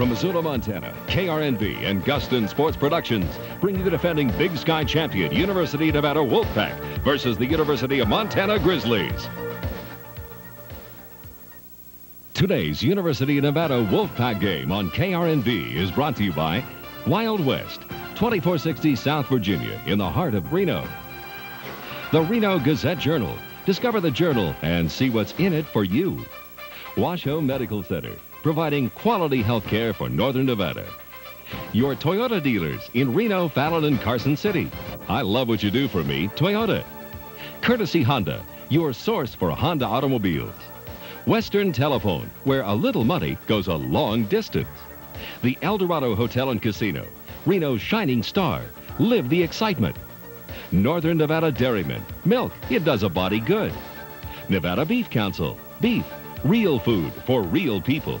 From Missoula, Montana, KRNV and Guston Sports Productions bring you the defending Big Sky champion University of Nevada Wolfpack versus the University of Montana Grizzlies. Today's University of Nevada Wolfpack game on KRNV is brought to you by Wild West, 2460 South Virginia in the heart of Reno. The Reno Gazette Journal. Discover the journal and see what's in it for you. Washoe Medical Center, providing quality health care for Northern Nevada. Your Toyota dealers in Reno, Fallon, and Carson City. I love what you do for me, Toyota. Courtesy Honda, your source for Honda automobiles. Western Telephone, where a little money goes a long distance. The Eldorado Hotel and Casino, Reno's shining star. Live the excitement. Northern Nevada Dairymen, milk, it does a body good. Nevada Beef Council, beef, real food for real people.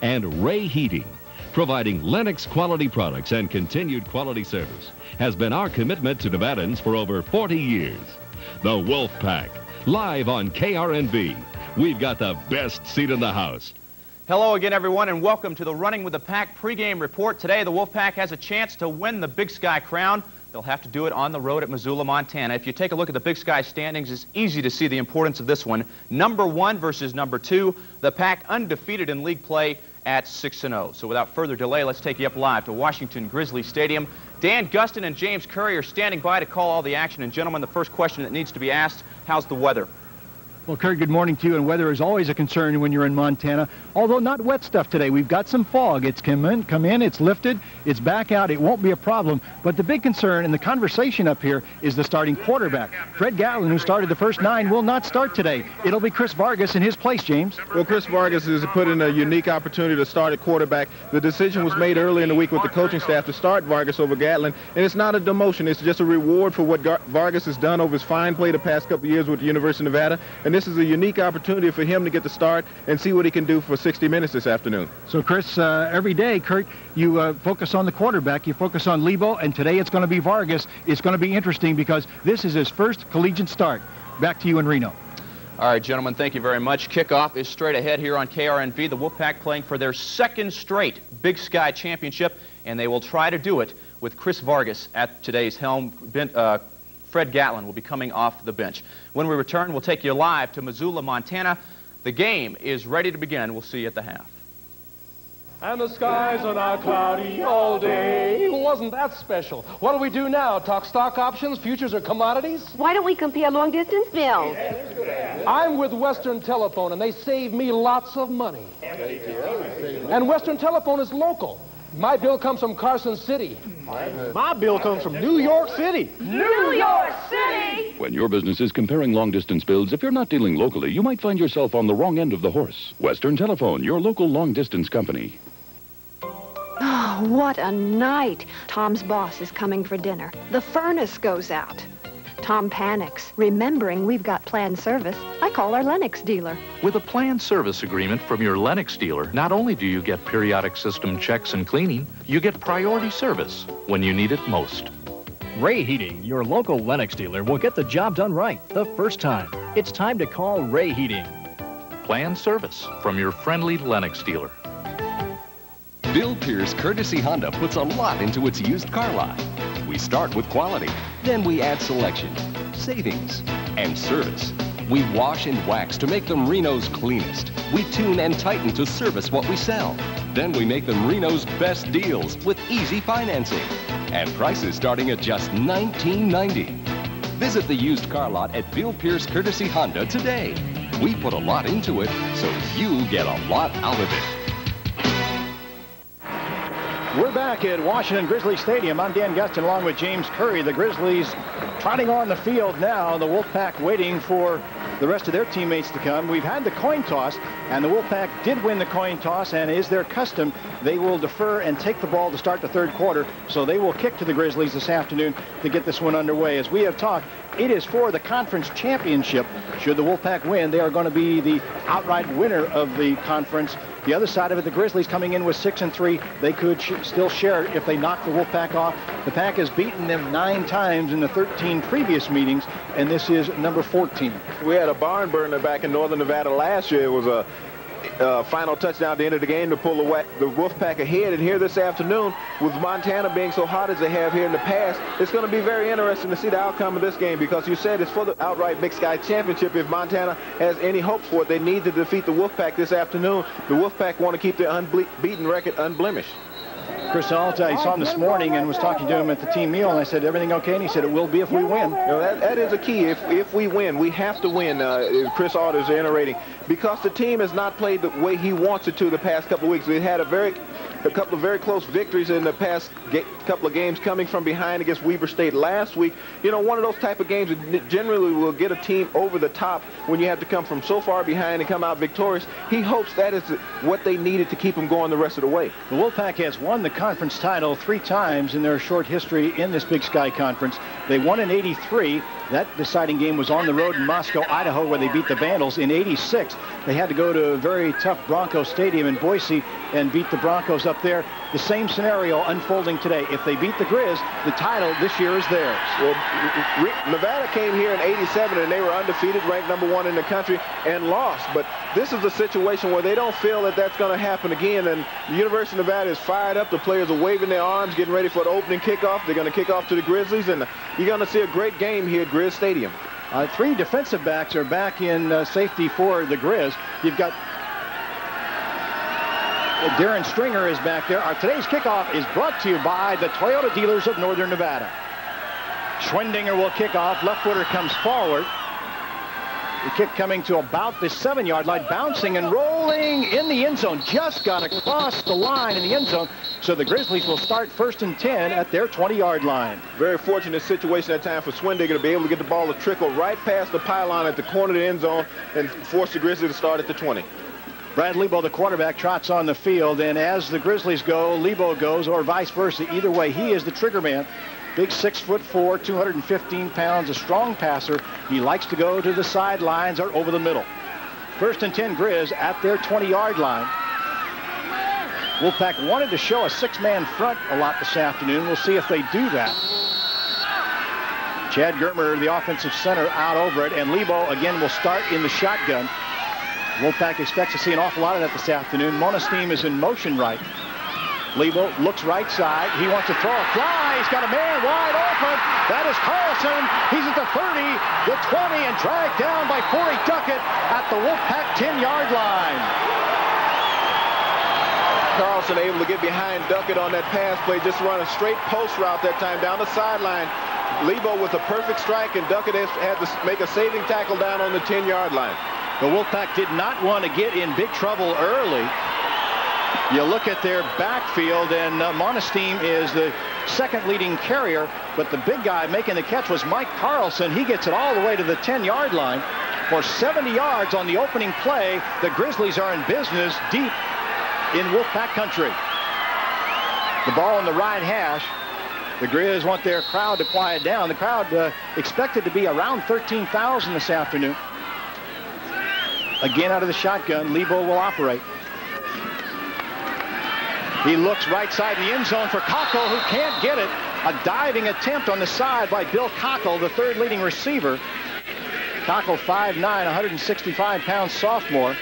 And Ray Heating, providing Lennox quality products and continued quality service, has been our commitment to Nevadans for over 40 years. The Wolf Pack, live on KRNV. We've got the best seat in the house. Hello again, everyone, and welcome to the Running with the Pack pregame report. Today, the Wolf Pack has a chance to win the Big Sky Crown. They'll have to do it on the road at Missoula, Montana. If you take a look at the Big Sky standings, it's easy to see the importance of this one. Number one versus number two. The Pack undefeated in league play at 6-0. So without further delay, let's take you up live to Washington Grizzly Stadium. Dan Guston and James Curry are standing by to call all the action. And gentlemen, the first question that needs to be asked, how's the weather? Well, Kurt, good morning to you. And weather is always a concern when you're in Montana, although not wet stuff today. We've got some fog. It's come in, come in, it's lifted, it's back out. It won't be a problem. But the big concern and the conversation up here is the starting quarterback. Fred Gatlin, who started the first nine, will not start today. It'll be Chris Vargas in his place, James. Well, Chris Vargas is put in a unique opportunity to start at quarterback. The decision was made early in the week with the coaching staff to start Vargas over Gatlin, and it's not a demotion. It's just a reward for what Gar Vargas has done over his fine play the past couple years with the University of Nevada, and this is a unique opportunity for him to get the start and see what he can do for 60 minutes this afternoon. So, Chris, uh, every day, Kurt, you uh, focus on the quarterback, you focus on Lebo, and today it's going to be Vargas. It's going to be interesting because this is his first collegiate start. Back to you in Reno. All right, gentlemen, thank you very much. Kickoff is straight ahead here on KRNV. The Wolfpack playing for their second straight Big Sky Championship, and they will try to do it with Chris Vargas at today's helm. Uh, Fred Gatlin will be coming off the bench. When we return, we'll take you live to Missoula, Montana. The game is ready to begin. We'll see you at the half. And the skies are not cloudy all day. Wasn't that special? What do we do now? Talk stock options, futures, or commodities? Why don't we compare long distance bills? I'm with Western Telephone, and they save me lots of money. And Western Telephone is local. My bill comes from Carson City. My bill comes from New York City. New York City! When your business is comparing long-distance bills, if you're not dealing locally, you might find yourself on the wrong end of the horse. Western Telephone, your local long-distance company. Oh, what a night. Tom's boss is coming for dinner. The furnace goes out. Tom panics, remembering we've got planned service. I call our Lennox dealer. With a planned service agreement from your Lennox dealer, not only do you get periodic system checks and cleaning, you get priority service when you need it most. Ray Heating, your local Lennox dealer, will get the job done right the first time. It's time to call Ray Heating. Planned service from your friendly Lennox dealer. Bill Pierce Courtesy Honda puts a lot into its used car line. We start with quality, then we add selection, savings, and service. We wash and wax to make them Reno's cleanest. We tune and tighten to service what we sell. Then we make them Reno's best deals with easy financing. And prices starting at just $19.90. Visit the used car lot at Bill Pierce Courtesy Honda today. We put a lot into it, so you get a lot out of it. We're back at Washington Grizzly Stadium. I'm Dan Guston along with James Curry. The Grizzlies trotting on the field now. The Wolfpack waiting for the rest of their teammates to come. We've had the coin toss, and the Wolfpack did win the coin toss, and is their custom, they will defer and take the ball to start the third quarter. So they will kick to the Grizzlies this afternoon to get this one underway. As we have talked, it is for the conference championship. Should the Wolfpack win, they are going to be the outright winner of the conference. The other side of it, the Grizzlies coming in with six and three. They could sh still share it if they knock the Wolfpack off. The Pack has beaten them nine times in the 13 previous meetings, and this is number 14. We had a barn burner back in northern Nevada last year. It was a uh, final touchdown at the end of the game to pull the, the Wolfpack ahead. And here this afternoon, with Montana being so hot as they have here in the past, it's going to be very interesting to see the outcome of this game because you said it's for the outright Big Sky Championship. If Montana has any hopes for it, they need to defeat the Wolfpack this afternoon. The Wolfpack want to keep their unbeaten record unblemished. Chris Ault, I saw him this morning and was talking to him at the team meal, and I said, everything okay? And he said, it will be if we win. You know, that, that is a key. If, if we win, we have to win, uh, Chris Ault is reiterating, because the team has not played the way he wants it to the past couple of weeks. We had a very a couple of very close victories in the past couple of games coming from behind against Weber State last week. You know, one of those type of games that generally will get a team over the top when you have to come from so far behind and come out victorious. He hopes that is what they needed to keep them going the rest of the way. The Wolfpack has won the conference title three times in their short history in this Big Sky Conference. They won in 83. That deciding game was on the road in Moscow, Idaho, where they beat the Vandals. In 86, they had to go to a very tough Bronco Stadium in Boise and beat the Broncos up there. The same scenario unfolding today. If they beat the Grizz, the title this year is theirs. Well, Nevada came here in 87 and they were undefeated, ranked number one in the country, and lost. But this is a situation where they don't feel that that's going to happen again. And the University of Nevada is fired up. The players are waving their arms, getting ready for the opening kickoff. They're going to kick off to the Grizzlies, and you're going to see a great game here at Grizz Stadium. Uh, three defensive backs are back in uh, safety for the Grizz. You've got Darren Stringer is back there. Our today's kickoff is brought to you by the Toyota dealers of Northern Nevada. Schwendinger will kick off. Left footer comes forward. The kick coming to about the seven-yard line, bouncing and rolling in the end zone. Just got across the line in the end zone. So the Grizzlies will start first and 10 at their 20-yard line. Very fortunate situation that time for Schwendinger to be able to get the ball to trickle right past the pylon at the corner of the end zone and force the Grizzlies to start at the 20. Brad Lebo, the quarterback, trots on the field, and as the Grizzlies go, Lebo goes, or vice versa. Either way, he is the trigger man. Big six foot four, 215 pounds, a strong passer. He likes to go to the sidelines or over the middle. First and 10 Grizz at their 20-yard line. Wolfpack wanted to show a six-man front a lot this afternoon. We'll see if they do that. Chad Gertmer, the offensive center, out over it, and Lebo again will start in the shotgun. Wolfpack expects to see an awful lot of that this afternoon. Monesteem is in motion right. Lebo looks right side. He wants to throw a fly. He's got a man wide open. That is Carlson. He's at the 30, the 20, and dragged down by Corey Duckett at the Wolfpack 10-yard line. Carlson able to get behind Duckett on that pass play. Just run a straight post route that time down the sideline. Lebo with a perfect strike, and Duckett has had to make a saving tackle down on the 10-yard line. The Wolfpack did not want to get in big trouble early. You look at their backfield, and uh, Monesteem is the second leading carrier, but the big guy making the catch was Mike Carlson. He gets it all the way to the 10-yard line for 70 yards on the opening play. The Grizzlies are in business deep in Wolfpack country. The ball in the right hash. The Grizz want their crowd to quiet down. The crowd uh, expected to be around 13,000 this afternoon. Again out of the shotgun, Lebo will operate. He looks right side in the end zone for Cockle, who can't get it. A diving attempt on the side by Bill Cockle, the third leading receiver. Cockle 5'9", 165-pound sophomore.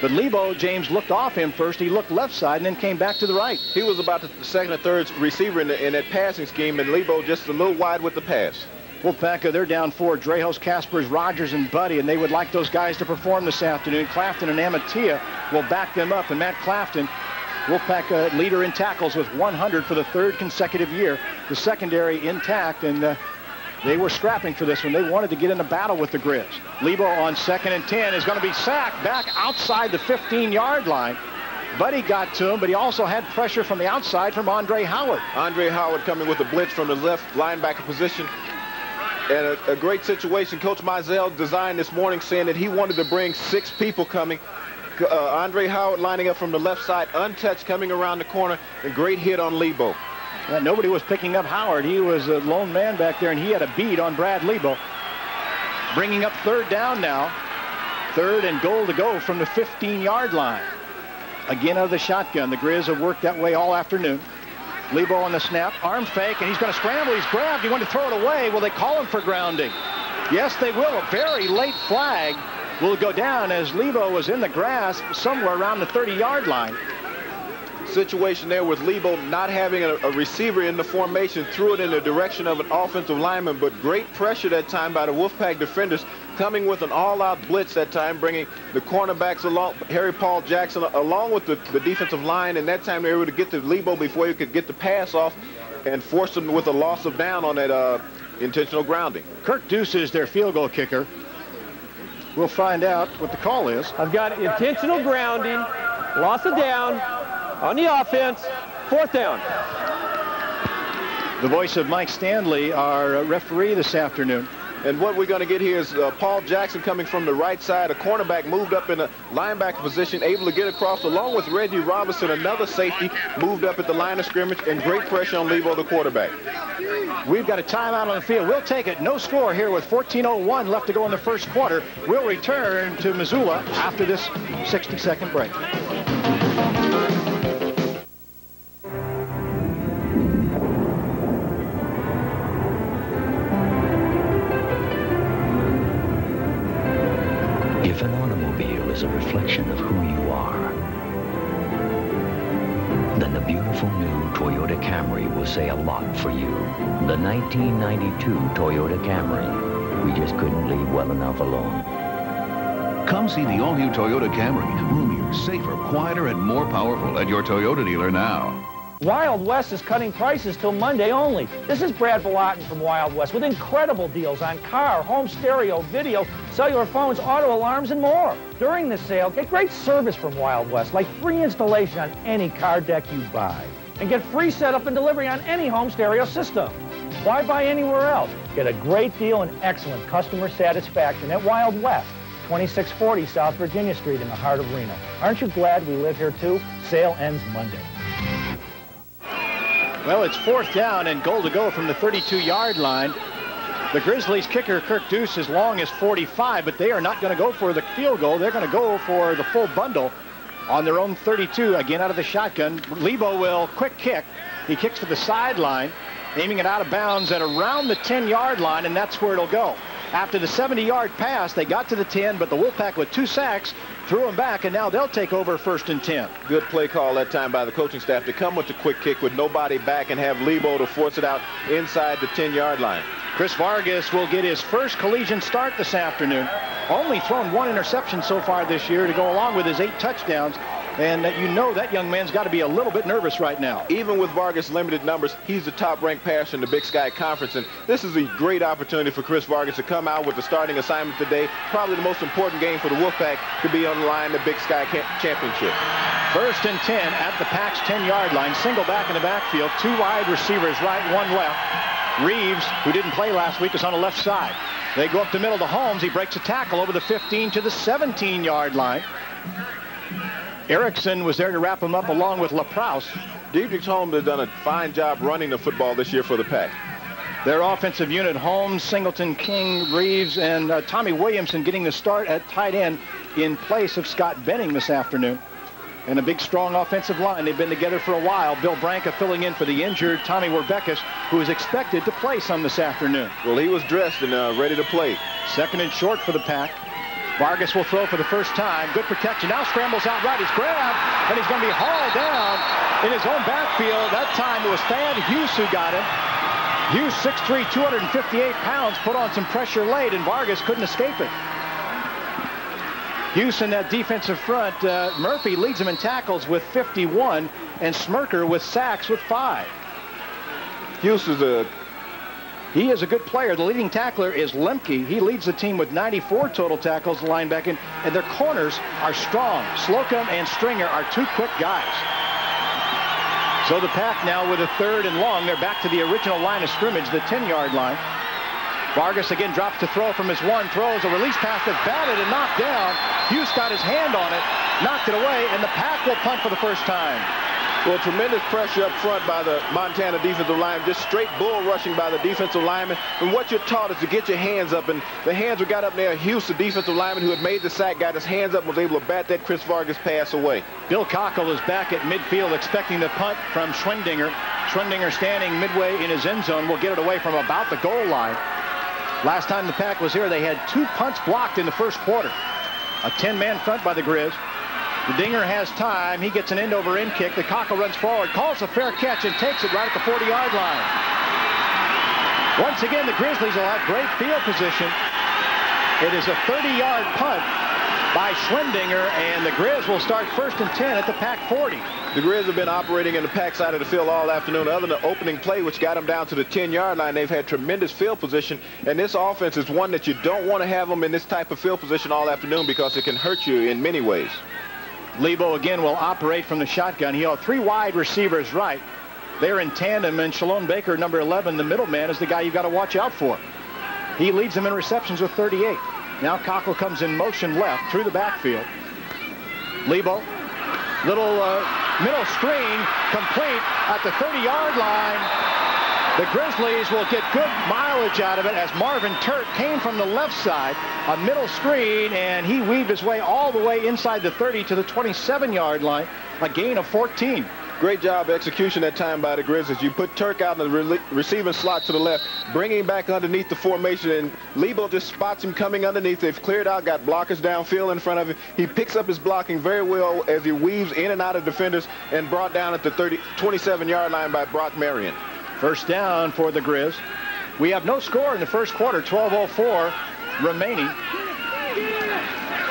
But Lebo, James, looked off him first. He looked left side and then came back to the right. He was about the second or third receiver in, the, in that passing scheme, and Lebo just a little wide with the pass. Wolfpack, they're down four. Drehos, Caspers, Rogers, and Buddy, and they would like those guys to perform this afternoon. Clafton and Amatia will back them up, and Matt Clafton, Wolfpack uh, leader in tackles with 100 for the third consecutive year. The secondary intact, and uh, they were scrapping for this one. They wanted to get in a battle with the Grizz. Lebo on second and 10 is going to be sacked back outside the 15-yard line. Buddy got to him, but he also had pressure from the outside from Andre Howard. Andre Howard coming with a blitz from the left linebacker position. And a, a, great situation. Coach Mizell designed this morning saying that he wanted to bring six people coming. Uh, Andre Howard lining up from the left side, untouched, coming around the corner, A great hit on Lebo. Yeah, nobody was picking up Howard. He was a lone man back there, and he had a beat on Brad Lebo. Bringing up third down now. Third and goal to go from the 15-yard line. Again out of the shotgun. The Grizz have worked that way all afternoon. Lebo on the snap, arm fake, and he's going to scramble. He's grabbed. He went to throw it away. Will they call him for grounding? Yes, they will. A very late flag. Will go down as Lebo was in the grass somewhere around the 30-yard line situation there with Lebo not having a, a, receiver in the formation, threw it in the direction of an offensive lineman, but great pressure that time by the Wolfpack defenders, coming with an all-out blitz that time, bringing the cornerbacks along, Harry Paul Jackson, along with the, the defensive line, and that time they were able to get to Lebo before he could get the pass off and force him with a loss of down on that uh, intentional grounding. Kirk Deuce is their field goal kicker. We'll find out what the call is. I've got intentional grounding, loss of down, on the offense, fourth down. The voice of Mike Stanley, our referee this afternoon. And what we're going to get here is uh, Paul Jackson coming from the right side. A cornerback moved up in a linebacker position, able to get across, along with Reggie Robinson, another safety, moved up at the line of scrimmage, and great pressure on Lebo, the quarterback. We've got a timeout on the field. We'll take it. No score here with 14.01 left to go in the first quarter. We'll return to Missoula after this 60-second break. Reflection of who you are, then the beautiful new Toyota Camry will say a lot for you. The 1992 Toyota Camry. We just couldn't leave well enough alone. Come see the all-new Toyota Camry. Roomier, safer, quieter, and more powerful at your Toyota dealer now. Wild West is cutting prices till Monday only. This is Brad Volatin from Wild West with incredible deals on car, home stereo, video, cellular phones, auto alarms, and more. During the sale, get great service from Wild West, like free installation on any car deck you buy. And get free setup and delivery on any home stereo system. Why buy anywhere else? Get a great deal and excellent customer satisfaction at Wild West, 2640 South Virginia Street in the heart of Reno. Aren't you glad we live here too? Sale ends Monday. Well, it's fourth down and goal to go from the 32-yard line. The Grizzlies kicker, Kirk Deuce, as long as 45, but they are not going to go for the field goal. They're going to go for the full bundle on their own 32, again out of the shotgun. Lebo will quick kick. He kicks to the sideline, aiming it out of bounds at around the 10-yard line, and that's where it'll go. After the 70-yard pass, they got to the 10, but the Wolfpack with two sacks threw them back, and now they'll take over first and 10. Good play call that time by the coaching staff to come with the quick kick with nobody back and have Lebo to force it out inside the 10-yard line. Chris Vargas will get his first collegiate start this afternoon. Only thrown one interception so far this year to go along with his eight touchdowns. And you know that young man's got to be a little bit nervous right now. Even with Vargas' limited numbers, he's the top-ranked passer in the Big Sky Conference. And this is a great opportunity for Chris Vargas to come out with the starting assignment today. Probably the most important game for the Wolfpack to be on the line the Big Sky Championship. First and 10 at the Pack's 10-yard line. Single back in the backfield. Two wide receivers right, one left. Reeves, who didn't play last week, is on the left side. They go up the middle to Holmes. He breaks a tackle over the 15 to the 17-yard line. Erickson was there to wrap him up along with LaProuse. Diedrich Holmes has done a fine job running the football this year for the Pack. Their offensive unit, Holmes, Singleton, King, Reeves, and uh, Tommy Williamson getting the start at tight end in place of Scott Benning this afternoon. And a big, strong offensive line. They've been together for a while. Bill Branca filling in for the injured Tommy Werbekis, who is expected to play some this afternoon. Well, he was dressed and uh, ready to play. Second and short for the Pack. Vargas will throw for the first time. Good protection. Now scrambles out right. He's grabbed, and he's going to be hauled down in his own backfield. That time it was Thad Hughes who got him. Hughes, 6'3", 258 pounds, put on some pressure late, and Vargas couldn't escape it. Hughes in that defensive front. Uh, Murphy leads him in tackles with 51, and Smirker with sacks with five. Hughes is a he is a good player. The leading tackler is Lemke. He leads the team with 94 total tackles, linebacking, and their corners are strong. Slocum and Stringer are two quick guys. So the pack now with a third and long. They're back to the original line of scrimmage, the 10-yard line. Vargas again drops to throw from his one, throws a release pass that's batted and knocked down. Hughes got his hand on it, knocked it away, and the pack will punt for the first time. Well, tremendous pressure up front by the Montana defensive line, just straight bull rushing by the defensive lineman. And what you're taught is to get your hands up, and the hands were got up there. Hughes, the defensive lineman who had made the sack, got his hands up and was able to bat that Chris Vargas pass away. Bill Cockle is back at midfield expecting the punt from Schwendinger. Schwendinger standing midway in his end zone will get it away from about the goal line. Last time the pack was here, they had two punts blocked in the first quarter. A 10-man front by the Grizz. The Dinger has time. He gets an end-over-end kick. The Cockle runs forward, calls a fair catch, and takes it right at the 40-yard line. Once again, the Grizzlies will have great field position. It is a 30-yard punt by Schwendinger, and the Grizz will start first and 10 at the Pack 40. The Grizz have been operating in the pack side of the field all afternoon. Other than the opening play, which got them down to the 10-yard line, they've had tremendous field position. And this offense is one that you don't want to have them in this type of field position all afternoon because it can hurt you in many ways. Lebo again will operate from the shotgun. He'll three wide receivers right. They're in tandem, and Shalom Baker, number 11, the middleman, is the guy you've got to watch out for. He leads them in receptions with 38. Now Cockle comes in motion left through the backfield. Lebo, little uh, middle screen, complete at the 30-yard line. The Grizzlies will get good mileage out of it as Marvin Turk came from the left side, a middle screen, and he weaved his way all the way inside the 30 to the 27-yard line, a gain of 14. Great job execution that time by the Grizzlies. You put Turk out in the re receiving slot to the left, bringing back underneath the formation, and Lebo just spots him coming underneath. They've cleared out, got blockers downfield in front of him. He picks up his blocking very well as he weaves in and out of defenders and brought down at the 30, 27-yard line by Brock Marion. First down for the Grizz. We have no score in the first quarter, 12.04 remaining.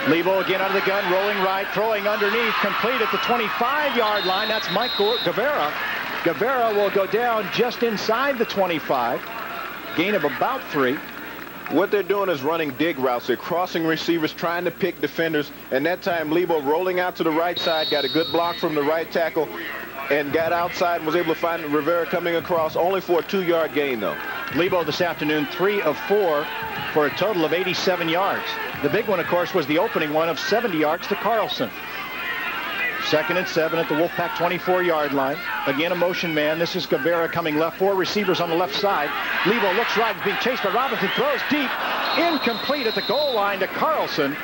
Lebo again out of the gun, rolling right, throwing underneath, complete at the 25-yard line. That's Mike Guevara. Guevara will go down just inside the 25. Gain of about three. What they're doing is running dig routes. They're crossing receivers, trying to pick defenders. And that time, Lebo rolling out to the right side, got a good block from the right tackle, and got outside and was able to find Rivera coming across, only for a two-yard gain, though. Lebo this afternoon, three of four for a total of 87 yards. The big one, of course, was the opening one of 70 yards to Carlson. Second and seven at the Wolfpack 24-yard line. Again, a motion man. This is Guevara coming left. Four receivers on the left side. Lebo looks right. He's being chased by Robinson. Throws deep. Incomplete at the goal line to Carlson.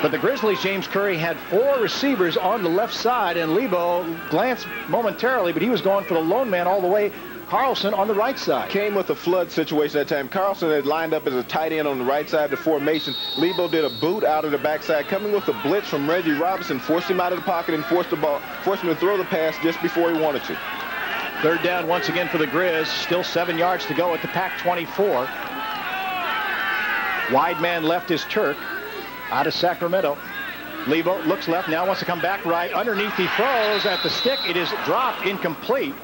But the Grizzlies, James Curry, had four receivers on the left side, and Lebo glanced momentarily, but he was going for the lone man all the way Carlson on the right side. Came with a flood situation that time. Carlson had lined up as a tight end on the right side of the formation. Lebo did a boot out of the backside, coming with a blitz from Reggie Robinson, forced him out of the pocket and forced the ball, forced him to throw the pass just before he wanted to. Third down once again for the Grizz. Still seven yards to go at the Pack 24. Wide man left is Turk out of Sacramento. Lebo looks left, now wants to come back right. Underneath he throws at the stick. It is dropped incomplete.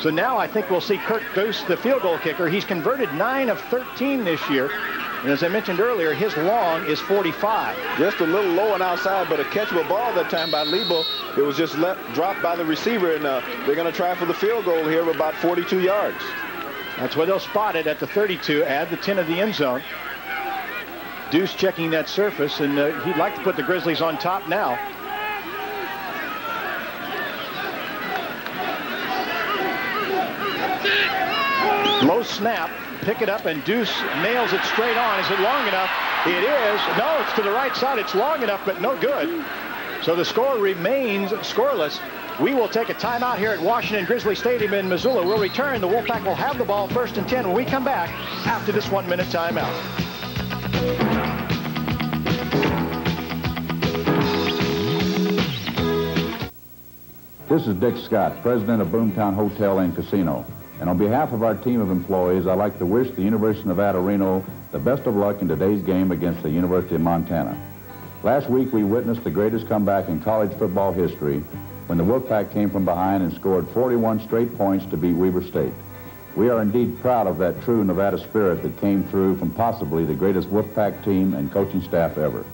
So now I think we'll see Kurt Goose, the field goal kicker. He's converted 9 of 13 this year. And as I mentioned earlier, his long is 45. Just a little low and outside, but a catchable ball that time by Lebo. It was just left, dropped by the receiver, and uh, they're going to try for the field goal here of about 42 yards. That's where they'll spot it at the 32, add the 10 of the end zone. Deuce checking that surface, and uh, he'd like to put the Grizzlies on top now. Low snap, pick it up, and Deuce nails it straight on. Is it long enough? It is. No, it's to the right side. It's long enough, but no good. So the score remains scoreless. We will take a timeout here at Washington Grizzly Stadium in Missoula. We'll return. The Wolfpack will have the ball first and 10 when we come back after this one-minute timeout. This is Dick Scott, president of Boomtown Hotel and Casino. And on behalf of our team of employees, I'd like to wish the University of Nevada, Reno the best of luck in today's game against the University of Montana. Last week, we witnessed the greatest comeback in college football history when the Wolfpack came from behind and scored 41 straight points to beat Weber State. We are indeed proud of that true Nevada spirit that came through from possibly the greatest Wolfpack team and coaching staff ever.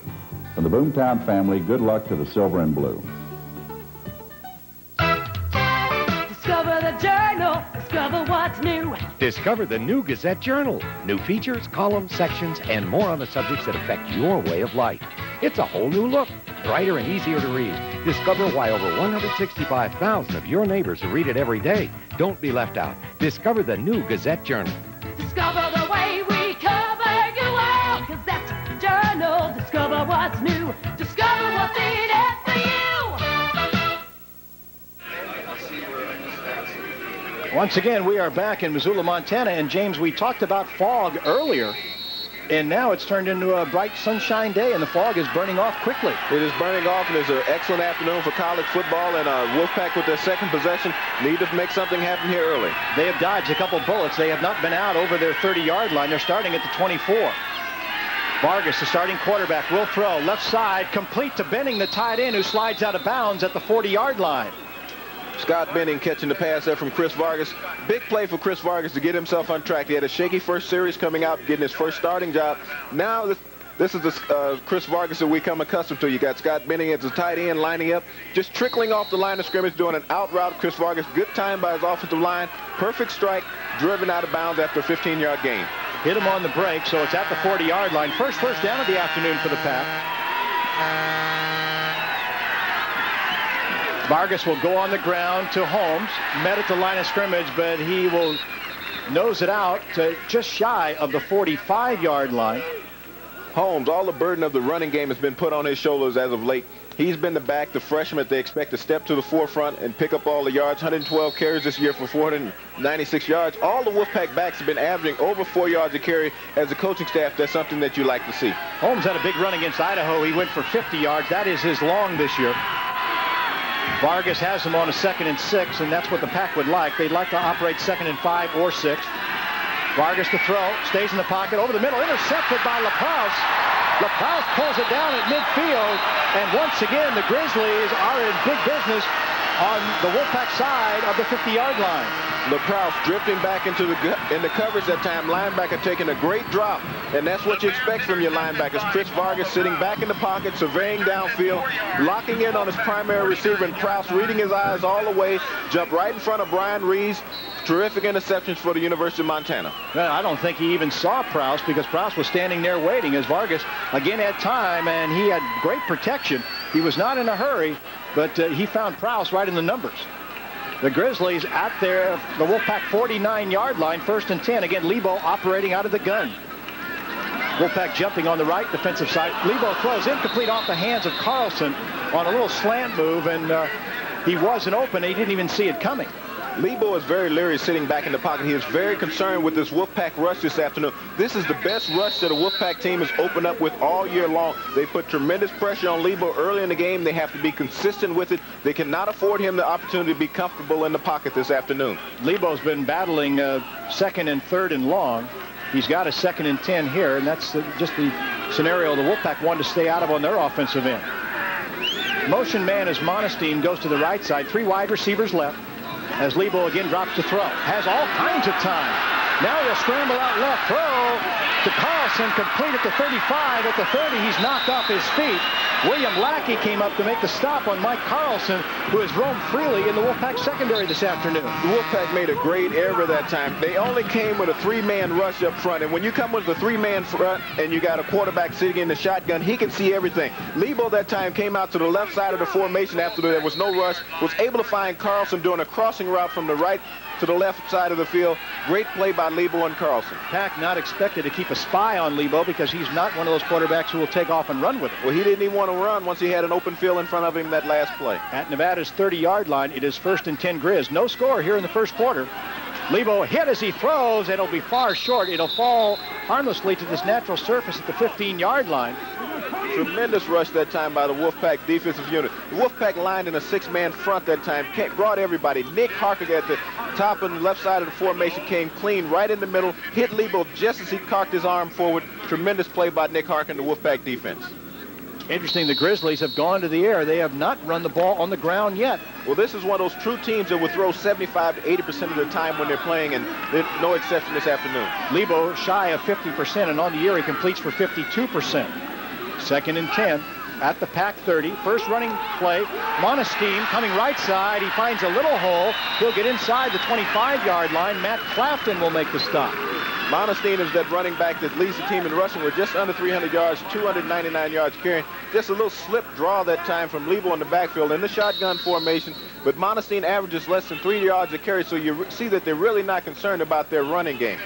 From the Boomtown family, good luck to the Silver and Blue. Discover the journal. Discover what's new. Discover the new Gazette Journal. New features, columns, sections, and more on the subjects that affect your way of life. It's a whole new look, brighter and easier to read. Discover why over 165,000 of your neighbors read it every day don't be left out. Discover the new Gazette Journal. Discover the way we cover you all. Gazette Journal. Discover what's new. Discover what's in it for you. Once again, we are back in Missoula, Montana. And James, we talked about fog earlier. and now it's turned into a bright sunshine day, and the fog is burning off quickly. It is burning off, and it's an excellent afternoon for college football, and uh, Wolfpack with their second possession need to make something happen here early. They have dodged a couple bullets. They have not been out over their 30-yard line. They're starting at the 24. Vargas, the starting quarterback, will throw left side, complete to Benning, the tight end, who slides out of bounds at the 40-yard line. Scott Benning catching the pass there from Chris Vargas. Big play for Chris Vargas to get himself on track. He had a shaky first series coming out, getting his first starting job. Now this, this is the uh, Chris Vargas that we come accustomed to. You got Scott Benning as a tight end lining up, just trickling off the line of scrimmage, doing an out route. Chris Vargas, good time by his offensive line. Perfect strike, driven out of bounds after a 15-yard gain. Hit him on the break, so it's at the 40-yard line. First first down of the afternoon for the Pack. Vargas will go on the ground to Holmes, met at the line of scrimmage, but he will nose it out to just shy of the 45-yard line. Holmes, all the burden of the running game has been put on his shoulders as of late. He's been the back, the freshman that they expect to step to the forefront and pick up all the yards. 112 carries this year for 496 yards. All the Wolfpack backs have been averaging over four yards a carry. As a coaching staff, that's something that you like to see. Holmes had a big run against Idaho. He went for 50 yards. That is his long this year. Vargas has them on a second and six, and that's what the pack would like. They'd like to operate second and five or six. Vargas to throw, stays in the pocket, over the middle, intercepted by LaProuse. LaProuse pulls it down at midfield, and once again, the Grizzlies are in big business on the Wolfpack side of the 50-yard line. LaProuse drifting back into the in the coverage that time. Linebacker taking a great drop, and that's what you expect from your linebackers. Chris Vargas sitting back in the pocket, surveying downfield, locking in on his primary receiver, and Prouse reading his eyes all the way, jump right in front of Brian Rees. Terrific interceptions for the University of Montana. Well, I don't think he even saw Prouse because Prouse was standing there waiting as Vargas again had time, and he had great protection. He was not in a hurry, but uh, he found Prouse right in the numbers. The Grizzlies at their, the Wolfpack 49-yard line, first and 10. Again, Lebo operating out of the gun. Wolfpack jumping on the right defensive side. Lebo throws incomplete off the hands of Carlson on a little slant move, and uh, he wasn't open. He didn't even see it coming. Lebo is very leery sitting back in the pocket. He is very concerned with this Wolfpack rush this afternoon. This is the best rush that a Wolfpack team has opened up with all year long. They put tremendous pressure on Lebo early in the game. They have to be consistent with it. They cannot afford him the opportunity to be comfortable in the pocket this afternoon. Lebo's been battling uh, second and third and long. He's got a second and 10 here, and that's the, just the scenario the Wolfpack wanted to stay out of on their offensive end. Motion man as Monestein goes to the right side. Three wide receivers left as Lebo again drops to throw. Has all kinds of time. Now he'll scramble out left. Throw to Carlson. Complete at the 35. At the 30, he's knocked off his feet. William Lackey came up to make the stop on Mike Carlson, who has roamed freely in the Wolfpack secondary this afternoon. The Wolfpack made a great error that time. They only came with a three-man rush up front, and when you come with a three-man front and you got a quarterback sitting in the shotgun, he can see everything. Lebo that time came out to the left side of the formation after there was no rush, was able to find Carlson doing a crossing route from the right to the left side of the field. Great play by Lebo and Carlson. Pack not expected to keep a spy on Lebo because he's not one of those quarterbacks who will take off and run with it. Well, he didn't even want to run once he had an open field in front of him that last play. At Nevada's 30-yard line, it is first and 10 Grizz. No score here in the first quarter. Lebo hit as he throws. And it'll be far short. It'll fall harmlessly to this natural surface at the 15-yard line. Tremendous rush that time by the Wolfpack defensive unit. The Wolfpack lined in a six-man front that time. Brought everybody. Nick Harker at the top and left side of the formation came clean right in the middle. Hit Lebo just as he cocked his arm forward. Tremendous play by Nick Harker and the Wolfpack defense. Interesting, the Grizzlies have gone to the air. They have not run the ball on the ground yet. Well, this is one of those true teams that will throw 75 to 80% of the time when they're playing, and no exception this afternoon. Lebo shy of 50%, and on the year he completes for 52%. Second and 10 at the pack 30. First running play. Monestein coming right side. He finds a little hole. He'll get inside the 25-yard line. Matt Clafton will make the stop. Monestein is that running back that leads the team in rushing with just under 300 yards, 299 yards carrying. Just a little slip draw that time from Lebo in the backfield in the shotgun formation. But Monestein averages less than three yards a carry, so you see that they're really not concerned about their running game.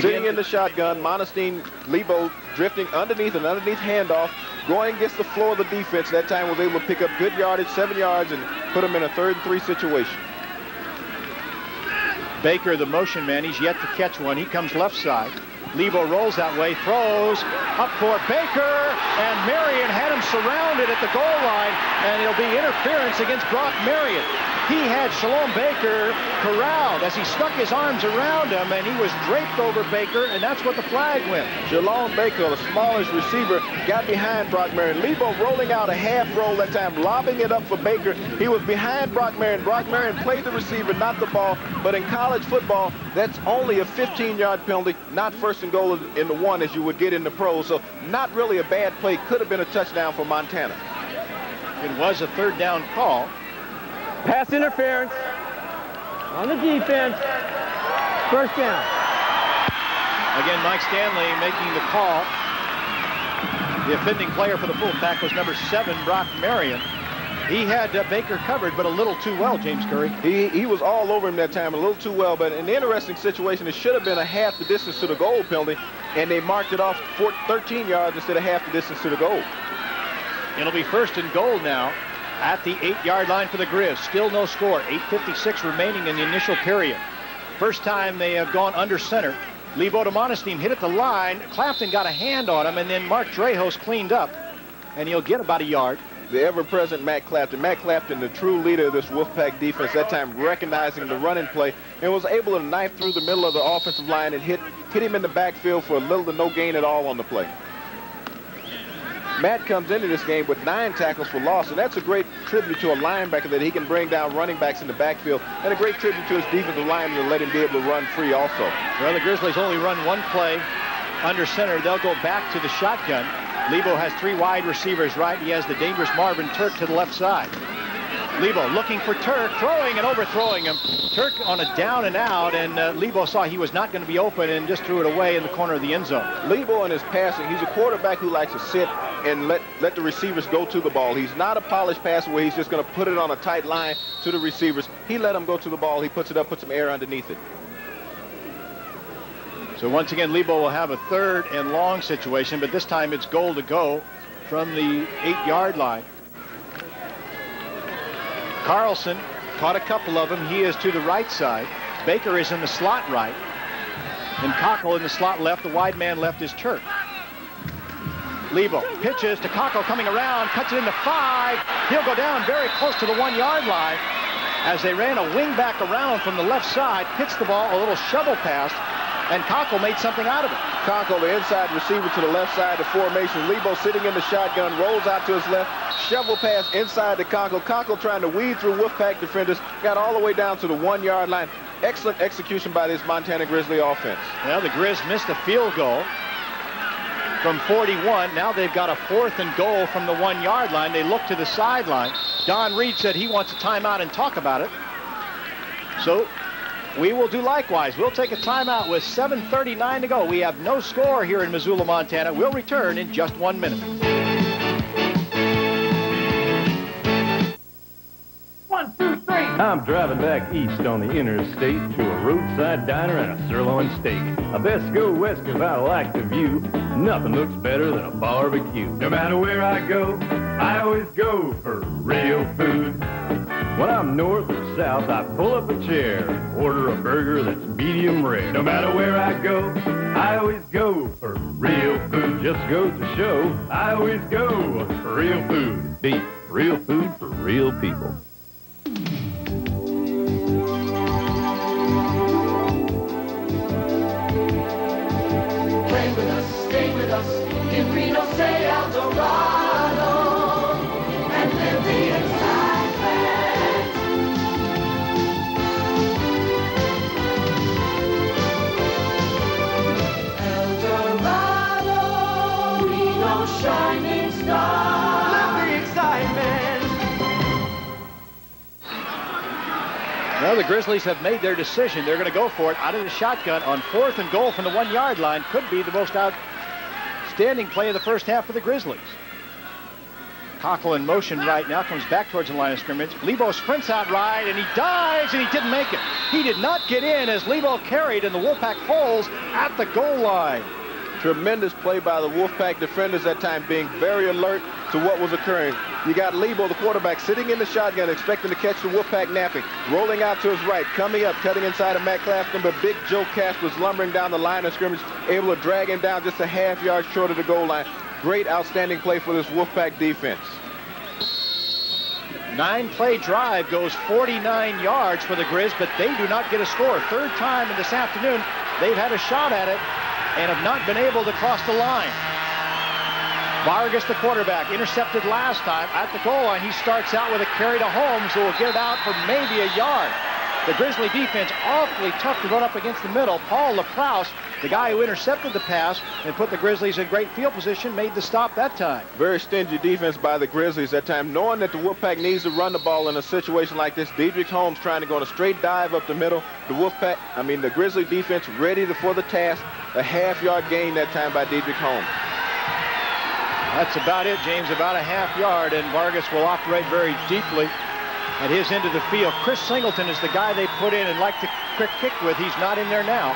Sitting in the shotgun, Monestein, Lebo drifting underneath an underneath handoff, going against the floor of the defense. That time was able to pick up good yardage, seven yards, and put them in a third and three situation. Baker, the motion man, he's yet to catch one. He comes left side. Lebo rolls that way, throws up for Baker, and Marion had him surrounded at the goal line, and it'll be interference against Brock Marion. He had Shalom Baker corralled as he stuck his arms around him, and he was draped over Baker, and that's what the flag went. Shalom Baker, the smallest receiver, got behind Brock Marion. Lebo rolling out a half roll that time, lobbing it up for Baker. He was behind Brock Marion. Brock Marion played the receiver, not the ball. But in college football, that's only a 15-yard penalty, not first and goal in the one as you would get in the pros. So not really a bad play. Could have been a touchdown for Montana. It was a third down call. Pass interference on the defense. First down. Again, Mike Stanley making the call. The offending player for the fullback was number seven, Brock Marion. He had uh, Baker covered, but a little too well, James Curry. He, he was all over him that time, a little too well. But an interesting situation, it should have been a half the distance to the goal penalty, and they marked it off 13 yards instead of half the distance to the goal. It'll be first and goal now at the eight-yard line for the Grizz. Still no score. 8.56 remaining in the initial period. First time they have gone under center. Lebo team hit at the line. Clapton got a hand on him, and then Mark Drehos cleaned up, and he'll get about a yard. The ever-present Matt Clapton. Matt Clapton, the true leader of this Wolfpack defense, that time recognizing the running play, and was able to knife through the middle of the offensive line and hit, hit him in the backfield for a little to no gain at all on the play. Matt comes into this game with nine tackles for loss, and that's a great tribute to a linebacker that he can bring down running backs in the backfield, and a great tribute to his defensive lineman to let him be able to run free also. Well, the Grizzlies only run one play under center. They'll go back to the shotgun. Lebo has three wide receivers right. He has the dangerous Marvin Turk to the left side. Lebo looking for Turk, throwing and overthrowing him. Turk on a down and out, and uh, Lebo saw he was not going to be open and just threw it away in the corner of the end zone. Lebo in his passing, he's a quarterback who likes to sit and let, let the receivers go to the ball. He's not a polished passer where he's just going to put it on a tight line to the receivers. He let them go to the ball. He puts it up, puts some air underneath it. So once again, Lebo will have a third and long situation, but this time it's goal to go from the eight-yard line. Carlson caught a couple of them. He is to the right side. Baker is in the slot right. And Cockle in the slot left. The wide man left is Turk. Lebo pitches to Cockle coming around, cuts it into five. He'll go down very close to the one-yard line as they ran a wing back around from the left side, hits the ball, a little shovel pass, and Cockle made something out of it. Cockle, the inside receiver to the left side of the formation. Lebo sitting in the shotgun, rolls out to his left, shovel pass inside to Cockle. Cockle trying to weed through Wolfpack defenders, got all the way down to the one-yard line. Excellent execution by this Montana Grizzly offense. Now the Grizz missed a field goal from 41. Now they've got a fourth and goal from the one-yard line. They look to the sideline. Don Read said he wants a timeout and talk about it. So we will do likewise. We'll take a timeout with 7.39 to go. We have no score here in Missoula, Montana. We'll return in just one minute. One, two, three. I'm driving back east on the interstate to a roadside diner and a sirloin steak. I best go west because I like the view. Nothing looks better than a barbecue. No matter where I go, I always go for real food. When I'm north or south, I pull up a chair, order a burger that's medium rare. No matter where I go, I always go for real food. Just goes to show, I always go for real food. Beef, real food for real people. Well, the Grizzlies have made their decision. They're going to go for it out of the shotgun on fourth and goal from the one-yard line. Could be the most outstanding play of the first half for the Grizzlies. Cockle in motion right now, comes back towards the line of scrimmage. Lebo sprints out right, and he dives, and he didn't make it. He did not get in as Lebo carried, and the Wolfpack falls at the goal line. Tremendous play by the Wolfpack defenders that time, being very alert, to what was occurring. You got Lebo, the quarterback, sitting in the shotgun, expecting to catch the Wolfpack napping, rolling out to his right, coming up, cutting inside of Matt Clafton, but big Joe Cash was lumbering down the line of scrimmage, able to drag him down just a half yard short of the goal line. Great, outstanding play for this Wolfpack defense. Nine-play drive goes 49 yards for the Grizz, but they do not get a score. Third time in this afternoon, they've had a shot at it and have not been able to cross the line. Vargas, the quarterback, intercepted last time at the goal line. He starts out with a carry to Holmes, who will get it out for maybe a yard. The Grizzly defense awfully tough to run up against the middle. Paul LaProuse, the guy who intercepted the pass and put the Grizzlies in great field position, made the stop that time. Very stingy defense by the Grizzlies that time, knowing that the Wolfpack needs to run the ball in a situation like this. Dedrick Holmes trying to go on a straight dive up the middle. The Wolfpack, I mean, the Grizzly defense ready to, for the task. A half-yard gain that time by Dedrick Holmes. That's about it, James, about a half yard, and Vargas will operate very deeply at his end of the field. Chris Singleton is the guy they put in and like to quick kick with. He's not in there now.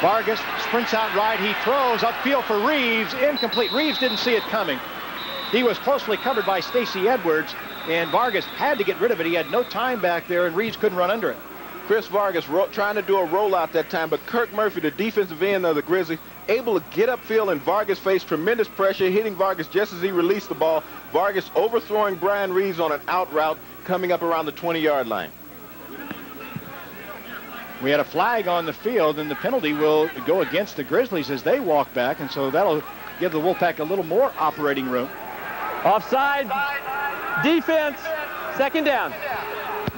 Vargas sprints out right. He throws upfield for Reeves. Incomplete. Reeves didn't see it coming. He was closely covered by Stacy Edwards, and Vargas had to get rid of it. He had no time back there, and Reeves couldn't run under it. Chris Vargas trying to do a rollout that time, but Kirk Murphy, the defensive end of the Grizzlies, able to get upfield, and Vargas faced tremendous pressure, hitting Vargas just as he released the ball. Vargas overthrowing Brian Reeves on an out route coming up around the 20-yard line. We had a flag on the field, and the penalty will go against the Grizzlies as they walk back, and so that'll give the Wolfpack a little more operating room. Offside. Defense. Second down.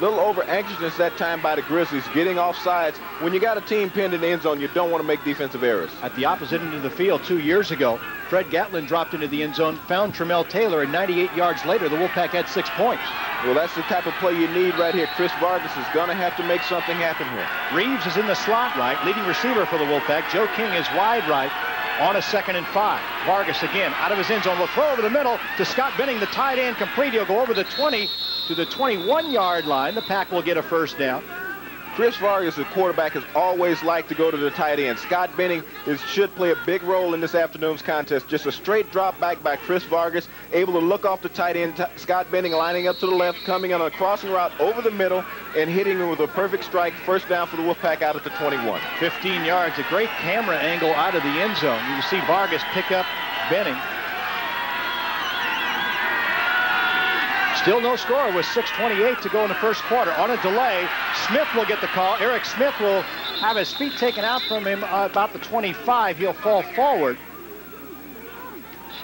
Little over anxiousness that time by the Grizzlies, getting off sides. When you got a team pinned in the end zone, you don't want to make defensive errors. At the opposite end of the field two years ago, Fred Gatlin dropped into the end zone, found Tremel Taylor, and 98 yards later, the Wolfpack had six points. Well, that's the type of play you need right here. Chris Vargas is going to have to make something happen here. Reeves is in the slot right, leading receiver for the Wolfpack. Joe King is wide right on a second and five. Vargas again out of his end zone will throw over the middle to Scott Benning, the tight end complete. He'll go over the 20 to the 21-yard line. The Pack will get a first down. Chris Vargas, the quarterback, has always liked to go to the tight end. Scott Benning is, should play a big role in this afternoon's contest. Just a straight drop back by Chris Vargas, able to look off the tight end. Scott Benning lining up to the left, coming on a crossing route over the middle and hitting him with a perfect strike. First down for the Wolfpack out at the 21. 15 yards, a great camera angle out of the end zone. You see Vargas pick up Benning. Still no score with 6.28 to go in the first quarter. On a delay, Smith will get the call. Eric Smith will have his feet taken out from him uh, about the 25. He'll fall forward.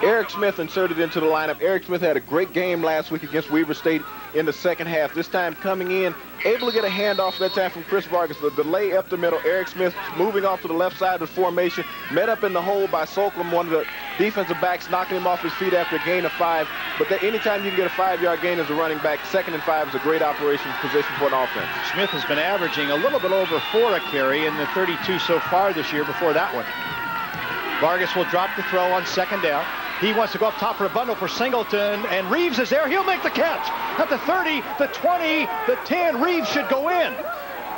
Eric Smith inserted into the lineup. Eric Smith had a great game last week against Weber State in the second half. This time coming in, able to get a handoff that time from Chris Vargas. The delay up the middle. Eric Smith moving off to the left side of the formation. Met up in the hole by Slocum, one of the defensive backs, knocking him off his feet after a gain of five. But that anytime you can get a five-yard gain as a running back, second and five is a great operation position for an offense. Smith has been averaging a little bit over four a carry in the 32 so far this year before that one. Vargas will drop the throw on second down. He wants to go up top for a bundle for Singleton, and Reeves is there. He'll make the catch. At the 30, the 20, the 10, Reeves should go in.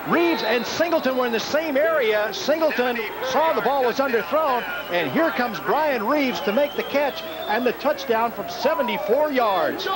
Reeves and Singleton were in the same area. Singleton saw the ball was underthrown, and here comes Brian Reeves to make the catch and the touchdown from 74 yards.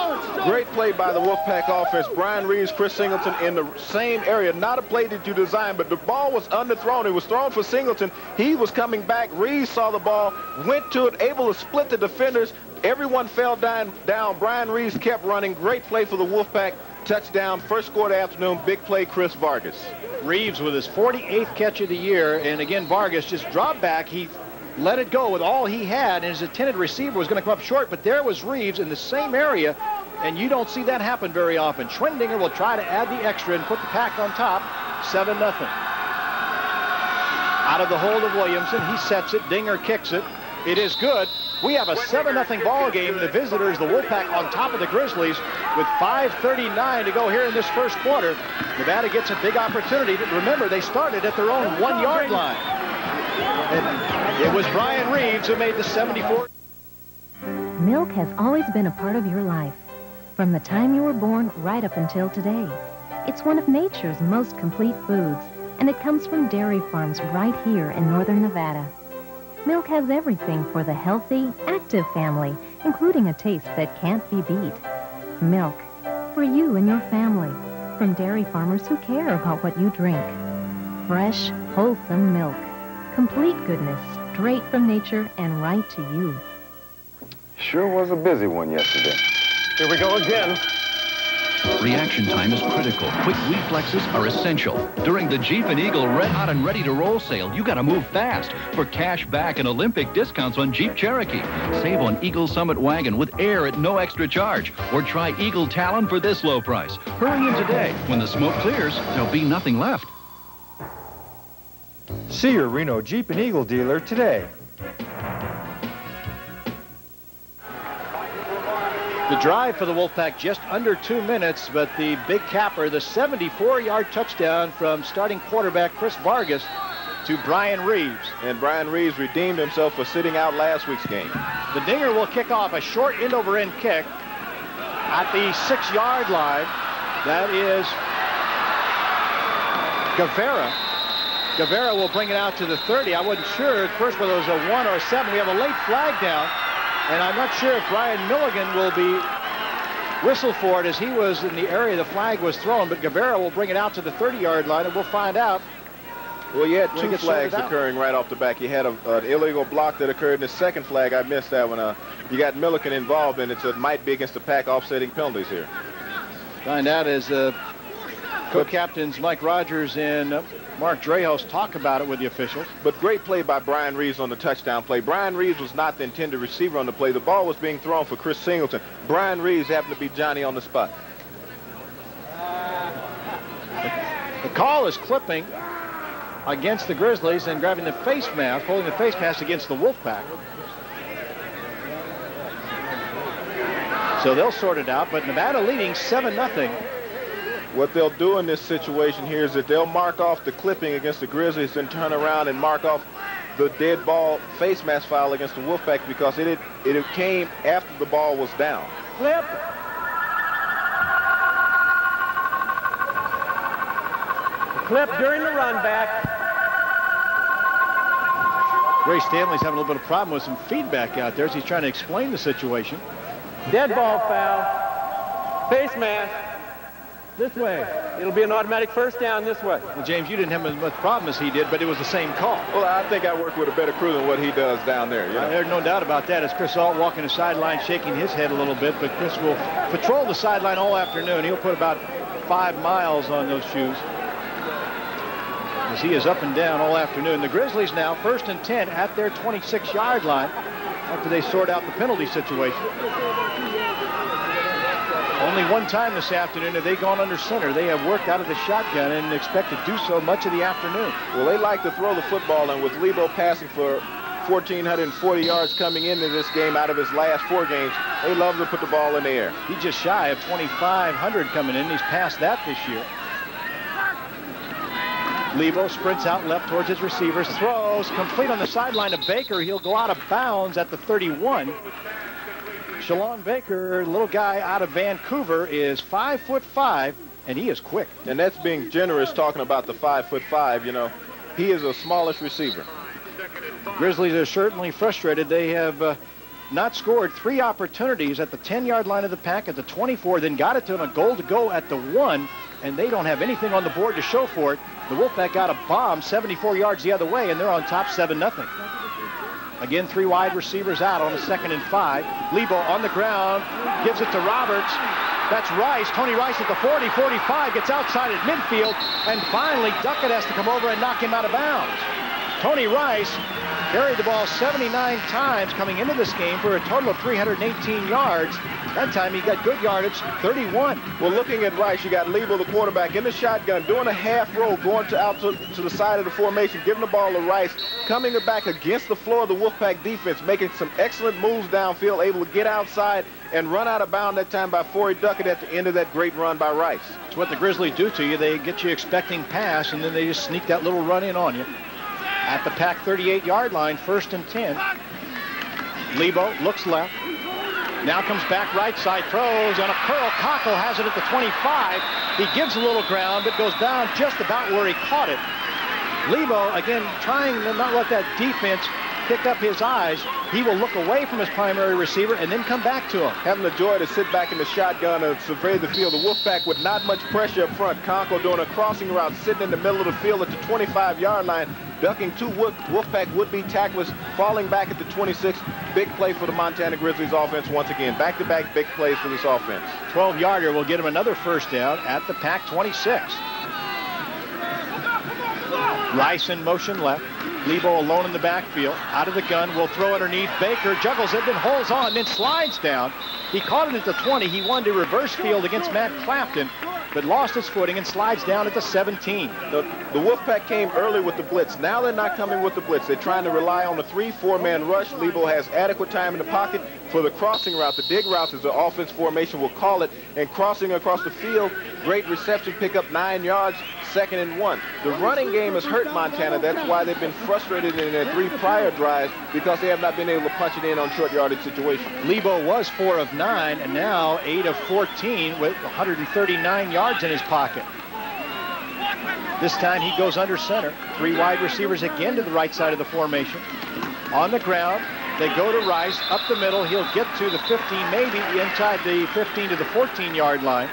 Great play by the Wolfpack offense. Brian Reeves, Chris Singleton in the same area. Not a play that you designed, but the ball was underthrown. It was thrown for Singleton. He was coming back. Reeves saw the ball, went to it, able to split the defenders. Everyone fell down. down. Brian Reeves kept running. Great play for the Wolfpack. Touchdown, first score of the afternoon. Big play, Chris Vargas. Reeves with his 48th catch of the year, and again, Vargas just dropped back. He let it go with all he had, and his intended receiver was going to come up short, but there was Reeves in the same area, and you don't see that happen very often. Schwendinger will try to add the extra and put the pack on top, 7-0. Out of the hold of Williamson, he sets it, Dinger kicks it. It is good. We have a 7-0 ball game. The visitors, the Wolfpack, on top of the Grizzlies with 5.39 to go here in this first quarter. Nevada gets a big opportunity. Remember, they started at their own one-yard line. And it was Brian Reeves who made the 74. Milk has always been a part of your life, from the time you were born right up until today. It's one of nature's most complete foods, and it comes from dairy farms right here in northern Nevada. Milk has everything for the healthy, active family, including a taste that can't be beat. Milk, for you and your family, from dairy farmers who care about what you drink. Fresh, wholesome milk. Complete goodness, straight from nature and right to you. Sure was a busy one yesterday. Here we go again. Reaction time is critical. Quick reflexes are essential. During the Jeep and Eagle Red Hot and Ready to Roll sale, you gotta move fast for cash back and Olympic discounts on Jeep Cherokee. Save on Eagle Summit Wagon with air at no extra charge. Or try Eagle Talon for this low price. Hurry in today. When the smoke clears, there'll be nothing left. See your Reno Jeep and Eagle dealer today. The drive for the Wolfpack just under two minutes, but the big capper, the 74-yard touchdown from starting quarterback Chris Vargas to Brian Reeves. And Brian Reeves redeemed himself for sitting out last week's game. The Dinger will kick off a short end-over-end kick at the six-yard line. That is Guevara. Guevara will bring it out to the 30. I wasn't sure at first whether it was a one or a seven. We have a late flag down. And I'm not sure if Brian Milligan will be whistled for it as he was in the area the flag was thrown, but Guevara will bring it out to the 30-yard line, and we'll find out. Well, you had two flags occurring right off the back. You had a, an illegal block that occurred in the second flag. I missed that one. Uh, you got Milliken involved in it, so it might be against the pack offsetting penalties here. Find out as uh, co-captains Mike Rogers and uh, Mark Drehos talk about it with the officials. But great play by Brian Reeves on the touchdown play. Brian Reeves was not the intended receiver on the play. The ball was being thrown for Chris Singleton. Brian Reeves happened to be Johnny on the spot. The call is clipping against the Grizzlies and grabbing the face mask, holding the face mask against the Wolfpack. So they'll sort it out, but Nevada leading 7-0. What they'll do in this situation here is that they'll mark off the clipping against the Grizzlies and turn around and mark off the dead ball face mask foul against the Wolfpack because it, it, it came after the ball was down. Flip. Clip during the run back. Ray Stanley's having a little bit of problem with some feedback out there as he's trying to explain the situation. Dead ball foul. Face mask. This way. It'll be an automatic first down this way. Well, James, you didn't have as much problem as he did, but it was the same call. Well, I think I work with a better crew than what he does down there. You know? There's no doubt about that. As Chris Ault walking the sideline, shaking his head a little bit, but Chris will patrol the sideline all afternoon. He'll put about five miles on those shoes. As he is up and down all afternoon. The Grizzlies now first and 10 at their 26-yard line after they sort out the penalty situation. Only one time this afternoon have they gone under center. They have worked out of the shotgun and expect to do so much of the afternoon. Well, they like to throw the football, and with Lebo passing for 1,440 yards coming into this game out of his last four games, they love to put the ball in the air. He's just shy of 2,500 coming in. He's passed that this year. Lebo sprints out left towards his receivers, throws complete on the sideline to Baker. He'll go out of bounds at the 31. Shalon Baker, little guy out of Vancouver, is five foot five, and he is quick. And that's being generous talking about the five foot five, you know. He is a smallish receiver. Grizzlies are certainly frustrated. They have uh, not scored three opportunities at the 10-yard line of the pack, at the 24, then got it to a goal to go at the one, and they don't have anything on the board to show for it. The Wolfpack got a bomb 74 yards the other way, and they're on top 7-0. Again, three wide receivers out on a second and five. Lebo on the ground, gives it to Roberts. That's Rice. Tony Rice at the 40, 45, gets outside at midfield, and finally Duckett has to come over and knock him out of bounds. Tony Rice carried the ball 79 times coming into this game for a total of 318 yards. That time he got good yardage, 31. Well, looking at Rice, you got Lebo, the quarterback, in the shotgun, doing a half roll, going to out to, to the side of the formation, giving the ball to Rice, coming it back against the floor of the Wolfpack defense, making some excellent moves downfield, able to get outside and run out of bounds that time by Forey Duckett at the end of that great run by Rice. It's what the Grizzlies do to you. They get you expecting pass, and then they just sneak that little run in on you. At the pack 38-yard line, first and 10. Lebo looks left. Now comes back right side, throws and a curl. Cockle has it at the 25. He gives a little ground, but goes down just about where he caught it. Lebo, again, trying to not let that defense pick up his eyes, he will look away from his primary receiver and then come back to him. Having the joy to sit back in the shotgun and survey the field, the Wolfpack with not much pressure up front. Conkle doing a crossing route, sitting in the middle of the field at the 25-yard line, ducking two Wolfpack would-be tacklers, falling back at the 26. Big play for the Montana Grizzlies offense once again. Back-to-back big plays for this offense. 12-yarder will get him another first down at the Pack 26. Rice in motion left. Lebo alone in the backfield. Out of the gun. Will throw underneath. Baker juggles it, then holds on, then slides down. He caught it at the 20. He won to reverse field against Matt Clafton, but lost his footing and slides down at the 17. The, the Wolfpack came early with the blitz. Now they're not coming with the blitz. They're trying to rely on the three, four-man rush. Lebo has adequate time in the pocket for the crossing route. The dig route is the offense formation will call it. And crossing across the field, great reception, pick up nine yards, second and one. The running game has hurt Montana. That's why they've been frustrated in their three prior drives because they have not been able to punch it in on short yardage situations. Lebo was four of nine and now eight of 14 with 139 yards in his pocket. This time he goes under center. Three wide receivers again to the right side of the formation. On the ground, they go to Rice, up the middle. He'll get to the 15, maybe inside the 15 to the 14-yard line.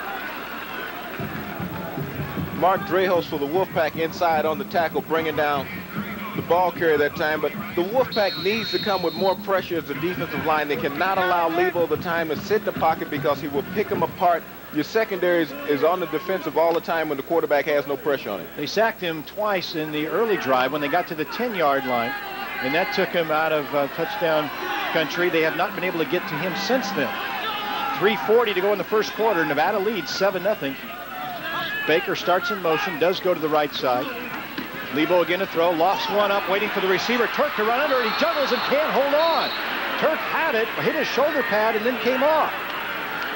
Mark Drehos for the Wolfpack inside on the tackle, bringing down the ball carrier that time. But the Wolfpack needs to come with more pressure as the defensive line. They cannot allow Lebo the time to sit in the pocket because he will pick them apart. Your secondary is, is on the defensive all the time when the quarterback has no pressure on him. They sacked him twice in the early drive when they got to the 10-yard line, and that took him out of uh, touchdown country. They have not been able to get to him since then. 3.40 to go in the first quarter. Nevada leads 7-0. Baker starts in motion, does go to the right side. Lebo again to throw, lofts one up, waiting for the receiver. Turk to run under, and he juggles and can't hold on. Turk had it, hit his shoulder pad, and then came off.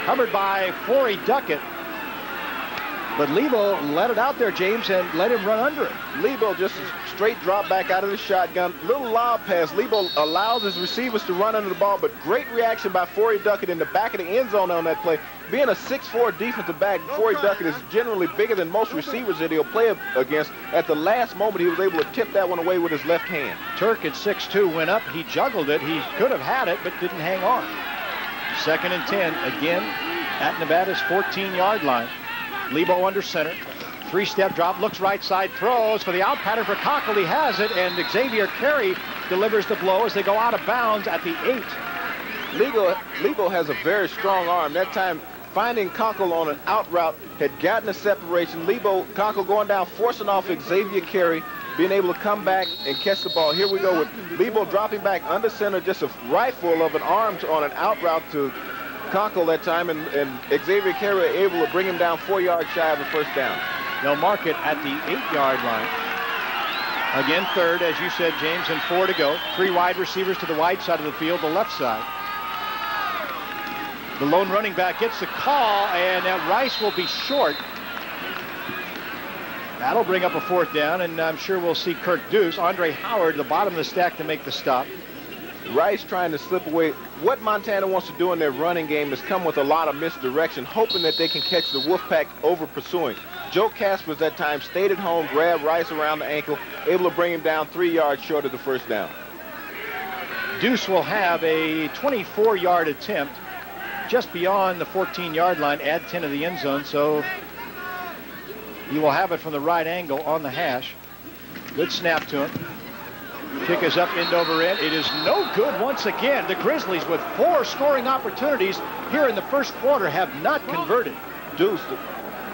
Covered by Forey Duckett. But Lebo let it out there, James, and let him run under it. Lebo just straight drop back out of the shotgun. Little lob pass. Lebo allows his receivers to run under the ball, but great reaction by Forey Duckett in the back of the end zone on that play. Being a 6'4 defensive back, Forey Duckett is generally bigger than most receivers that he'll play against. At the last moment, he was able to tip that one away with his left hand. Turk at 6'2 went up. He juggled it. He could have had it, but didn't hang on. Second and 10, again, at Nevada's 14-yard line. Lebo under center. Three-step drop, looks right side, throws for the out pattern for Cockle. He has it, and Xavier Carey delivers the blow as they go out of bounds at the eight. Lebo, Lebo has a very strong arm. That time, finding Conkle on an out route, had gotten a separation. Lebo, Conkle going down, forcing off Xavier Carey, being able to come back and catch the ball. Here we go with Lebo dropping back under center, just a rifle of an arm on an out route to Conkle that time, and, and Xavier Carey able to bring him down four yards shy of a first down. They'll mark it at the eight-yard line. Again, third, as you said, James, and four to go. Three wide receivers to the wide side of the field, the left side. The lone running back gets the call, and that Rice will be short. That'll bring up a fourth down, and I'm sure we'll see Kirk Deuce. Andre Howard, the bottom of the stack to make the stop. Rice trying to slip away. What Montana wants to do in their running game is come with a lot of misdirection, hoping that they can catch the Wolfpack over pursuing. Joe Caspers that time stayed at home, grabbed Rice around the ankle, able to bring him down three yards short of the first down. Deuce will have a 24-yard attempt just beyond the 14-yard line, add 10 to the end zone, so he will have it from the right angle on the hash. Good snap to him. Kick is up end over end. It is no good once again. The Grizzlies with four scoring opportunities here in the first quarter have not converted. Deuce,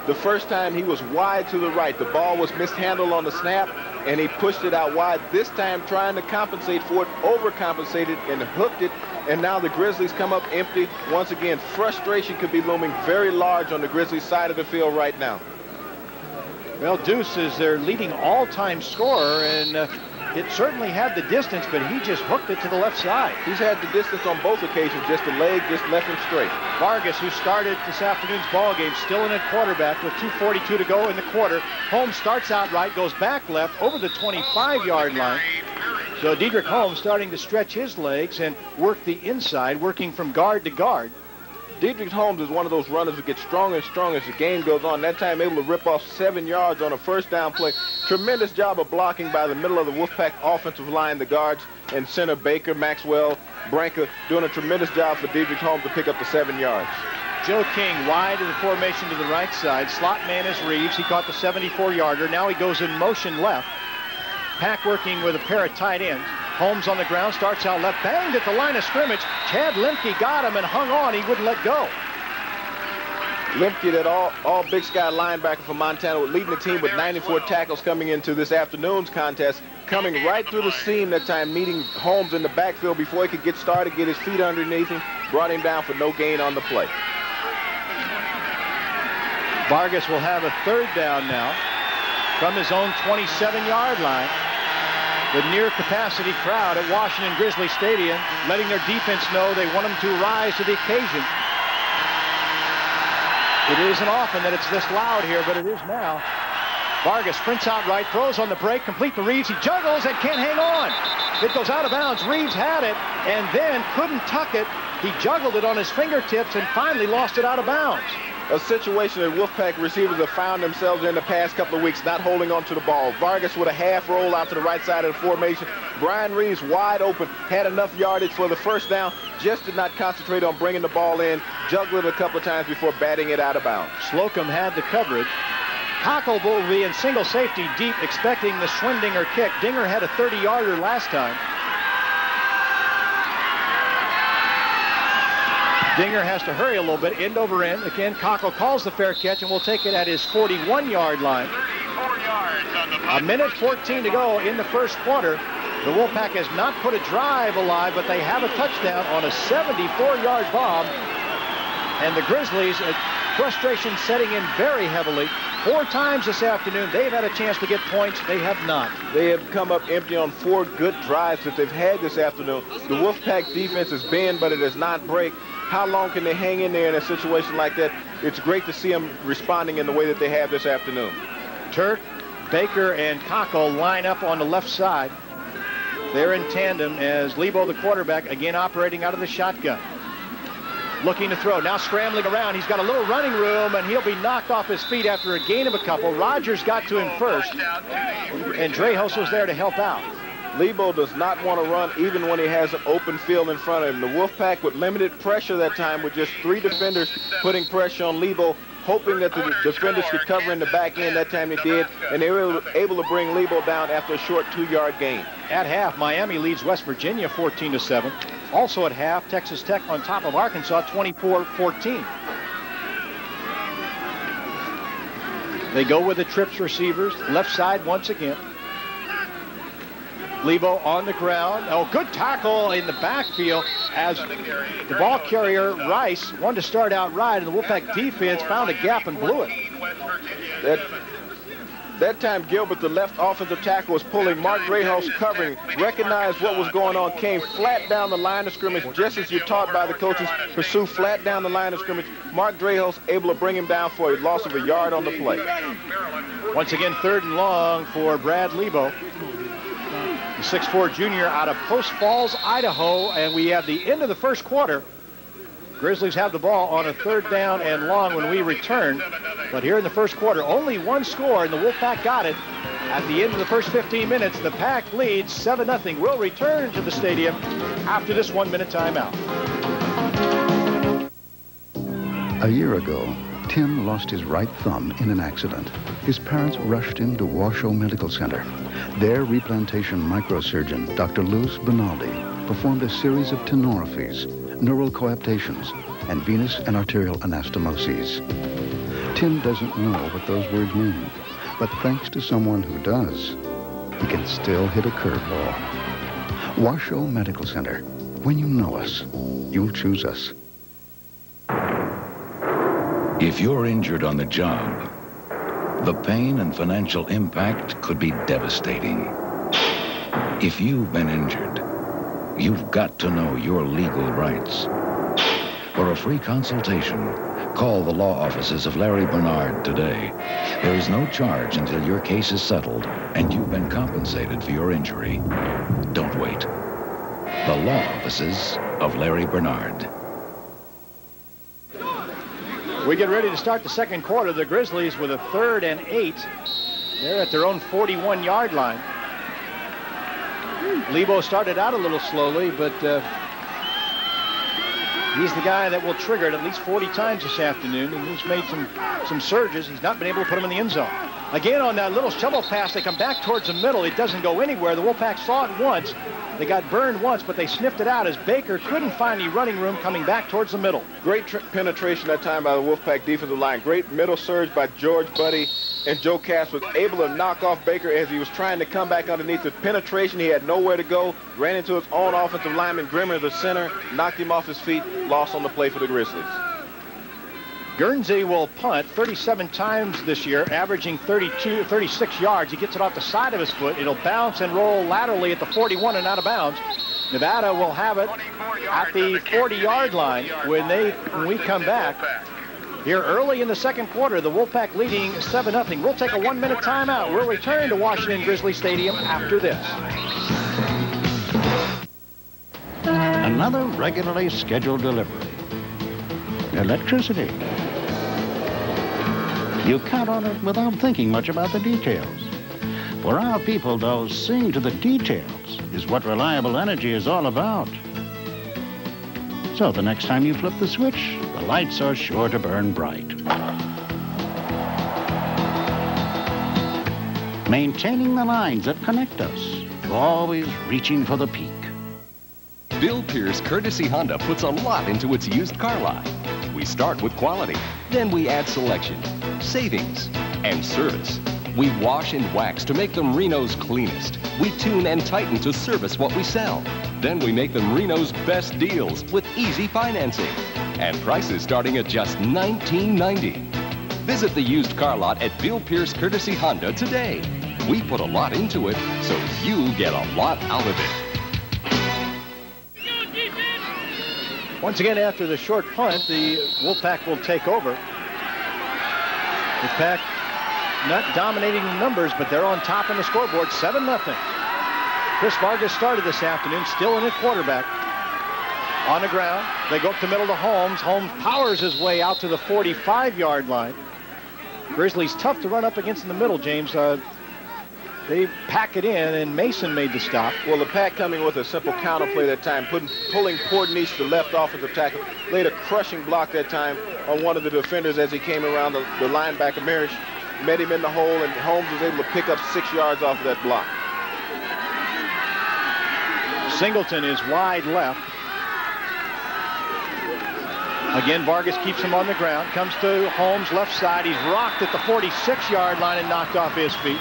the, first time he was wide to the right. The ball was mishandled on the snap, and he pushed it out wide. This time trying to compensate for it, overcompensated and hooked it. And now the Grizzlies come up empty. Once again, frustration could be looming very large on the Grizzlies side of the field right now. Well, Deuce is their leading all-time scorer, and uh, it certainly had the distance, but he just hooked it to the left side. He's had the distance on both occasions, just the leg just left him straight. Vargas, who started this afternoon's ball game, still in at quarterback with 2.42 to go in the quarter. Holmes starts out right, goes back left over the 25-yard line. So Dedrick Holmes starting to stretch his legs and work the inside, working from guard to guard. Dedrick Holmes is one of those runners who gets stronger and stronger as the game goes on. That time able to rip off seven yards on a first down play. Tremendous job of blocking by the middle of the Wolfpack offensive line, the guards and center Baker, Maxwell, Branca doing a tremendous job for Dedrick Holmes to pick up the seven yards. Joe King wide of the formation to the right side. Slot man is Reeves. He caught the 74-yarder. Now he goes in motion left. Pack working with a pair of tight ends. Holmes on the ground, starts out left, banged at the line of scrimmage. Chad Lemke got him and hung on. He wouldn't let go. Lemke, that all, all Big Sky linebacker from Montana, leading the team with 94 tackles coming into this afternoon's contest, coming right through the seam that time, meeting Holmes in the backfield before he could get started, get his feet underneath him, brought him down for no gain on the play. Vargas will have a third down now from his own 27-yard line. The near capacity crowd at Washington Grizzly Stadium letting their defense know they want them to rise to the occasion. It isn't often that it's this loud here, but it is now. Vargas sprints out right, throws on the break, complete to Reeves. He juggles and can't hang on. It goes out of bounds. Reeves had it and then couldn't tuck it. He juggled it on his fingertips and finally lost it out of bounds a situation that Wolfpack receivers have found themselves in the past couple of weeks, not holding on to the ball. Vargas with a half roll out to the right side of the formation. Brian Reeves wide open, had enough yardage for the first down, just did not concentrate on bringing the ball in, juggled it a couple of times before batting it out of bounds. Slocum had the coverage. Cockle will be in single safety deep, expecting the Schwendinger kick. Dinger had a 30-yarder last time. Dinger has to hurry a little bit, end over end. Again, Cockle calls the fair catch, and will take it at his 41-yard line. A minute 14 to go in the first quarter. The Wolfpack has not put a drive alive, but they have a touchdown on a 74-yard bomb. And the Grizzlies, uh, frustration setting in very heavily. Four times this afternoon, they've had a chance to get points. They have not. They have come up empty on four good drives that they've had this afternoon. The Wolfpack defense has been, but it does not break. How long can they hang in there in a situation like that? It's great to see them responding in the way that they have this afternoon. Turk, Baker, and Cockle line up on the left side. They're in tandem as Lebo, the quarterback, again operating out of the shotgun. Looking to throw. Now scrambling around. He's got a little running room, and he'll be knocked off his feet after a gain of a couple. Rogers got to him first, and Drehos was there to help out. Lebo does not want to run even when he has an open field in front of him. The Wolfpack with limited pressure that time with just three defenders putting pressure on Lebo, hoping that the defenders could cover in the back end. That time they did, and they were able to bring Lebo down after a short two-yard gain. At half, Miami leads West Virginia 14 to 7. Also at half, Texas Tech on top of Arkansas 24-14. They go with the trips receivers, left side once again. Lebo on the ground. Oh, good tackle in the backfield as the ball carrier, Rice, wanted to start out right, and the Wolfpack defense found a gap and blew it. That, that time, Gilbert, the left offensive tackle, was pulling. Mark Drehos covering, recognized what was going on, came flat down the line of scrimmage, just as you're taught by the coaches, pursue flat down the line of scrimmage. Mark Drehos able to bring him down for a loss of a yard on the play. Once again, third and long for Brad Lebo. 6'4 junior out of Post Falls, Idaho, and we have the end of the first quarter. Grizzlies have the ball on a third down and long when we return. But here in the first quarter, only one score, and the Wolfpack got it. At the end of the first 15 minutes, the Pack leads 7-0. We'll return to the stadium after this one-minute timeout. A year ago, Tim lost his right thumb in an accident. His parents rushed him to Washoe Medical Center. Their replantation microsurgeon, Dr. Louis Benaldi, performed a series of tenorrhaphies, neural coaptations, and venous and arterial anastomoses. Tim doesn't know what those words mean, but thanks to someone who does, he can still hit a curveball. Washoe Medical Center. When you know us, you'll choose us. If you're injured on the job, the pain and financial impact could be devastating. If you've been injured, you've got to know your legal rights. For a free consultation, call the law offices of Larry Bernard today. There is no charge until your case is settled and you've been compensated for your injury. Don't wait. The law offices of Larry Bernard. We get ready to start the second quarter. The Grizzlies with a third and eight. They're at their own 41-yard line. Lebo started out a little slowly, but uh, he's the guy that will trigger it at least 40 times this afternoon, and he's made some, some surges. He's not been able to put them in the end zone. Again, on that little shovel pass, they come back towards the middle. It doesn't go anywhere. The Wolfpack saw it once. They got burned once, but they sniffed it out as Baker couldn't find any running room coming back towards the middle. Great penetration that time by the Wolfpack defensive line. Great middle surge by George Buddy. And Joe Cass was able to knock off Baker as he was trying to come back underneath the penetration. He had nowhere to go. Ran into his own offensive lineman, Grimmer, the center. Knocked him off his feet. Lost on the play for the Grizzlies. Guernsey will punt 37 times this year, averaging 32, 36 yards. He gets it off the side of his foot. It'll bounce and roll laterally at the 41 and out of bounds. Nevada will have it at the 40-yard line when they when we come back. Here early in the second quarter, the Wolfpack leading 7-0. We'll take a one-minute timeout. We'll return to Washington Grizzly Stadium after this. Another regularly scheduled delivery. Electricity. You count on it without thinking much about the details. For our people, though, seeing to the details is what reliable energy is all about. So the next time you flip the switch, the lights are sure to burn bright. Maintaining the lines that connect us, always reaching for the peak. Bill Pierce Courtesy Honda puts a lot into its used car line. We start with quality, then we add selection, savings, and service. We wash and wax to make them Reno's cleanest. We tune and tighten to service what we sell. Then we make them Reno's best deals with easy financing and prices starting at just $19.90. Visit the used car lot at Bill Pierce Courtesy Honda today. We put a lot into it, so you get a lot out of it. Once again, after the short punt, the Wolfpack will take over. The Pack not dominating the numbers, but they're on top in the scoreboard, 7-0. Chris Vargas started this afternoon, still in at quarterback. On the ground, they go up the middle to Holmes. Holmes powers his way out to the 45-yard line. Grizzlies tough to run up against in the middle, James. Uh, they pack it in, and Mason made the stop. Well, the pack coming with a simple counter play that time, putting, pulling Portnice, the left offensive tackle, laid a crushing block that time on one of the defenders as he came around the, the linebacker, Marish, met him in the hole, and Holmes was able to pick up six yards off of that block. Singleton is wide left. Again, Vargas keeps him on the ground. Comes to Holmes' left side. He's rocked at the 46-yard line and knocked off his feet.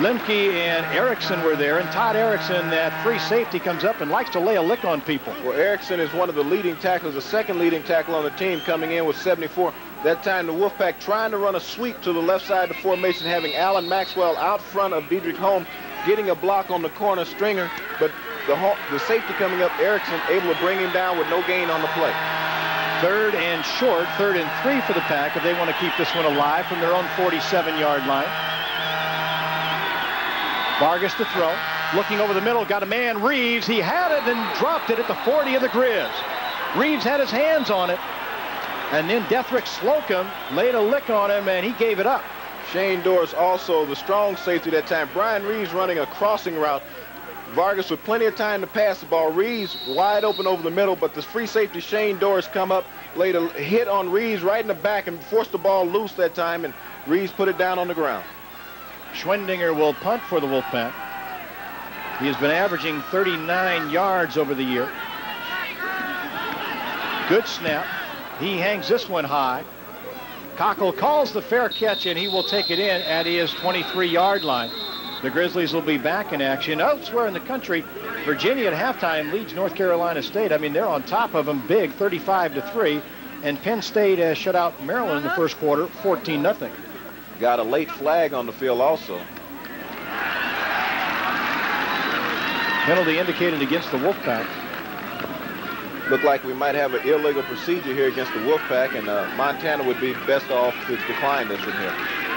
Lemke and Erickson were there, and Todd Erickson, that free safety, comes up and likes to lay a lick on people. Well, Erickson is one of the leading tacklers, the second leading tackle on the team, coming in with 74. That time, the Wolfpack trying to run a sweep to the left side of the formation, having Alan Maxwell out front of Dedrick Holmes, getting a block on the corner stringer, but the, the safety coming up, Erickson, able to bring him down with no gain on the play. Third and short, third and three for the Pack if they want to keep this one alive from their own 47-yard line. Vargas to throw. Looking over the middle, got a man, Reeves. He had it and dropped it at the 40 of the Grizz. Reeves had his hands on it. And then Deathrick Slocum laid a lick on him, and he gave it up. Shane Doris also the strong safety that time. Brian Reeves running a crossing route. Vargas with plenty of time to pass the ball. Reeves wide open over the middle, but the free safety Shane Doris come up, laid a hit on Reeves right in the back and forced the ball loose that time, and Reeves put it down on the ground. Schwendinger will punt for the Wolfpack. He has been averaging 39 yards over the year. Good snap. He hangs this one high. Cockle calls the fair catch, and he will take it in at his 23-yard line. The Grizzlies will be back in action. Elsewhere in the country, Virginia at halftime leads North Carolina State. I mean, they're on top of them big, 35 to 3. And Penn State has shut out Maryland in the first quarter, 14 0 got a late flag on the field also. Penalty indicated against the Wolfpack. Looked like we might have an illegal procedure here against the Wolfpack, and uh, Montana would be best off to decline this in here.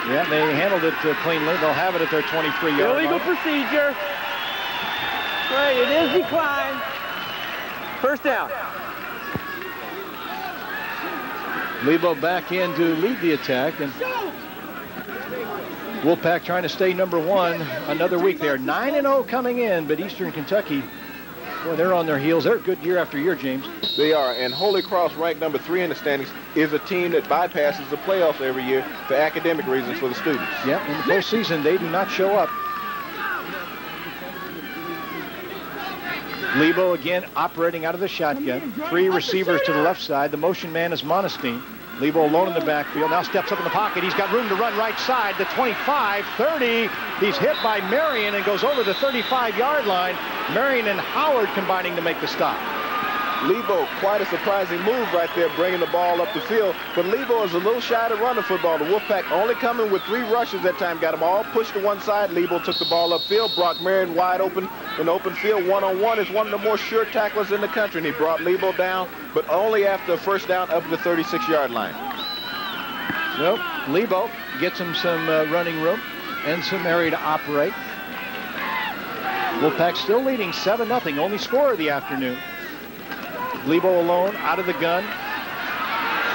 Yeah, they handled it uh, cleanly. They'll have it at their 23-yard line. Illegal procedure. Right, it is declined. First down. Lebo back in to lead the attack. And Wolfpack trying to stay number one another week. They are 9-0 coming in, but Eastern Kentucky, boy, they're on their heels. They're good year after year, James. They are, and Holy Cross, ranked number three in the standings, is a team that bypasses the playoffs every year for academic reasons for the students. Yep, in the postseason, they do not show up. Lebo again operating out of the shotgun. Three receivers to the left side. The motion man is Monestein. Lebo alone in the backfield. Now steps up in the pocket. He's got room to run right side. The 25, 30. He's hit by Marion and goes over the 35-yard line. Marion and Howard combining to make the stop. Lebo, quite a surprising move right there, bringing the ball up the field. But Lebo is a little shy to run the football. The Wolfpack only coming with three rushes that time. Got them all pushed to one side. Lebo took the ball upfield. Brock Marion wide open in open field. One-on-one is one of the more sure tacklers in the country. And he brought Lebo down, but only after a first down up the 36-yard line. So Lebo gets him some uh, running room and some area to operate. Wolfpack still leading 7-0, only score of the afternoon. Lebo alone, out of the gun.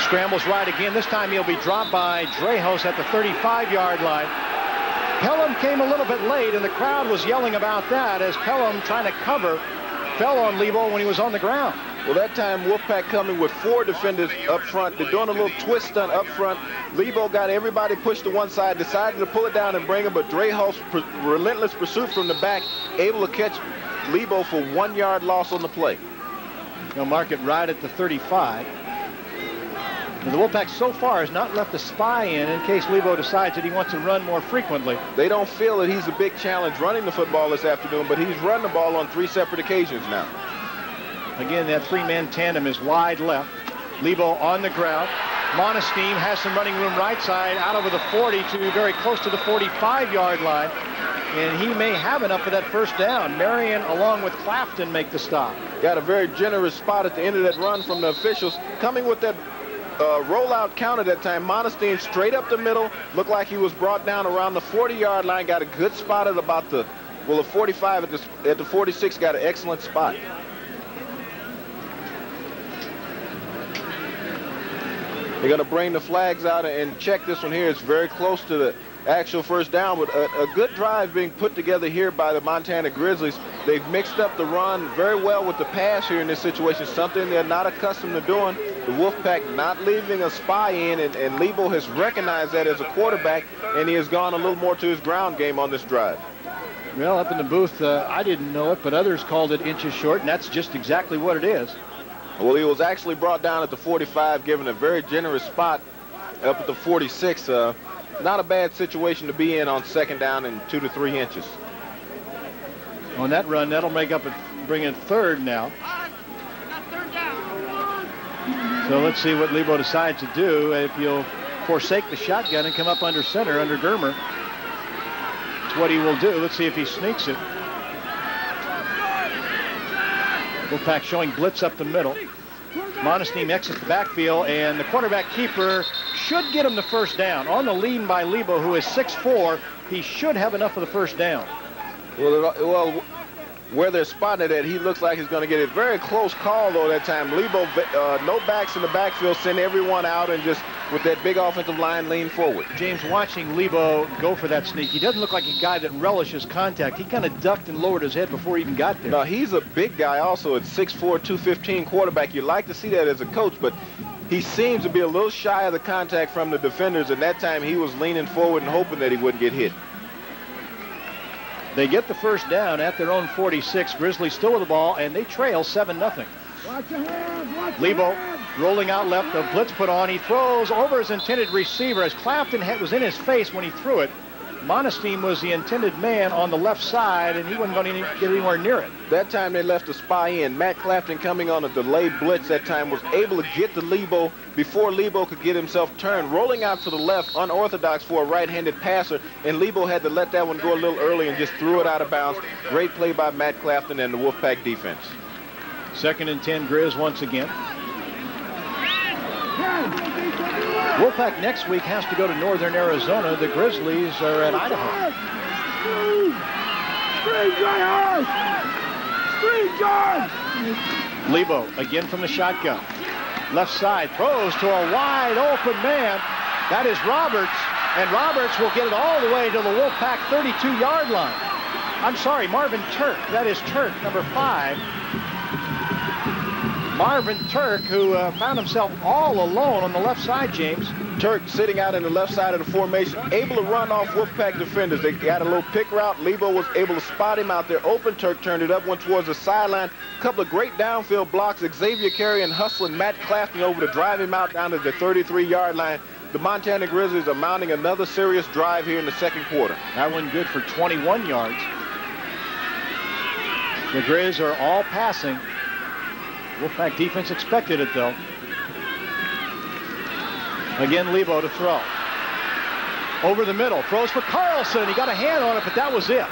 Scrambles right again. This time he'll be dropped by Drehos at the 35-yard line. Pelham came a little bit late, and the crowd was yelling about that as Pelham, trying to cover, fell on Lebo when he was on the ground. Well, that time Wolfpack coming with four defenders up front. They're doing a little twist stunt up front. Lebo got everybody pushed to one side, decided to pull it down and bring him, but Drehos, relentless pursuit from the back, able to catch Lebo for one yard loss on the play. They'll mark it right at the 35. And the Wolfpack so far has not left a spy in in case Lebo decides that he wants to run more frequently. They don't feel that he's a big challenge running the football this afternoon, but he's run the ball on three separate occasions now. Again, that three-man tandem is wide left. Lebo on the ground. Monestein has some running room right side out over the 40 to very close to the 45-yard line. And he may have enough for that first down. Marion, along with Clafton, make the stop. Got a very generous spot at the end of that run from the officials. Coming with that uh, rollout count at that time. Monestein straight up the middle. Looked like he was brought down around the 40-yard line. Got a good spot at about the, well, the 45 at the, at the 46. Got an excellent spot. They're going to bring the flags out and check this one here. It's very close to the actual first down, but a, a, good drive being put together here by the Montana Grizzlies. They've mixed up the run very well with the pass here in this situation, something they're not accustomed to doing. The Wolfpack not leaving a spy in, and, and Lebo has recognized that as a quarterback, and he has gone a little more to his ground game on this drive. Well, up in the booth, uh, I didn't know it, but others called it inches short, and that's just exactly what it is. Well, he was actually brought down at the 45, given a very generous spot up at the 46. Uh, not a bad situation to be in on second down and two to three inches. On that run, that'll make up and bring in third now. So let's see what Lebo decides to do. If you'll forsake the shotgun and come up under center, under Germer, it's what he will do. Let's see if he sneaks it. Wolfpack showing blitz up the middle. Monestein exits the backfield, and the quarterback keeper should get him the first down. On the lean by Lebo, who is 6'4", he should have enough of the first down. Well, well, where they're spotting it at, he looks like he's going to get it. Very close call, though, that time. Lebo, uh, no backs in the backfield, send everyone out and just with that big offensive line lean forward. James, watching Lebo go for that sneak, he doesn't look like a guy that relishes contact. He kind of ducked and lowered his head before he even got there. No, he's a big guy also at 6'4", 215 quarterback. You like to see that as a coach, but he seems to be a little shy of the contact from the defenders, and that time he was leaning forward and hoping that he wouldn't get hit. They get the first down at their own 46. Grizzlies still with the ball, and they trail 7-0. Lebo rolling out left, the blitz put on. He throws over his intended receiver as Clafton was in his face when he threw it. Monestein was the intended man on the left side, and he wasn't going to get anywhere near it. That time they left a spy in. Matt Clafton coming on a delayed blitz that time was able to get to Lebo before Lebo could get himself turned. Rolling out to the left, unorthodox for a right-handed passer, and Lebo had to let that one go a little early and just threw it out of bounds. Great play by Matt Clafton and the Wolfpack defense. Second and 10, Grizz once again. Wolfpack next week has to go to northern Arizona. The Grizzlies are at Idaho. Lebo again from the shotgun. left side, throws to a wide open man. That is Roberts, and Roberts will get it all the way to the Wolfpack 32-yard line. I'm sorry, Marvin Turk. That is Turk, number five. Marvin Turk, who uh, found himself all alone on the left side, James. Turk sitting out in the left side of the formation, able to run off Wolfpack defenders. They got a little pick route. Lebo was able to spot him out there. Open Turk turned it up, went towards the sideline. Couple of great downfield blocks. Xavier Carey and hustling Matt Clafton over to drive him out down to the 33-yard line. The Montana Grizzlies are mounting another serious drive here in the second quarter. That one good for 21 yards. The Grizz are all passing. Wolfpack defense expected it, though. Again, Lebo to throw. Over the middle, throws for Carlson. He got a hand on it, but that was it.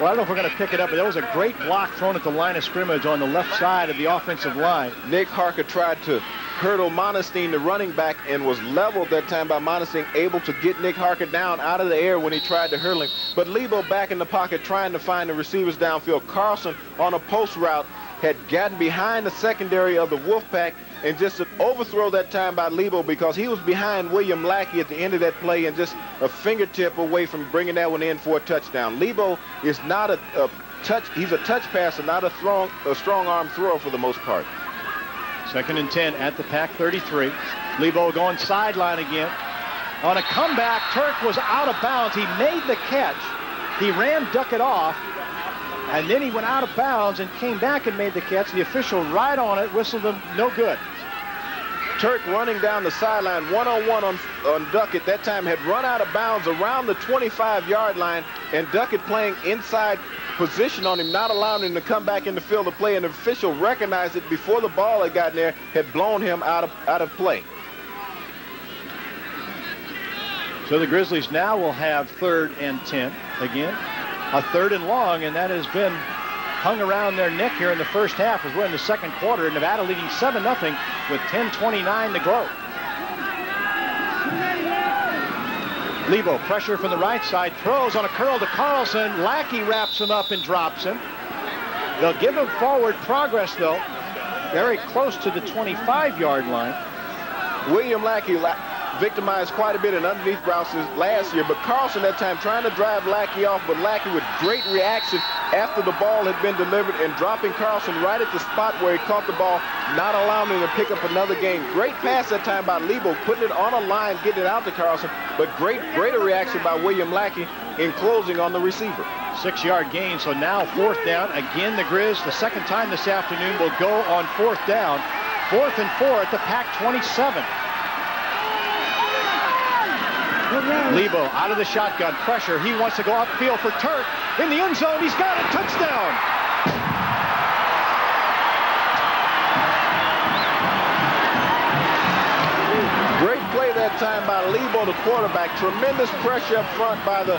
Well, I don't know if we're going to pick it up, but that was a great block thrown at the line of scrimmage on the left side of the offensive line. Nick Harker tried to hurdle Monestein, the running back, and was leveled that time by Monestein, able to get Nick Harker down out of the air when he tried to hurdle him. But Lebo back in the pocket trying to find the receivers downfield. Carlson on a post route had gotten behind the secondary of the Wolfpack and just an overthrow that time by Lebo because he was behind William Lackey at the end of that play and just a fingertip away from bringing that one in for a touchdown. Lebo is not a, a touch, he's a touch passer, not a strong, a strong arm thrower for the most part. Second and 10 at the Pack 33. Lebo going sideline again. On a comeback, Turk was out of bounds. He made the catch. He ran Duckett off, and then he went out of bounds and came back and made the catch. The official right on it, whistled him, no good. Turk running down the sideline one-on-one on, on Duckett. That time had run out of bounds around the 25-yard line, and Duckett playing inside position on him, not allowing him to come back in the field to play, and the official recognized it before the ball had gotten there, had blown him out of, out of play. So the Grizzlies now will have third and 10 again. A third and long, and that has been hung around their neck here in the first half as we're in the second quarter. Nevada leading 7-0 with 10.29 to go. Lebo, pressure from the right side, throws on a curl to Carlson. Lackey wraps him up and drops him. They'll give him forward progress, though, very close to the 25-yard line. William Lackey victimized quite a bit in underneath Rouse's last year, but Carlson that time trying to drive Lackey off, but Lackey with great reaction after the ball had been delivered and dropping Carlson right at the spot where he caught the ball, not allowing him to pick up another game. Great pass that time by Lebo, putting it on a line, getting it out to Carlson, but great, greater reaction by William Lackey in closing on the receiver. Six-yard gain, so now fourth down. Again, the Grizz, the second time this afternoon, will go on fourth down. Fourth and four at the Pack 27. Lebo out of the shotgun pressure. He wants to go upfield for Turk. In the end zone, he's got a touchdown. Great play that time by Lebo, the quarterback. Tremendous pressure up front by the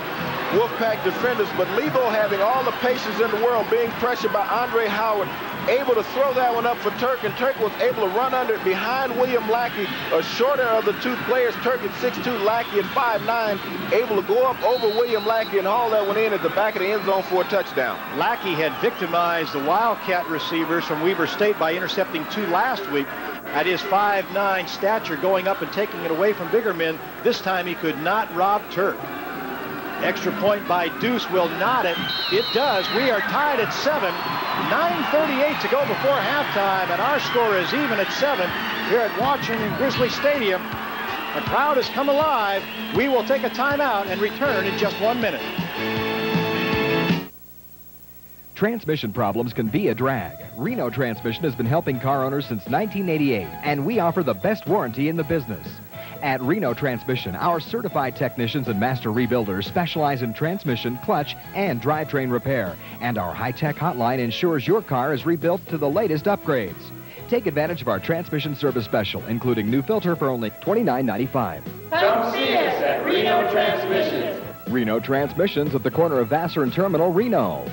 Wolfpack defenders, but Lebo having all the patience in the world, being pressured by Andre Howard, able to throw that one up for Turk, and Turk was able to run under it behind William Lackey, a shorter of the two players. Turk at 6'2", Lackey at 5'9", able to go up over William Lackey and haul that one in at the back of the end zone for a touchdown. Lackey had victimized the Wildcat receivers from Weber State by intercepting two last week. At his 5'9 stature, going up and taking it away from bigger men, this time he could not rob Turk. Extra point by Deuce will not it. It does. We are tied at seven. 9.38 to go before halftime, and our score is even at seven here at Washington Grizzly Stadium. The crowd has come alive. We will take a timeout and return in just one minute. Transmission problems can be a drag. Reno Transmission has been helping car owners since 1988, and we offer the best warranty in the business. At Reno Transmission, our certified technicians and master rebuilders specialize in transmission, clutch, and drivetrain repair. And our high-tech hotline ensures your car is rebuilt to the latest upgrades. Take advantage of our transmission service special, including new filter for only $29.95. Come see us at Reno Transmissions. Reno Transmissions at the corner of Vassar and Terminal, Reno.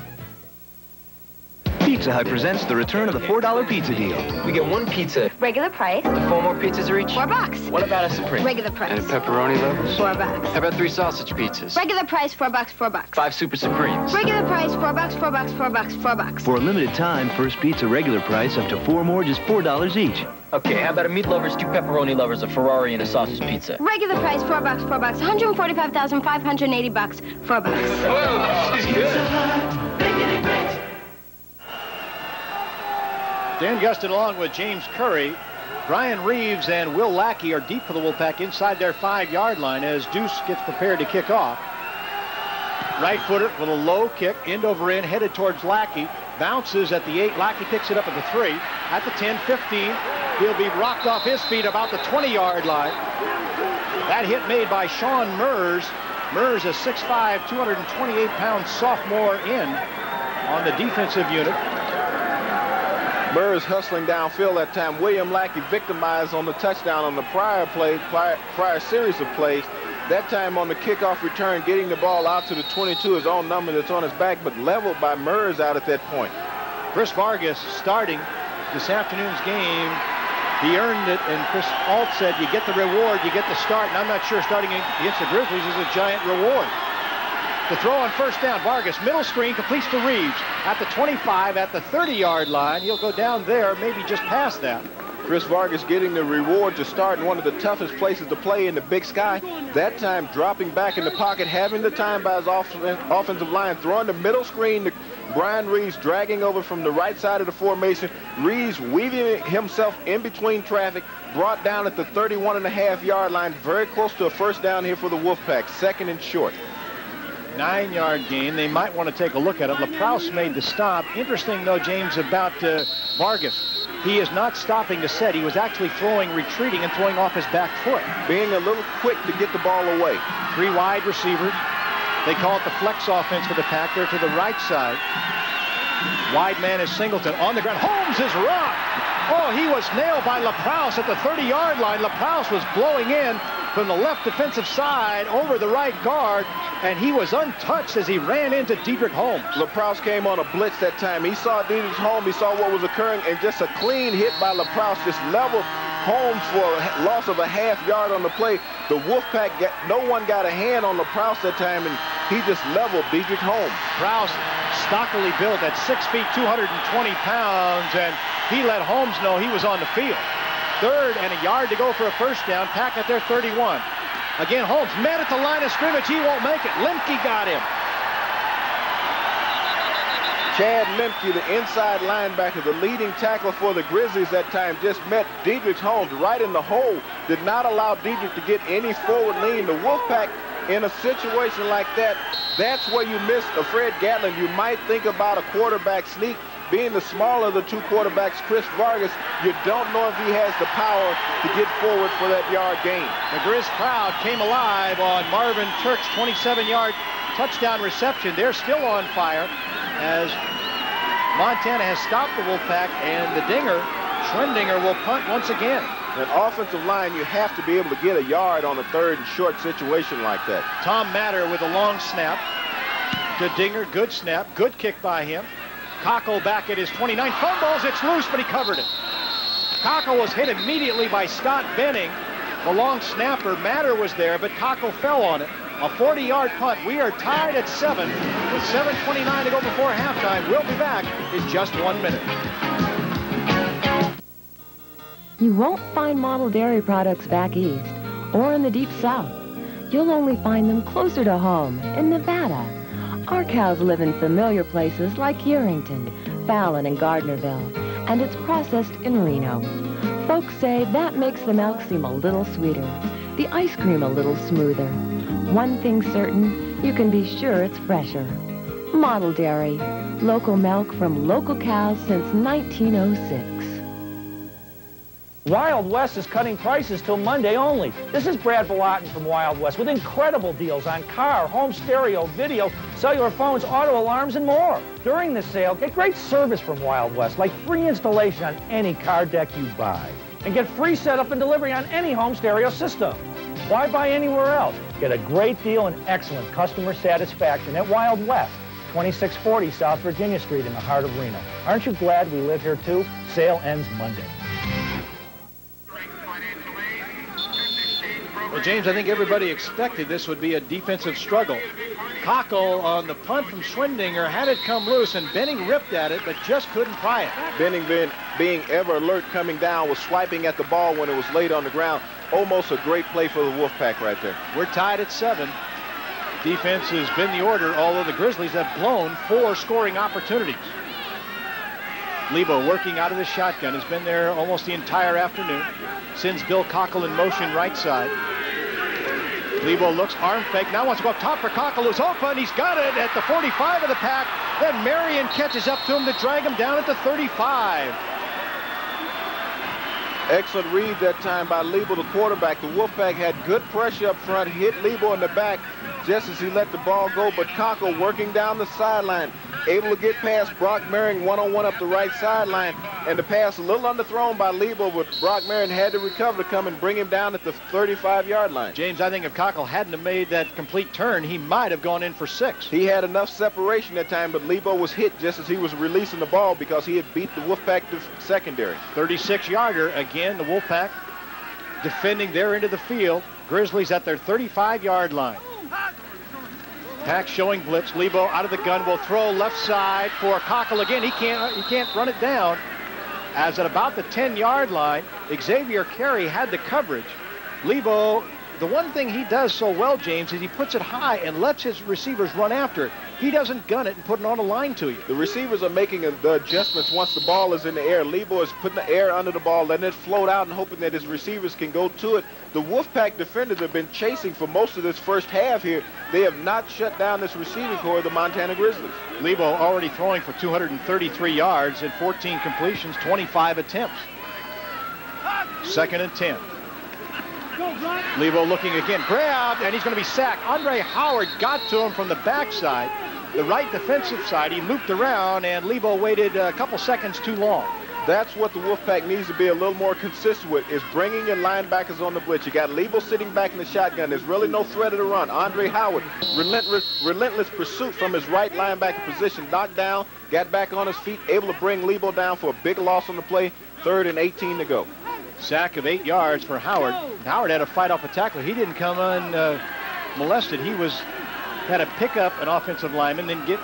Pizza Hut presents the return of the $4 pizza deal. We get one pizza. Regular price. The four more pizzas are each? Four bucks. What about a Supreme? Regular price. And a pepperoni lovers? Four bucks. How about three sausage pizzas? Regular price, four bucks, four bucks. Five Super Supremes. Regular price, four bucks, four bucks, four bucks, four bucks. For a limited time, first pizza regular price up to four more, just $4 each. Okay, how about a meat lovers, two pepperoni lovers, a Ferrari, and a sausage pizza? Regular price, four bucks, four bucks. 145,580 bucks, four bucks. Whoa, she's good. Dan Gustin along with James Curry. Brian Reeves and Will Lackey are deep for the Wolfpack inside their five-yard line as Deuce gets prepared to kick off. Right footer with a low kick, end over end, headed towards Lackey. Bounces at the 8. Lackey picks it up at the 3. At the 10, 15. He'll be rocked off his feet about the 20-yard line. That hit made by Sean Mers. Mers, a 6'5", 228-pound sophomore in on the defensive unit. Murs hustling downfield that time. William Lackey victimized on the touchdown on the prior play, prior, prior series of plays. That time on the kickoff return, getting the ball out to the 22, his own number that's on his back, but leveled by Murs out at that point. Chris Vargas starting this afternoon's game. He earned it, and Chris Ault said, you get the reward, you get the start, and I'm not sure starting against the Grizzlies is a giant reward. The throw on first down, Vargas, middle screen, completes to Reeves at the 25, at the 30-yard line. He'll go down there, maybe just past that. Chris Vargas getting the reward to start in one of the toughest places to play in the Big Sky. That time dropping back in the pocket, having the time by his off offensive line, throwing the middle screen to Brian Reeves, dragging over from the right side of the formation. Reeves weaving himself in between traffic, brought down at the 31 and a half yard line, very close to a first down here for the Wolfpack, second and short nine-yard gain. They might want to take a look at it. LaProuse made the stop. Interesting, though, James, about uh, Vargas. He is not stopping to set. He was actually throwing, retreating, and throwing off his back foot. Being a little quick to get the ball away. Three wide receivers. They call it the flex offense for the pack. They're to the right side. Wide man is Singleton on the ground. Holmes is rocked. Oh, he was nailed by LaProuse at the 30-yard line. LaProuse was blowing in from the left defensive side over the right guard, and he was untouched as he ran into Dedrick Holmes. LaProuse came on a blitz that time. He saw Dedrick Holmes, he saw what was occurring, and just a clean hit by LaProuse just leveled Holmes for a loss of a half yard on the play. The Wolfpack, got, no one got a hand on LaProuse that time, and he just leveled Dedrick Holmes. Prowse, stockily built at 6 feet, 220 pounds, and he let Holmes know he was on the field. Third and a yard to go for a first down. Pack at their 31. Again, Holmes met at the line of scrimmage. He won't make it. Lemke got him. Chad Lemke, the inside linebacker, the leading tackle for the Grizzlies that time, just met Dedrick Holmes right in the hole. Did not allow Dedrick to get any forward lean. The Wolfpack, in a situation like that, that's where you miss a Fred Gatlin. You might think about a quarterback sneak being the smaller of the two quarterbacks, Chris Vargas, you don't know if he has the power to get forward for that yard gain. The Grizz crowd came alive on Marvin Turk's 27-yard touchdown reception. They're still on fire as Montana has stopped the Wolfpack, and the Dinger, Schwendinger, will punt once again. An offensive line, you have to be able to get a yard on a third and short situation like that. Tom Matter with a long snap to Dinger. Good snap. Good kick by him. Cockle back at his 29. Fumbles, it's loose, but he covered it. Cockle was hit immediately by Scott Benning. The long snapper, Matter was there, but Cockle fell on it. A 40-yard punt. We are tied at 7 with 7.29 to go before halftime. We'll be back in just one minute. You won't find model dairy products back east or in the deep south. You'll only find them closer to home in Nevada our cows live in familiar places like Yerington, Fallon, and Gardnerville, and it's processed in Reno. Folks say that makes the milk seem a little sweeter, the ice cream a little smoother. One thing certain, you can be sure it's fresher. Model Dairy, local milk from local cows since 1906. Wild West is cutting prices till Monday only. This is Brad Volatin from Wild West with incredible deals on car, home stereo, video, cellular phones, auto alarms, and more. During the sale, get great service from Wild West, like free installation on any car deck you buy. And get free setup and delivery on any home stereo system. Why buy anywhere else? Get a great deal and excellent customer satisfaction at Wild West, 2640 South Virginia Street in the heart of Reno. Aren't you glad we live here too? Sale ends Monday. Well, James, I think everybody expected this would be a defensive struggle. Cockle on the punt from Schwendinger had it come loose, and Benning ripped at it, but just couldn't pry it. Benning been being ever alert coming down, was swiping at the ball when it was laid on the ground. Almost a great play for the Wolfpack right there. We're tied at seven. Defense has been the order, although the Grizzlies have blown four scoring opportunities. Lebo working out of the shotgun, has been there almost the entire afternoon. Sends Bill Cockle in motion right side. Lebo looks, arm fake, now wants to go up top for Cockle, who's open, he's got it at the 45 of the pack. Then Marion catches up to him to drag him down at the 35. Excellent read that time by Lebo, the quarterback. The Wolfpack had good pressure up front, hit Lebo in the back just as he let the ball go, but Cockle working down the sideline, able to get past Brock Marion one-on-one up the right sideline, and the pass a little underthrown by Lebo, but Brock Marion had to recover to come and bring him down at the 35-yard line. James, I think if Cockle hadn't have made that complete turn, he might have gone in for six. He had enough separation that time, but Lebo was hit just as he was releasing the ball because he had beat the Wolfpack secondary. 36-yarder, again, the Wolfpack defending their end of the field. Grizzlies at their 35-yard line. Pack showing blitz. Lebo out of the gun will throw left side for Cockle again. He can't uh, he can't run it down. As at about the 10-yard line, Xavier Carey had the coverage. Lebo, the one thing he does so well, James, is he puts it high and lets his receivers run after it. He doesn't gun it and put it on a line to you. The receivers are making the adjustments once the ball is in the air. Lebo is putting the air under the ball, letting it float out and hoping that his receivers can go to it. The Wolfpack defenders have been chasing for most of this first half here. They have not shut down this receiving core of the Montana Grizzlies. Lebo already throwing for 233 yards and 14 completions, 25 attempts. Second and 10. Lebo looking again, grabbed, and he's going to be sacked. Andre Howard got to him from the backside, the right defensive side. He looped around, and Lebo waited a couple seconds too long. That's what the Wolfpack needs to be a little more consistent with, is bringing your linebackers on the blitz. You got Lebo sitting back in the shotgun. There's really no threat of the run. Andre Howard, relentless, relentless pursuit from his right linebacker position, knocked down, got back on his feet, able to bring Lebo down for a big loss on the play. Third and 18 to go. Sack of eight yards for Howard. Howard had a fight off a tackler. He didn't come unmolested. Uh, he was had to pick up an offensive lineman, then get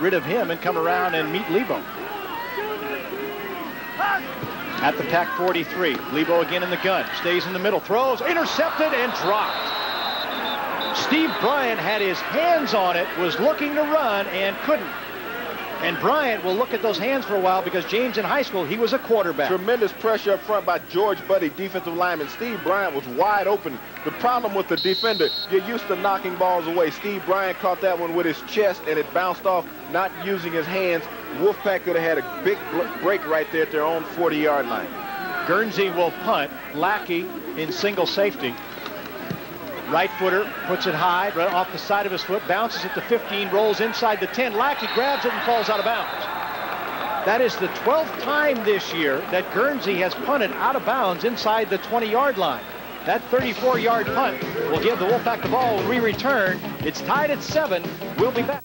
rid of him and come around and meet Lebo. At the pack 43, Lebo again in the gun, stays in the middle, throws, intercepted and dropped. Steve Bryant had his hands on it, was looking to run and couldn't. And Bryant will look at those hands for a while because James in high school, he was a quarterback. Tremendous pressure up front by George Buddy, defensive lineman. Steve Bryant was wide open. The problem with the defender, you're used to knocking balls away. Steve Bryant caught that one with his chest and it bounced off, not using his hands. Wolfpack could have had a big break right there at their own 40-yard line. Guernsey will punt. Lackey in single safety. Right footer puts it high, right off the side of his foot, bounces at the 15, rolls inside the 10. Lackey grabs it and falls out of bounds. That is the 12th time this year that Guernsey has punted out of bounds inside the 20-yard line. That 34-yard punt will give the Wolfpack the ball when we return. It's tied at seven. We'll be back.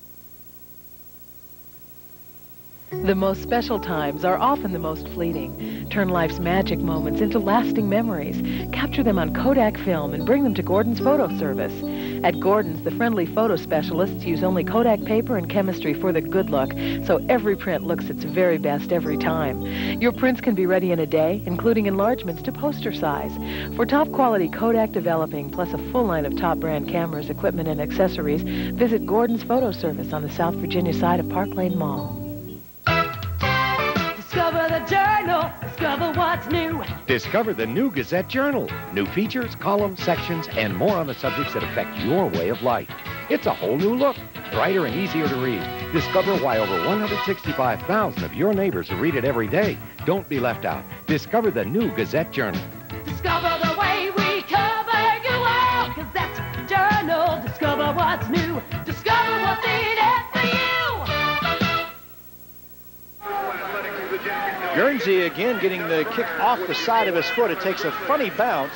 The most special times are often the most fleeting. Turn life's magic moments into lasting memories. Capture them on Kodak film and bring them to Gordon's Photo Service. At Gordon's, the friendly photo specialists use only Kodak paper and chemistry for the good look, so every print looks its very best every time. Your prints can be ready in a day, including enlargements to poster size. For top quality Kodak developing, plus a full line of top brand cameras, equipment, and accessories, visit Gordon's Photo Service on the South Virginia side of Park Lane Mall. Discover the journal. Discover what's new. Discover the new Gazette Journal. New features, columns, sections, and more on the subjects that affect your way of life. It's a whole new look, brighter and easier to read. Discover why over 165,000 of your neighbors who read it every day don't be left out. Discover the new Gazette Journal. Discover the way we cover your world. Gazette Journal. Discover what's new. Discover what's in it for you. Guernsey again getting the kick off the side of his foot. It takes a funny bounce,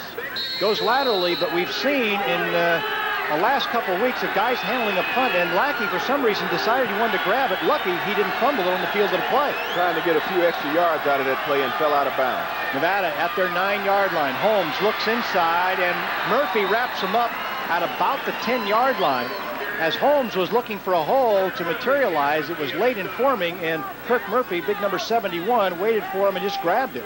goes laterally, but we've seen in uh, the last couple weeks of guys handling a punt, and Lackey, for some reason, decided he wanted to grab it. Lucky he didn't fumble it on the field of the play. Trying to get a few extra yards out of that play and fell out of bounds. Nevada at their nine-yard line. Holmes looks inside, and Murphy wraps him up at about the 10-yard line. As Holmes was looking for a hole to materialize. It was late in forming, and Kirk Murphy, big number 71, waited for him and just grabbed him.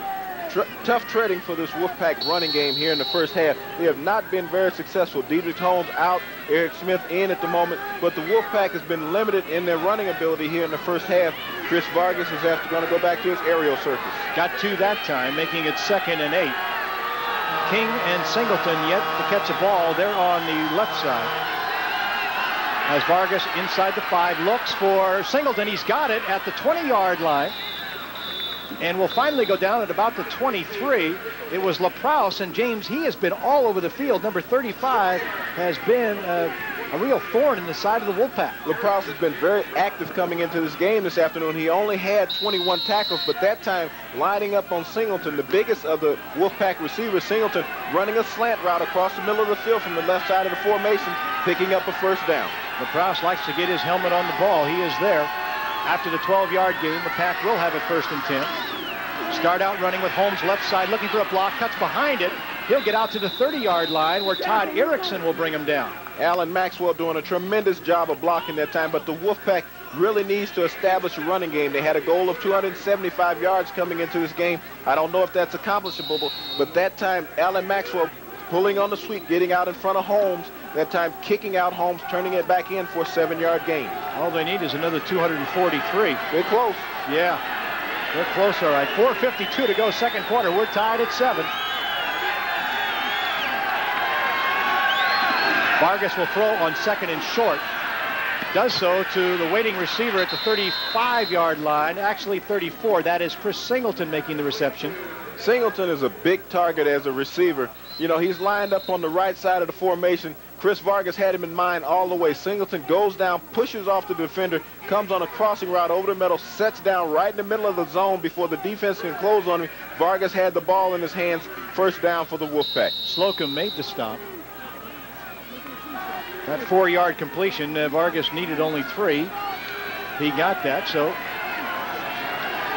Tr tough treading for this Wolfpack running game here in the first half. They have not been very successful. Dedrick Holmes out, Eric Smith in at the moment, but the Wolfpack has been limited in their running ability here in the first half. Chris Vargas is after going to go back to his aerial circus. Got two that time, making it second and eight. King and Singleton yet to catch a ball. They're on the left side. As Vargas inside the five looks for Singleton. He's got it at the 20-yard line and will finally go down at about the 23. It was LaProuse, and James, he has been all over the field. Number 35 has been uh, a real thorn in the side of the Wolfpack. LaProuse has been very active coming into this game this afternoon. He only had 21 tackles, but that time lining up on Singleton, the biggest of the Wolfpack receivers, Singleton, running a slant route across the middle of the field from the left side of the formation, picking up a first down. LaProuse likes to get his helmet on the ball. He is there. After the 12-yard gain, the Pack will have it first and 10. Start out running with Holmes left side, looking for a block, cuts behind it. He'll get out to the 30-yard line where Todd Erickson will bring him down. Alan Maxwell doing a tremendous job of blocking that time, but the Wolfpack really needs to establish a running game. They had a goal of 275 yards coming into this game. I don't know if that's accomplishable, but that time, Alan Maxwell pulling on the sweep, getting out in front of Holmes, that time kicking out Holmes, turning it back in for a seven-yard gain. All they need is another 243. They're close. Yeah, they're close, all right. 4.52 to go, second quarter. We're tied at seven. Vargas will throw on second and short. Does so to the waiting receiver at the 35-yard line, actually 34. That is Chris Singleton making the reception. Singleton is a big target as a receiver. You know, he's lined up on the right side of the formation. Chris Vargas had him in mind all the way. Singleton goes down, pushes off the defender, comes on a crossing route over the middle, sets down right in the middle of the zone before the defense can close on him. Vargas had the ball in his hands. First down for the Wolfpack. Slocum made the stop. That four-yard completion, uh, Vargas needed only three. He got that, so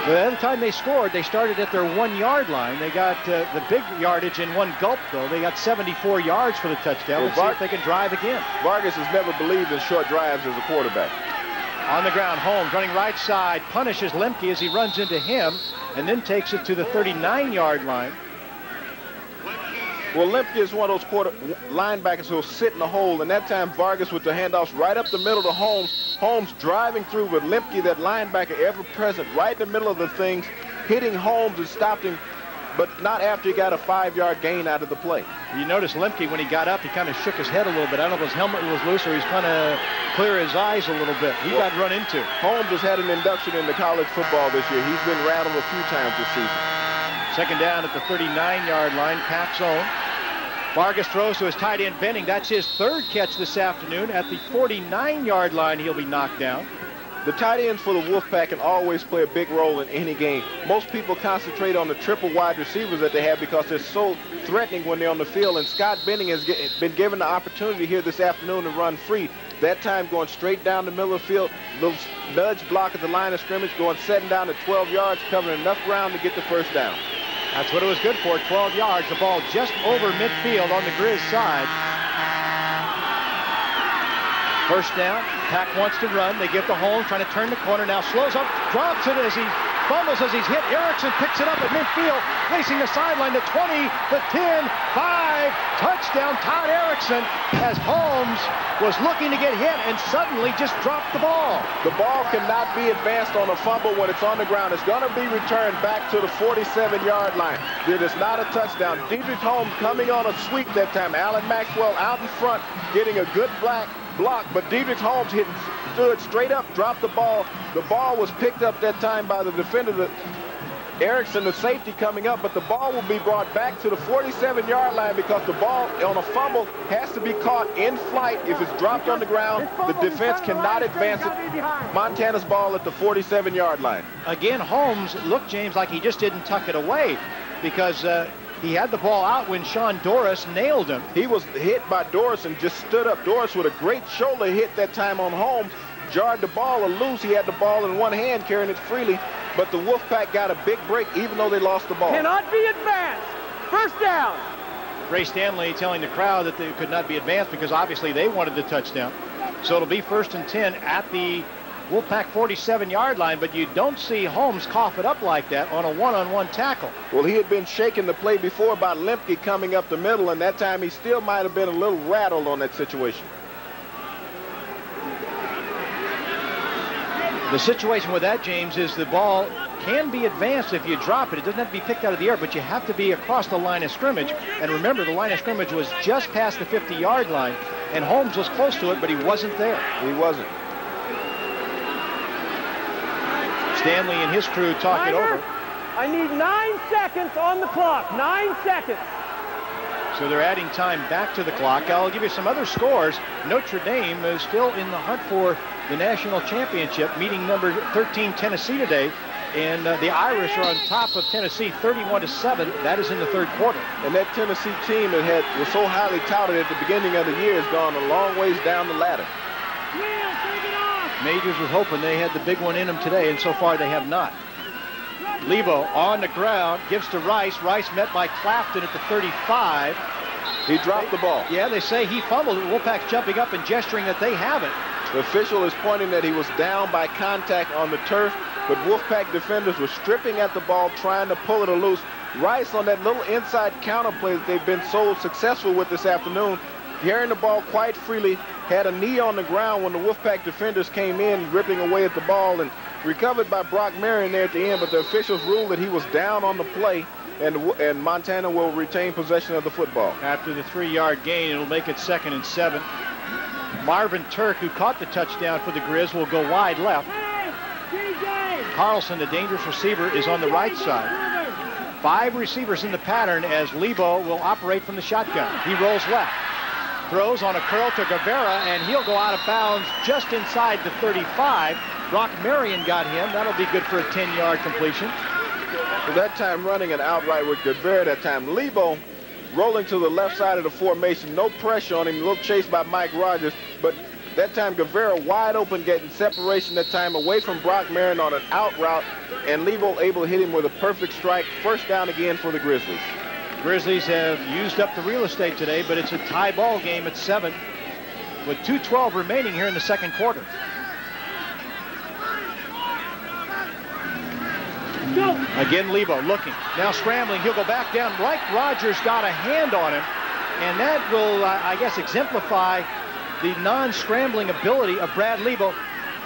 every time they scored, they started at their one-yard line. They got uh, the big yardage in one gulp, though. They got 74 yards for the touchdown. Let's see if they can drive again. Vargas has never believed in short drives as a quarterback. On the ground, Holmes running right side, punishes Lemke as he runs into him, and then takes it to the 39-yard line. Well, Lemke is one of those quarter linebackers who'll sit in the hole, and that time Vargas with the handoffs right up the middle to Holmes. Holmes driving through with Lemke, that linebacker ever present, right in the middle of the things, hitting Holmes and stopped him, but not after he got a five-yard gain out of the play. You notice Lemke, when he got up, he kind of shook his head a little bit. I don't know if his helmet was loose or he's trying to clear his eyes a little bit. He well, got run into. Holmes has had an induction into college football this year. He's been rattled a few times this season. Second down at the 39-yard line, Pack zone. Vargas throws to his tight end Benning. That's his third catch this afternoon. At the 49-yard line, he'll be knocked down. The tight ends for the Wolfpack can always play a big role in any game. Most people concentrate on the triple wide receivers that they have because they're so threatening when they're on the field. And Scott Benning has been given the opportunity here this afternoon to run free. That time going straight down the middle of the field, little nudge block at the line of scrimmage, going setting down to 12 yards, covering enough ground to get the first down. That's what it was good for, 12 yards. The ball just over midfield on the Grizz side. First down, Pack wants to run. They give to Holmes, trying to turn the corner. Now slows up, drops it as he fumbles as he's hit. Erickson picks it up at midfield, racing the sideline to 20, the 10, 5, touchdown Todd Erickson as Holmes was looking to get hit and suddenly just dropped the ball. The ball cannot be advanced on a fumble when it's on the ground. It's going to be returned back to the 47-yard line. It is not a touchdown. Dedrick Holmes coming on a sweep that time. Alan Maxwell out in front getting a good black block, but Dedrick Holmes hit, stood straight up, dropped the ball. The ball was picked up that time by the defender, the, Erickson, the safety coming up, but the ball will be brought back to the 47-yard line because the ball on a fumble has to be caught in flight. If it's dropped on the ground, the defense cannot advance it. Montana's ball at the 47-yard line. Again, Holmes looked, James, like he just didn't tuck it away because uh, he had the ball out when Sean Doris nailed him. He was hit by Doris and just stood up. Doris with a great shoulder hit that time on Holmes. Jarred the ball loose. He had the ball in one hand, carrying it freely. But the Wolfpack got a big break, even though they lost the ball. Cannot be advanced. First down. Ray Stanley telling the crowd that they could not be advanced because obviously they wanted the touchdown. So it'll be first and 10 at the Wolfpack 47-yard line, but you don't see Holmes cough it up like that on a one-on-one tackle. Well, he had been shaking the play before about Lemke coming up the middle, and that time he still might have been a little rattled on that situation. The situation with that, James, is the ball can be advanced if you drop it. It doesn't have to be picked out of the air, but you have to be across the line of scrimmage. And remember, the line of scrimmage was just past the 50-yard line, and Holmes was close to it, but he wasn't there. He wasn't. Stanley and his crew talk it over. I need nine seconds on the clock. Nine seconds. So they're adding time back to the clock. I'll give you some other scores. Notre Dame is still in the hunt for the national championship, meeting number 13 Tennessee today. And uh, the Irish are on top of Tennessee 31 to 7. That is in the third quarter. And that Tennessee team that had was so highly touted at the beginning of the year has gone a long ways down the ladder. Majors was hoping they had the big one in them today, and so far they have not. Lebo on the ground, gives to Rice. Rice met by Clafton at the 35. He dropped the ball. Yeah, they say he fumbled it. Wolfpack's jumping up and gesturing that they have it. The official is pointing that he was down by contact on the turf, but Wolfpack defenders were stripping at the ball, trying to pull it loose. Rice on that little inside counter play that they've been so successful with this afternoon, carrying the ball quite freely, had a knee on the ground when the Wolfpack defenders came in, ripping away at the ball, and recovered by Brock Marion there at the end, but the officials ruled that he was down on the play, and, and Montana will retain possession of the football. After the three-yard gain, it'll make it second and seven. Marvin Turk, who caught the touchdown for the Grizz, will go wide left. Carlson, the dangerous receiver, is on the right side. Five receivers in the pattern as Lebo will operate from the shotgun. He rolls left. Throws on a curl to Guevara, and he'll go out of bounds just inside the 35. Brock Marion got him. That'll be good for a 10-yard completion. That time running an outright with Guevara that time. Lebo rolling to the left side of the formation. No pressure on him. A little chased by Mike Rogers. But that time Guevara wide open getting separation that time away from Brock Marion on an out route. And Lebo able to hit him with a perfect strike. First down again for the Grizzlies. Grizzlies have used up the real estate today, but it's a tie ball game at 7 with 2.12 remaining here in the second quarter. Again, Lebo looking. Now scrambling. He'll go back down. Mike Rogers got a hand on him, and that will, uh, I guess, exemplify the non-scrambling ability of Brad Lebo.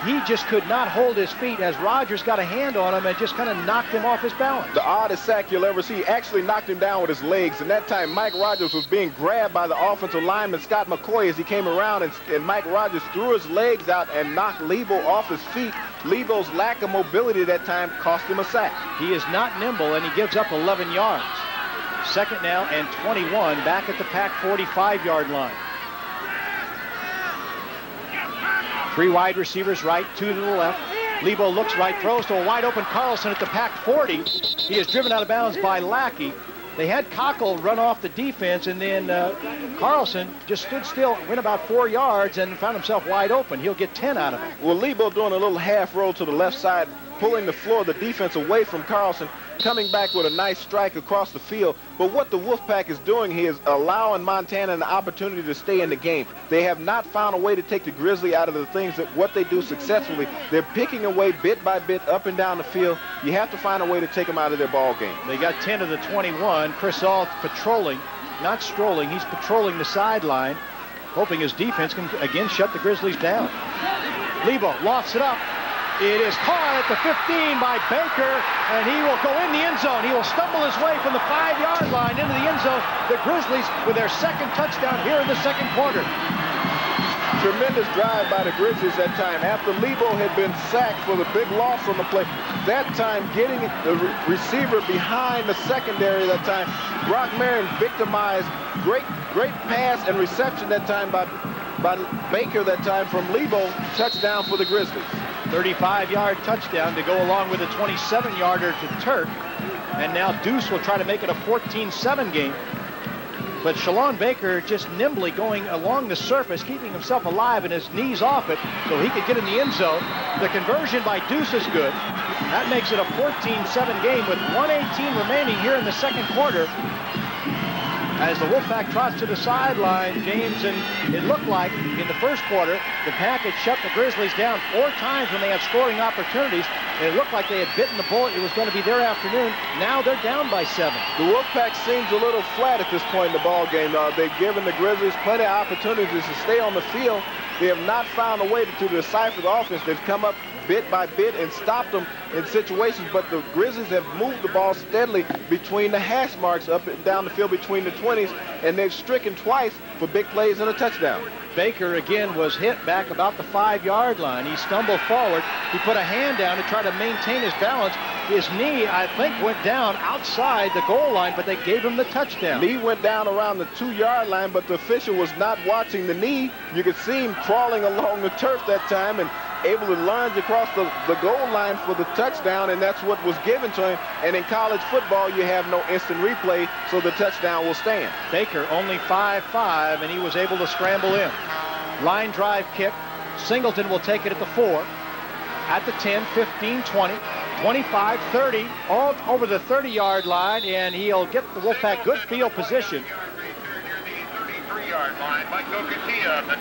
He just could not hold his feet as Rogers got a hand on him and just kind of knocked him off his balance. The oddest sack you'll ever see. Actually knocked him down with his legs. And that time, Mike Rogers was being grabbed by the offensive lineman, Scott McCoy, as he came around. And, and Mike Rogers threw his legs out and knocked Lebo off his feet. Lebo's lack of mobility that time cost him a sack. He is not nimble, and he gives up 11 yards. Second now and 21 back at the Pack 45-yard line. Three wide receivers right, two to the left. Lebo looks right, throws to a wide open Carlson at the Pack 40. He is driven out of bounds by Lackey. They had Cockle run off the defense, and then uh, Carlson just stood still, went about four yards, and found himself wide open. He'll get 10 out of it. Well, Lebo doing a little half roll to the left side, pulling the floor the defense away from Carlson, coming back with a nice strike across the field. But what the Wolfpack is doing here is allowing Montana an opportunity to stay in the game. They have not found a way to take the Grizzly out of the things that what they do successfully. They're picking away bit by bit up and down the field. You have to find a way to take them out of their ball game. They got 10 of the 21. Chris Ault patrolling, not strolling. He's patrolling the sideline, hoping his defense can again shut the Grizzlies down. Lebo lofts it up. It is caught at the 15 by Baker, and he will go in the end zone. He will stumble his way from the five-yard line into the end zone. The Grizzlies with their second touchdown here in the second quarter. Tremendous drive by the Grizzlies that time. After Lebo had been sacked for the big loss on the play, that time getting the re receiver behind the secondary that time. Brock Marion victimized. Great, great pass and reception that time by, by Baker that time from Lebo. Touchdown for the Grizzlies. 35-yard touchdown to go along with a 27-yarder to Turk. And now Deuce will try to make it a 14-7 game. But Shalon Baker just nimbly going along the surface, keeping himself alive and his knees off it so he could get in the end zone. The conversion by Deuce is good. That makes it a 14-7 game with 118 remaining here in the second quarter. As the Wolfpack trots to the sideline, James, and it looked like in the first quarter, the Pack had shut the Grizzlies down four times when they had scoring opportunities. And it looked like they had bitten the bullet. It was going to be their afternoon. Now they're down by seven. The Wolfpack seems a little flat at this point in the ball game. Uh, they've given the Grizzlies plenty of opportunities to stay on the field. They have not found a way to, decipher the offense. They've come up bit by bit and stopped them in situations, but the Grizzlies have moved the ball steadily between the hash marks up and down the field between the 20s, and they've stricken twice for big plays and a touchdown. Baker again was hit back about the five-yard line. He stumbled forward. He put a hand down to try to maintain his balance. His knee, I think, went down outside the goal line, but they gave him the touchdown. Knee went down around the two-yard line, but the official was not watching the knee. You could see him crawling along the turf that time, and able to lunge across the, the goal line for the touchdown, and that's what was given to him. And in college football, you have no instant replay, so the touchdown will stand. Baker only 5'5", and he was able to scramble in. Line drive kick. Singleton will take it at the 4, at the 10, 15, 20, 25, 30, all over the 30-yard line, and he'll get the Wolfpack good field position.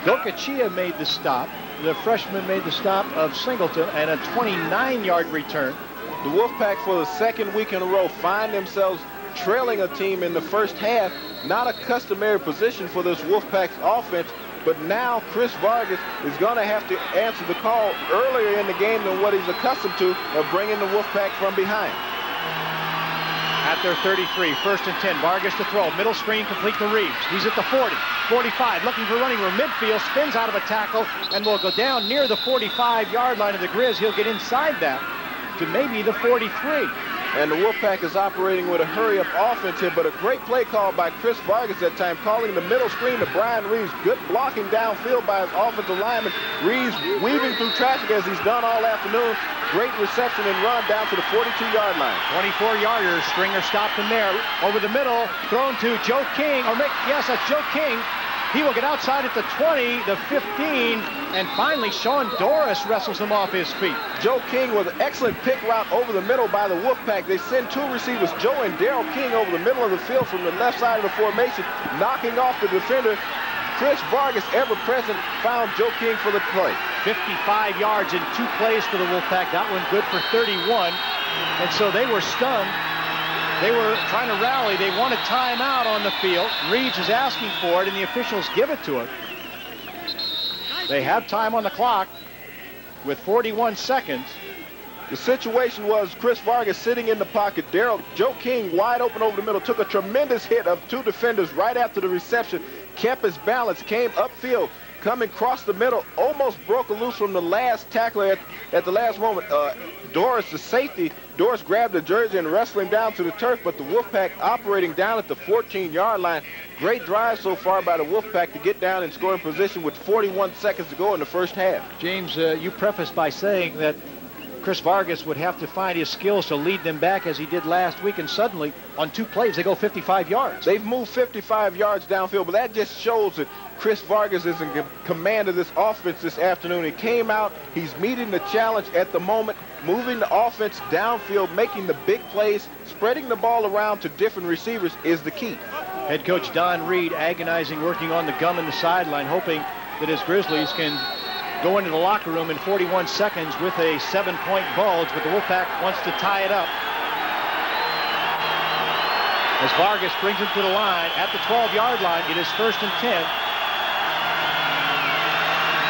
Gokachia made the stop the freshman made the stop of Singleton and a 29-yard return. The Wolfpack, for the second week in a row, find themselves trailing a team in the first half. Not a customary position for this Wolfpack's offense, but now Chris Vargas is going to have to answer the call earlier in the game than what he's accustomed to of bringing the Wolfpack from behind at their 33. First and 10. Vargas to throw. Middle screen complete to Reeves. He's at the 40. 45. Looking for running room. Midfield. Spins out of a tackle and will go down near the 45-yard line of the Grizz. He'll get inside that to maybe the 43. And the Wolfpack is operating with a hurry-up offense but a great play call by Chris Vargas that time, calling the middle screen to Brian Reeves. Good blocking downfield by his offensive lineman. Reeves weaving through traffic as he's done all afternoon. Great reception and run down to the 42-yard line. 24-yarder. Stringer stopped him there. Over the middle, thrown to Joe King. Or make, yes, that's Joe King. He will get outside at the 20, the 15, and finally Sean Doris wrestles him off his feet. Joe King with an excellent pick route over the middle by the Wolfpack. They send two receivers, Joe and Daryl King, over the middle of the field from the left side of the formation, knocking off the defender. Chris Vargas, ever present, found Joe King for the play. 55 yards in two plays for the Wolfpack. That one good for 31. And so they were stunned they were trying to rally. They want a timeout on the field. Reeves is asking for it, and the officials give it to him. They have time on the clock with 41 seconds. The situation was Chris Vargas sitting in the pocket. Daryl Joe King wide open over the middle took a tremendous hit of two defenders right after the reception. Kept his balance, came upfield, coming across the middle, almost broke loose from the last tackler at, at the last moment. Uh, Doris, the safety, Doris grabbed the jersey and wrestled him down to the turf, but the Wolfpack operating down at the 14-yard line. Great drive so far by the Wolfpack to get down in scoring position with 41 seconds to go in the first half. James, uh, you prefaced by saying that Chris Vargas would have to find his skills to lead them back as he did last week, and suddenly, on two plays, they go 55 yards. They've moved 55 yards downfield, but that just shows that Chris Vargas is in command of this offense this afternoon. He came out, he's meeting the challenge at the moment, moving the offense downfield, making the big plays, spreading the ball around to different receivers is the key. Head coach Don Read agonizing, working on the gum in the sideline, hoping that his Grizzlies can go into the locker room in 41 seconds with a seven-point bulge, but the Wolfpack wants to tie it up. As Vargas brings him to the line at the 12-yard line, it is first and 10.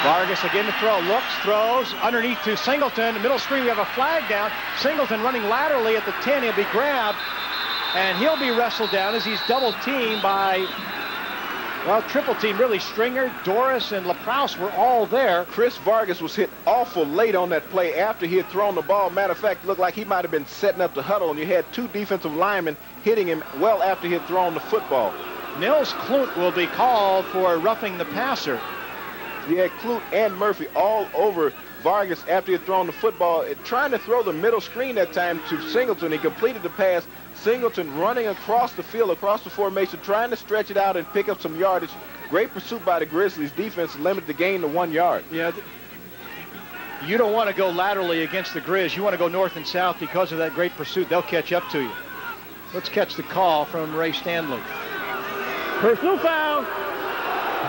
Vargas again to throw, looks, throws, underneath to Singleton. Middle screen, we have a flag down. Singleton running laterally at the 10. He'll be grabbed, and he'll be wrestled down as he's double teamed by well, triple team, really. Stringer, Doris, and LaProuse were all there. Chris Vargas was hit awful late on that play after he had thrown the ball. Matter of fact, looked like he might have been setting up the huddle, and you had two defensive linemen hitting him well after he had thrown the football. Nils Clute will be called for roughing the passer. Had Clute and Murphy all over Vargas after he had thrown the football, trying to throw the middle screen that time to Singleton. He completed the pass, Singleton running across the field, across the formation, trying to stretch it out and pick up some yardage. Great pursuit by the Grizzlies. Defense limited the gain to one yard. Yeah, you don't want to go laterally against the Grizz. You want to go north and south because of that great pursuit. They'll catch up to you. Let's catch the call from Ray Stanley. Personal foul.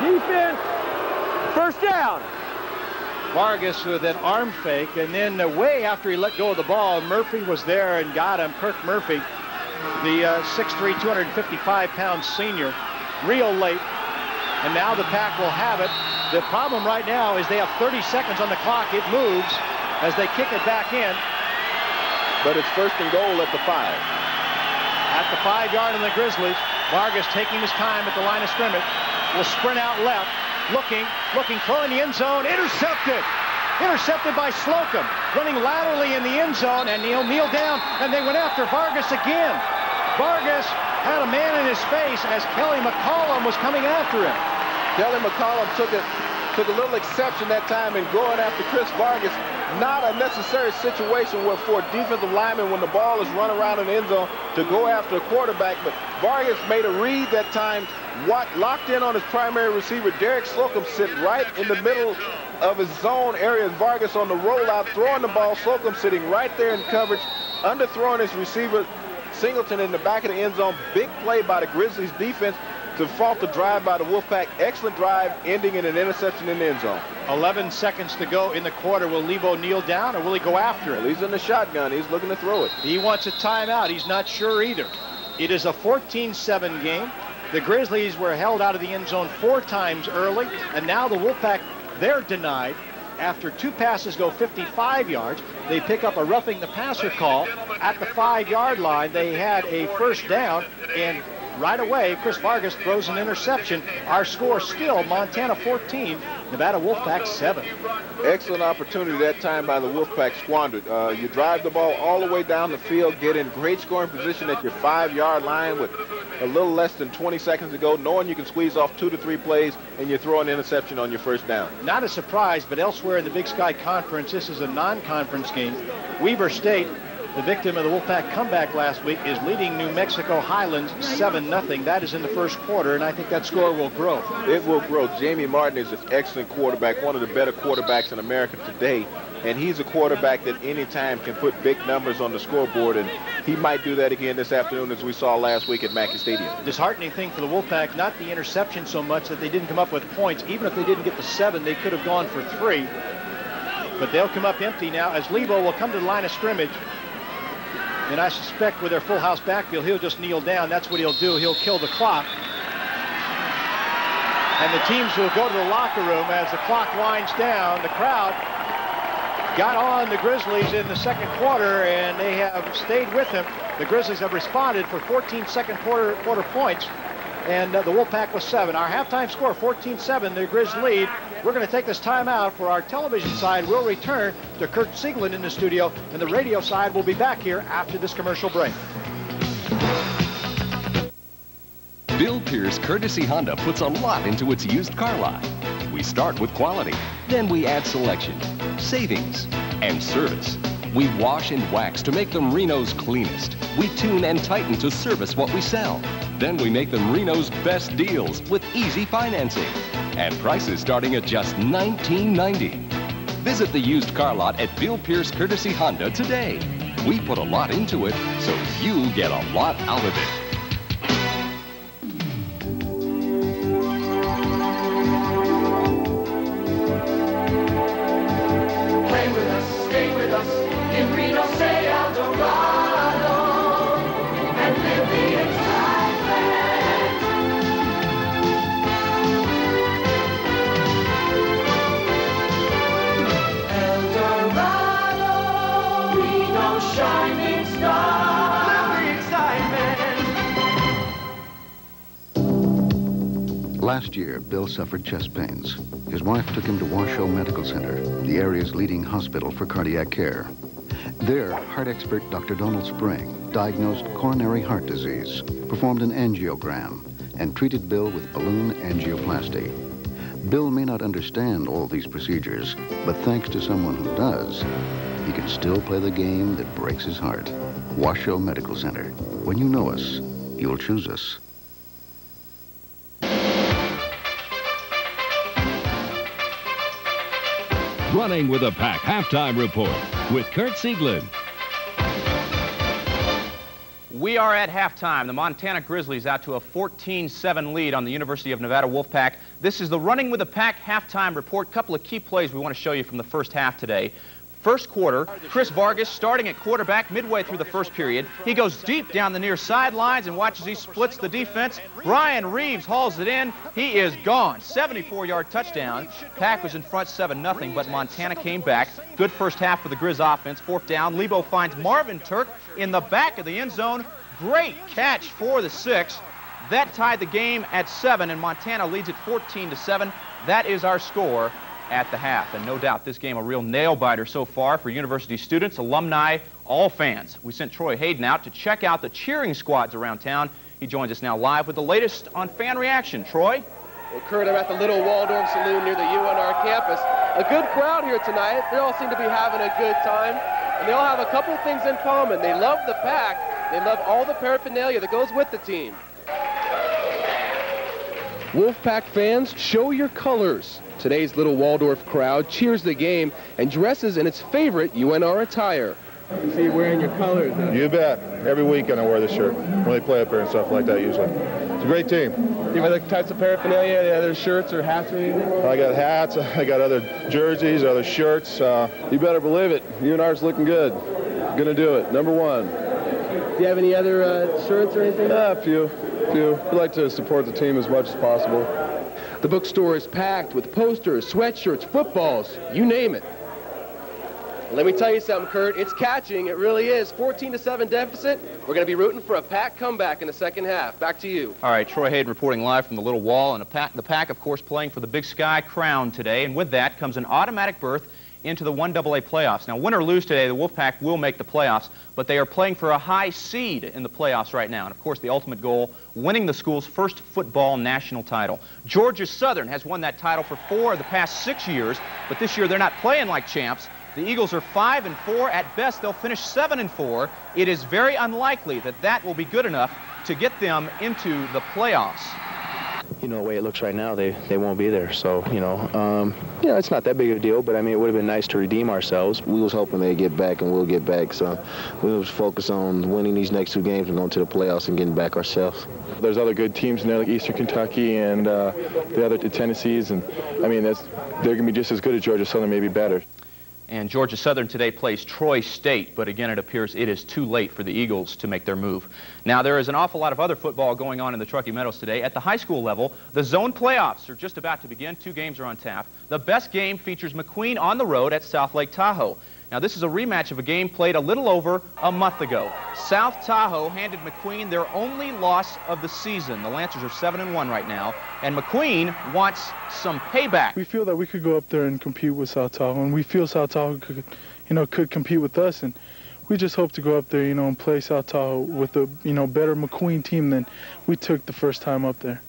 Defense. First down. Vargas with an arm fake, and then uh, way after he let go of the ball, Murphy was there and got him. Kirk Murphy, the uh, 6'3", 255-pound senior, real late. And now the Pack will have it. The problem right now is they have 30 seconds on the clock. It moves as they kick it back in. But it's first and goal at the five. At the five yard on the Grizzlies, Vargas taking his time at the line of scrimmage. Will sprint out left, looking, looking, throwing the end zone, intercepted. Intercepted by Slocum, running laterally in the end zone, and he'll kneel down, and they went after Vargas again. Vargas had a man in his face as Kelly McCollum was coming after him. Kelly McCollum took it took a little exception that time in going after Chris Vargas. Not a necessary situation where for a defensive lineman when the ball is run around in the end zone to go after a quarterback, but Vargas made a read that time, locked in on his primary receiver. Derek Slocum sit right in the middle of his zone area. Vargas on the rollout, throwing the ball. Slocum sitting right there in coverage, underthrowing his receiver. Singleton in the back of the end zone. Big play by the Grizzlies defense to fault the drive by the Wolfpack. Excellent drive, ending in an interception in the end zone. 11 seconds to go in the quarter. Will Lebo kneel down or will he go after it? Well, he's in the shotgun. He's looking to throw it. He wants a timeout. He's not sure either. It is a 14-7 game. The Grizzlies were held out of the end zone four times early, and now the Wolfpack, they're denied. After two passes go 55 yards, they pick up a roughing the passer call at the five-yard line. They had a first down, and right away, Chris Vargas throws an interception. Our score still Montana 14, Nevada Wolfpack 7. Excellent opportunity that time by the Wolfpack squandered. Uh, you drive the ball all the way down the field, get in great scoring position at your five-yard line with a little less than 20 seconds to go, knowing you can squeeze off two to three plays, and you throw an interception on your first down. Not a surprise, but elsewhere in the Big Sky Conference, this is a non-conference game. Weber State the victim of the Wolfpack comeback last week is leading New Mexico Highlands 7-0. That is in the first quarter, and I think that score will grow. It will grow. Jamie Martin is an excellent quarterback, one of the better quarterbacks in America today. And he's a quarterback that any time can put big numbers on the scoreboard, and he might do that again this afternoon as we saw last week at Mackay Stadium. Disheartening thing for the Wolfpack, not the interception so much that they didn't come up with points. Even if they didn't get the seven, they could have gone for three. But they'll come up empty now as Lebo will come to the line of scrimmage. And I suspect with their full house backfield, he'll just kneel down. That's what he'll do. He'll kill the clock. And the teams will go to the locker room as the clock winds down. The crowd got on the Grizzlies in the second quarter, and they have stayed with them. The Grizzlies have responded for 14 second quarter, quarter points, and uh, the Wolfpack was seven. Our halftime score, 14-7, the Grizz lead. We're going to take this time out for our television side. We'll return to Kurt Sieglin in the studio, and the radio side will be back here after this commercial break. Bill Pierce Courtesy Honda puts a lot into its used car lot. We start with quality, then we add selection, savings, and service. We wash and wax to make them Reno's cleanest. We tune and tighten to service what we sell. Then we make them Reno's best deals with easy financing. And prices starting at just $19.90. Visit the used car lot at Bill Pierce Courtesy Honda today. We put a lot into it, so you get a lot out of it. Last year, Bill suffered chest pains. His wife took him to Washoe Medical Center, the area's leading hospital for cardiac care. There, heart expert Dr. Donald Spring diagnosed coronary heart disease, performed an angiogram, and treated Bill with balloon angioplasty. Bill may not understand all these procedures, but thanks to someone who does, he can still play the game that breaks his heart. Washoe Medical Center. When you know us, you'll choose us. Running with a Pack halftime report with Kurt Sieglin. We are at halftime. The Montana Grizzlies out to a 14-7 lead on the University of Nevada Wolfpack. This is the Running with the Pack halftime report. Couple of key plays we want to show you from the first half today. First quarter, Chris Vargas starting at quarterback midway through the first period. He goes deep down the near sidelines and watches he splits the defense. Ryan Reeves hauls it in. He is gone. 74-yard touchdown. Pack was in front 7-0, but Montana came back. Good first half for the Grizz offense. Fourth down, Lebo finds Marvin Turk in the back of the end zone. Great catch for the six. That tied the game at 7, and Montana leads it 14 to 7. That is our score at the half. And no doubt this game a real nail-biter so far for university students, alumni, all fans. We sent Troy Hayden out to check out the cheering squads around town. He joins us now live with the latest on fan reaction. Troy? Well, Kurt, I'm at the Little Waldorf Saloon near the UNR campus. A good crowd here tonight. They all seem to be having a good time. And they all have a couple things in common. They love the pack. They love all the paraphernalia that goes with the team. Wolfpack fans, show your colors. Today's Little Waldorf crowd cheers the game and dresses in its favorite UNR attire. You See you wearing your colors. Huh? You bet. Every weekend I wear this shirt when they play up there and stuff like that usually. It's a great team. Do you have other types of paraphernalia, any other shirts or hats or anything? I got hats, I got other jerseys, other shirts. Uh, you better believe it. UNR's looking good. Gonna do it. Number one. Do you have any other uh, shirts or anything? Uh, a few. A few. We like to support the team as much as possible. The bookstore is packed with posters, sweatshirts, footballs, you name it. Let me tell you something, Kurt. It's catching. It really is. 14 to 7 deficit. We're going to be rooting for a pack comeback in the second half. Back to you. All right, Troy Hayden reporting live from the Little Wall, and pack, the pack, of course, playing for the Big Sky Crown today. And with that comes an automatic berth into the 1AA playoffs. Now, win or lose today, the Wolfpack will make the playoffs, but they are playing for a high seed in the playoffs right now. And, of course, the ultimate goal, winning the school's first football national title. Georgia Southern has won that title for four of the past six years, but this year they're not playing like champs. The Eagles are 5 and 4. At best, they'll finish 7 and 4. It is very unlikely that that will be good enough to get them into the playoffs you know, the way it looks right now, they, they won't be there. So, you know, um, you know, it's not that big of a deal, but I mean, it would have been nice to redeem ourselves. We was hoping they'd get back, and we'll get back. So we was focused on winning these next two games and going to the playoffs and getting back ourselves. There's other good teams in there, like Eastern Kentucky and uh, the other Tennessees, and I mean, that's, they're going to be just as good as Georgia Southern, maybe better. And Georgia Southern today plays Troy State, but again, it appears it is too late for the Eagles to make their move. Now, there is an awful lot of other football going on in the Truckee Meadows today. At the high school level, the zone playoffs are just about to begin. Two games are on tap. The best game features McQueen on the road at South Lake Tahoe. Now, this is a rematch of a game played a little over a month ago. South Tahoe handed McQueen their only loss of the season. The Lancers are 7 and 1 right now, and McQueen wants some payback. We feel that we could go up there and compete with South Tahoe, and we feel South Tahoe could, you know, could compete with us, and we just hope to go up there, you know, and play South Tahoe with a, you know, better McQueen team than we took the first time up there.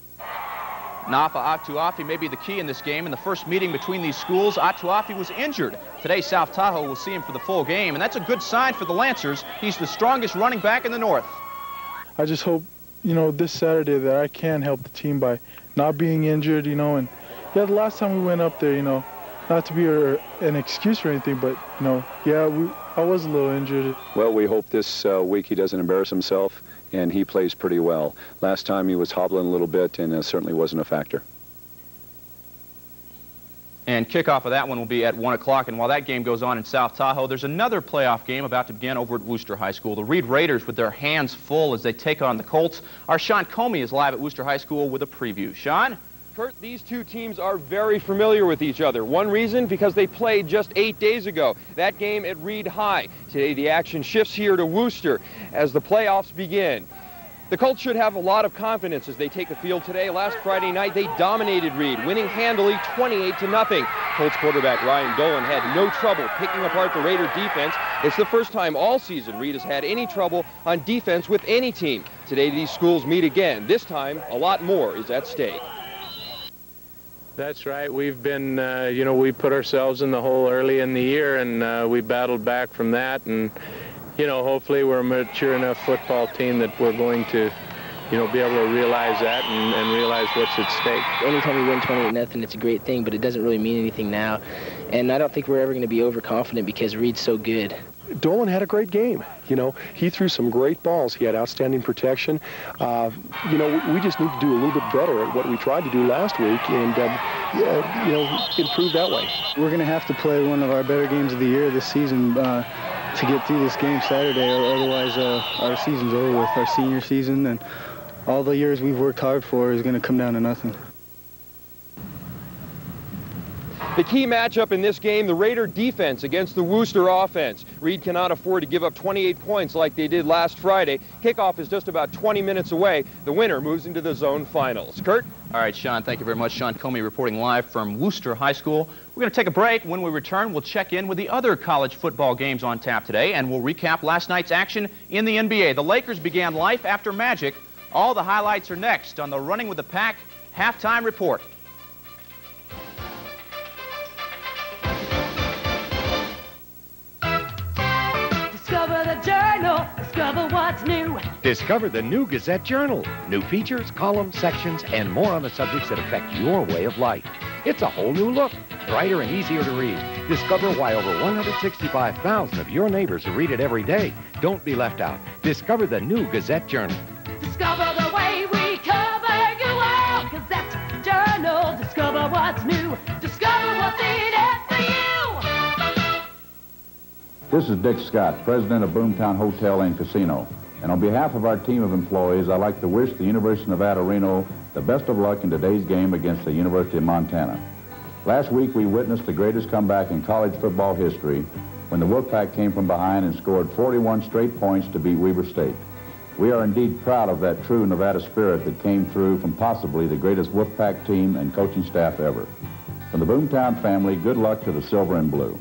Nafa Atuafi may be the key in this game. In the first meeting between these schools, Atuafi was injured. Today, South Tahoe will see him for the full game, and that's a good sign for the Lancers. He's the strongest running back in the North. I just hope, you know, this Saturday that I can help the team by not being injured, you know, and yeah, the last time we went up there, you know, not to be a, an excuse or anything, but, you know, yeah, we, I was a little injured. Well, we hope this uh, week he doesn't embarrass himself and he plays pretty well. Last time he was hobbling a little bit and uh, certainly wasn't a factor. And kickoff of that one will be at 1 o'clock. And while that game goes on in South Tahoe, there's another playoff game about to begin over at Wooster High School. The Reed Raiders with their hands full as they take on the Colts. Our Sean Comey is live at Wooster High School with a preview. Sean? Kurt, these two teams are very familiar with each other. One reason, because they played just eight days ago. That game at Reed High. Today, the action shifts here to Wooster as the playoffs begin. The Colts should have a lot of confidence as they take the field today. Last Friday night, they dominated Reed, winning handily 28 to nothing. Colts quarterback Ryan Dolan had no trouble picking apart the Raider defense. It's the first time all season Reed has had any trouble on defense with any team. Today, these schools meet again. This time, a lot more is at stake. That's right. We've been, uh, you know, we put ourselves in the hole early in the year, and uh, we battled back from that. And, you know, hopefully we're a mature enough football team that we're going to, you know, be able to realize that and, and realize what's at stake. Anytime we win 28 nothing, it's a great thing, but it doesn't really mean anything now. And I don't think we're ever going to be overconfident because Reed's so good. Dolan had a great game. You know, he threw some great balls. He had outstanding protection. Uh, you know, we just need to do a little bit better at what we tried to do last week and, um, you know, improve that way. We're going to have to play one of our better games of the year this season uh, to get through this game Saturday, or otherwise uh, our season's over with, our senior season, and all the years we've worked hard for is going to come down to nothing. The key matchup in this game, the Raider defense against the Wooster offense. Reed cannot afford to give up 28 points like they did last Friday. Kickoff is just about 20 minutes away. The winner moves into the zone finals. Kurt? All right, Sean, thank you very much. Sean Comey reporting live from Wooster High School. We're going to take a break. When we return, we'll check in with the other college football games on tap today, and we'll recap last night's action in the NBA. The Lakers began life after Magic. All the highlights are next on the Running with the Pack halftime report. The journal, discover what's new. Discover the new Gazette Journal. New features, columns, sections, and more on the subjects that affect your way of life. It's a whole new look, brighter and easier to read. Discover why over 165,000 of your neighbors who read it every day don't be left out. Discover the new Gazette Journal. Discover the way we cover you all. Gazette Journal, discover what's new. Discover what's in This is Dick Scott, president of Boomtown Hotel and Casino. And on behalf of our team of employees, I'd like to wish the University of Nevada, Reno the best of luck in today's game against the University of Montana. Last week, we witnessed the greatest comeback in college football history when the Wolfpack came from behind and scored 41 straight points to beat Weber State. We are indeed proud of that true Nevada spirit that came through from possibly the greatest Wolfpack team and coaching staff ever. From the Boomtown family, good luck to the Silver and Blue.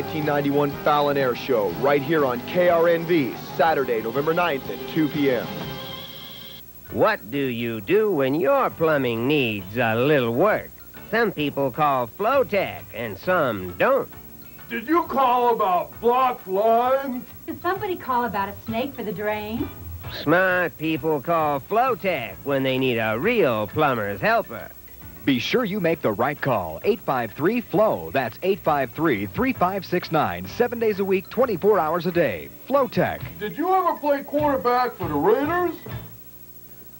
1991 Fallon Air Show right here on KRNV, Saturday, November 9th at 2 p.m. What do you do when your plumbing needs a little work? Some people call Flowtech and some don't. Did you call about blocked lines? Did somebody call about a snake for the drain? Smart people call Flowtech when they need a real plumber's helper. Be sure you make the right call. 853-FLOW. That's 853-3569. Seven days a week, 24 hours a day. Flow Tech. Did you ever play quarterback for the Raiders?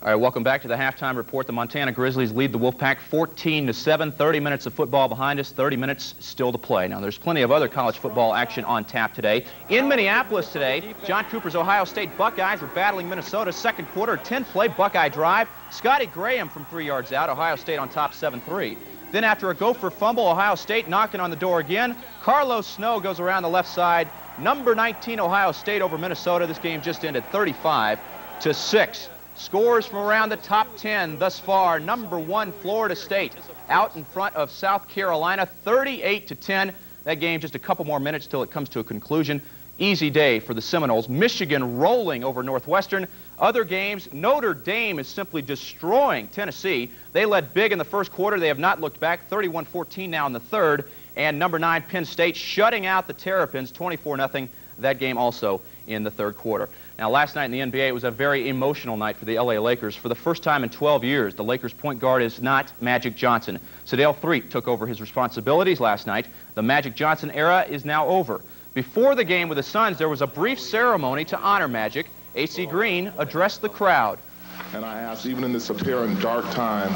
All right, welcome back to the halftime report. The Montana Grizzlies lead the Wolfpack 14 to 7. 30 minutes of football behind us, 30 minutes still to play. Now, there's plenty of other college football action on tap today. In Minneapolis today, John Cooper's Ohio State Buckeyes were battling Minnesota. Second quarter, 10-play Buckeye drive. Scotty Graham from three yards out. Ohio State on top 7-3. Then after a gopher fumble, Ohio State knocking on the door again. Carlos Snow goes around the left side. Number 19 Ohio State over Minnesota. This game just ended 35 to 6. Scores from around the top 10 thus far. Number one, Florida State out in front of South Carolina, 38 to 10. That game just a couple more minutes till it comes to a conclusion. Easy day for the Seminoles. Michigan rolling over Northwestern. Other games, Notre Dame is simply destroying Tennessee. They led big in the first quarter. They have not looked back. 31-14 now in the third. And number nine, Penn State, shutting out the Terrapins 24-0. That game also in the third quarter. Now, last night in the NBA, it was a very emotional night for the LA Lakers. For the first time in 12 years, the Lakers point guard is not Magic Johnson. Sedale Threatt took over his responsibilities last night. The Magic Johnson era is now over. Before the game with the Suns, there was a brief ceremony to honor Magic. A.C. Green addressed the crowd. And I ask, even in this apparent dark time,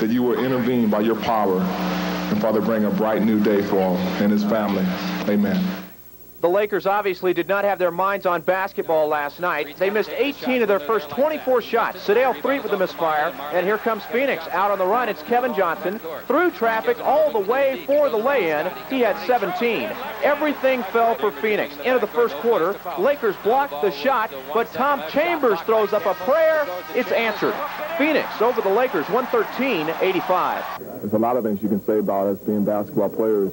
that you will intervene by your power and, Father, bring a bright new day for him and his family. Amen. The Lakers obviously did not have their minds on basketball last night. They missed 18 of their first 24 shots. Sedale Threatt with a misfire, and here comes Phoenix. Out on the run, it's Kevin Johnson. Through traffic all the way for the lay-in. He had 17. Everything fell for Phoenix. Into the first quarter, Lakers blocked the shot, but Tom Chambers throws up a prayer. It's answered. Phoenix over the Lakers, 113-85. There's a lot of things you can say about us being basketball players.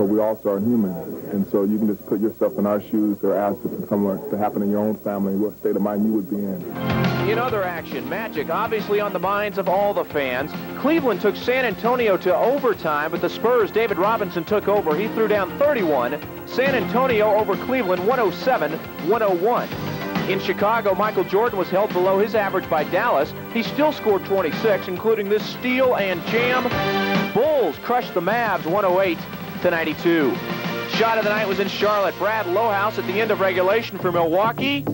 But we also are human. And so you can just put yourself in our shoes or ask if something to happen in your own family, what state of mind you would be in. In other action, Magic obviously on the minds of all the fans. Cleveland took San Antonio to overtime, but the Spurs, David Robinson took over. He threw down 31. San Antonio over Cleveland 107-101. In Chicago, Michael Jordan was held below his average by Dallas. He still scored 26, including this steal and jam. Bulls crushed the Mavs 108 to 92. Shot of the night was in Charlotte. Brad Lohaus at the end of regulation for Milwaukee.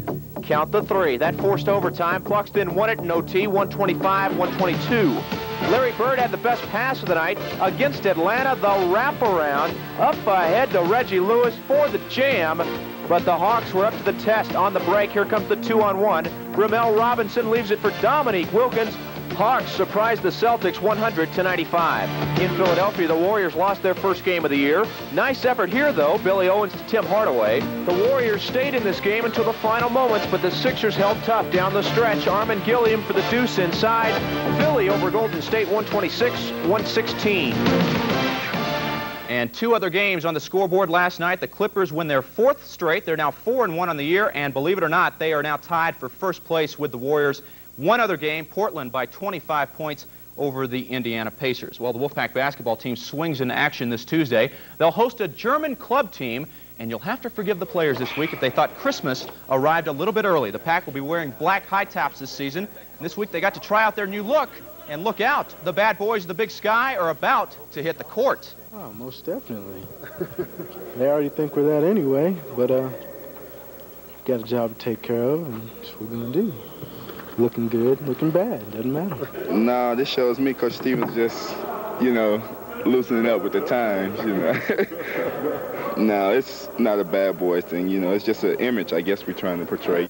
Count the three. That forced overtime. Then won it in OT, 125-122. Larry Bird had the best pass of the night against Atlanta. The wraparound up ahead to Reggie Lewis for the jam. But the Hawks were up to the test on the break. Here comes the two-on-one. Rumeal Robinson leaves it for Dominique Wilkins. Hawks surprised the Celtics 100 to 95. In Philadelphia, the Warriors lost their first game of the year. Nice effort here, though. Billy Owens to Tim Hardaway. The Warriors stayed in this game until the final moments, but the Sixers held tough down the stretch. Armon Gilliam for the deuce inside. Philly over Golden State 126-116. And two other games on the scoreboard last night. The Clippers win their fourth straight. They're now 4 and one on the year, and believe it or not, they are now tied for first place with the Warriors. One other game, Portland by 25 points over the Indiana Pacers. Well, the Wolfpack basketball team swings into action this Tuesday. They'll host a German club team, and you'll have to forgive the players this week if they thought Christmas arrived a little bit early. The Pack will be wearing black high tops this season. And this week they got to try out their new look. And look out, the bad boys of the big sky are about to hit the court. Oh, most definitely. they already think we're that anyway, but uh, got a job to take care of, and that's what we're going to do. Looking good, looking bad, doesn't matter. No, this shows me Coach Stevens just, you know, loosening up with the times, you know. no, it's not a bad boy thing, you know. It's just an image, I guess, we're trying to portray.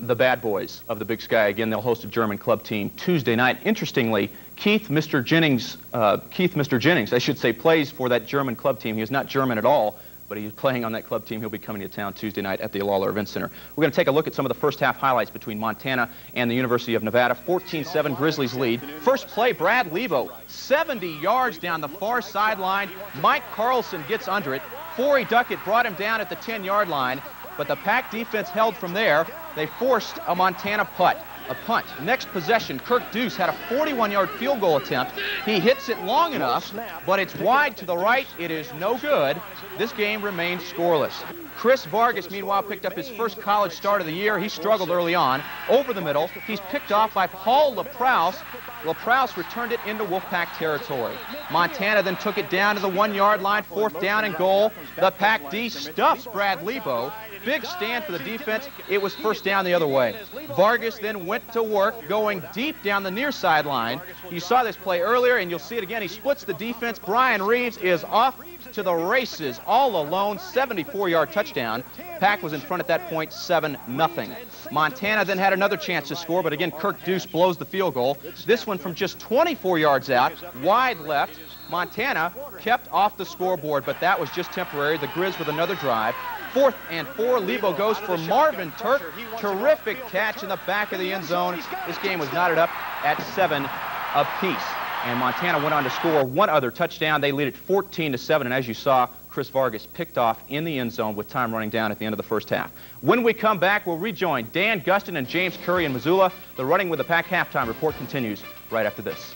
The bad boys of the big sky. Again, they'll host a German club team Tuesday night. Interestingly, Keith Mr. Jennings, uh, Keith Mr. Jennings, I should say, plays for that German club team. He is not German at all, but he's playing on that club team. He'll be coming to town Tuesday night at the Lawlor Event Center. We're going to take a look at some of the first half highlights between Montana and the University of Nevada. 14-7 Grizzlies lead. First play, Brad Lebo, 70 yards down the far sideline. Mike Carlson gets under it. Forey Duckett brought him down at the 10-yard line, but the Pack defense held from there. They forced a Montana putt a punt. Next possession, Kirk Deuce had a 41-yard field goal attempt. He hits it long enough, but it's wide to the right. It is no good. This game remains scoreless. Chris Vargas, meanwhile, picked up his first college start of the year. He struggled early on. Over the middle, he's picked off by Paul LaProuse. LaProuse returned it into Wolfpack territory. Montana then took it down to the one-yard line, fourth down and goal. The Pack D stuffs Brad Lebo. Big stand for the defense. It was first down the other way. Vargas then went to work, going deep down the near sideline. You saw this play earlier, and you'll see it again. He splits the defense. Brian Reeves is off to the races all alone, 74-yard touchdown. Pack was in front at that point, 7-0. Montana then had another chance to score, but again, Kirk Deuce blows the field goal. This one from just 24 yards out, wide left. Montana kept off the scoreboard, but that was just temporary. The Grizz with another drive. Fourth and four. Lebo goes for Marvin Turk. Terrific catch in the back of the end zone. This game was knotted up at seven apiece. And Montana went on to score one other touchdown. They lead it 14 to 7. And as you saw, Chris Vargas picked off in the end zone with time running down at the end of the first half. When we come back, we'll rejoin Dan Gustin and James Curry in Missoula. The Running with the Pack halftime report continues right after this.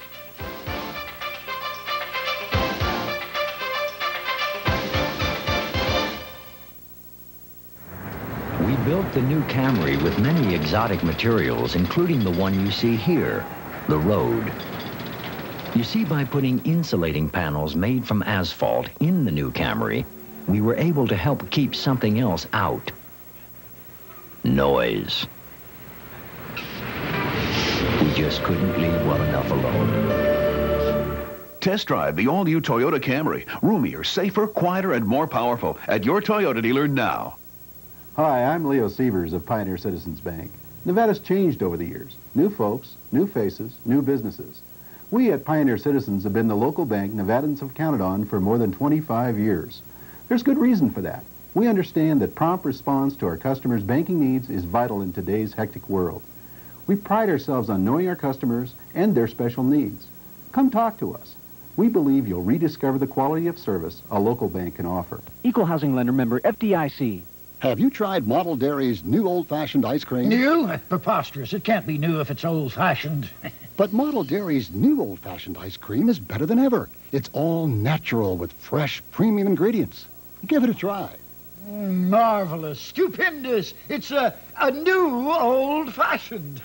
We built the new Camry with many exotic materials, including the one you see here, the road. You see, by putting insulating panels made from asphalt in the new Camry, we were able to help keep something else out. Noise. We just couldn't leave well enough alone. Test drive the all-new Toyota Camry. Roomier, safer, quieter, and more powerful at your Toyota dealer now. Hi, I'm Leo Sievers of Pioneer Citizens Bank. Nevada's changed over the years. New folks, new faces, new businesses. We at Pioneer Citizens have been the local bank Nevadans have counted on for more than 25 years. There's good reason for that. We understand that prompt response to our customers' banking needs is vital in today's hectic world. We pride ourselves on knowing our customers and their special needs. Come talk to us. We believe you'll rediscover the quality of service a local bank can offer. Equal housing lender member FDIC. Have you tried Model Dairy's new old-fashioned ice cream? New? Preposterous. It can't be new if it's old-fashioned. but Model Dairy's new old-fashioned ice cream is better than ever. It's all natural with fresh, premium ingredients. Give it a try. Mm, marvelous. Stupendous. It's a, a new old-fashioned.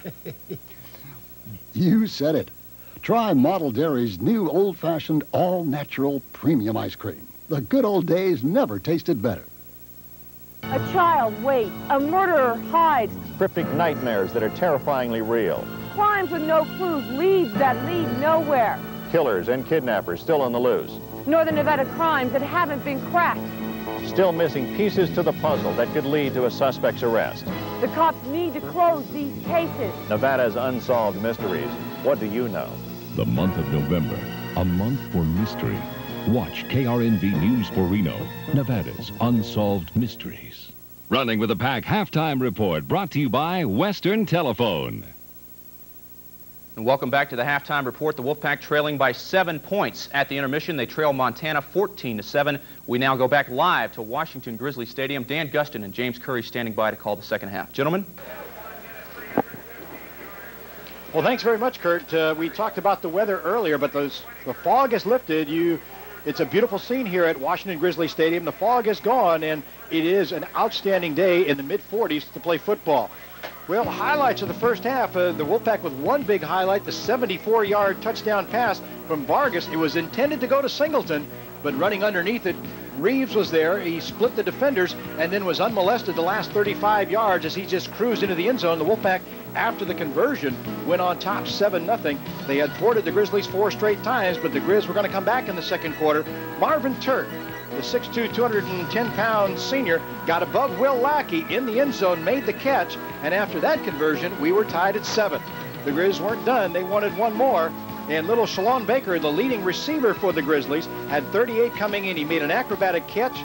you said it. Try Model Dairy's new old-fashioned, all-natural premium ice cream. The good old days never tasted better. A child waits. A murderer hides. Cryptic nightmares that are terrifyingly real. Crimes with no clues. Leads that lead nowhere. Killers and kidnappers still on the loose. Northern Nevada crimes that haven't been cracked. Still missing pieces to the puzzle that could lead to a suspect's arrest. The cops need to close these cases. Nevada's unsolved mysteries. What do you know? The month of November, a month for mystery. Watch KRNV News for Reno, Nevada's Unsolved Mysteries. Running with the Pack halftime report brought to you by Western Telephone. And welcome back to the halftime report. The Wolfpack trailing by seven points at the intermission. They trail Montana 14 to 7. We now go back live to Washington Grizzly Stadium. Dan Gustin and James Curry standing by to call the second half. Gentlemen. Well, thanks very much, Kurt. Uh, we talked about the weather earlier, but those, the fog has lifted. You it's a beautiful scene here at Washington Grizzly Stadium. The fog is gone, and it is an outstanding day in the mid-40s to play football. Well, highlights of the first half. Uh, the Wolfpack with one big highlight, the 74-yard touchdown pass from Vargas. It was intended to go to Singleton, but running underneath it, Reeves was there. He split the defenders and then was unmolested the last 35 yards as he just cruised into the end zone. The Wolfpack after the conversion, went on top 7-0. They had thwarted the Grizzlies four straight times, but the Grizz were going to come back in the second quarter. Marvin Turk, the 6'2", 210-pound senior, got above Will Lackey in the end zone, made the catch, and after that conversion, we were tied at seven. The Grizz weren't done. They wanted one more. And little Shalon Baker, the leading receiver for the Grizzlies, had 38 coming in. He made an acrobatic catch.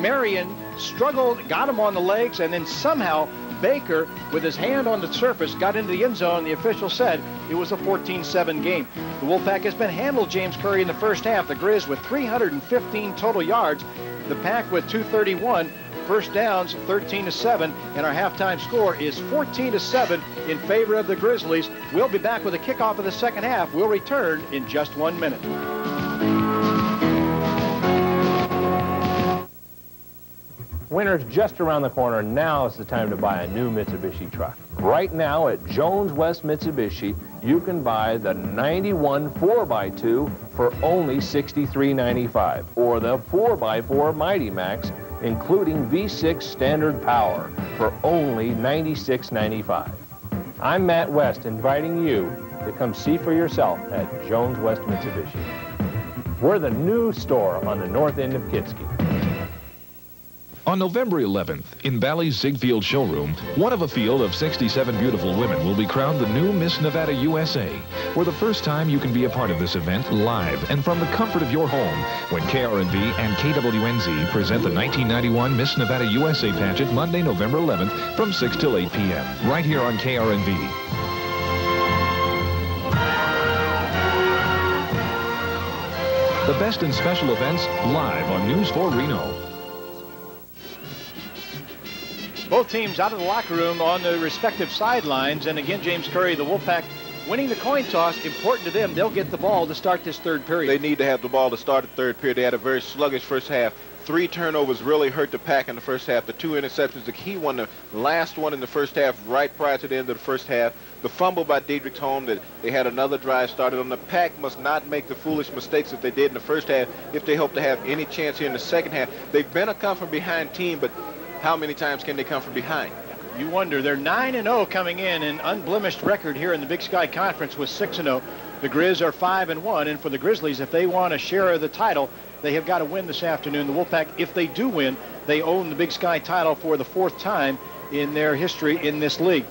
Marion struggled, got him on the legs, and then somehow Baker, with his hand on the surface, got into the end zone. The official said it was a 14-7 game. The Wolfpack has been handled, James Curry, in the first half. The Grizz with 315 total yards. The Pack with 231. First downs, 13 to 7, and our halftime score is 14 to 7 in favor of the Grizzlies. We'll be back with a kickoff of the second half. We'll return in just one minute. Winter's just around the corner. Now is the time to buy a new Mitsubishi truck. Right now at Jones West Mitsubishi, you can buy the 91 4x2 for only $63.95 or the 4x4 Mighty Max, including V6 standard power, for only $96.95. I'm Matt West inviting you to come see for yourself at Jones West Mitsubishi. We're the new store on the north end of Kietzke. On November 11th, in Bally's Ziegfeld showroom, one of a field of 67 beautiful women will be crowned the new Miss Nevada USA. For the first time, you can be a part of this event live and from the comfort of your home when KRNV and KWNZ present the 1991 Miss Nevada USA pageant Monday, November 11th from 6 till 8 p.m. right here on KRNV. The best in special events live on News 4 Reno. Both teams out of the locker room on the respective sidelines. And again, James Curry, the Wolfpack, winning the coin toss, important to them. They'll get the ball to start this third period. They need to have the ball to start the third period. They had a very sluggish first half. Three turnovers really hurt the pack in the first half. The two interceptions, the key one, the last one in the first half, right prior to the end of the first half. The fumble by Dedrick Holm that they had another drive started on. The pack must not make the foolish mistakes that they did in the first half if they hope to have any chance here in the second half. They've been a come from behind team, but how many times can they come from behind? You wonder. They're 9-0 coming in, an unblemished record here in the Big Sky Conference with 6-0. The Grizz are 5-1, and for the Grizzlies, if they want a share of the title, they have got to win this afternoon. The Wolfpack, if they do win, they own the Big Sky title for the fourth time in their history in this league.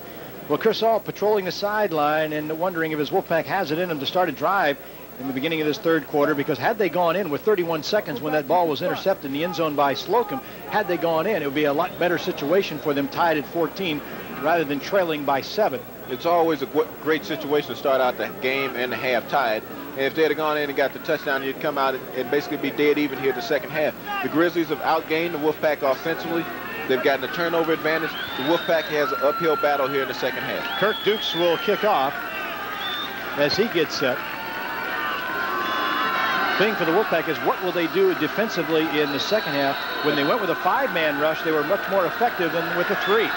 Well, Chris Ault patrolling the sideline and wondering if his Wolfpack has it in him to start a drive in the beginning of this third quarter because had they gone in with 31 seconds when that ball was intercepted in the end zone by Slocum, had they gone in, it would be a lot better situation for them tied at 14 rather than trailing by seven. It's always a great situation to start out the game and the half tied. And if they had gone in and got the touchdown, you'd come out and, basically be dead even here in the second half. The Grizzlies have outgained the Wolfpack offensively. They've gotten a turnover advantage. The Wolfpack has an uphill battle here in the second half. Kirk Dukes will kick off as he gets set. Thing for the Wolfpack is what will they do defensively in the second half? When they went with a five-man rush, they were much more effective than with a three.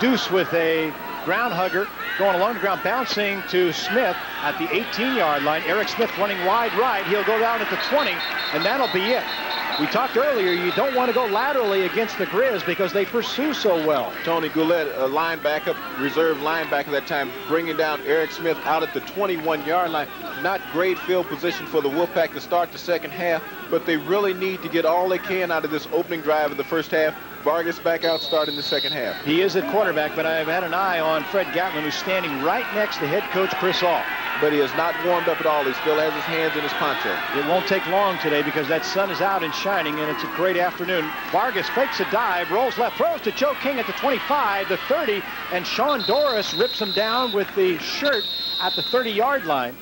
Deuce with a ground hugger going along the ground, bouncing to Smith at the 18-yard line. Eric Smith running wide right. He'll go down at the 20, and that'll be it. We talked earlier, you don't want to go laterally against the Grizz because they pursue so well. Tony Goulet, a linebacker, reserve linebacker that time, bringing down Eric Smith out at the 21-yard line. Not great field position for the Wolfpack to start the second half, but they really need to get all they can out of this opening drive of the first half. Vargas back out starting the second half. He is at quarterback, but I've had an eye on Fred Gatlin, who's standing right next to head coach Chris Ault. But he has not warmed up at all. He still has his hands in his poncho. It won't take long today because that sun is out and shining, and it's a great afternoon. Vargas fakes a dive, rolls left, throws to Joe King at the 25, the 30, and Sean Doris rips him down with the shirt at the 30-yard line.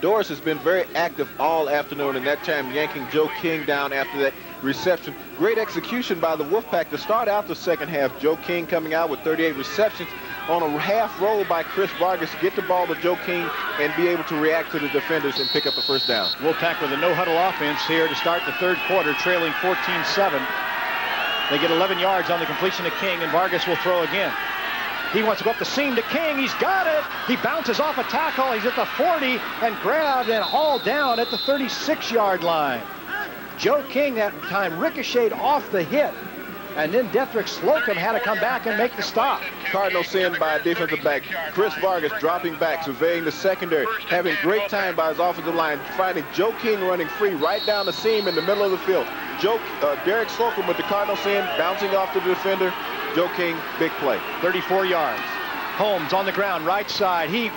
Doris has been very active all afternoon, and that time yanking Joe King down after that reception. Great execution by the Wolfpack to start out the second half. Joe King coming out with 38 receptions on a half roll by Chris Vargas, get the ball to Joe King and be able to react to the defenders and pick up the first down. Wolfpack with a no-huddle offense here to start the third quarter, trailing 14-7. They get 11 yards on the completion to King, and Vargas will throw again. He wants to go up the seam to King. He's got it. He bounces off a tackle. He's at the 40 and grabbed and hauled down at the 36-yard line. Joe King that time ricocheted off the hit. And then Deathrick Slocum had to come back and make the stop. Cardinal sin by defensive back. Chris Vargas dropping back, surveying the secondary, having great time by his offensive line, finding Joe King running free right down the seam in the middle of the field. Joe, uh, Derek Slocum with the Cardinal sin, bouncing off to the defender. Joe King, big play. 34 yards. Holmes on the ground, right side. He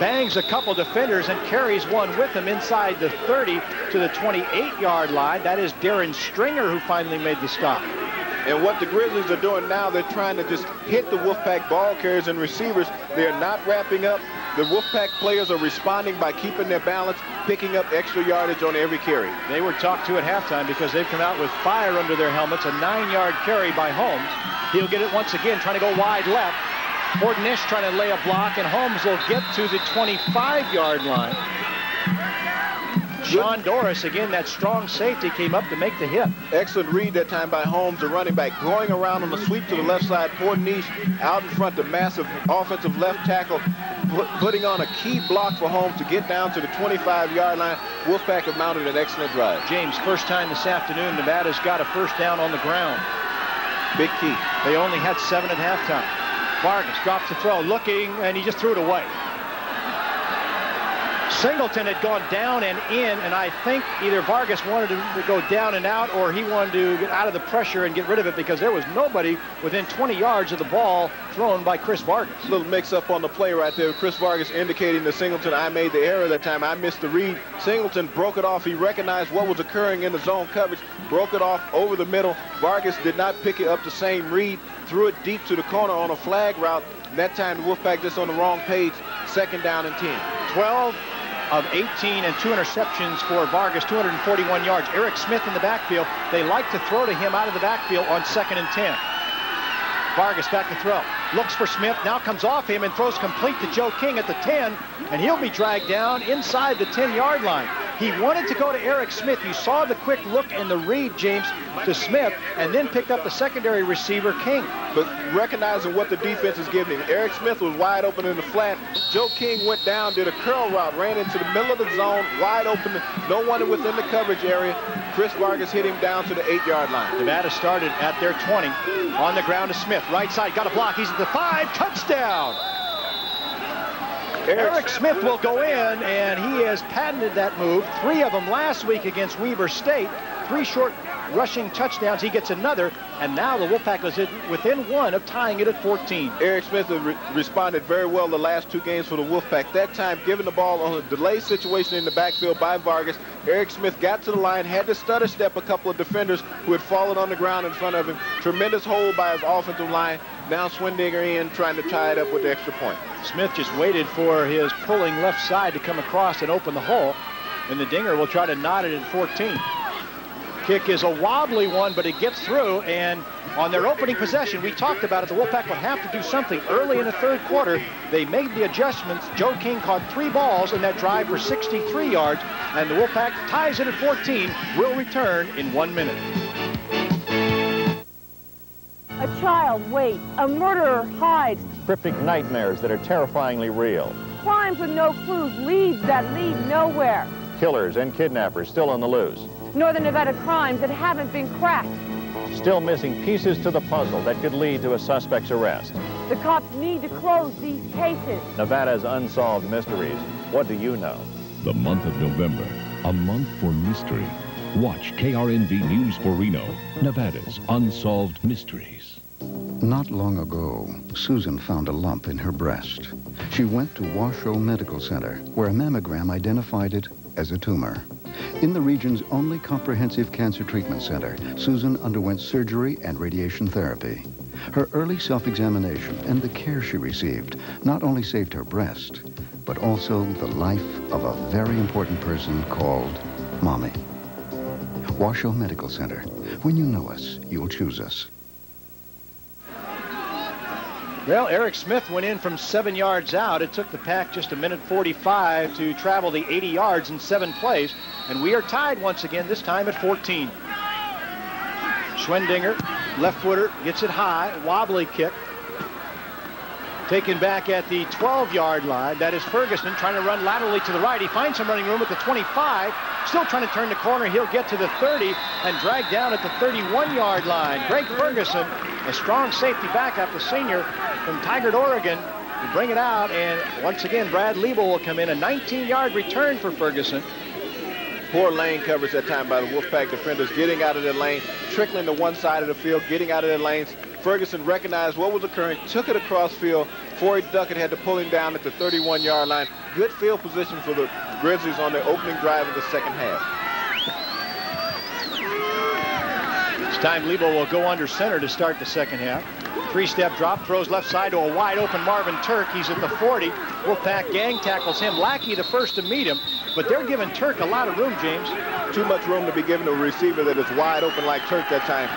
bangs a couple defenders and carries one with him inside the 30 to the 28-yard line. That is Darren Stringer who finally made the stop. And what the Grizzlies are doing now, they're trying to just hit the Wolfpack ball carriers and receivers. They're not wrapping up. The Wolfpack players are responding by keeping their balance, picking up extra yardage on every carry. They were talked to at halftime because they've come out with fire under their helmets. A nine-yard carry by Holmes. He'll get it once again, trying to go wide left. Horton trying to lay a block, and Holmes will get to the 25-yard line. Sean Doris, again, that strong safety came up to make the hit. Excellent read that time by Holmes, the running back, going around on the sweep to the left side. Portnish out in front, the massive offensive left tackle, putting on a key block for Holmes to get down to the 25-yard line. Wolfpack have mounted an excellent drive. James, first time this afternoon, Nevada's got a first down on the ground. Big key. They only had seven at halftime. Vargas drops the throw, looking, and he just threw it away. Singleton had gone down and in, and I think either Vargas wanted to go down and out or he wanted to get out of the pressure and get rid of it because there was nobody within 20 yards of the ball thrown by Chris Vargas. Little mix-up on the play right there. Chris Vargas indicating to Singleton, I made the error that time. I missed the read. Singleton broke it off. He recognized what was occurring in the zone coverage, broke it off over the middle. Vargas did not pick it up the same read, threw it deep to the corner on a flag route. And that time, the Wolfpack just on the wrong page, second down and 10. 12 of 18 and two interceptions for Vargas, 241 yards. Eric Smith in the backfield. They like to throw to him out of the backfield on second and 10. Vargas back to throw. Looks for Smith, now comes off him and throws complete to Joe King at the 10, and he'll be dragged down inside the 10-yard line. He wanted to go to Eric Smith. You saw the quick look and the read, James, to Smith, and then picked up the secondary receiver, King. But recognizing what the defense is giving him, Eric Smith was wide open in the flat. Joe King went down, did a curl route, ran into the middle of the zone, wide open, no one within the coverage area. Chris Vargas hit him down to the eight-yard line. Nevada started at their 20. On the ground to Smith, right side, got a block. He's at the five, touchdown. Eric Smith will go in, and he has patented that move. Three of them last week against Weber State. Three short rushing touchdowns. He gets another, and now the Wolfpack is within one of tying it at 14. Eric Smith re responded very well the last two games for the Wolfpack. That time, giving the ball on a delay situation in the backfield by Vargas. Eric Smith got to the line, had to stutter step a couple of defenders who had fallen on the ground in front of him. Tremendous hold by his offensive line. Now Schwendinger in, trying to tie it up with the extra point. Smith just waited for his pulling left side to come across and open the hole. And the Dinger will try to knot it at 14. Kick is a wobbly one, but it gets through. And on their opening possession, we talked about it, the Wolfpack would have to do something early in the third quarter. They made the adjustments. Joe King caught three balls in that drive for 63 yards. And the Wolfpack ties it at 14. Will return in one minute. A child waits. A murderer hides. Cryptic nightmares that are terrifyingly real. Crimes with no clues. Leads that lead nowhere. Killers and kidnappers still on the loose. Northern Nevada crimes that haven't been cracked. Still missing pieces to the puzzle that could lead to a suspect's arrest. The cops need to close these cases. Nevada's unsolved mysteries. What do you know? The month of November, a month for mystery. Watch KRNV News for Reno, Nevada's unsolved mysteries. Not long ago, Susan found a lump in her breast. She went to Washoe Medical Center, where a mammogram identified it as a tumor. In the region's only comprehensive cancer treatment center, Susan underwent surgery and radiation therapy. Her early self-examination and the care she received not only saved her breast, but also the life of a very important person called Mommy. Washoe Medical Center. When you know us, you'll choose us. Well, Eric Smith went in from seven yards out. It took the pack just a minute 45 to travel the 80 yards in seven plays. And we are tied once again, this time at 14. Schwendinger, left footer, gets it high, wobbly kick. Taken back at the 12-yard line. That is Ferguson trying to run laterally to the right. He finds some running room at the 25. Still trying to turn the corner. He'll get to the 30 and drag down at the 31-yard line. Greg Ferguson, a strong safety backup, the senior from Tigard, Oregon, to bring it out. And once again, Brad Lebo will come in. A 19-yard return for Ferguson. Poor lane coverage that time by the Wolfpack defenders, getting out of their lane, trickling to one side of the field, getting out of their lanes. Ferguson recognized what was occurring, took it across field. Forey Duckett had to pull him down at the 31-yard line. Good field position for the Grizzlies on their opening drive of the second half. This time Lebo will go under center to start the second half. Three-step drop, throws left side to a wide open Marvin Turk. He's at the 40. Wolfpack gang tackles him. Lackey the first to meet him, but they're giving Turk a lot of room, James. Too much room to be given to a receiver that is wide open like Turk that time.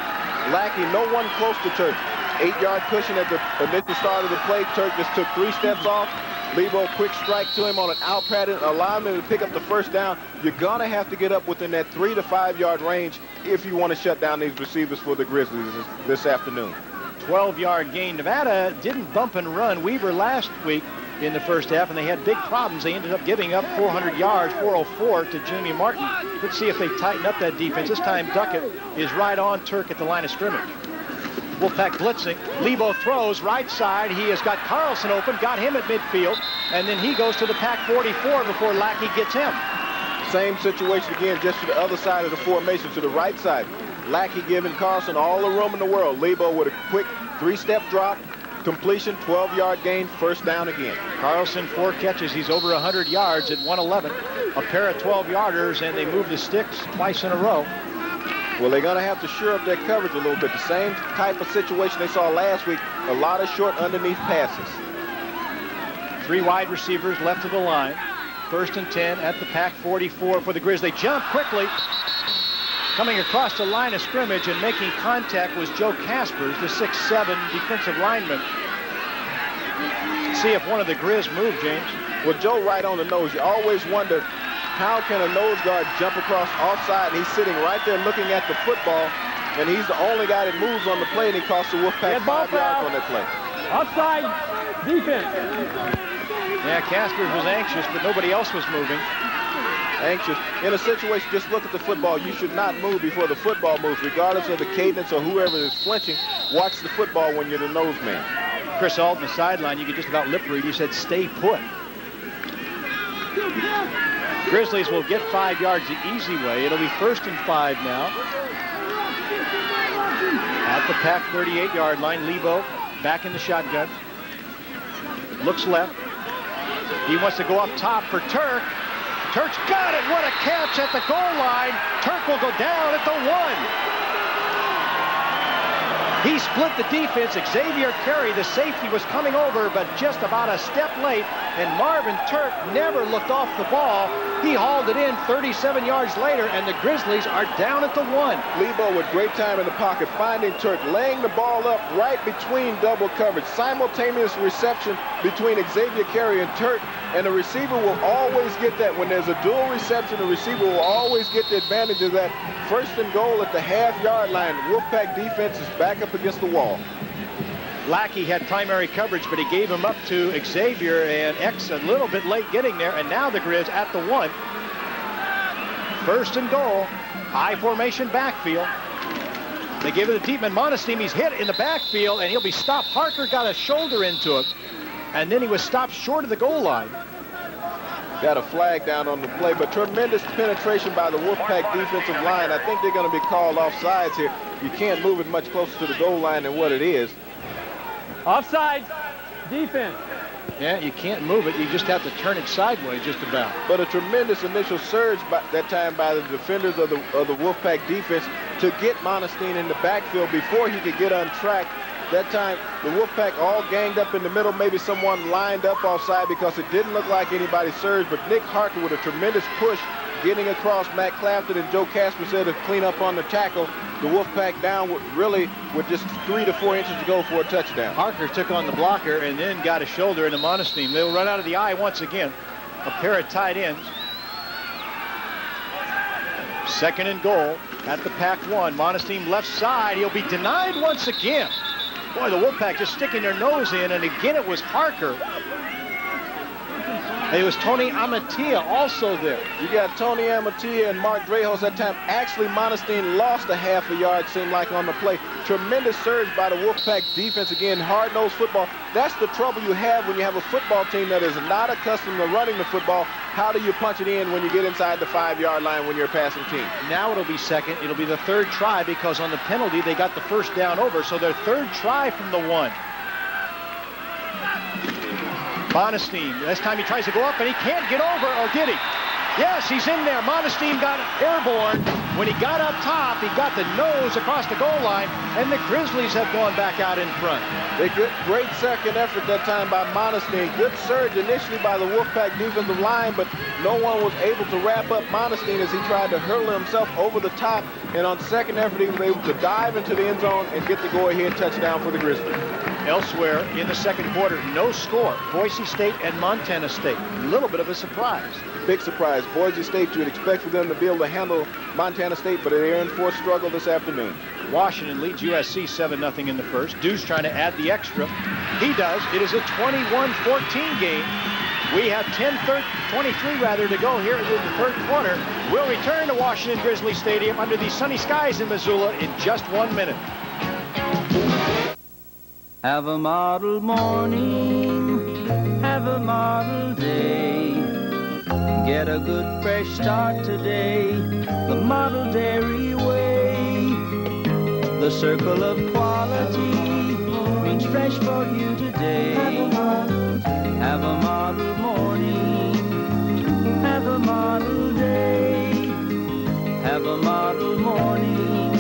Lackey, no one close to Turk. Eight-yard cushion at the initial start of the play. Turk just took three steps off. Lebo, quick strike to him on an out pattern, him to pick up the first down. You're going to have to get up within that three to five-yard range if you want to shut down these receivers for the Grizzlies this afternoon. 12-yard gain. Nevada didn't bump and run Weber last week in the first half, and they had big problems. They ended up giving up 400 yards, 404 to Jamie Martin. Let's see if they tighten up that defense. This time Duckett is right on Turk at the line of scrimmage. Wolfpack blitzing. Lebo throws right side. He has got Carlson open, got him at midfield, and then he goes to the pack 44 before Lackey gets him. Same situation again, just to the other side of the formation, to the right side. Lackey giving Carlson all the room in the world. Lebo with a quick three-step drop, completion, 12-yard gain, first down again. Carlson, four catches. He's over 100 yards at 111. A pair of 12-yarders, and they move the sticks twice in a row. Well, they're going to have to shore up their coverage a little bit. The same type of situation they saw last week. A lot of short underneath passes. Three wide receivers left of the line. First and 10 at the pack 44 for the Grizzlies. They jump quickly. Coming across the line of scrimmage and making contact was Joe Caspers, the 6'7 defensive lineman. See if one of the Grizz moved, James. Well, Joe right on the nose. You always wonder how can a nose guard jump across offside? And he's sitting right there looking at the football, and he's the only guy that moves on the play, and he costs the Wolfpack five yards on that play. Outside defense. Yeah, Caspers was anxious, but nobody else was moving. Anxious. In a situation, just look at the football. You should not move before the football moves, regardless of the cadence or whoever is flinching. Watch the football when you're the nose man. Chris Alden, the sideline, you could just about lip read. He said, stay put. Grizzlies will get five yards the easy way. It'll be first and five now. At the pack 38-yard line, Lebo back in the shotgun. Looks left. He wants to go up top for Turk. Turk's got it. What a catch at the goal line. Turk will go down at the one. He split the defense. Xavier Carey, the safety, was coming over, but just about a step late. And Marvin Turk never looked off the ball. He hauled it in 37 yards later, and the Grizzlies are down at the one. Lebo with great time in the pocket, finding Turk, laying the ball up right between double coverage. Simultaneous reception between Xavier Carey and Turk, and the receiver will always get that. When there's a dual reception, the receiver will always get the advantage of that. First and goal at the half-yard line. Wolfpack defense is back up against the wall. Lackey had primary coverage, but he gave him up to Xavier, and X a little bit late getting there, and now the Grizz at the one. First and goal, high formation backfield. They give it to Dietman Monesteem. He's hit in the backfield, and he'll be stopped. Harker got a shoulder into him, and then he was stopped short of the goal line. Got a flag down on the play, but tremendous penetration by the Wolfpack defensive line. I think they're going to be called off sides here. You can't move it much closer to the goal line than what it is. Offside, defense. Yeah, you can't move it. You just have to turn it sideways just about. But a tremendous initial surge by, that time by the defenders of the, of the Wolfpack defense to get Monesteem in the backfield before he could get untracked. That time, the Wolfpack all ganged up in the middle. Maybe someone lined up offside because it didn't look like anybody surged. But Nick Harker with a tremendous push getting across Matt Clafton and Joe Casper said to clean up on the tackle. The Wolfpack down with really with just three to four inches to go for a touchdown. Harker took on the blocker and then got a shoulder into Monesteem. They'll run out of the eye once again. A pair of tight ends. Second and goal at the pack one. Monesteem left side. He'll be denied once again. Boy, the Wolfpack just sticking their nose in, and again it was Harker. And it was Tony Amatia also there. You got Tony Amatia and Mark Drejos that time. Actually, Monesteem lost a half a yard, seemed like, on the play. Tremendous surge by the Wolfpack defense. Again, hard-nosed football. That's the trouble you have when you have a football team that is not accustomed to running the football. How do you punch it in when you get inside the five-yard line when you're a passing team? Now it'll be second. It'll be the third try because on the penalty, they got the first down over. So their third try from the one. Monesteem, this time he tries to go up, and he can't get over, or did he? Yes, he's in there. Monesteem got airborne. When he got up top, he got the nose across the goal line, and the Grizzlies have gone back out in front. They good, great second effort that time by Monesteem. Good surge initially by the Wolfpack defensive line, but no one was able to wrap up Monesteem as he tried to hurl himself over the top. And on second effort, he was able to dive into the end zone and get the go-ahead touchdown for the Grizzlies. Elsewhere in the second quarter, no score. Boise State and Montana State. A little bit of a surprise. Big surprise. Boise State, you would expect for them to be able to handle Montana State, but they're in for a struggle this afternoon. Washington leads USC 7-0 in the first. Deuce trying to add the extra. He does. It is a 21-14 game. We have 10, 23 rather to go here in the third quarter. We'll return to Washington Grizzly Stadium under the sunny skies in Missoula in just one minute. Have a model morning, have a model day. Get a good fresh start today, the Model Dairy Way. The circle of quality means fresh for you today. Have a model morning, have a model day. Have a model morning,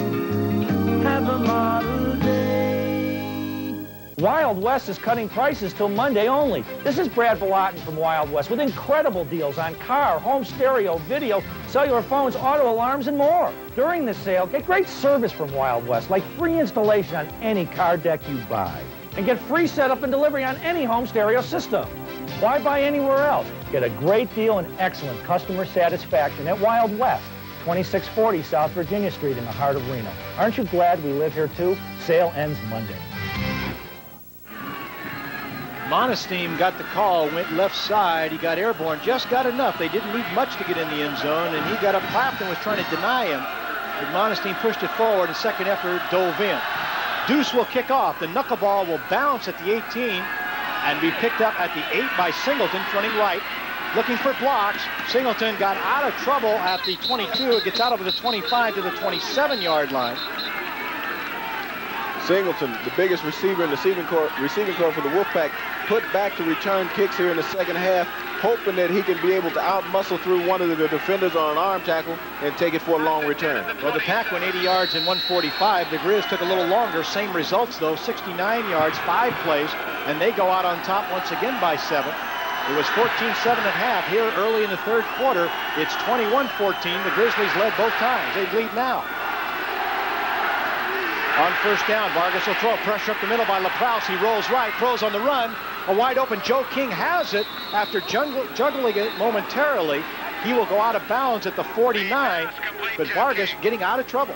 have a model day. Wild West is cutting prices till Monday only. This is Brad Volatin from Wild West with incredible deals on car, home stereo, video, cellular phones, auto alarms, and more. During the sale, get great service from Wild West, like free installation on any car deck you buy. And get free setup and delivery on any home stereo system. Why buy anywhere else? Get a great deal and excellent customer satisfaction at Wild West. 2640 South Virginia Street in the heart of Reno. Aren't you glad we live here too? Sale ends Monday. Monesteem got the call, went left side. He got airborne, just got enough. They didn't need much to get in the end zone, and he got up. Clafton was trying to deny him. But Monesteem pushed it forward, and second effort dove in. Deuce will kick off. The knuckleball will bounce at the 18 and be picked up at the 8 by Singleton, running right. Looking for blocks. Singleton got out of trouble at the 22. It gets out over the 25 to the 27-yard line. Singleton, the biggest receiver in the receiving corps, receiving corps for the Wolfpack, put back to return kicks here in the second half, hoping that he can be able to out-muscle through one of the defenders on an arm tackle and take it for a long return. Well, the Pack went 80 yards in 145. The Grizz took a little longer. Same results, though, 69 yards, five plays, and they go out on top once again by seven. It was 14-7 at half here early in the third quarter. It's 21-14. The Grizzlies led both times. They lead now. On first down, Vargas will throw. A pressure up the middle by LaProuse. He rolls right, throws on the run. A wide open Joe King has it after juggling it momentarily. He will go out of bounds at the 49, but Vargas getting out of trouble.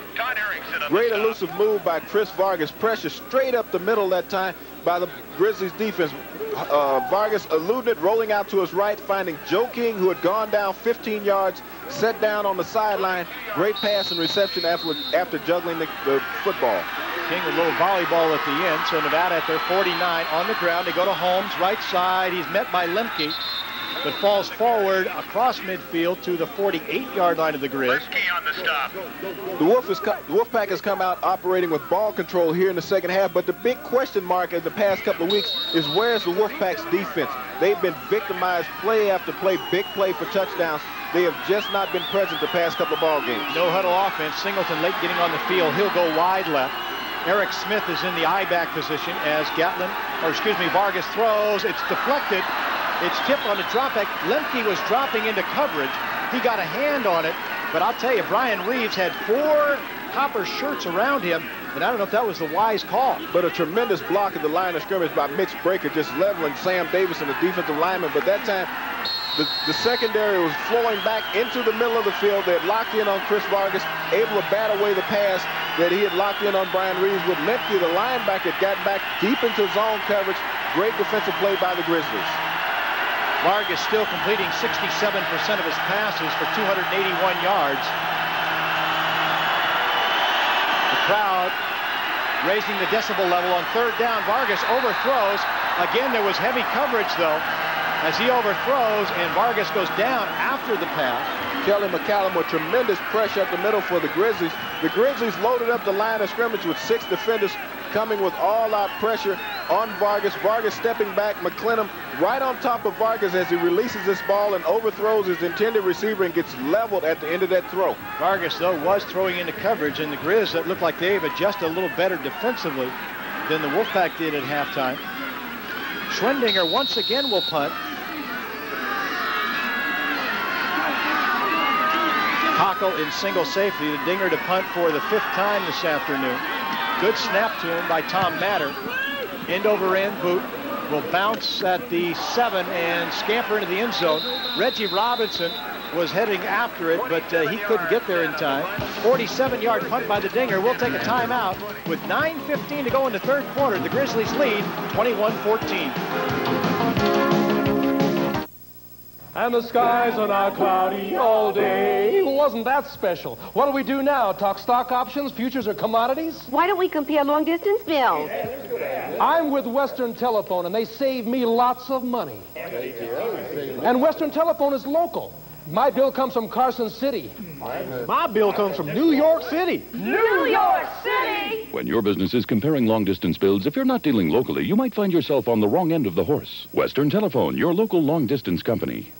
Great elusive move by Chris Vargas. Pressure straight up the middle that time by the Grizzlies defense. Uh, Vargas eluded it, rolling out to his right, finding Joe King, who had gone down 15 yards, set down on the sideline. Great pass and reception after, after juggling the, the football. King a little volleyball at the end, so Nevada at their 49 on the ground. They go to Holmes, right side. He's met by Lemke but falls forward across midfield to the 48-yard line of the Grizz. on the stop. The, Wolf is the Wolfpack has come out operating with ball control here in the second half, but the big question mark in the past couple of weeks is where's the Wolfpack's defense? They've been victimized play after play, big play for touchdowns. They have just not been present the past couple of ball games. No huddle offense. Singleton late getting on the field. He'll go wide left. Eric Smith is in the eye back position as Gatlin, or excuse me, Vargas throws. It's deflected. It's tipped on the drop back. Lemke was dropping into coverage. He got a hand on it, but I'll tell you, Brian Reeves had four copper shirts around him, and I don't know if that was the wise call. But a tremendous block at the line of scrimmage by Mitch Breaker, just leveling Sam Davis and the defensive lineman. But that time, the, the secondary was flowing back into the middle of the field. They had locked in on Chris Vargas, able to bat away the pass that he had locked in on Brian Reeves with Lemke, the linebacker, got back deep into zone coverage. Great defensive play by the Grizzlies. Vargas still completing 67% of his passes for 281 yards. The crowd raising the decibel level on third down. Vargas overthrows. Again, there was heavy coverage, though, as he overthrows, and Vargas goes down after the pass. Kelly McCallum with tremendous pressure up the middle for the Grizzlies. The Grizzlies loaded up the line of scrimmage with six defenders coming with all-out pressure on Vargas. Vargas stepping back. McClendon right on top of Vargas as he releases this ball and overthrows his intended receiver and gets leveled at the end of that throw. Vargas, though, was throwing into coverage, and the Grizz that looked like they've adjusted a little better defensively than the Wolfpack did at halftime. Schwendinger once again will punt. Cockle in single safety. The Dinger to punt for the fifth time this afternoon. Good snap to him by Tom Matter. End over end boot will bounce at the seven and scamper into the end zone. Reggie Robinson was heading after it, but uh, he couldn't get there in time. 47-yard punt by the Dinger. We'll take a timeout with 9.15 to go in the third quarter. The Grizzlies lead 21-14. And the skies are not cloudy all day. Wasn't that special? What do we do now? Talk stock options, futures, or commodities? Why don't we compare long-distance bills? I'm with Western Telephone, and they save me lots of money. And Western Telephone is local. My bill comes from Carson City. My bill comes from New York City. New York City! When your business is comparing long distance bills, if you're not dealing locally, you might find yourself on the wrong end of the horse. Western Telephone, your local long distance company.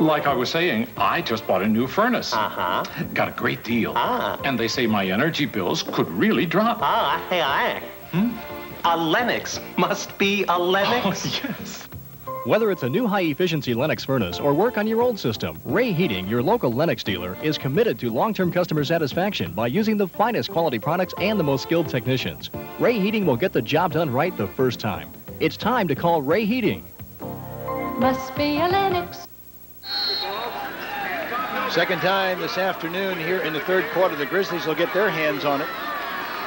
Like I was saying, I just bought a new furnace. Uh-huh. Got a great deal. Ah. And they say my energy bills could really drop. Ah, hey, I. Hmm? A Lennox. Must be a Lennox. Oh, yes. Whether it's a new high-efficiency Lennox furnace or work on your old system, Ray Heating, your local Lennox dealer, is committed to long-term customer satisfaction by using the finest quality products and the most skilled technicians. Ray Heating will get the job done right the first time. It's time to call Ray Heating. Must be a Lennox. Second time this afternoon here in the third quarter. The Grizzlies will get their hands on it.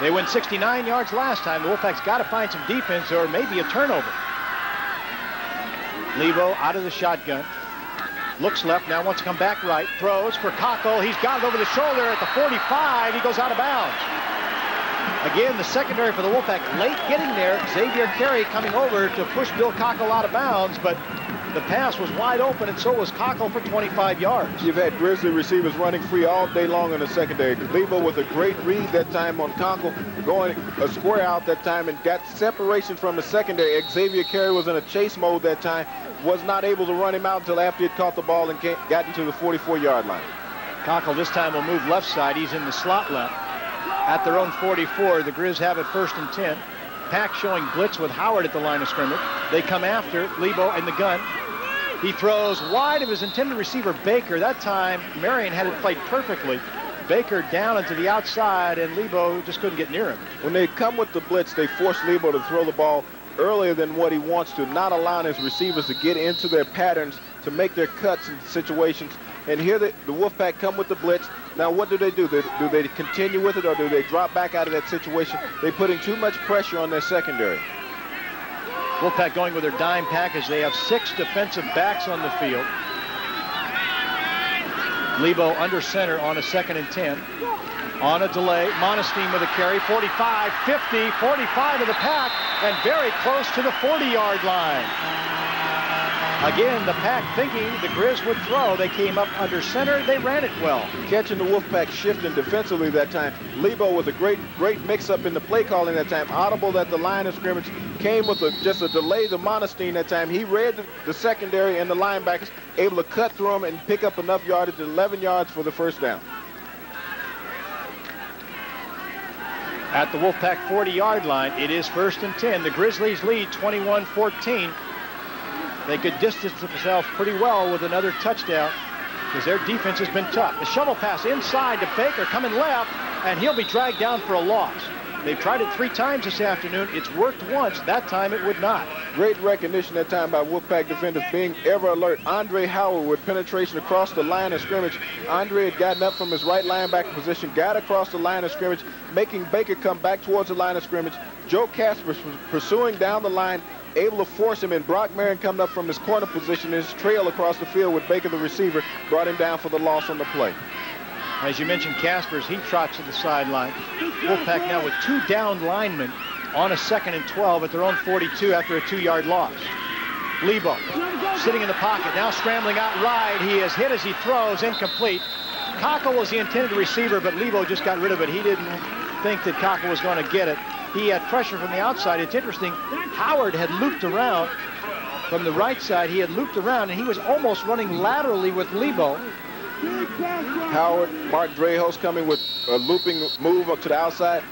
They went 69 yards last time. The Wolfpack's got to find some defense or maybe a turnover. Lebo out of the shotgun. Looks left, now wants to come back right. Throws for Cockle. He's got it over the shoulder at the 45. He goes out of bounds. Again, the secondary for the Wolfpack late getting there. Xavier Carey coming over to push Bill Cockle out of bounds, but The pass was wide open, and so was Cockle for 25 yards. You've had Grizzly receivers running free all day long in the secondary. Lebo with a great read that time on Conkle, going a square out that time and got separation from the secondary. Xavier Carey was in a chase mode that time, was not able to run him out until after he had caught the ball and got into the 44-yard line. Conkle this time will move left side. He's in the slot left. At their own 44, the Grizz have it first and 10. Pack showing blitz with Howard at the line of scrimmage. They come after Lebo in the gun. He throws wide of his intended receiver, Baker. That time, Marion had it played perfectly. Baker down into the outside, and Lebo just couldn't get near him. When they come with the blitz, they force Lebo to throw the ball earlier than what he wants to, not allowing his receivers to get into their patterns to make their cuts in situations. And here the, the Wolfpack come with the blitz. Now, what do they do? They, do they continue with it or do they drop back out of that situation? They're putting too much pressure on their secondary. Wolfpack going with their dime package. They have six defensive backs on the field. Lebo under center on a second and 10. On a delay, Monestein with a carry, 45, 50, 45 of the pack, and very close to the 40-yard line. Again, the pack thinking the Grizz would throw. They came up under center. They ran it well. Catching the Wolfpack shifting defensively that time. Lebo with a great, great mix-up in the play calling that time. Audible at the line of scrimmage. Came with a, just a delay to Monestein that time. He read the, the secondary and the linebackers, able to cut through them and pick up enough yardage, 11 yards for the first down. At the Wolfpack 40-yard line, it is first and 10. The Grizzlies lead 21-14. They could distance themselves pretty well with another touchdown because their defense has been tough. The shovel pass inside to Baker coming left, and he'll be dragged down for a loss. They've tried it three times this afternoon. It's worked once. That time it would not. Great recognition that time by Wolfpack defenders being ever alert. Andre Howard with penetration across the line of scrimmage. Andre had gotten up from his right linebacker position, got across the line of scrimmage, making Baker come back towards the line of scrimmage. Joe Casper pursuing down the line, able to force him, and Brock Marion coming up from his corner position, his trail across the field with Baker, the receiver, brought him down for the loss on the play. As you mentioned, Caspers, he trots to the sideline. Wolfpack now with two downed linemen on a second and 12 at their own 42 after a two-yard loss. Lebo sitting in the pocket, now scrambling out wide. He is hit as he throws, incomplete. Cockle was the intended receiver, but Lebo just got rid of it. He didn't think that Cockle was going to get it. He had pressure from the outside. It's interesting, Howard had looped around from the right side. He had looped around, and he was almost running laterally with Lebo. Howard, Mark Drehos coming with a looping move up to the outside.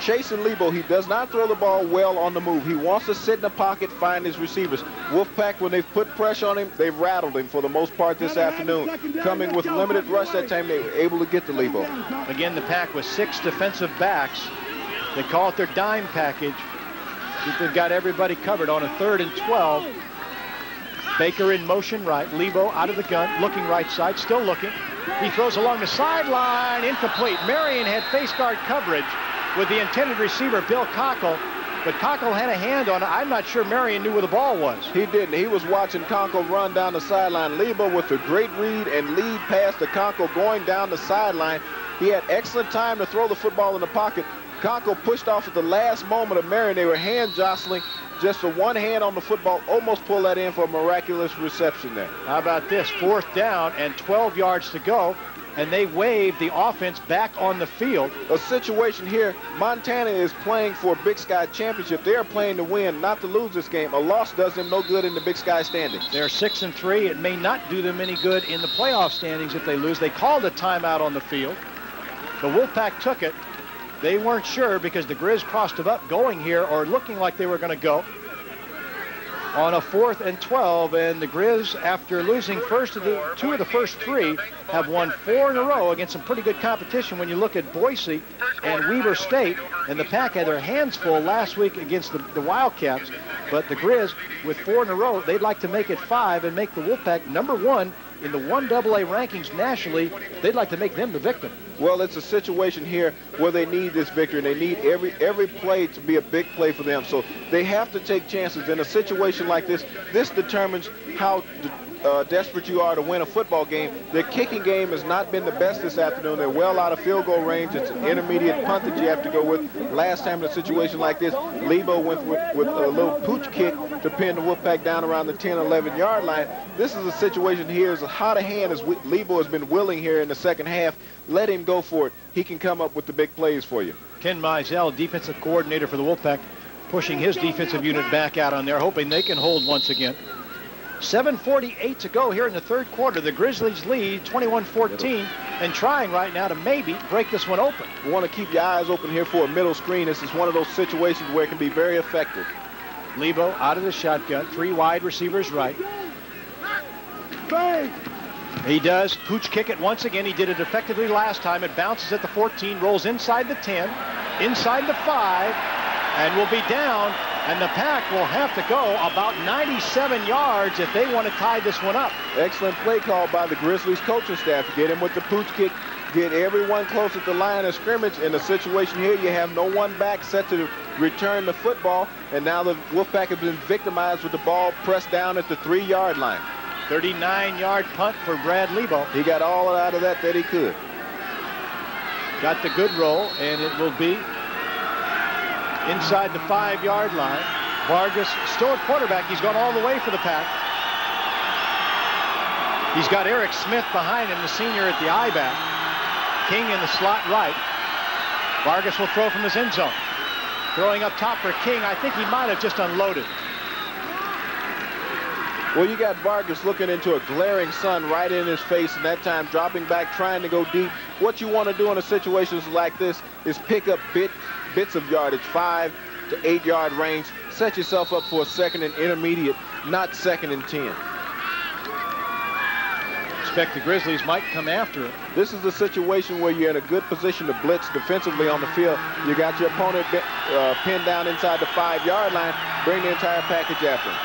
Chasing Lebo, he does not throw the ball well on the move. He wants to sit in the pocket, find his receivers. Wolfpack, when they've put pressure on him, they've rattled him for the most part this afternoon. Coming with limited rush that time, they were able to get to Lebo. Again, the pack with six defensive backs. They call it their dime package. They've got everybody covered on a third and 12. Baker in motion right. Lebo out of the gun, looking right side, still looking. He throws along the sideline, incomplete. Marion had face guard coverage with the intended receiver, Bill Cockle. But Conkle had a hand on it. I'm not sure Marion knew where the ball was. He didn't. He was watching Conkle run down the sideline. Lebo with a great read and lead pass to Conkle going down the sideline. He had excellent time to throw the football in the pocket. Conkle pushed off at the last moment of Marion. They were hand jostling. Just a one hand on the football, almost pulled that in for a miraculous reception there. How about this? Fourth down and 12 yards to go and they wave the offense back on the field. A situation here, Montana is playing for Big Sky Championship. They're playing to win, not to lose this game. A loss does them no good in the Big Sky standings. They're six and three. It may not do them any good in the playoff standings if they lose. They called a timeout on the field. The Wolfpack took it. They weren't sure because the Grizz crossed them up going here or looking like they were going to go on a fourth and 12. And the Grizz, after losing first of the two of the first three, have won four in a row against some pretty good competition when you look at Boise and Weber State. And the Pack had their hands full last week against the, the Wildcats. But the Grizz, with four in a row, they'd like to make it five and make the Wolfpack number one in the 1AA rankings nationally. They'd like to make them the victim. Well, it's a situation here where they need this victory, and they need every every play to be a big play for them. So they have to take chances. In a situation like this, this determines how uh, desperate you are to win a football game. Their kicking game has not been the best this afternoon. They're well out of field goal range. It's an intermediate punt that you have to go with. Last time in a situation like this, Lebo went with, with a little pooch kick to pin the Wolfpack down around the 10, 11 yard line. This is a situation here as hot a hand as Lebo has been willing here in the second half. Let him go for it. He can come up with the big plays for you. Ken Mizell, defensive coordinator for the Wolfpack, pushing his defensive unit back out on there, hoping they can hold once again. 7.48 to go here in the third quarter. The Grizzlies lead 21-14 and trying right now to maybe break this one open. You want to keep your eyes open here for a middle screen. This is one of those situations where it can be very effective. Lebo out of the shotgun, three wide receivers right. Bang! He does pooch kick it once again. He did it effectively last time. It bounces at the 14, rolls inside the 10, inside the 5, and will be down. And the pack will have to go about 97 yards if they want to tie this one up. Excellent play call by the Grizzlies coaching staff to get him with the pooch kick, get everyone close at the line of scrimmage. In the situation here, you have no one back set to return the football, and now the Wolfpack has been victimized with the ball pressed down at the three-yard line. 39-yard punt for Brad Lebo. He got all out of that that he could. Got the good roll, and it will be inside the five-yard line. Vargas still at quarterback. He's gone all the way for the pack. He's got Eric Smith behind him, the senior at the I-back. King in the slot right. Vargas will throw from his end zone. Throwing up top for King. I think he might have just unloaded. Well, you got Vargas looking into a glaring sun right in his face, and that time dropping back, trying to go deep. What you want to do in a situation like this is pick up bit, bits of yardage, five to eight yard range. Set yourself up for a second and intermediate, not second and 10. Expect the Grizzlies might come after it. This is a situation where you're in a good position to blitz defensively on the field. You got your opponent uh, pinned down inside the five-yard line. Bring the entire package after him.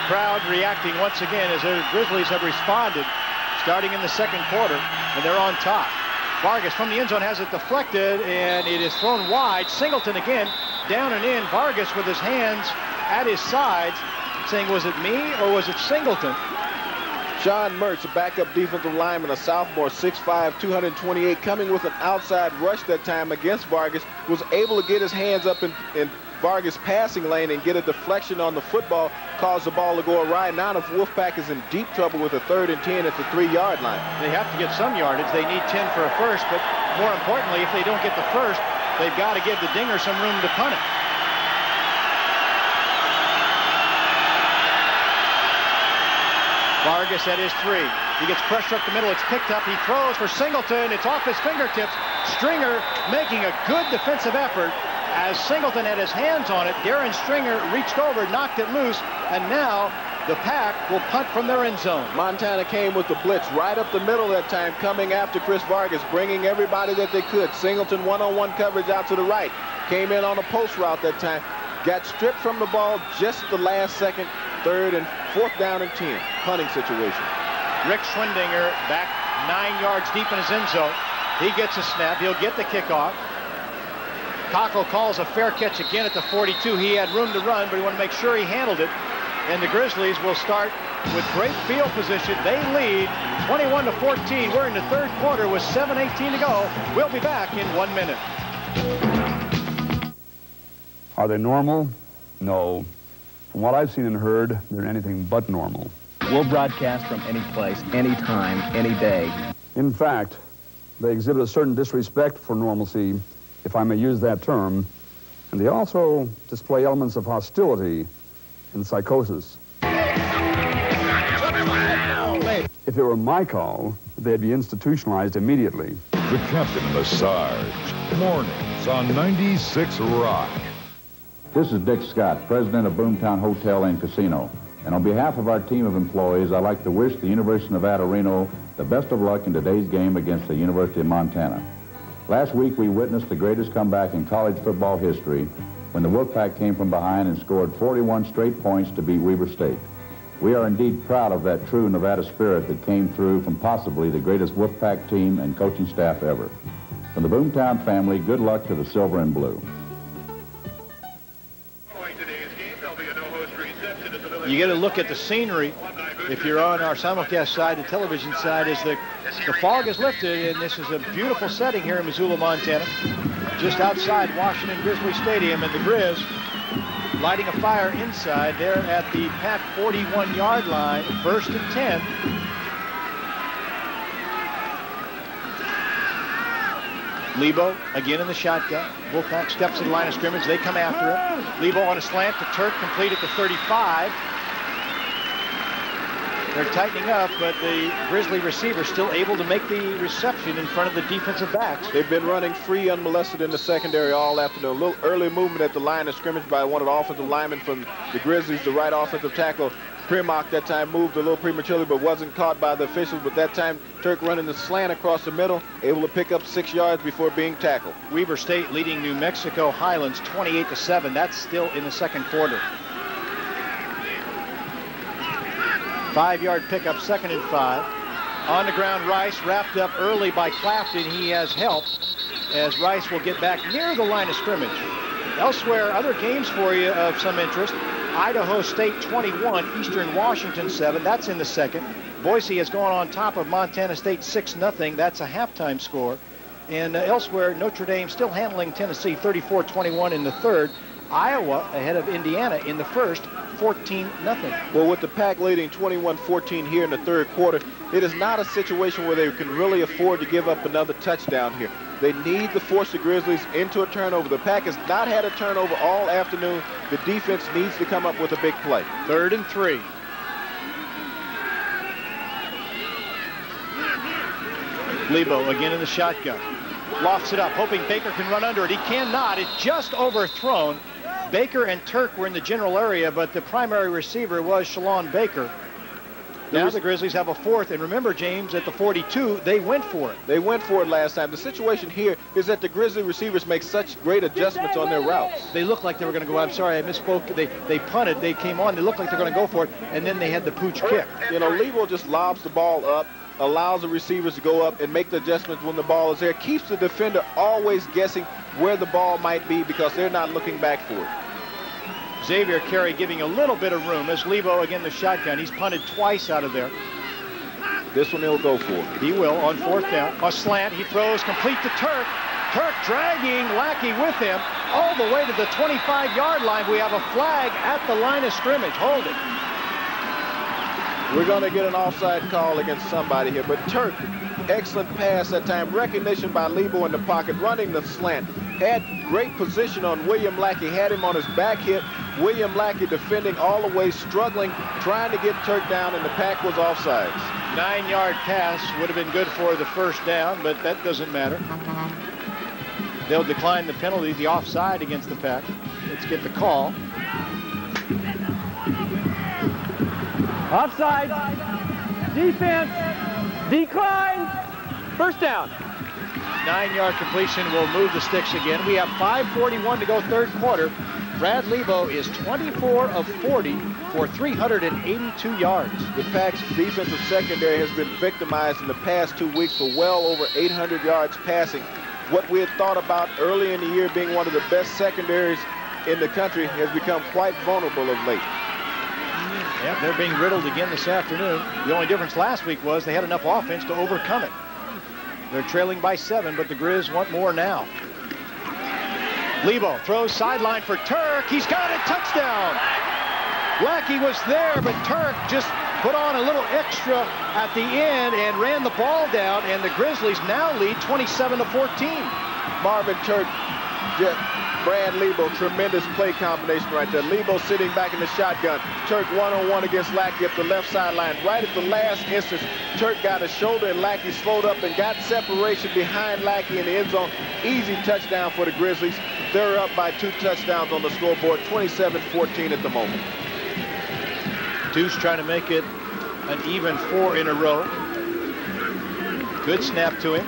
The crowd reacting once again as the Grizzlies have responded starting in the second quarter, and they're on top. Vargas from the end zone has it deflected, and it is thrown wide. Singleton again, down and in. Vargas with his hands at his sides, saying, was it me or was it Singleton? Sean Mertz, a backup defensive lineman, a sophomore, 6'5", 228, coming with an outside rush that time against Vargas, was able to get his hands up and, in Vargas' passing lane and get a deflection on the football, cause the ball to go awry. Now the Wolfpack is in deep trouble with a third and 10 at the three-yard line. They have to get some yardage. They need 10 for a first, but more importantly, if they don't get the first, they've got to give the Dinger some room to punt it. Vargas at his three. He gets pressure up the middle. It's picked up. He throws for Singleton. It's off his fingertips. Stringer making a good defensive effort as Singleton had his hands on it. Darren Stringer reached over, knocked it loose, and now the pack will punt from their end zone. Montana came with the blitz right up the middle that time, coming after Chris Vargas, bringing everybody that they could. Singleton one-on-one -on -one coverage out to the right. Came in on a post route that time. Got stripped from the ball just the last second, third and fourth down and 10. Punting situation. Rick Schwendinger back nine yards deep in his end zone. He gets a snap. He'll get the kickoff. Cockle calls a fair catch again at the 42. He had room to run, but he wanted to make sure he handled it. And the Grizzlies will start with great field position. They lead 21 to 14. We're in the third quarter with 7.18 to go. We'll be back in one minute. Are they normal? No. From what I've seen and heard, they're anything but normal. We'll broadcast from any place, any time, any day. In fact, they exhibit a certain disrespect for normalcy, if I may use that term, and they also display elements of hostility and psychosis. If it were my call, they'd be institutionalized immediately. The Captain and the Sarge. Mornings on 96 Rock. This is Dick Scott, president of Boomtown Hotel and Casino. And on behalf of our team of employees, I'd like to wish the University of Nevada, Reno the best of luck in today's game against the University of Montana. Last week, we witnessed the greatest comeback in college football history when the Wolfpack came from behind and scored 41 straight points to beat Weber State. We are indeed proud of that true Nevada spirit that came through from possibly the greatest Wolfpack team and coaching staff ever. From the Boomtown family, good luck to the Silver and Blue. You get a look at the scenery if you're on our simulcast side, the television side, is the, the fog is lifted, and this is a beautiful setting here in Missoula, Montana, just outside Washington Grizzly Stadium, and the Grizz lighting a fire inside there at the Pack 41-yard line, first and 10. Lebo again in the shotgun. Wolfpack steps in the line of scrimmage. They come after him. Lebo on a slant to Turk, complete at the 35. They're tightening up, but the Grizzly receiver still able to make the reception in front of the defensive backs. They've been running free unmolested in the secondary all afternoon. A little early movement at the line of scrimmage by one of the offensive linemen from the Grizzlies, the right offensive tackle. Primak that time moved a little prematurely, but wasn't caught by the officials. But that time, Turk running the slant across the middle, able to pick up six yards before being tackled. Weber State leading New Mexico Highlands 28 to 7. That's still in the second quarter. Five-yard pickup, second and five. On the ground, Rice wrapped up early by Clafton. He has help as Rice will get back near the line of scrimmage. Elsewhere, other games for you of some interest. Idaho State 21, Eastern Washington 7. That's in the second. Boise has gone on top of Montana State 6-0. That's a halftime score. And uh, elsewhere, Notre Dame still handling Tennessee 34-21 in the third. Iowa ahead of Indiana in the first, 14-0. Well, with the pack leading 21-14 here in the third quarter, it is not a situation where they can really afford to give up another touchdown here. They need to force the Grizzlies into a turnover. The pack has not had a turnover all afternoon. The defense needs to come up with a big play. Third and three. Lebo again in the shotgun. Lofts it up, hoping Baker can run under it. He cannot. It's just overthrown. Baker and Turk were in the general area, but the primary receiver was Shalon Baker. Now the Grizzlies have a fourth, and remember, James, at the 42, they went for it. They went for it last time. The situation here is that the Grizzly receivers make such great adjustments on their routes. They looked like they were going to go. I'm sorry, I misspoke. They they punted. They came on. They looked like they're going to go for it, and then they had the pooch kick. You know, Lebo just lobs the ball up, allows the receivers to go up and make the adjustments when the ball is there. Keeps the defender always guessing where the ball might be because they're not looking back for it. Xavier Carey giving a little bit of room as Lebo again the shotgun. He's punted twice out of there. This one he'll go for. He will on fourth down. A slant. He throws complete to Turk. Turk dragging Lackey with him all the way to the 25-yard line. We have a flag at the line of scrimmage. Hold it. We're going to get an offside call against somebody here, but Turk, excellent pass that time. Recognition by Lebo in the pocket, running the slant. Had great position on William Lackey, had him on his back hit. William Lackey defending all the way, struggling, trying to get Turk down, and the pack was offsides. Nine-yard pass would have been good for the first down, but that doesn't matter. They'll decline the penalty, the offside against the pack. Let's get the call. Offside. Defense. Decline. First down. Nine-yard completion will move the sticks again. We have 5.41 to go third quarter. Brad Lebo is 24 of 40 for 382 yards. The Pack's defensive secondary has been victimized in the past two weeks for well over 800 yards passing. What we had thought about early in the year being one of the best secondaries in the country has become quite vulnerable of late. Yeah, they're being riddled again this afternoon. The only difference last week was they had enough offense to overcome it. They're trailing by seven, but the Grizz want more now. Lebo throws sideline for Turk. He's got it. Touchdown. Lackey was there, but Turk just put on a little extra at the end and ran the ball down, and the Grizzlies now lead 27 to 14. Marvin Turk, Brad Lebo, tremendous play combination right there. Lebo sitting back in the shotgun. Turk one-on-one against Lackey up the left sideline. Right at the last instance, Turk got a shoulder and Lackey slowed up and got separation behind Lackey in the end zone. Easy touchdown for the Grizzlies. They're up by two touchdowns on the scoreboard, 27-14 at the moment. Deuce trying to make it an even four in a row. Good snap to him.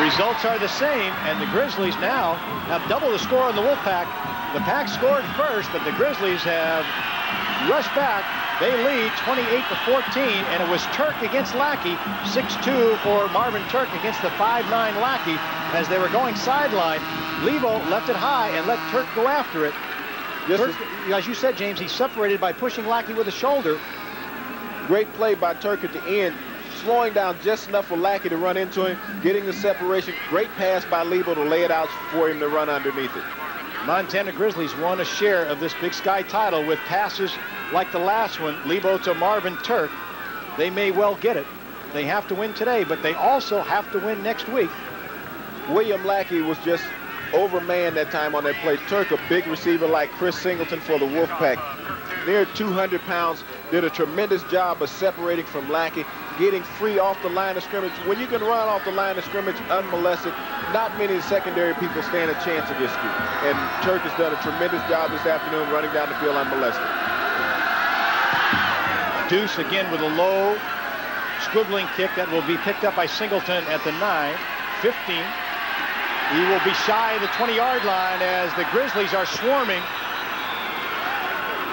Results are the same, and the Grizzlies now have double the score on the Wolfpack. The Pack scored first, but the Grizzlies have rushed back. They lead 28 to 14, and it was Turk against Lackey, 6-2 for Marvin Turk against the 5-9 Lackey. As they were going sideline, Lebo left it high and let Turk go after it. Turk, as you said, James, he separated by pushing Lackey with a shoulder. Great play by Turk at the end, slowing down just enough for Lackey to run into him, getting the separation. Great pass by Lebo to lay it out for him to run underneath it. Montana Grizzlies won a share of this Big Sky title with passes like the last one, Lebo to Marvin Turk. They may well get it. They have to win today, but they also have to win next week. William Lackey was just overmanned that time on that play. Turk, a big receiver like Chris Singleton for the Wolfpack, near 200 pounds, did a tremendous job of separating from Lackey, getting free off the line of scrimmage. When you can run off the line of scrimmage unmolested, not many secondary people stand a chance against you. And Turk has done a tremendous job this afternoon running down the field unmolested. Deuce again with a low squibbling kick that will be picked up by Singleton at the 9, 15. He will be shy of the 20-yard line as the Grizzlies are swarming.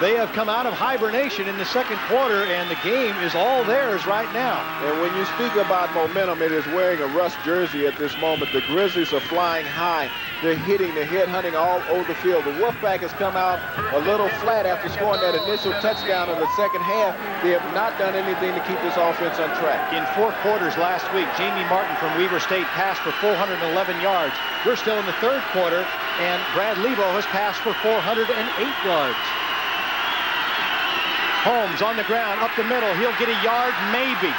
They have come out of hibernation in the second quarter, and the game is all theirs right now. And when you speak about momentum, it is wearing a Russ jersey at this moment. The Grizzlies are flying high. They're hitting, they're hit hunting all over the field. The Wolfpack has come out a little flat after scoring that initial touchdown in the second half. They have not done anything to keep this offense on track. In four quarters last week, Jamie Martin from Weber State passed for 411 yards. We're still in the third quarter, and Brad Lebo has passed for 408 yards. Holmes on the ground, up the middle. He'll get a yard, maybe.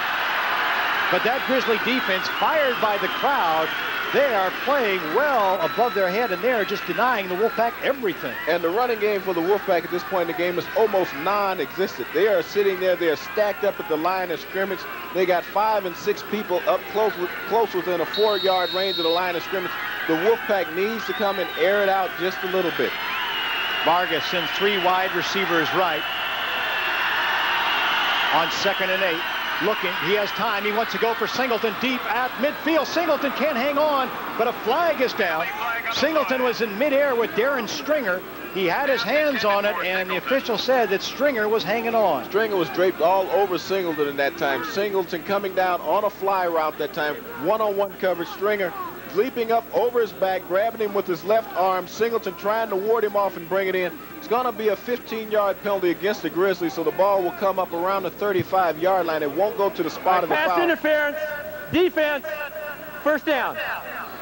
But that Grizzly defense, fired by the crowd, they are playing well above their head, and they're just denying the Wolfpack everything. And the running game for the Wolfpack at this point in the game is almost non-existent. They are sitting there. They are stacked up at the line of scrimmage. They got five and six people up close, with, close within a four-yard range of the line of scrimmage. The Wolfpack needs to come and air it out just a little bit. Vargas sends three wide receivers right on second and eight looking. He has time. He wants to go for Singleton deep at midfield. Singleton can't hang on, but a flag is down. Singleton was in midair with Darren Stringer. He had his hands on it, and the official said that Stringer was hanging on. Stringer was draped all over Singleton in that time. Singleton coming down on a fly route that time. One-on-one -on -one coverage. Stringer leaping up over his back, grabbing him with his left arm. Singleton trying to ward him off and bring it in. It's going to be a 15-yard penalty against the Grizzlies, so the ball will come up around the 35-yard line. It won't go to the spot of the pass foul. interference, defense, first down.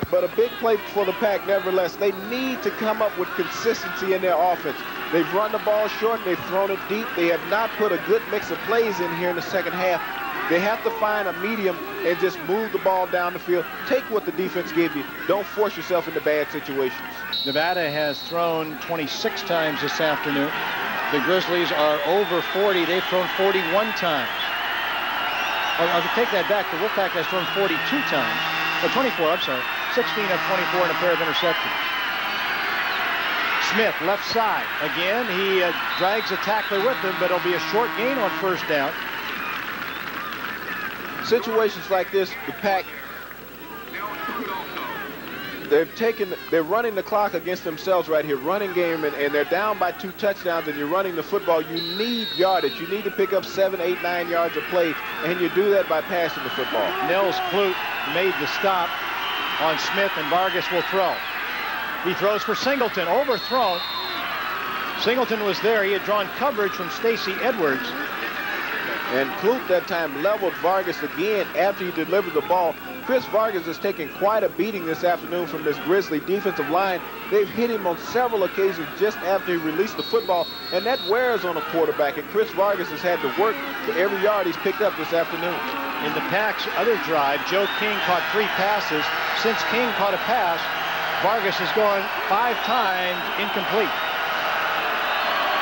But a big play for the Pack, nevertheless. They need to come up with consistency in their offense. They've run the ball short. They've thrown it deep. They have not put a good mix of plays in here in the second half. They have to find a medium and just move the ball down the field. Take what the defense gives you. Don't force yourself into bad situations. Nevada has thrown 26 times this afternoon. The Grizzlies are over 40. They've thrown 41 times. I'll, I'll take that back. The Wolfpack has thrown 42 times. Or 24, I'm sorry. 16 of 24 and a pair of interceptions. Smith, left side. Again, he uh, drags a tackler with him, but it'll be a short gain on first down situations like this, the Pack, they've taken, they're running the clock against themselves right here, running game, and, and, they're down by two touchdowns, and you're running the football. You need yardage. You need to pick up seven, eight, nine yards of play, and you do that by passing the football. Nels Clute made the stop on Smith, and Vargas will throw. He throws for Singleton, overthrown. Singleton was there. He had drawn coverage from Stacy Edwards. And Clute that time leveled Vargas again after he delivered the ball. Chris Vargas has taken quite a beating this afternoon from this Grizzly defensive line. They've hit him on several occasions just after he released the football, and that wears on a quarterback, and Chris Vargas has had to work for every yard he's picked up this afternoon. In the Pack's other drive, Joe King caught three passes. Since King caught a pass, Vargas has gone five times incomplete.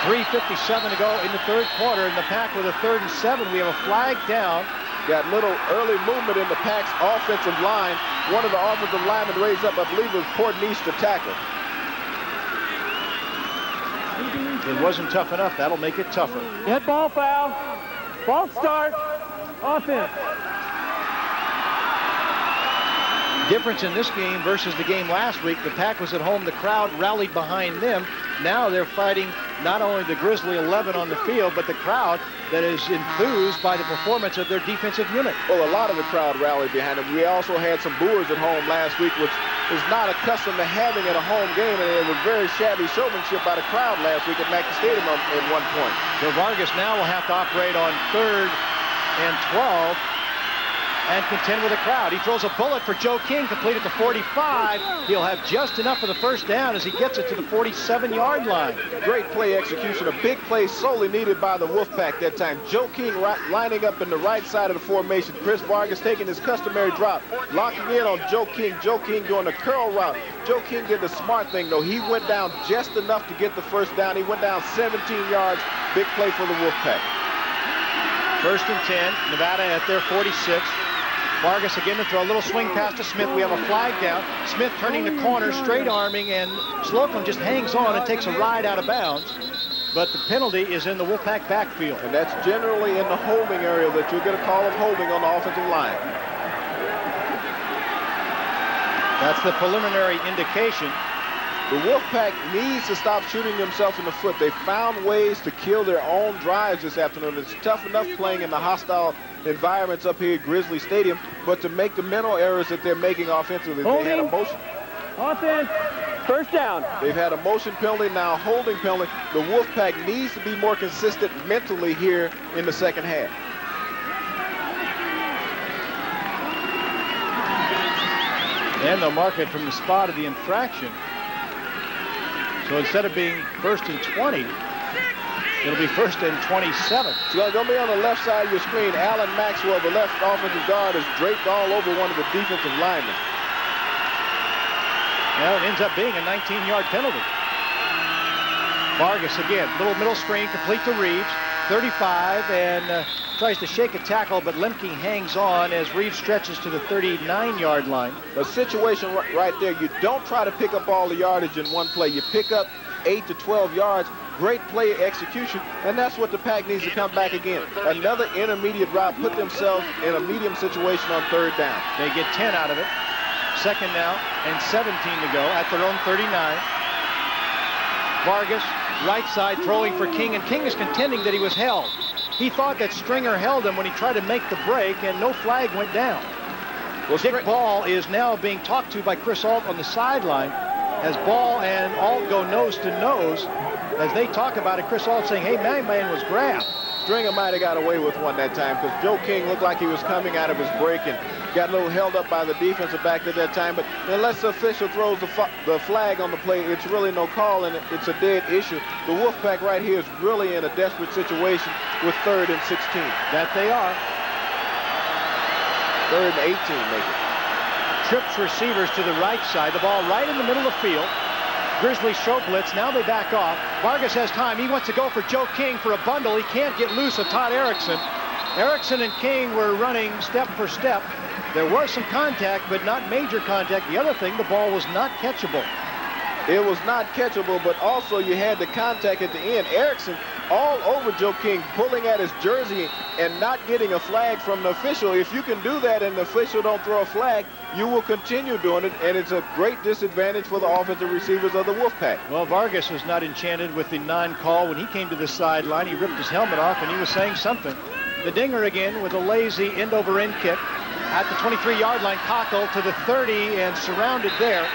3.57 to go in the third quarter, and the Pack with a third and seven. We have a flag down. Got little early movement in the Pack's offensive line. One of the offensive linemen raised up, I believe it was Portnice to tackle. It wasn't tough enough. That'll make it tougher. Dead ball foul. False start. Offense. Difference in this game versus the game last week, the Pack was at home. The crowd rallied behind them. Now they're fighting not only the Grizzly 11 on the field, but the crowd that is enthused by the performance of their defensive unit. Well, a lot of the crowd rallied behind them. We also had some booers at home last week, which is not accustomed to having at a home game, and it was very shabby showmanship by the crowd last week at Mackay Stadium at one point. So Vargas now will have to operate on third and 12 and contend with the crowd. He throws a bullet for Joe King, completed to 45. He'll have just enough for the first down as he gets it to the 47-yard line. Great play execution, a big play solely needed by the Wolfpack that time. Joe King right, lining up in the right side of the formation. Chris Vargas taking his customary drop, locking in on Joe King. Joe King doing a curl route. Joe King did the smart thing, though. He went down just enough to get the first down. He went down 17 yards. Big play for the Wolfpack. First and 10, Nevada at their 46. Vargas again to throw a little swing pass to Smith. We have a flag down. Smith turning the corner, straight arming, and Slocum just hangs on and takes a ride out of bounds. But the penalty is in the Wolfpack backfield. And that's generally in the holding area that you'll get a call of holding on the offensive line. That's the preliminary indication. The Wolfpack needs to stop shooting themselves in the foot. They found ways to kill their own drives this afternoon. It's tough enough playing in the hostile environments up here at Grizzly Stadium, but to make the mental errors that they're making offensively, holding. they had a motion. Offense, first down. They've had a motion penalty, now holding penalty. The Wolfpack needs to be more consistent mentally here in the second half. And they'll mark it from the spot of the infraction. So instead of being first and 20, It'll be first and 27. It's going to be on the left side of your screen. Alan Maxwell, the left offensive guard, is draped all over one of the defensive linemen. Well, it ends up being a 19-yard penalty. Vargas again, little middle screen, complete to Reeves, 35, and uh, tries to shake a tackle, but Lemke hangs on as Reeves stretches to the 39-yard line. A situation right there, you don't try to pick up all the yardage in one play. You pick up 8 to 12 yards, Great play execution, and that's what the pack needs to come back again. Another intermediate route, put themselves in a medium situation on third down. They get 10 out of it. Second now and 17 to go at their own 39. Vargas, right side, throwing for King, and King is contending that he was held. He thought that Stringer held him when he tried to make the break, and no flag went down. Well, Dick Ball is now being talked to by Chris Ault on the sideline as Ball and Ault go nose to nose as they talk about it, Chris Ault saying, hey, my man was grabbed. Stringer might have got away with one that time because Joe King looked like he was coming out of his break and got a little held up by the defensive back at that time. But unless the official throws the, the flag on the play, it's really no call and it's a dead issue. The Wolfpack right here is really in a desperate situation with third and 16. That they are. Third and 18 make it. Trips receivers to the right side. The ball right in the middle of the field. Grizzlies show blitz. Now they back off. Vargas has time. He wants to go for Joe King for a bundle. He can't get loose of Todd Erickson. Erickson and King were running step for step. There was some contact, but not major contact. The other thing, the ball was not catchable. It was not catchable, but also you had the contact at the end. Erickson all over Joe King, pulling at his jersey and not getting a flag from the official. If you can do that and the official don't throw a flag, you will continue doing it, and it's a great disadvantage for the offensive receivers of the Wolfpack. Well, Vargas was not enchanted with the non-call. When he came to the sideline, he ripped his helmet off, and he was saying something. The dinger again with a lazy end-over-end -end kick at the 23-yard line. Cockle to the 30 and surrounded there.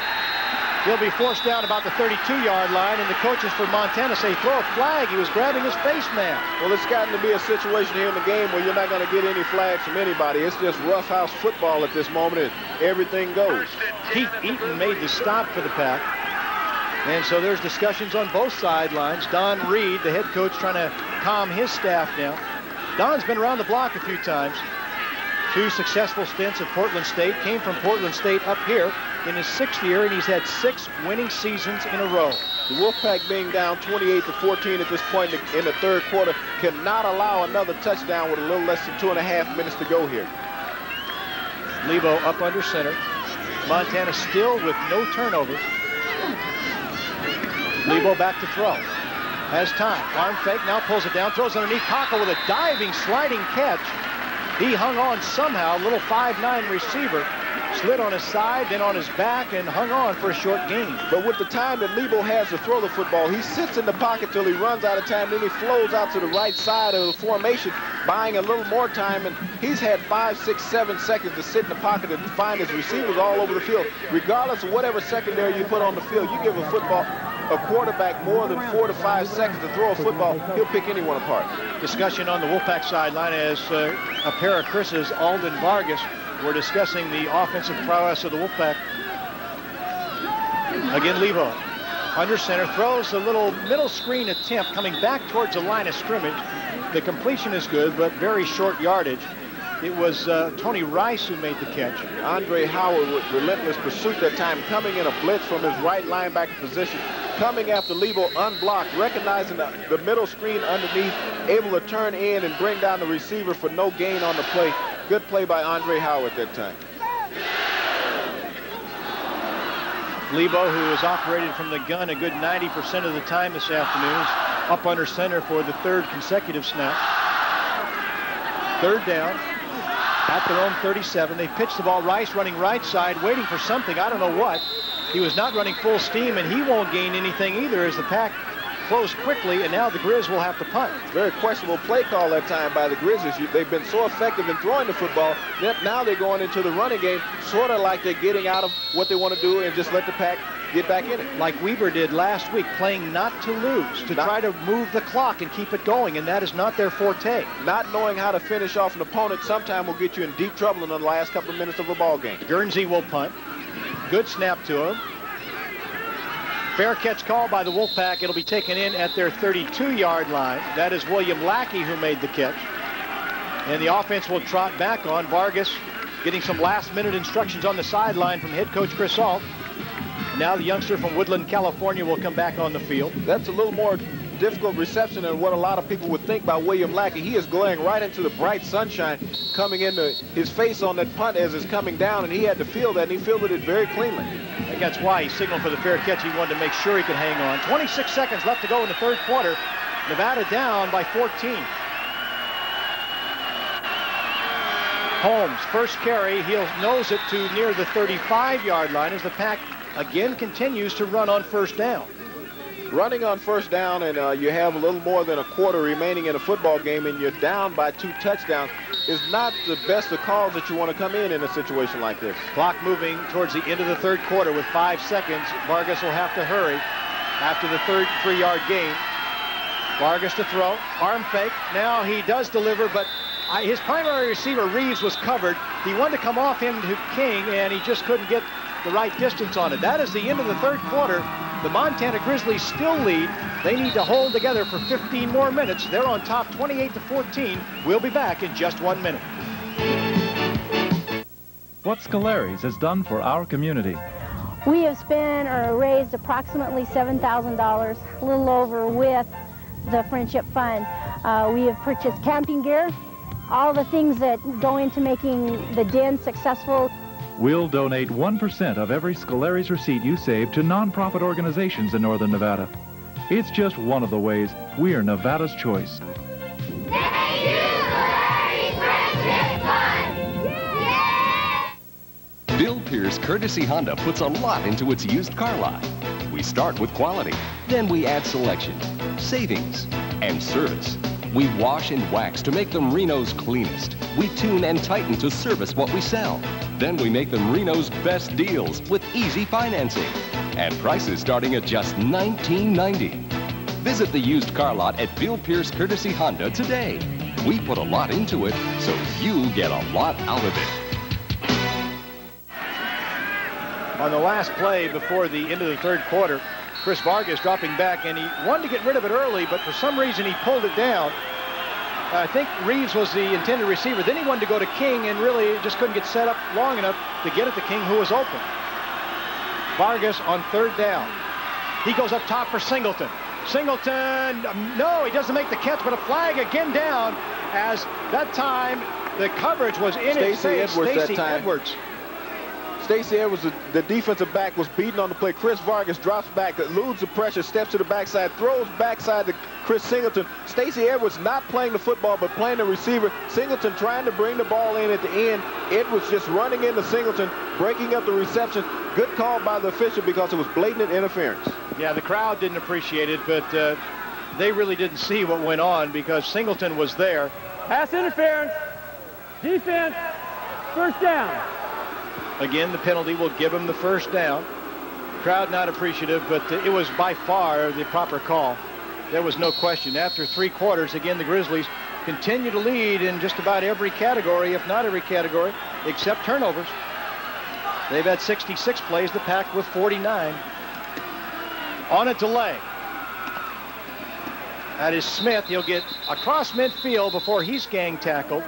He'll be forced down about the 32-yard line, and the coaches for Montana say, throw a flag. He was grabbing his face mask. Well, it's gotten to be a situation here in the game where you're not going to get any flags from anybody. It's just roughhouse football at this moment, and everything goes. Keith Eaton made the stop for the pack. And so there's discussions on both sidelines. Don Read, the head coach, trying to calm his staff down. Don's been around the block a few times. Two successful stints at Portland State. Came from Portland State up here in his sixth year, and he's had six winning seasons in a row. The Wolfpack being down 28 to 14 at this point in the third quarter cannot allow another touchdown with a little less than two and a half minutes to go here. Lebo up under center. Montana still with no turnovers. Lebo back to throw. Has time. Arm fake, now pulls it down, throws underneath Cockle with a diving, sliding catch. He hung on somehow, little 5'9 receiver, slid on his side, then on his back, and hung on for a short game. But with the time that Lebo has to throw the football, he sits in the pocket till he runs out of time, then he flows out to the right side of the formation, buying a little more time, and he's had five, six, seven seconds to sit in the pocket and find his receivers all over the field. Regardless of whatever secondary you put on the field, you give a football a quarterback more than four to five seconds to throw a football, he'll pick anyone apart. Discussion on the Wolfpack sideline as uh, a pair of Chris's, Ault and Vargas, were discussing the offensive prowess of the Wolfpack. Again, Lebo under center throws a little middle screen attempt coming back towards the line of scrimmage. The completion is good, but very short yardage. It was uh, Tony Rice who made the catch. Andre Howard with relentless pursuit that time, coming in a blitz from his right linebacker position, coming after Lebo unblocked, recognizing the, the middle screen underneath, able to turn in and bring down the receiver for no gain on the play. Good play by Andre Howard that time. Lebo, who has operated from the gun a good 90% of the time this afternoon, is up under center for the third consecutive snap. Third down at their own 37. They pitch the ball. Rice running right side, waiting for something. I don't know what. He was not running full steam, and he won't gain anything either as the pack close quickly, and now the Grizz will have to punt. Very questionable play call that time by the Grizzlies. They've been so effective in throwing the football. That now they're going into the running game, sort of like they're getting out of what they want to do and just let the pack get back in it. Like Weber did last week, playing not to lose, to not, try to move the clock and keep it going, and that is not their forte. Not knowing how to finish off an opponent sometime will get you in deep trouble in the last couple of minutes of a ball game. Guernsey will punt. Good snap to him. Fair catch call by the Wolfpack. It'll be taken in at their 32-yard line. That is William Lackey who made the catch. And the offense will trot back on. Vargas getting some last-minute instructions on the sideline from head coach Chris Ault. Now the youngster from Woodland, California will come back on the field. That's a little more difficult reception than what a lot of people would think by William Lackey. He is glaring right into the bright sunshine coming into his face on that punt as it's coming down, and he had to feel that, and he fielded it very cleanly. I think that's why he signaled for the fair catch. He wanted to make sure he could hang on. 26 seconds left to go in the third quarter. Nevada down by 14. Holmes, first carry, he'll nose it to near the 35-yard line as the pack again continues to run on first down running on first down and uh, you have a little more than a quarter remaining in a football game and you're down by two touchdowns is not the best of calls that you want to come in in a situation like this. Clock moving towards the end of the third quarter with five seconds. Vargas will have to hurry after the third three-yard gain. Vargas to throw, arm fake. Now he does deliver, but his primary receiver, Reeves, was covered. He wanted to come off him to King, and he just couldn't get the right distance on it. That is the end of the third quarter. The Montana Grizzlies still lead. They need to hold together for 15 more minutes. They're on top 28 to 14. We'll be back in just one minute. What Scolari's has done for our community. We have spent or raised approximately $7,000, a little over with the Friendship Fund. Uh, we have purchased camping gear, all the things that go into making the den successful We'll donate 1% of every Scolari's receipt you save to nonprofit organizations in Northern Nevada. It's just one of the ways we're Nevada's choice. Bill Pierce Courtesy Honda puts a lot into its used car lot. We start with quality, then we add selection, savings, and service. We wash and wax to make them Reno's cleanest. We tune and tighten to service what we sell. Then we make them Reno's best deals with easy financing. And prices starting at just $19.90. Visit the used car lot at Bill Pierce Courtesy Honda today. We put a lot into it, so you get a lot out of it. On the last play before the end of the third quarter, Chris Vargas dropping back, and he wanted to get rid of it early, but for some reason he pulled it down. I think Reeves was the intended receiver. Then he wanted to go to King and really just couldn't get set up long enough to get it to King, who was open. Vargas on third down. He goes up top for Singleton. Singleton, um, no, he doesn't make the catch, but a flag again down as that time the coverage was in Stacey his face. Edwards Stacey that time. Edwards. Stacey Edwards, the, the defensive back, was beaten on the play. Chris Vargas drops back, eludes the pressure, steps to the backside, throws backside to Chris Singleton. Stacey Edwards not playing the football, but playing the receiver. Singleton trying to bring the ball in at the end. Edwards just running into Singleton, breaking up the reception. Good call by the official because it was blatant interference. Yeah, the crowd didn't appreciate it, but uh, they really didn't see what went on because Singleton was there. Pass interference. Defense. First down. Again, the penalty will give him the first down. Crowd not appreciative, but it was by far the proper call. There was no question. After three quarters, again, the Grizzlies continue to lead in just about every category, if not every category, except turnovers. They've had 66 plays, the pack with 49. On a delay. That is Smith. He'll get across midfield before he's gang tackled.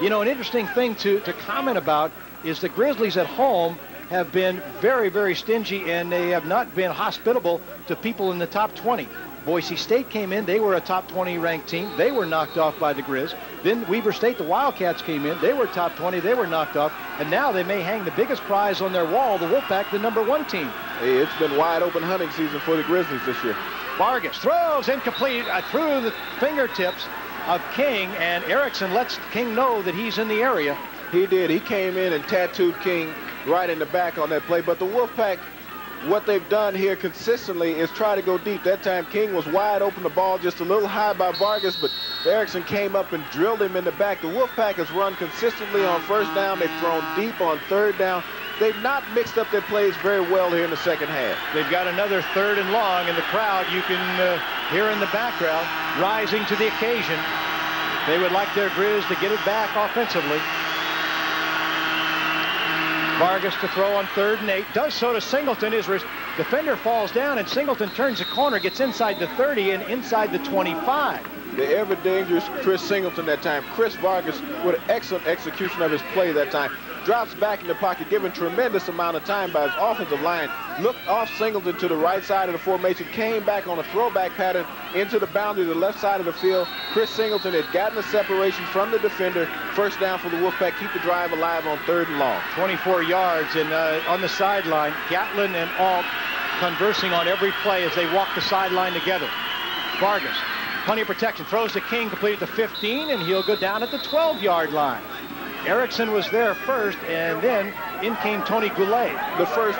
You know, an interesting thing to, to comment about is the Grizzlies at home have been very, very stingy, and they have not been hospitable to people in the top 20. Boise State came in. They were a top 20 ranked team. They were knocked off by the Grizz. Then Weber State, the Wildcats came in. They were top 20. They were knocked off. And now they may hang the biggest prize on their wall, the Wolfpack, the number one team. Hey, it's been wide open hunting season for the Grizzlies this year. Vargas throws incomplete uh, through the fingertips of King, and Erickson lets King know that he's in the area. He did. He came in and tattooed King right in the back on that play. But the Wolfpack what they've done here consistently is try to go deep. That time King was wide open, the ball just a little high by Vargas, but Erickson came up and drilled him in the back. The Wolfpack has run consistently on first down. They've thrown deep on third down. They've not mixed up their plays very well here in the second half. They've got another third and long, and the crowd you can uh, hear in the background rising to the occasion. They would like their Grizz to get it back offensively. Vargas to throw on third and eight. Does so to Singleton. His defender falls down, and Singleton turns the corner, gets inside the 30 and inside the 25. The ever dangerous Chris Singleton that time. Chris Vargas with an excellent execution of his play that time drops back in the pocket, given tremendous amount of time by his offensive line. Looked off Singleton to the right side of the formation, came back on a throwback pattern into the boundary, the left side of the field. Chris Singleton had gotten the separation from the defender. First down for the Wolfpack. Keep the drive alive on third and long. 24 yards, and uh, on the sideline, Gatlin and Ault conversing on every play as they walk the sideline together. Vargas, plenty of protection, throws to King, completed the 15, and he'll go down at the 12-yard line. Erickson was there first, and then in came Tony Goulet. The first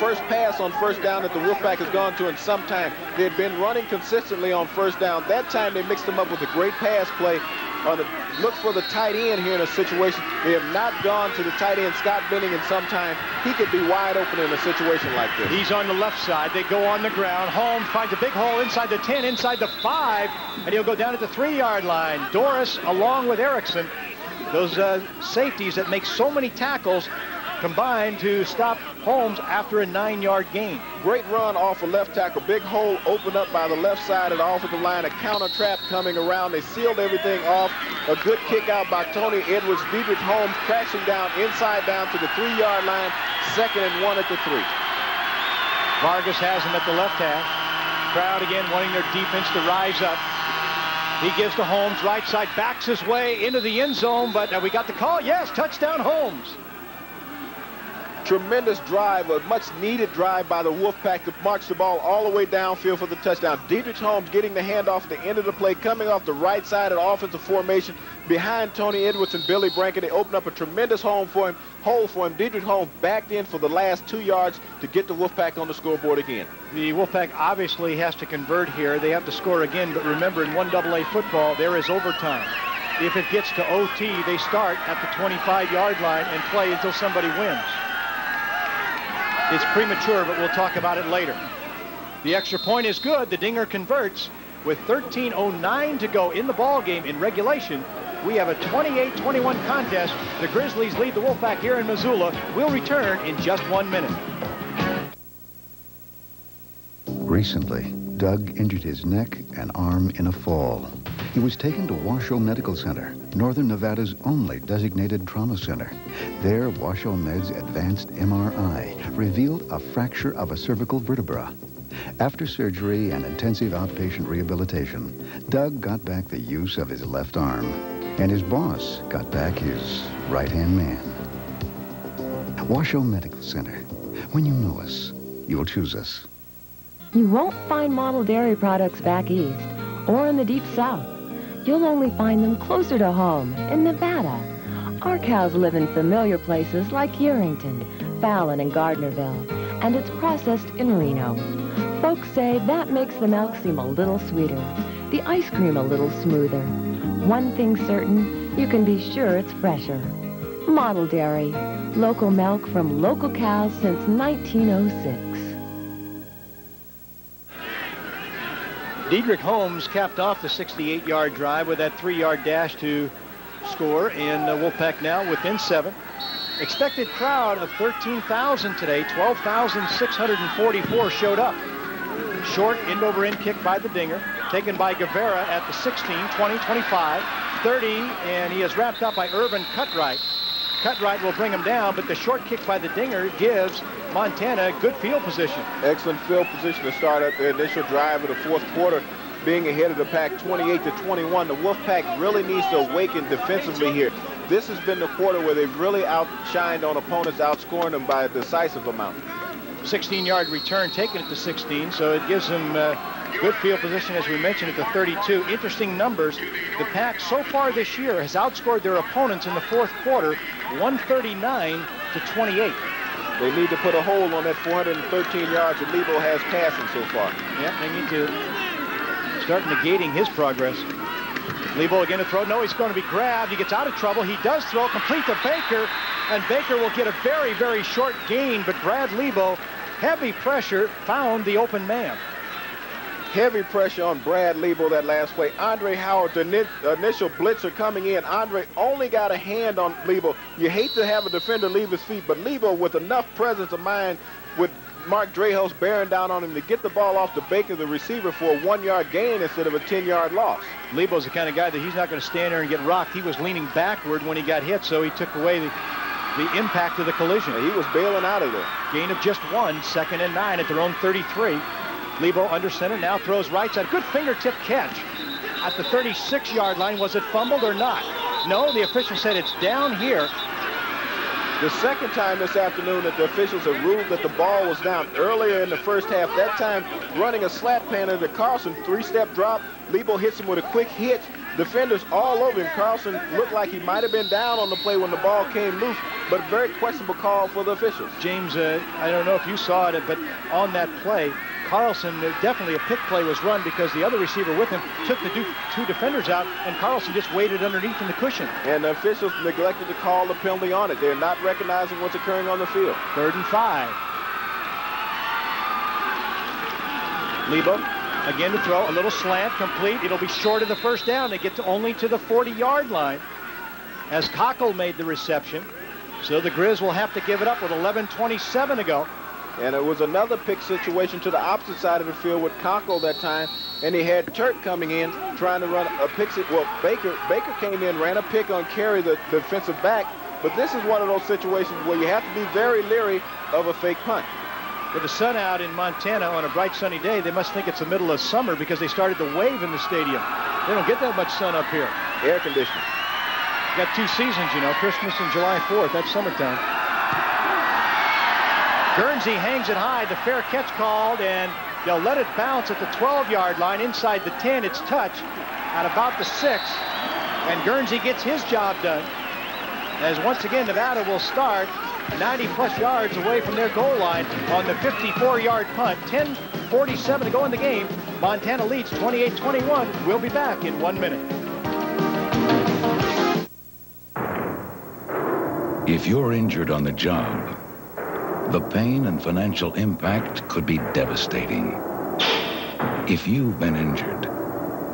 first pass on first down that the Wolfpack has gone to in some time. They had been running consistently on first down. That time they mixed them up with a great pass play. On the, look for the tight end here in a situation. They have not gone to the tight end, Scott Benning, in some time. He could be wide open in a situation like this. He's on the left side. They go on the ground. Holmes finds a big hole inside the 10, inside the 5, and he'll go down at the 3-yard line. Doris, along with Erickson, those uh, safeties that make so many tackles combined to stop Holmes after a nine-yard gain. Great run off a left tackle. Big hole opened up by the left side and off of the offensive line. A counter trap coming around. They sealed everything off. A good kick out by Tony Edwards. Dedrick Holmes crashing down inside down to the three-yard line. Second and one at the three. Vargas has him at the left half. Crowd again wanting their defense to rise up. He gives to Holmes, right side, backs his way into the end zone, but uh, we got the call. Yes, touchdown Holmes. Tremendous drive, a much needed drive by the Wolfpack to march the ball all the way downfield for the touchdown. Dedrick Holmes getting the handoff at the end of the play, coming off the right side of the offensive formation behind Tony Edwards and Billy Brankin. They opened up a tremendous home for him, hole for him. Dedrick Holmes backed in for the last two yards to get the Wolfpack on the scoreboard again. The Wolfpack obviously has to convert here. They have to score again, but remember in 1AA football, there is overtime. If it gets to OT, they start at the 25-yard line and play until somebody wins. It's premature, but we'll talk about it later. The extra point is good. The Dinger converts. With 13.09 to go in the ball game in regulation, we have a 28-21 contest. The Grizzlies lead the Wolfpack here in Missoula. We'll return in just one minute. Recently, Doug injured his neck and arm in a fall. He was taken to Washoe Medical Center, Northern Nevada's only designated trauma center. There, Washoe Med's advanced MRI revealed a fracture of a cervical vertebra. After surgery and intensive outpatient rehabilitation, Doug got back the use of his left arm, and his boss got back his right-hand man. Washoe Medical Center. When you know us, you'll choose us. You won't find model dairy products back east or in the deep south. You'll only find them closer to home, in Nevada. Our cows live in familiar places like Yerington, Fallon, and Gardnerville, and it's processed in Reno. Folks say that makes the milk seem a little sweeter, the ice cream a little smoother. One thing certain, you can be sure it's fresher. Model Dairy, local milk from local cows since 1906. Dedrick Holmes capped off the 68-yard drive with that three-yard dash to score, and uh, Wolfpack now within seven. Expected crowd of 13,000 today, 12,644 showed up. Short end-over-end kick by the Dinger, taken by Guevara at the 16, 20, 25, 30, and he is wrapped up by Irvin Cutright. Cutright will bring him down, but the short kick by the Dinger gives Montana good field position. Excellent field position to start up the initial drive of the fourth quarter, being ahead of the pack 28 to 21. The Wolfpack really needs to awaken defensively here. This has been the quarter where they've really outshined on opponents, outscoring them by a decisive amount. 16-yard return taken at the 16, so it gives them uh, good field position, as we mentioned, at the 32. Interesting numbers. The Pack so far this year has outscored their opponents in the fourth quarter 139 to 28. They need to put a hole on that 413 yards that Lebo has passing so far. Yeah, they need to start negating his progress. Lebo again to throw. No, he's going to be grabbed. He gets out of trouble. He does throw, complete to Baker, and Baker will get a very, very short gain, but Brad Lebo, heavy pressure, found the open man. Heavy pressure on Brad Lebo that last play. Andre Howard, the initial blitzer coming in. Andre only got a hand on Lebo. You hate to have a defender leave his feet, but Lebo with enough presence of mind with Mark Drehos bearing down on him to get the ball off the Baker, the receiver, for a one-yard gain instead of a 10-yard loss. Lebo's the kind of guy that he's not going to stand there and get rocked. He was leaning backward when he got hit, so he took away the, the impact of the collision. He was bailing out of there. Gain of just one, second and nine at their own 33. Lebo under center now throws right side. Good fingertip catch at the 36-yard line. Was it fumbled or not? No, the official said it's down here. The second time this afternoon that the officials have ruled that the ball was down earlier in the first half. That time running a slat panel to Carlson, three-step drop. Lebo hits him with a quick hit. Defenders all over him. Carlson looked like he might have been down on the play when the ball came loose, but very questionable call for the officials. James, uh, I don't know if you saw it, but on that play, Carlson, uh, definitely a pick play was run because the other receiver with him took the two defenders out, and Carlson just waited underneath in the cushion. And the officials neglected to call the penalty on it. They're not recognizing what's occurring on the field. Third and five. Lebo again to throw, a little slant, complete. It'll be short of the first down. They get to only to the 40-yard line as Cockle made the reception. So the Grizz will have to give it up with 11.27 to go. And it was another pick situation to the opposite side of the field with Conkle that time. And he had Turk coming in trying to run a pick. Well, Baker Baker came in, ran a pick on Carey, the, the defensive back. But this is one of those situations where you have to be very leery of a fake punt. With the sun out in Montana on a bright sunny day, they must think it's the middle of summer because they started to wave in the stadium. They don't get that much sun up here. Air conditioning. got two seasons, you know, Christmas and July 4th. That's summertime. Guernsey hangs it high. The fair catch called, and they'll let it bounce at the 12-yard line inside the 10. It's touched at about the 6. And Guernsey gets his job done. As once again, Nevada will start 90-plus yards away from their goal line on the 54-yard punt. 10.47 to go in the game. Montana leads 28-21. We'll be back in one minute. If you're injured on the job, the pain and financial impact could be devastating. If you've been injured,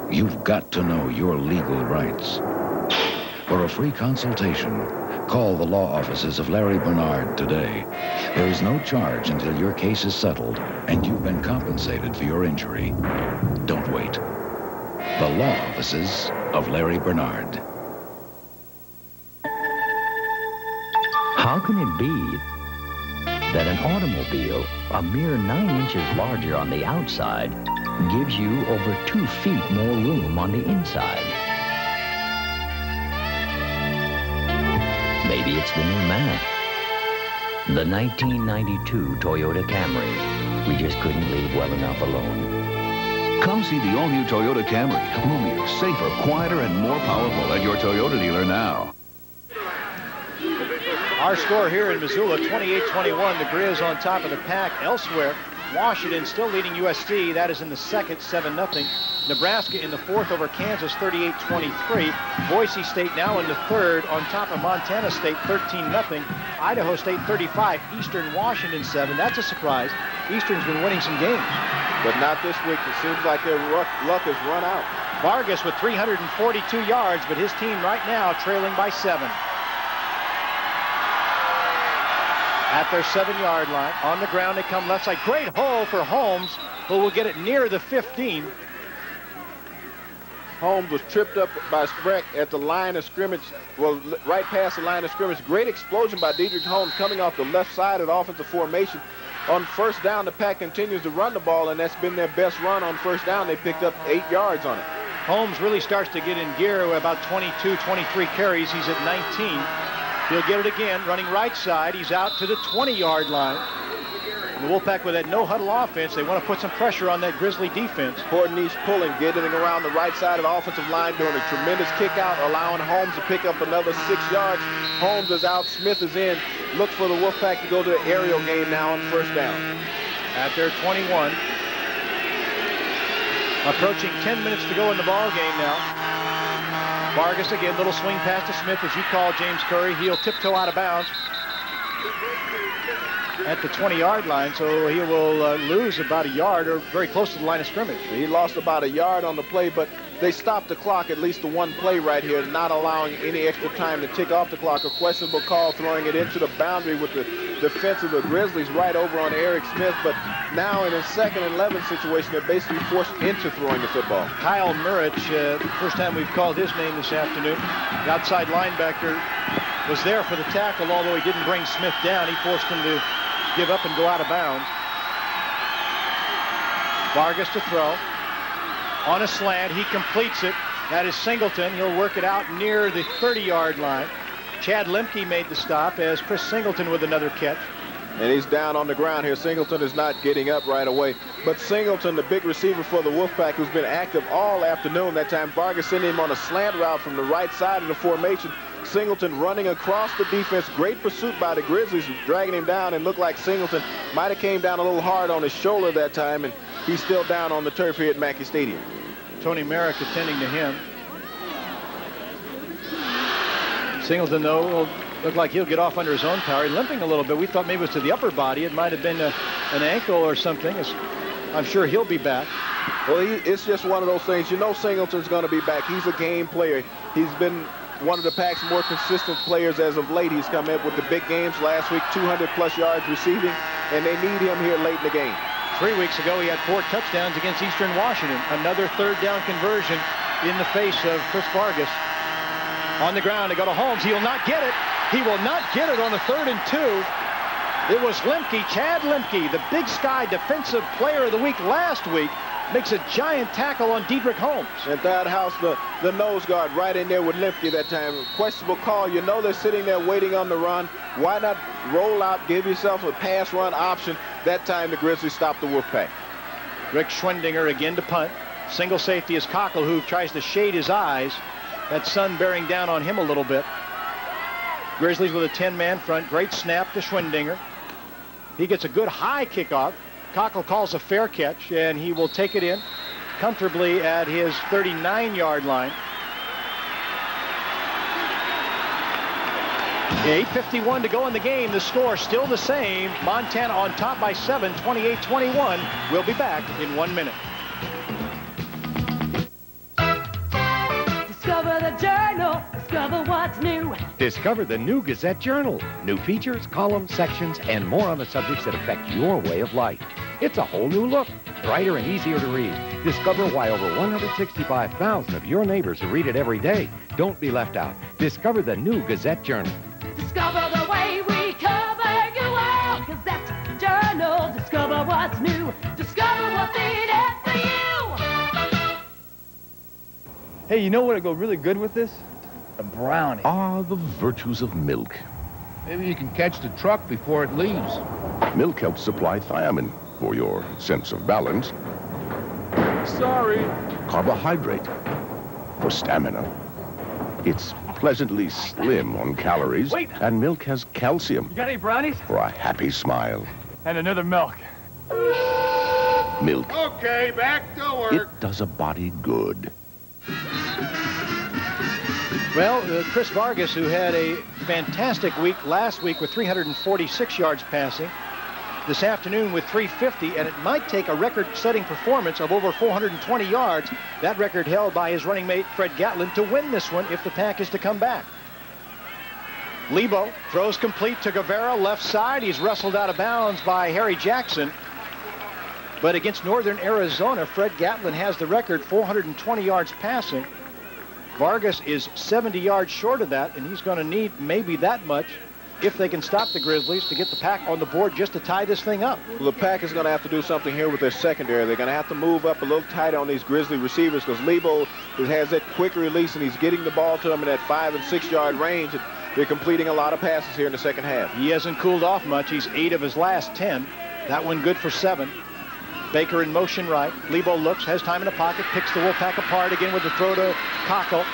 you've got to know your legal rights. For a free consultation, call the law offices of Larry Bernard today. There is no charge until your case is settled and you've been compensated for your injury. Don't wait. The law offices of Larry Bernard. How can it be that an automobile, a mere nine inches larger on the outside, gives you over two feet more room on the inside. Maybe it's the new Mac. The 1992 Toyota Camry. We just couldn't leave well enough alone. Come see the all-new Toyota Camry. Roomier, safer, quieter, and more powerful at your Toyota dealer now. Our score here in Missoula, 28-21. The Grizz on top of the pack. Elsewhere, Washington still leading USC. That is in the second, 7-0. Nebraska in the fourth over Kansas, 38-23. Boise State now in the third on top of Montana State, 13-0. Idaho State, 35. Eastern Washington, 7. That's a surprise. Eastern's been winning some games. but not this week. It seems like their luck, luck has run out. Vargas with 342 yards, but his team right now trailing by seven. At their seven-yard line, on the ground they come left side. Great hole for Holmes, who will get it near the 15. Holmes was tripped up by Spreck at the line of scrimmage, well, right past the line of scrimmage. Great explosion by Dedrick Holmes coming off the left side of the offensive formation. On first down, the Pack continues to run the ball, and that's been their best run on first down. They picked up eight yards on it. Holmes really starts to get in gear with about 22, 23 carries. He's at 19. He'll get it again, running right side. He's out to the 20-yard line. The Wolfpack with that no-huddle offense, they want to put some pressure on that Grizzly defense. Portnice pulling, getting around the right side of the offensive line, doing a tremendous kick out, allowing Holmes to pick up another six yards. Holmes is out, Smith is in. Look for the Wolfpack to go to the aerial game now on first down. At their 21. Approaching 10 minutes to go in the ball game now. Vargas again, little swing pass to Smith, as you call James Curry. He'll tiptoe out of bounds at the 20-yard line, so he will uh, lose about a yard or very close to the line of scrimmage. He lost about a yard on the play, but they stopped the clock at least the one play right here, not allowing any extra time to tick off the clock. A questionable call throwing it into the boundary with the defense of the Grizzlies right over on Eric Smith, but now in a second and 11 situation, they're basically forced into throwing the football. Kyle Murich, uh, first time we've called his name this afternoon, the outside linebacker, was there for the tackle, although he didn't bring Smith down. He forced him to give up and go out of bounds. Vargas to throw. On a slant, he completes it. That is Singleton. He'll work it out near the 30-yard line. Chad Lemke made the stop as Chris Singleton with another catch. And he's down on the ground here. Singleton is not getting up right away. But Singleton, the big receiver for the Wolfpack, who's been active all afternoon. That time Vargas sent him on a slant route from the right side of the formation. Singleton running across the defense. Great pursuit by the Grizzlies, dragging him down and looked like Singleton might have came down a little hard on his shoulder that time, and he's still down on the turf here at Mackay Stadium. Tony Merrick attending to him. Singleton, though, will look like he'll get off under his own power. He's limping a little bit. We thought maybe it was to the upper body. It might have been a, an ankle or something. It's, I'm sure he'll be back. Well, he, it's just one of those things. You know Singleton's going to be back. He's a game player. He's been one of the Pack's more consistent players as of late. He's come in with the big games last week, 200-plus yards receiving, and they need him here late in the game. Three weeks ago, he had four touchdowns against Eastern Washington. Another third down conversion in the face of Chris Vargas. On the ground, they go to Holmes. He'll not get it. He will not get it on the third and two. It was Lemke, Chad Lemke, the Big Sky Defensive Player of the Week last week, makes a giant tackle on Dedrick Holmes. And Thad House, the, the nose guard, right in there with Lemke that time. Questionable call. You know they're sitting there waiting on the run. Why not roll out, give yourself a pass run option? That time the Grizzlies stopped the Wolfpack. Rick Schwendinger again to punt. Single safety is Cockle, who tries to shade his eyes. That sun bearing down on him a little bit. Grizzlies with a 10-man front. Great snap to Schwendinger. He gets a good high kickoff. Cockle calls a fair catch, and he will take it in comfortably at his 39-yard line. 8.51 to go in the game. The score still the same. Montana on top by 7, 28-21. We'll be back in one minute. Discover the journal. Discover what's new. Discover the new Gazette Journal. New features, columns, sections, and more on the subjects that affect your way of life. It's a whole new look, brighter and easier to read. Discover why over 165,000 of your neighbors who read it every day don't be left out. Discover the new Gazette Journal. Discover the way we cover you all. Gazette Journal. Discover what's new. Discover what's in it for you. Hey, you know what would go really good with this? A brownie. Ah, the virtues of milk. Maybe you can catch the truck before it leaves. Milk helps supply thiamine for your sense of balance. Sorry. Carbohydrate for stamina. It's pleasantly slim on calories. Wait. And milk has calcium You got any brownies? for a happy smile. And another milk. Milk. Okay, back to work. It does a body good. Well, uh, Chris Vargas, who had a fantastic week last week with 346 yards passing, this afternoon with 350, and it might take a record-setting performance of over 420 yards, that record held by his running mate Fred Gatlin, to win this one if the pack is to come back. Lebo throws complete to Guevara, left side. He's wrestled out of bounds by Harry Jackson. But against Northern Arizona, Fred Gatlin has the record, 420 yards passing. Vargas is 70 yards short of that, and he's going to need maybe that much if they can stop the Grizzlies to get the pack on the board just to tie this thing up. Well, the pack is going to have to do something here with their secondary. They're going to have to move up a little tighter on these Grizzly receivers because Lebo has that quick release and he's getting the ball to them in that five and six yard range. And they're completing a lot of passes here in the second half. He hasn't cooled off much. He's eight of his last 10. That one good for seven. Baker in motion right. Lebo looks, has time in the pocket, picks the Wolfpack apart again with the throw to Cockle.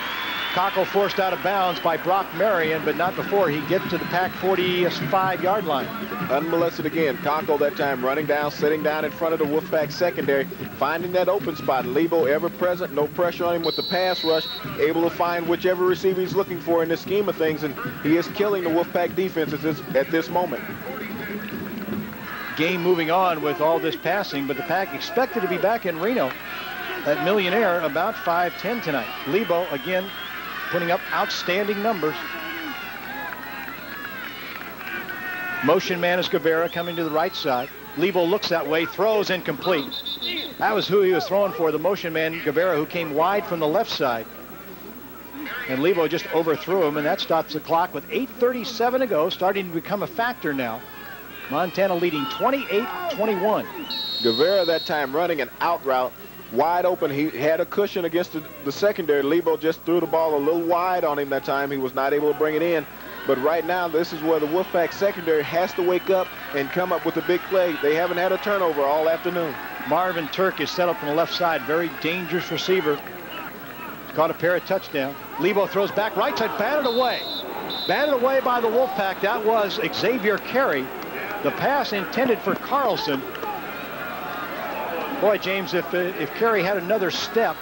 Cockle forced out of bounds by Brock Marion, but not before he gets to the pack 45-yard line. Unmolested again. Cockle that time running down, sitting down in front of the Wolfpack secondary, finding that open spot. Lebo ever present, no pressure on him with the pass rush, able to find whichever receiver he's looking for in the scheme of things, and he is killing the Wolfpack defense at this, at this moment game moving on with all this passing, but the Pack expected to be back in Reno at Millionaire about 5-10 tonight. Lebo, again, putting up outstanding numbers. Motion man is Guevara coming to the right side. Lebo looks that way, throws incomplete. That was who he was throwing for, the motion man, Guevara, who came wide from the left side. And Lebo just overthrew him, and that stops the clock with 8.37 to go, starting to become a factor now. Montana leading 28-21. Guevara that time running an out route wide open. He had a cushion against the, the, secondary. Lebo just threw the ball a little wide on him that time. He was not able to bring it in. But right now, this is where the Wolfpack secondary has to wake up and come up with a big play. They haven't had a turnover all afternoon. Marvin Turk is set up on the left side. Very dangerous receiver. Caught a pair of touchdowns. Lebo throws back right side, batted away. Batted away by the Wolfpack. That was Xavier Carey. The pass intended for Carlson. Boy, James, if, uh, if Carey had another step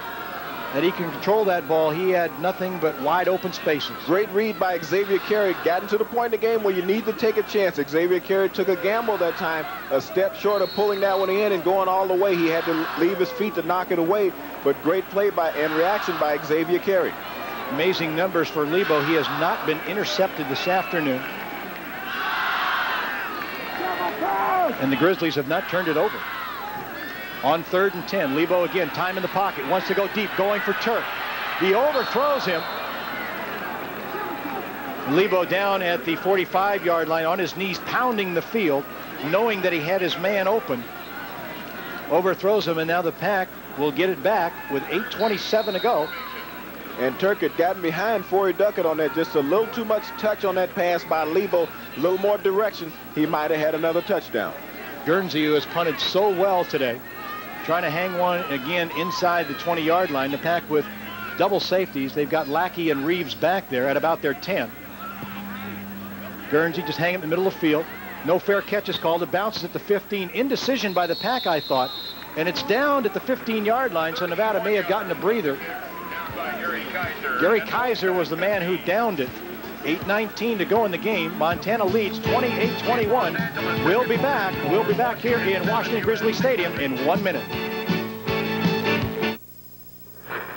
that he can control that ball, he had nothing but wide open spaces. Great read by Xavier Carey. Gotten to the point in the game where you need to take a chance. Xavier Carey took a gamble that time, a step short of pulling that one in and going all the way. He had to leave his feet to knock it away, but great play by and reaction by Xavier Carey. Amazing numbers for Lebo. He has not been intercepted this afternoon. And the Grizzlies have not turned it over. On third and 10, Lebo again, time in the pocket, wants to go deep, going for Turk. He overthrows him. Lebo down at the 45-yard line on his knees, pounding the field, knowing that he had his man open. Overthrows him, and now the pack will get it back with 8.27 to go. And Turk had gotten behind Forey Duckett on that. Just a little too much touch on that pass by Lebo. A little more direction. He might have had another touchdown. Guernsey, who has punted so well today, trying to hang one again inside the 20-yard line. The pack with double safeties. They've got Lackey and Reeves back there at about their 10. Guernsey just hanging in the middle of the field. No fair catch is called. It bounces at the 15. Indecision by the pack, I thought. And it's down at the 15-yard line, so Nevada may have gotten a breather. Gary Kaiser was the man who downed it. 8.19 to go in the game. Montana leads 28-21. We'll be back. We'll be back here in Washington Grizzly Stadium in one minute.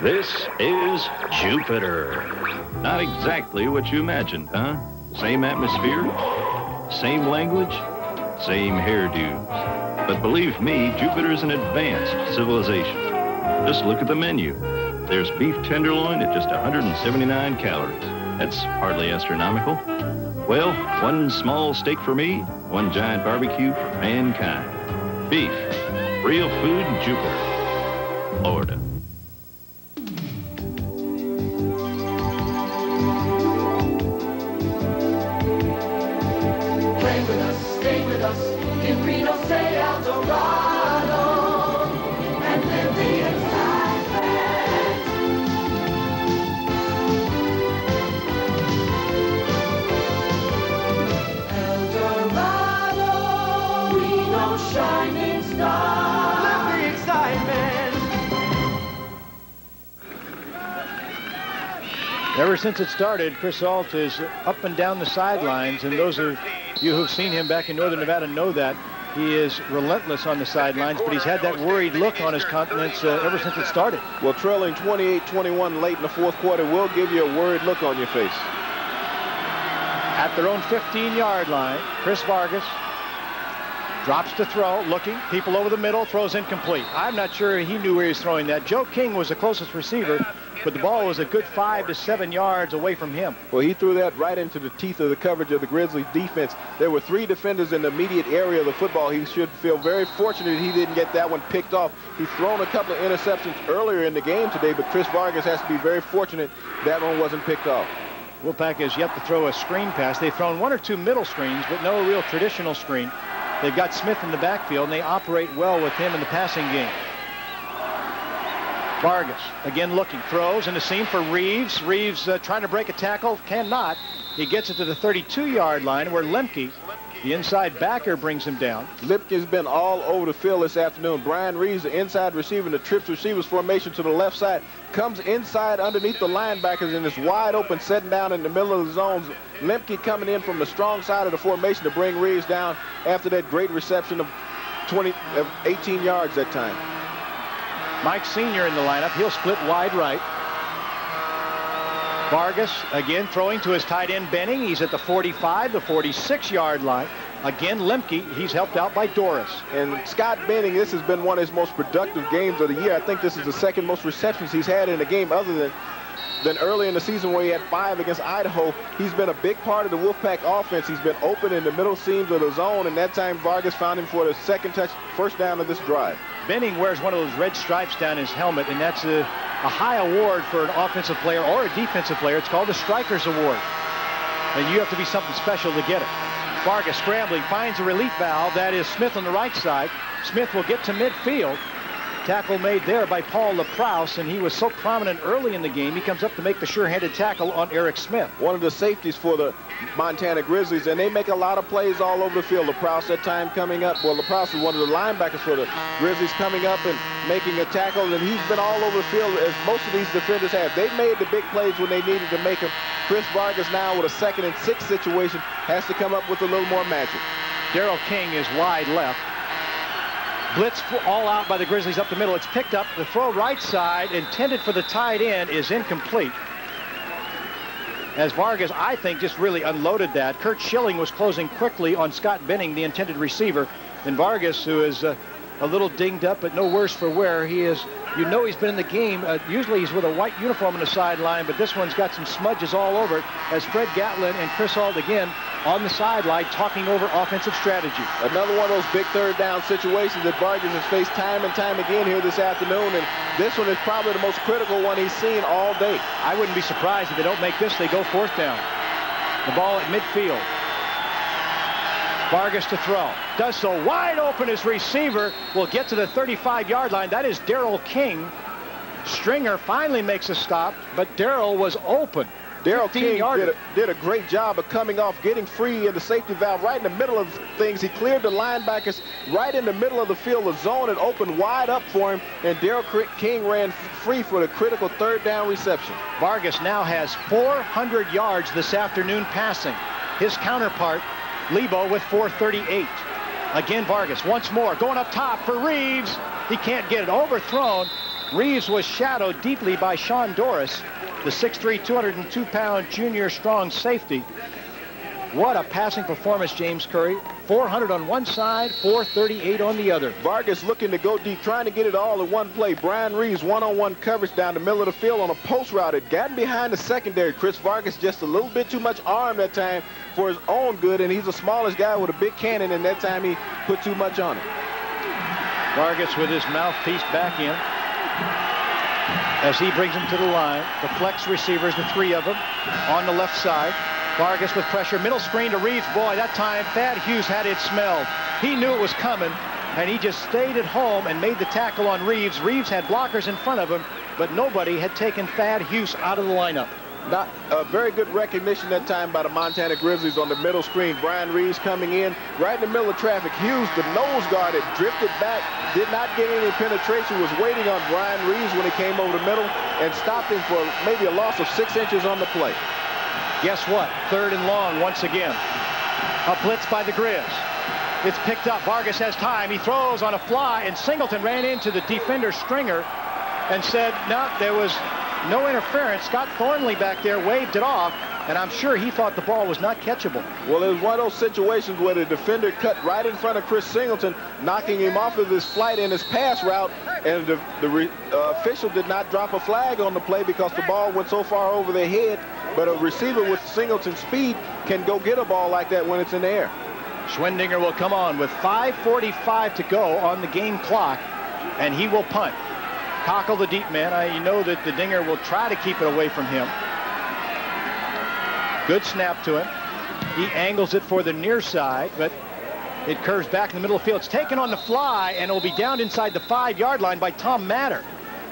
This is Jupiter. Not exactly what you imagined, huh? Same atmosphere, same language, same hairdo. But believe me, Jupiter is an advanced civilization. Just look at the menu. There's beef tenderloin at just 179 calories. That's hardly astronomical. Well, one small steak for me, one giant barbecue for mankind. Beef, real food Jupiter, Florida. Ever since it started, Chris Ault is up and down the sidelines, and those of you who've seen him back in Northern Nevada know that. He is relentless on the sidelines, but he's had that worried look on his countenance uh, ever since it started. Well, trailing 28-21 late in the fourth quarter will give you a worried look on your face. At their own 15-yard line, Chris Vargas drops to throw, looking, people over the middle, throws incomplete. I'm not sure he knew where he was throwing that. Joe King was the closest receiver, but the ball was a good five to seven yards away from him. Well, he threw that right into the teeth of the coverage of the Grizzlies defense. There were three defenders in the immediate area of the football. He should feel very fortunate he didn't get that one picked off. He's thrown a couple of interceptions earlier in the game today, but Chris Vargas has to be very fortunate that one wasn't picked off. Wolfpack has yet to throw a screen pass. They've thrown one or two middle screens, but no real traditional screen. They've got Smith in the backfield, and they operate well with him in the passing game. Vargas again looking, throws in the seam for Reeves. Reeves uh, trying to break a tackle, cannot. He gets it to the 32-yard line where Lemke, the inside backer, brings him down. Lemke's been all over the field this afternoon. Brian Reeves, the inside receiver in the trips receivers formation to the left side, comes inside underneath the linebackers and is wide open, setting down in the middle of the zones. Lemke coming in from the strong side of the formation to bring Reeves down after that great reception of 20, of 18 yards that time. Mike Sr. in the lineup. He'll split wide right. Vargas again throwing to his tight end Benning. He's at the 45, the 46-yard line. Again, Lemke, he's helped out by Doris. And Scott Benning, this has been one of his most productive games of the year. I think this is the second most receptions he's had in a game other than than early in the season where he had five against Idaho. He's been a big part of the Wolfpack offense. He's been open in the middle seams of the zone, and that time Vargas found him for the second touch, first down of this drive. Benning wears one of those red stripes down his helmet, and that's a, a high award for an offensive player or a defensive player. It's called the Strikers Award, and you have to be something special to get it. Vargas scrambling, finds a relief valve. That is Smith on the right side. Smith will get to midfield. Tackle made there by Paul LaProuse, and he was so prominent early in the game, he comes up to make the sure-handed tackle on Eric Smith. One of the safeties for the Montana Grizzlies, and they make a lot of plays all over the field. LaProuse that time coming up. Well, LaProuse is one of the linebackers for the Grizzlies coming up and making a tackle, and he's been all over the field as most of these defenders have. They made the big plays when they needed to make them. Chris Vargas now with a second and six situation has to come up with a little more magic. Daryl King is wide left. Blitz all out by the Grizzlies up the middle. It's picked up. The throw right side, intended for the tight end, is incomplete. As Vargas, I think, just really unloaded that. Kurt Schilling was closing quickly on Scott Benning, the intended receiver. And Vargas, who is uh, a little dinged up, but no worse for wear. He is, you know he's been in the game. Uh, usually he's with a white uniform on the sideline, but this one's got some smudges all over it as Fred Gatlin and Chris Ault again on the sideline talking over offensive strategy. Another one of those big third down situations that Vargas has faced time and time again here this afternoon, and this one is probably the most critical one he's seen all day. I wouldn't be surprised if they don't make this, they go fourth down. The ball at midfield. Vargas to throw. Does so wide open. His receiver will get to the 35-yard line. That is Daryl King. Stringer finally makes a stop, but Daryl was open. Daryl King did a, did a, great job of coming off, getting free in the safety valve right in the middle of things. He cleared the linebackers right in the middle of the field. The zone had opened wide up for him, and Daryl King ran free for the critical third down reception. Vargas now has 400 yards this afternoon passing. His counterpart, Lebo, with 438. Again, Vargas once more going up top for Reeves. He can't get it overthrown. Reeves was shadowed deeply by Sean Doris the 6'3", 202-pound junior strong safety. What a passing performance, James Curry. 400 on one side, 438 on the other. Vargas looking to go deep, trying to get it all in one play. Brian Reeves one-on-one -on -one coverage down the middle of the field on a post route. It got behind the secondary. Chris Vargas just a little bit too much arm that time for his own good, and he's the smallest guy with a big cannon, and that time he put too much on it. Vargas with his mouthpiece back in as he brings them to the line. The flex receivers, the three of them, on the left side. Vargas with pressure, middle screen to Reeves. Boy, that time Thad Hughes had it smelled. He knew it was coming, and he just stayed at home and made the tackle on Reeves. Reeves had blockers in front of him, but nobody had taken Thad Hughes out of the lineup. Not a very good recognition that time by the Montana Grizzlies on the middle screen. Brian Reeves coming in right in the middle of traffic. Hughes, the nose guard, had drifted back, did not get any penetration, was waiting on Brian Reeves when he came over the middle and stopped him for maybe a loss of six inches on the play. Guess what? Third and long once again. A blitz by the Grizz. It's picked up. Vargas has time. He throws on a fly, and Singleton ran into the defender Stringer and said, no, there was no interference. Scott Thornley back there waved it off, and I'm sure he thought the ball was not catchable. Well, it was one of those situations where the defender cut right in front of Chris Singleton, knocking him off of his flight in his pass route, and the, the re, uh, official did not drop a flag on the play because the ball went so far over their head. But a receiver with Singleton's speed can go get a ball like that when it's in the air. Schwendinger will come on with 5.45 to go on the game clock, and he will punt. Cockle, the deep man, I know that the Dinger will try to keep it away from him. Good snap to him. He angles it for the near side, but it curves back in the middle of the field. It's taken on the fly, and it will be down inside the five-yard line by Tom Matter.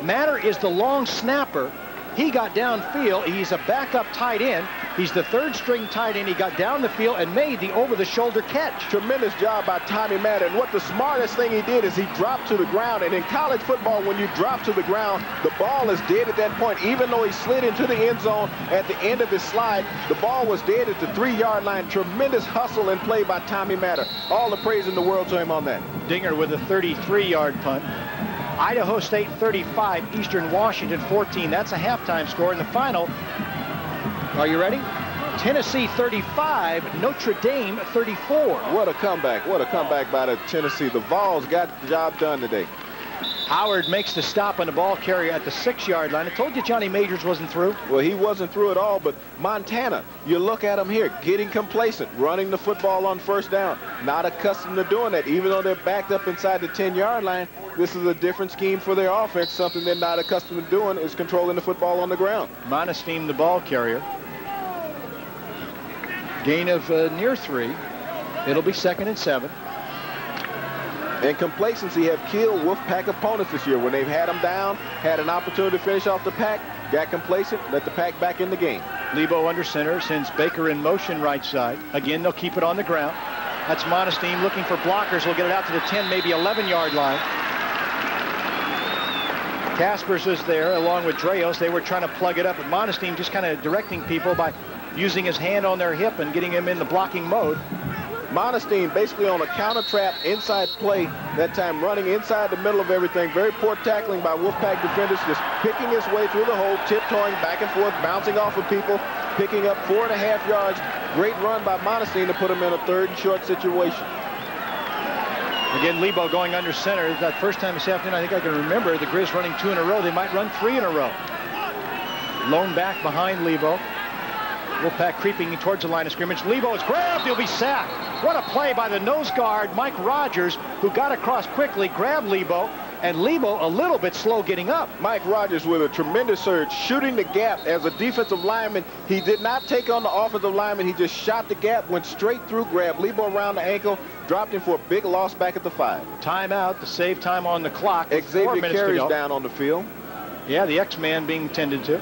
Matter is the long snapper he got downfield. He's a backup tight end. He's the third string tight end. He got down the field and made the over-the-shoulder catch. Tremendous job by Tommy Madden. What the smartest thing he did is he dropped to the ground. And in college football, when you drop to the ground, the ball is dead at that point. Even though he slid into the end zone at the end of his slide, the ball was dead at the three-yard line. Tremendous hustle and play by Tommy Madden. All the praise in the world to him on that. Dinger with a 33-yard punt. Idaho State 35, Eastern Washington 14. That's a halftime score. In the final, are you ready? Tennessee 35, Notre Dame 34. What a comeback. What a comeback by the Tennessee. The Vols got the job done today. Howard makes the stop on the ball carrier at the six-yard line. I told you Johnny Majors wasn't through. Well, he wasn't through at all, but Montana, you look at him here, getting complacent, running the football on first down. Not accustomed to doing that, even though they're backed up inside the 10-yard line. This is a different scheme for their offense. Something they're not accustomed to doing is controlling the football on the ground. Monesteem, the ball carrier. Gain of uh, near three. It'll be second and seven. And complacency have killed Wolfpack opponents this year. When they've had them down, had an opportunity to finish off the pack, got complacent, let the pack back in the game. Lebo under center sends Baker in motion right side. Again, they'll keep it on the ground. That's Monesteem looking for blockers. We'll get it out to the 10, maybe 11-yard line. Caspers is there along with Dreos. They were trying to plug it up, but Monesteem just kind of directing people by using his hand on their hip and getting him in the blocking mode. Monesteem basically on a counter trap inside play that time running inside the middle of everything. Very poor tackling by Wolfpack defenders, just picking his way through the hole, tiptoeing back and forth, bouncing off of people, picking up four and a half yards. Great run by Monesteem to put him in a third and short situation. Again, Lebo going under center. That first time this afternoon, I think I can remember the Grizz running two in a row. They might run three in a row. Lone back behind Lebo. Wolfpack creeping towards the line of scrimmage. Lebo is grabbed. He'll be sacked. What a play by the nose guard, Mike Rogers, who got across quickly, grabbed Lebo, and Lebo a little bit slow getting up. Mike Rogers with a tremendous surge, shooting the gap as a defensive lineman. He did not take on the offensive lineman. He just shot the gap, went straight through, grabbed Lebo around the ankle, dropped him for a big loss back at the five. Timeout to save time on the clock. Xavier Carey's down on the field. Yeah, the X-Man being tended to.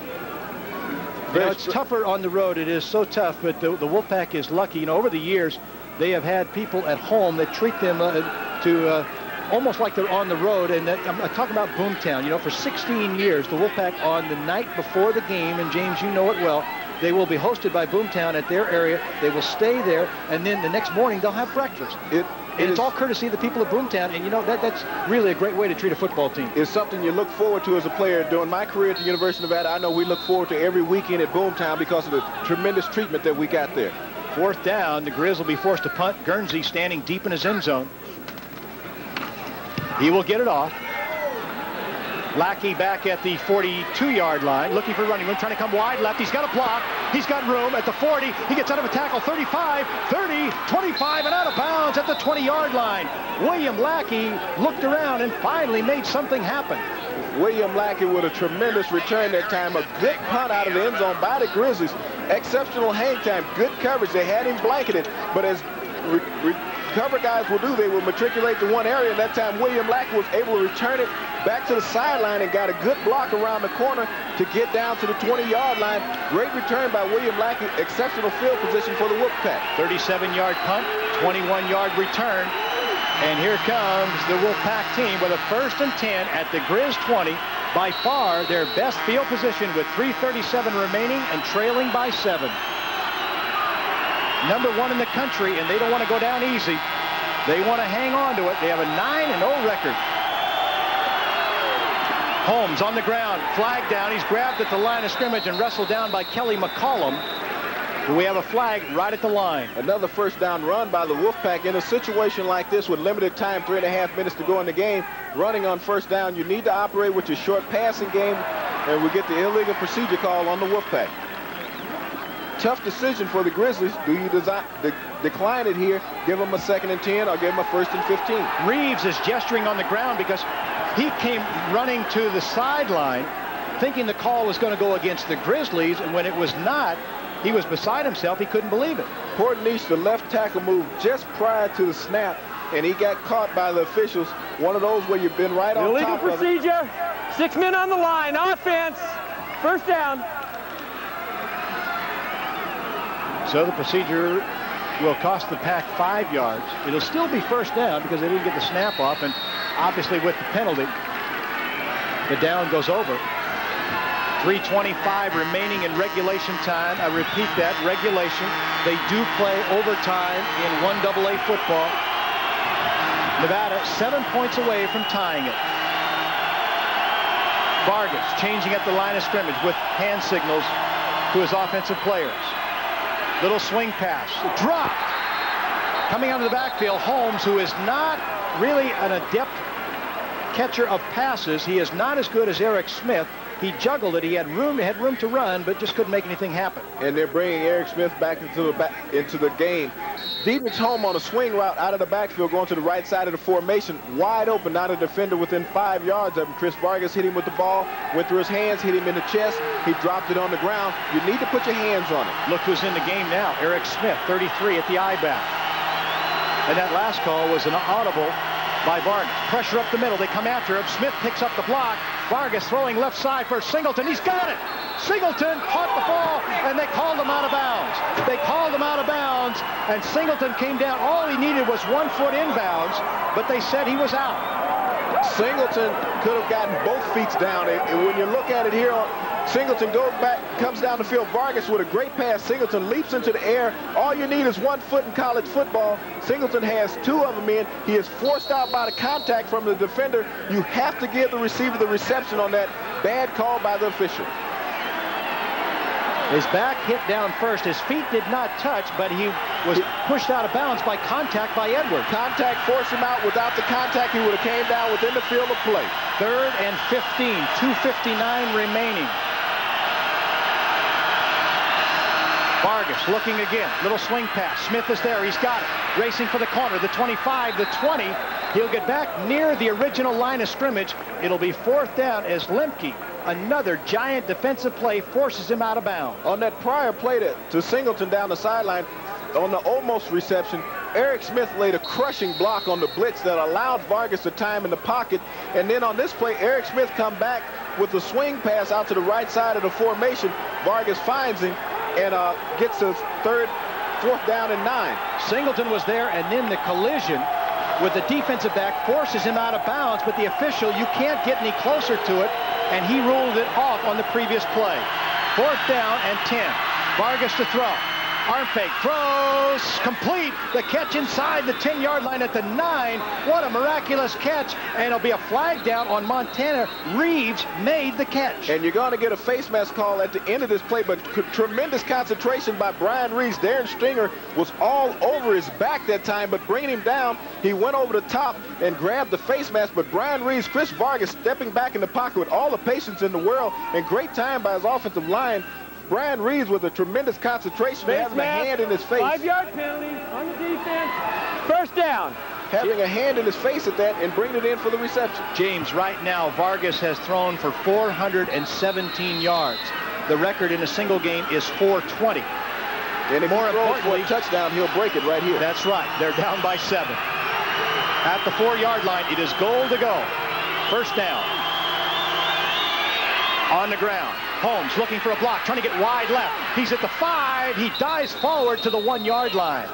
You know, it's tougher on the road. It is so tough, but the, the Wolfpack is lucky. You know, over the years, they have had people at home that treat them uh, to uh, almost like they're on the road. And uh, I'm talking about Boomtown. You know, for 16 years, the Wolfpack on the night before the game, and James, you know it well, they will be hosted by Boomtown at their area. They will stay there, and then the next morning they'll have breakfast. It, and it's all courtesy of the people of Boomtown, and you know that that's really a great way to treat a football team. It's something you look forward to as a player. During my career at the University of Nevada, I know we look forward to every weekend at Boomtown because of the tremendous treatment that we got there. Fourth down, the Grizz will be forced to punt. Guernsey standing deep in his end zone. He will get it off. Lackey back at the 42-yard line, looking for running room, trying to come wide left. He's got a block. He's got room at the 40. He gets out of a tackle, 35, 30, 25, and out of bounds at the 20-yard line. William Lackey looked around and finally made something happen. William Lackey with a tremendous return that time. A good punt out of the end zone by the Grizzlies. Exceptional hang time, good coverage. They had him blanketed, but as cover guys will do, they will matriculate to one area. And that time, William Lackey was able to return it back to the sideline and got a good block around the corner to get down to the 20-yard line. Great return by William Lackey. Exceptional field position for the Wolfpack. 37-yard punt, 21-yard return. And here comes the Wolfpack team with a first and 10 at the Grizz 20. By far their best field position with 3.37 remaining and trailing by seven. Number one in the country, and they don't want to go down easy. They want to hang on to it. They have a nine and zero record. Holmes on the ground, flag down. He's grabbed at the line of scrimmage and wrestled down by Kelly McCollum. We have a flag right at the line. Another first down run by the Wolfpack. In a situation like this with limited time, three and a half minutes to go in the game, running on first down, you need to operate with your short passing game, and we get the illegal procedure call on the Wolfpack. Tough decision for the Grizzlies. Do you design, de decline it here, give them a second and 10, or give them a first and 15? Reeves is gesturing on the ground because he came running to the sideline thinking the call was going to go against the Grizzlies, and when it was not, he was beside himself. He couldn't believe it. Portniche, the left tackle, moved just prior to the snap, and he got caught by the officials. One of those where you've been right on Illegal top procedure. of it. Six men on the line. Offense. First down. So the procedure will cost the pack five yards. It'll still be first down because they didn't get the snap off, and obviously with the penalty, the down goes over. 325 remaining in regulation time. I repeat that, regulation. They do play overtime in 1AA football. Nevada seven points away from tying it. Vargas changing at the line of scrimmage with hand signals to his offensive players. Little swing pass, dropped. Coming out of the backfield, Holmes, who is not really an adept catcher of passes. He is not as good as Eric Smith. He juggled it. He had room, had room to run, but just couldn't make anything happen. And they're bringing Eric Smith back into the back into the game. Dedrick Holmes on a swing route out of the backfield, going to the right side of the formation, wide open, not a defender within five yards of him. Chris Vargas hit him with the ball, went through his hands, hit him in the chest. He dropped it on the ground. You need to put your hands on it. Look who's in the game now. Eric Smith, 33 at the eye back. And that last call was an audible by Vargas. Pressure up the middle. They come after him. Smith picks up the block. Vargas throwing left side for Singleton. He's got it. Singleton caught the ball, and they called him out of bounds. They called him out of bounds, and Singleton came down. All he needed was one foot inbounds, but they said he was out. Singleton could have gotten both feet down. And when you look at it here, Singleton goes back, comes down the field. Vargas with a great pass. Singleton leaps into the air. All you need is one foot in college football. Singleton has two of them in. He is forced out by the contact from the defender. You have to give the receiver the reception on that bad call by the official. His back hit down first. His feet did not touch, but he was pushed out of bounds by contact by Edward. Contact forced him out. Without the contact, he would have came down within the field of play. Third and 15, 2.59 remaining. Vargas looking again. Little swing pass. Smith is there. He's got it. Racing for the corner. The 25, the 20. He'll get back near the original line of scrimmage. It'll be fourth down as Lemke, another giant defensive play, forces him out of bounds. On that prior play to, to Singleton down the sideline, on the almost reception, Eric Smith laid a crushing block on the blitz that allowed Vargas the time in the pocket. And then on this play, Eric Smith come back with a swing pass out to the right side of the formation. Vargas finds him and uh, gets his third, fourth down and nine. Singleton was there, and then the collision with the defensive back forces him out of bounds, but the official, you can't get any closer to it, and he ruled it off on the previous play. Fourth down and 10. Vargas to throw. Arm fake, throws, complete. The catch inside the 10-yard line at the 9. What a miraculous catch. And it'll be a flag down on Montana. Reeves made the catch. And you're going to get a face mask call at the end of this play, but tremendous concentration by Brian Reeves. Darren Stringer was all over his back that time, but bringing him down, he went over the top and grabbed the face mask. But Brian Reeves, Chris Vargas stepping back in the pocket with all the patience in the world and great time by his offensive line Brian Reeves with a tremendous concentration, Face having mask, a hand in his face. Five-yard penalty on the defense. First down. Having a hand in his face at that and bringing it in for the reception. James, right now, Vargas has thrown for 417 yards. The record in a single game is 420. And if More he throws for a touchdown, he'll break it right here. That's right. They're down by seven. At the four-yard line, it is goal to go. First down. On the ground. Holmes looking for a block, trying to get wide left. He's at the five. He dives forward to the one-yard line.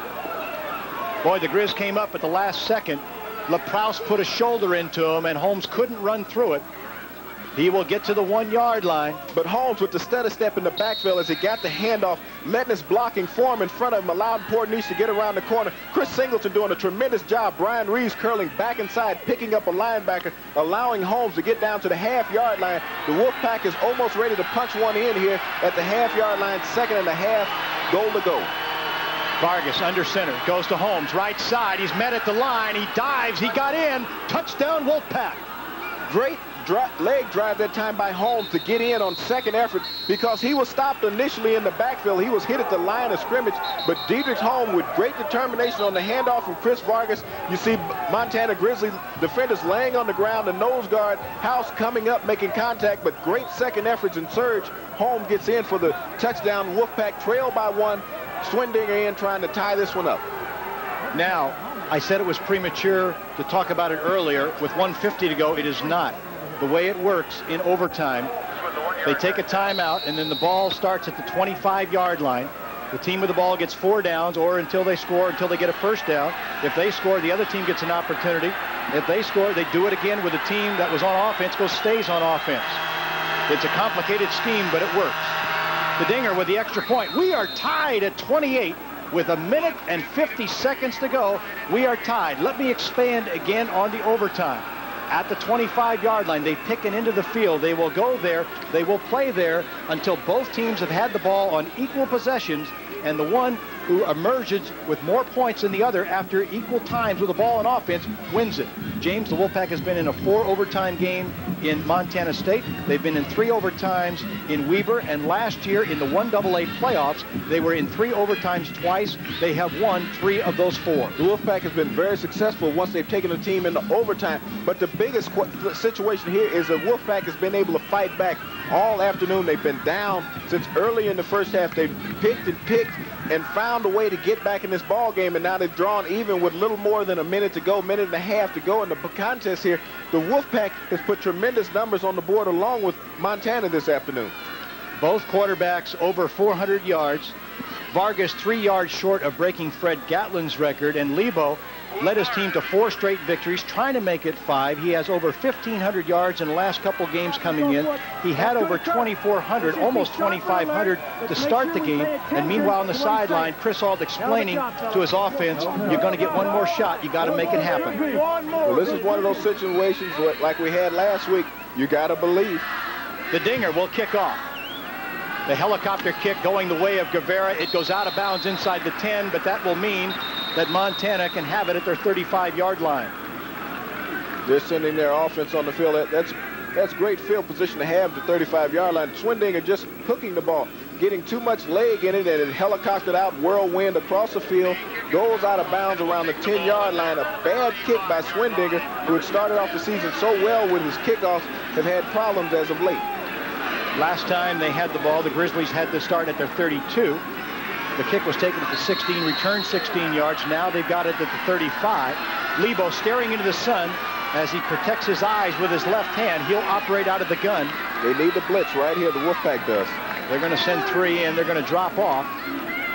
Boy, the Grizz came up at the last second. LaProuse put a shoulder into him, and Holmes couldn't run through it. He will get to the one-yard line. But Holmes with the stutter step in the backfield as he got the handoff, letting his blocking form in front of him, allowed Portnice to get around the corner. Chris Singleton doing a tremendous job. Brian Reeves curling back inside, picking up a linebacker, allowing Holmes to get down to the half-yard line. The Wolfpack is almost ready to punch one in here at the half-yard line, second and a half, goal to go. Vargas under center, goes to Holmes, right side. He's met at the line. He dives. He got in. Touchdown, Wolfpack. Great leg drive that time by Holmes to get in on second effort because he was stopped initially in the backfield. He was hit at the line of scrimmage, but Dedrick Holmes with great determination on the handoff from Chris Vargas. You see Montana Grizzly defenders laying on the ground, the nose guard, House coming up, making contact, but great second efforts and surge. Holmes gets in for the touchdown. Wolfpack trail by one. Schwendinger in trying to tie this one up. Now, I said it was premature to talk about it earlier. With 150 to go, it is not. The way it works in overtime, they take a timeout, and then the ball starts at the 25-yard line. The team with the ball gets four downs, or until they score, until they get a first down. If they score, the other team gets an opportunity. If they score, they do it again with a team that was on offense, goes stays on offense. It's a complicated scheme, but it works. The Dinger with the extra point. We are tied at 28 with a minute and 50 seconds to go. We are tied. Let me expand again on the overtime. At the 25-yard line, they pick it into the field. They will go there. They will play there until both teams have had the ball on equal possessions, and the one who emerges with more points than the other after equal times with the ball on offense wins it. James, the Wolfpack has been in a four overtime game in Montana State. They've been in three overtimes in Weber, and last year in the 1AA playoffs, they were in three overtimes twice. They have won three of those four. The Wolfpack has been very successful once they've taken a team into overtime, but the biggest situation here is that Wolfpack has been able to fight back all afternoon. They've been down since early in the first half. They've picked and picked and found a way to get back in this ball game, and now they've drawn even with little more than a minute to go, minute and a half to go in the contest here. The Wolfpack has put tremendous numbers on the board along with Montana this afternoon. Both quarterbacks over 400 yards. Vargas three yards short of breaking Fred Gatlin's record, and Lebo led his team to four straight victories, trying to make it five. He has over 1,500 yards in the last couple games coming in. He had over 2,400, almost 2,500 to start the game. And meanwhile, on the sideline, Chris Ault explaining to his offense, you're going to get one more shot. You got to make it happen. Well, this is one of those situations like we had last week. You got to believe. The Dinger will kick off. The helicopter kick going the way of Guevara. It goes out of bounds inside the 10, but that will mean that Montana can have it at their 35-yard line. They're sending their offense on the field. That, that's that's great field position to have the 35-yard line. Schwendinger just hooking the ball, getting too much leg in it, and it helicoptered out whirlwind across the field, goes out of bounds around the 10-yard line. A bad kick by Schwendinger, who had started off the season so well with his kickoffs, have had problems as of late. Last time they had the ball, the Grizzlies had to start at their 32. The kick was taken at the 16, returned 16 yards. Now they've got it at the 35. Lebo staring into the sun as he protects his eyes with his left hand. He'll operate out of the gun. They need the blitz right here, the Wolfpack does. They're going to send three in. They're going to drop off.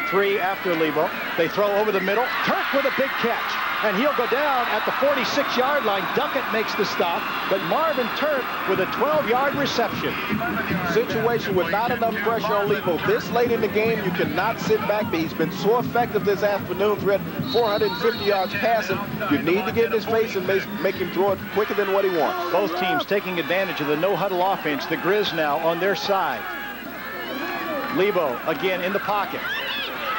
Three after Lebo. They throw over the middle. Turk with a big catch and he'll go down at the 46-yard line. Duckett makes the stop, but Marvin Turk with a 12-yard reception. Situation with not enough pressure on Lebo. This late in the game, you cannot sit back. He's been so effective this afternoon, threat 450 yards passing. You need to get in his face and make, make him throw it quicker than what he wants. Both teams taking advantage of the no-huddle offense. The Grizz now on their side. Lebo again in the pocket.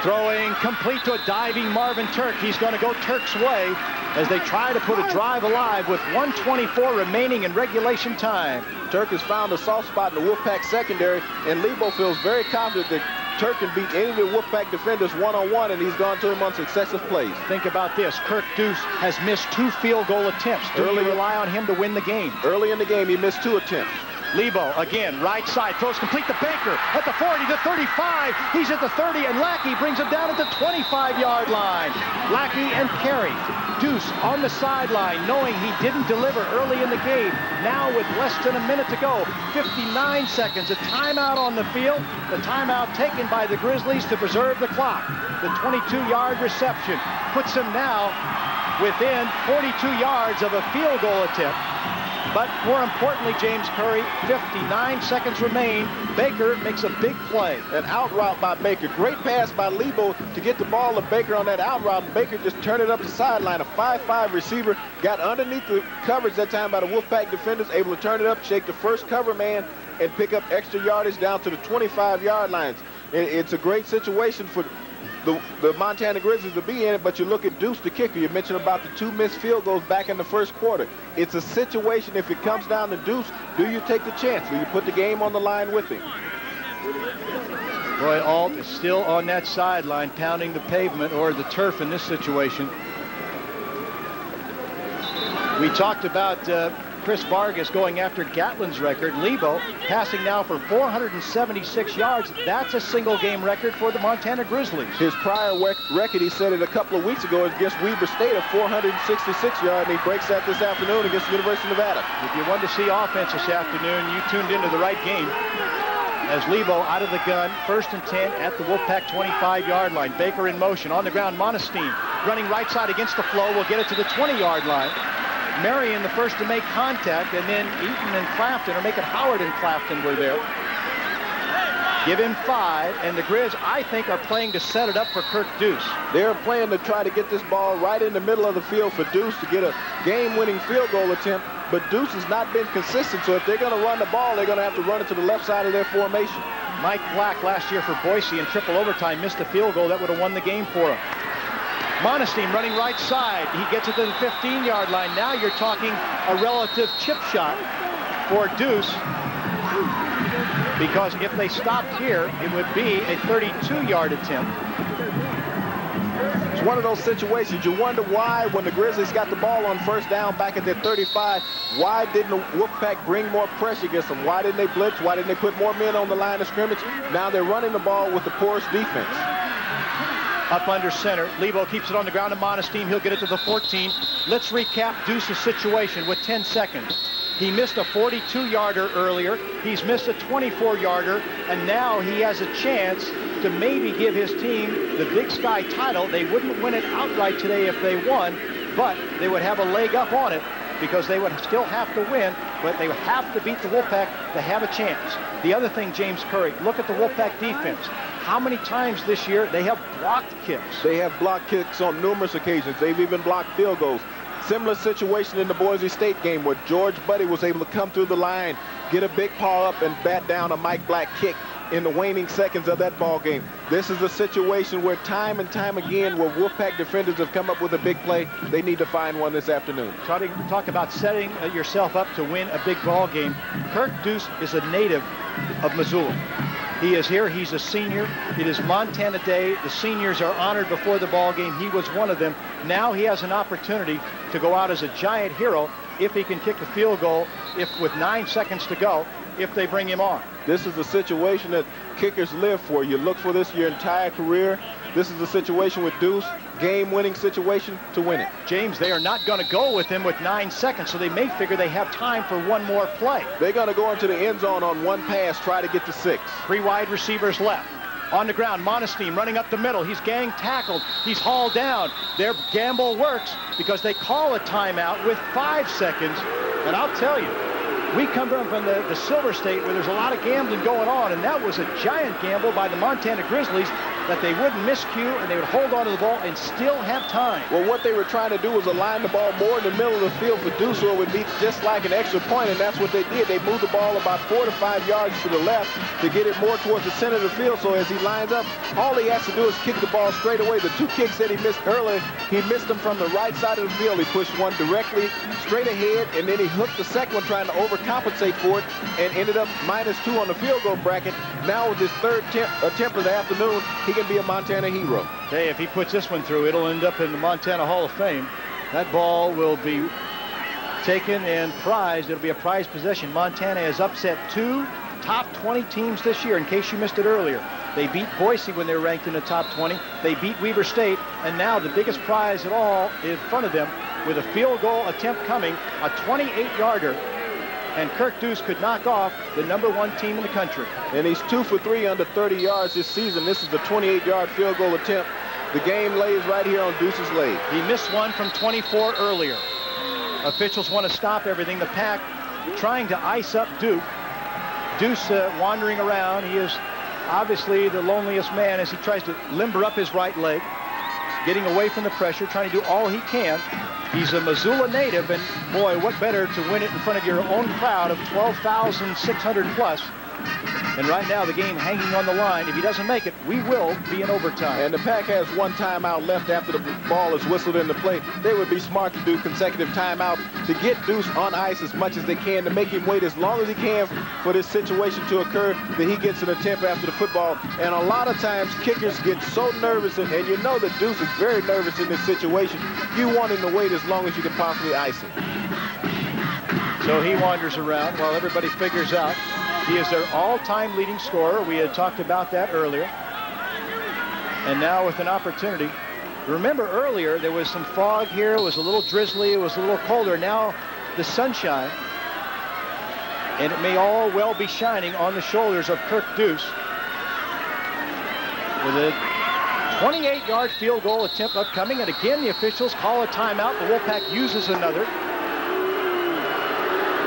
Throwing complete to a diving Marvin Turk. He's going to go Turk's way as they try to put a drive alive with 124 remaining in regulation time. Turk has found a soft spot in the Wolfpack secondary, and Lebo feels very confident that Turk can beat any of the Wolfpack defenders one-on-one, and he's gone to him on successive plays. Think about this. Kirk Deuce has missed two field goal attempts. Do Early, you rely on him to win the game? Early in the game, he missed two attempts. Lebo again, right side, throws complete to Baker at the 40, to 35. He's at the 30, and Lackey brings him down at the 25-yard line. Lackey and Carey. Deuce on the sideline, knowing he didn't deliver early in the game. Now with less than a minute to go, 59 seconds, a timeout on the field. The timeout taken by the Grizzlies to preserve the clock. The 22-yard reception puts him now within 42 yards of a field goal attempt. But more importantly, James Curry, 59 seconds remain. Baker makes a big play. An out route by Baker. Great pass by Lebo to get the ball to Baker on that out route. And Baker just turned it up the sideline. A 5-5 receiver got underneath the coverage that time by the Wolfpack defenders, able to turn it up, shake the first cover man, and pick up extra yardage down to the 25-yard lines. It's a great situation for the, the Montana Grizzlies to be in it, but you look at Deuce, the kicker. You mentioned about the two missed field goals back in the first quarter. It's a situation, if it comes down to Deuce, do you take the chance? Do you put the game on the line with him? Roy Ault is still on that sideline, pounding the pavement or the turf in this situation. We talked about uh, Chris Vargas going after Gatlin's record. Lebo passing now for 476 yards. That's a single game record for the Montana Grizzlies. His prior record, he said it a couple of weeks ago, against Weber State of 466 yards, and he breaks that this afternoon against the University of Nevada. If you wanted to see offense this afternoon, you tuned into the right game. As Lebo out of the gun, first and 10 at the Wolfpack 25-yard line. Baker in motion. On the ground, Monestein running right side against the flow. will get it to the 20-yard line. Marion the first to make contact, and then Eaton and Clafton, or make it Howard and Clafton were there. Give him five, and the Grizz, I think, are playing to set it up for Kirk Deuce. They're playing to try to get this ball right in the middle of the field for Deuce to get a game-winning field goal attempt, but Deuce has not been consistent, so if they're going to run the ball, they're going to have to run it to the left side of their formation. Mike Black last year for Boise in triple overtime missed a field goal that would have won the game for him. Monestein running right side. He gets it to the 15-yard line. Now you're talking a relative chip shot for Deuce because if they stopped here, it would be a 32-yard attempt. It's one of those situations you wonder why when the Grizzlies got the ball on first down back at their 35, why didn't the Wolfpack bring more pressure against them? Why didn't they blitz? Why didn't they put more men on the line of scrimmage? Now they're running the ball with the poorest defense up under center. Lebo keeps it on the ground to Monestein. He'll get it to the 14. Let's recap Deuce's situation with 10 seconds. He missed a 42-yarder earlier. He's missed a 24-yarder, and now he has a chance to maybe give his team the Big Sky title. They wouldn't win it outright today if they won, but they would have a leg up on it because they would still have to win, but they would have to beat the Wolfpack to have a chance. The other thing, James Curry, look at the Wolfpack defense. How many times this year they have blocked kicks? They have blocked kicks on numerous occasions. They've even blocked field goals. Similar situation in the Boise State game where George Buddy was able to come through the line, get a big paw up, and bat down a Mike Black kick in the waning seconds of that ball game. This is a situation where time and time again, where Wolfpack defenders have come up with a big play, they need to find one this afternoon. Try talk about setting yourself up to win a big ball game. Kirk Deuce is a native of Missoula. He is here. He's a senior. It is Montana Day. The seniors are honored before the ball game. He was one of them. Now he has an opportunity to go out as a giant hero if he can kick the field goal if with nine seconds to go if they bring him on. This is the situation that kickers live for. You look for this your entire career. This is the situation with Deuce, game-winning situation to win it. James, they are not going to go with him with nine seconds, so they may figure they have time for one more play. They're going to go into the end zone on one pass, try to get to six. Three wide receivers left. On the ground, Monestein running up the middle. He's gang tackled. He's hauled down. Their gamble works because they call a timeout with five seconds. And I'll tell you, we come from the, the Silver State where there's a lot of gambling going on, and that was a giant gamble by the Montana Grizzlies that they wouldn't miscue and they would hold on to the ball and still have time. Well, what they were trying to do was align the ball more in the middle of the field for Deuce, so it would be just like an extra point, and that's what they did. They moved the ball about four to five yards to the left to get it more towards the center of the field, so as he lines up, all he has to do is kick the ball straight away. The two kicks that he missed earlier, he missed them from the right side of the field. He pushed one directly straight ahead, and then he hooked the second one trying to overcompensate for it and ended up minus two on the field goal bracket. Now with his third attempt of the afternoon, he can be a Montana hero. Hey, if he puts this one through, it'll end up in the Montana Hall of Fame. That ball will be taken and prized. It'll be a prized possession. Montana has upset two top 20 teams this year, in case you missed it earlier. They beat Boise when they were ranked in the top 20. They beat Weber State, and now the biggest prize at all in front of them with a field goal attempt coming, a 28-yarder and Kirk Deuce could knock off the number one team in the country. And he's two for three under 30 yards this season. This is the 28-yard field goal attempt. The game lays right here on Deuce's leg. He missed one from 24 earlier. Officials want to stop everything. The pack trying to ice up Duke. Deuce uh, wandering around. He is obviously the loneliest man as he tries to limber up his right leg, getting away from the pressure, trying to do all he can. He's a Missoula native, and boy, what better to win it in front of your own crowd of 12,600 plus and right now, the game hanging on the line. If he doesn't make it, we will be in overtime. And the Pack has one timeout left after the ball is whistled into play. They would be smart to do consecutive timeout to get Deuce on ice as much as they can, to make him wait as long as he can for this situation to occur that he gets an attempt after the football. And a lot of times, kickers get so nervous, and, and you know that Deuce is very nervous in this situation. You want him to wait as long as you can possibly ice him. So he wanders around while everybody figures out he is their all-time leading scorer. We had talked about that earlier. And now with an opportunity. Remember earlier, there was some fog here. It was a little drizzly. It was a little colder. Now the sunshine. And it may all well be shining on the shoulders of Kirk Deuce. With a 28-yard field goal attempt upcoming. And again, the officials call a timeout. The Wolfpack uses another.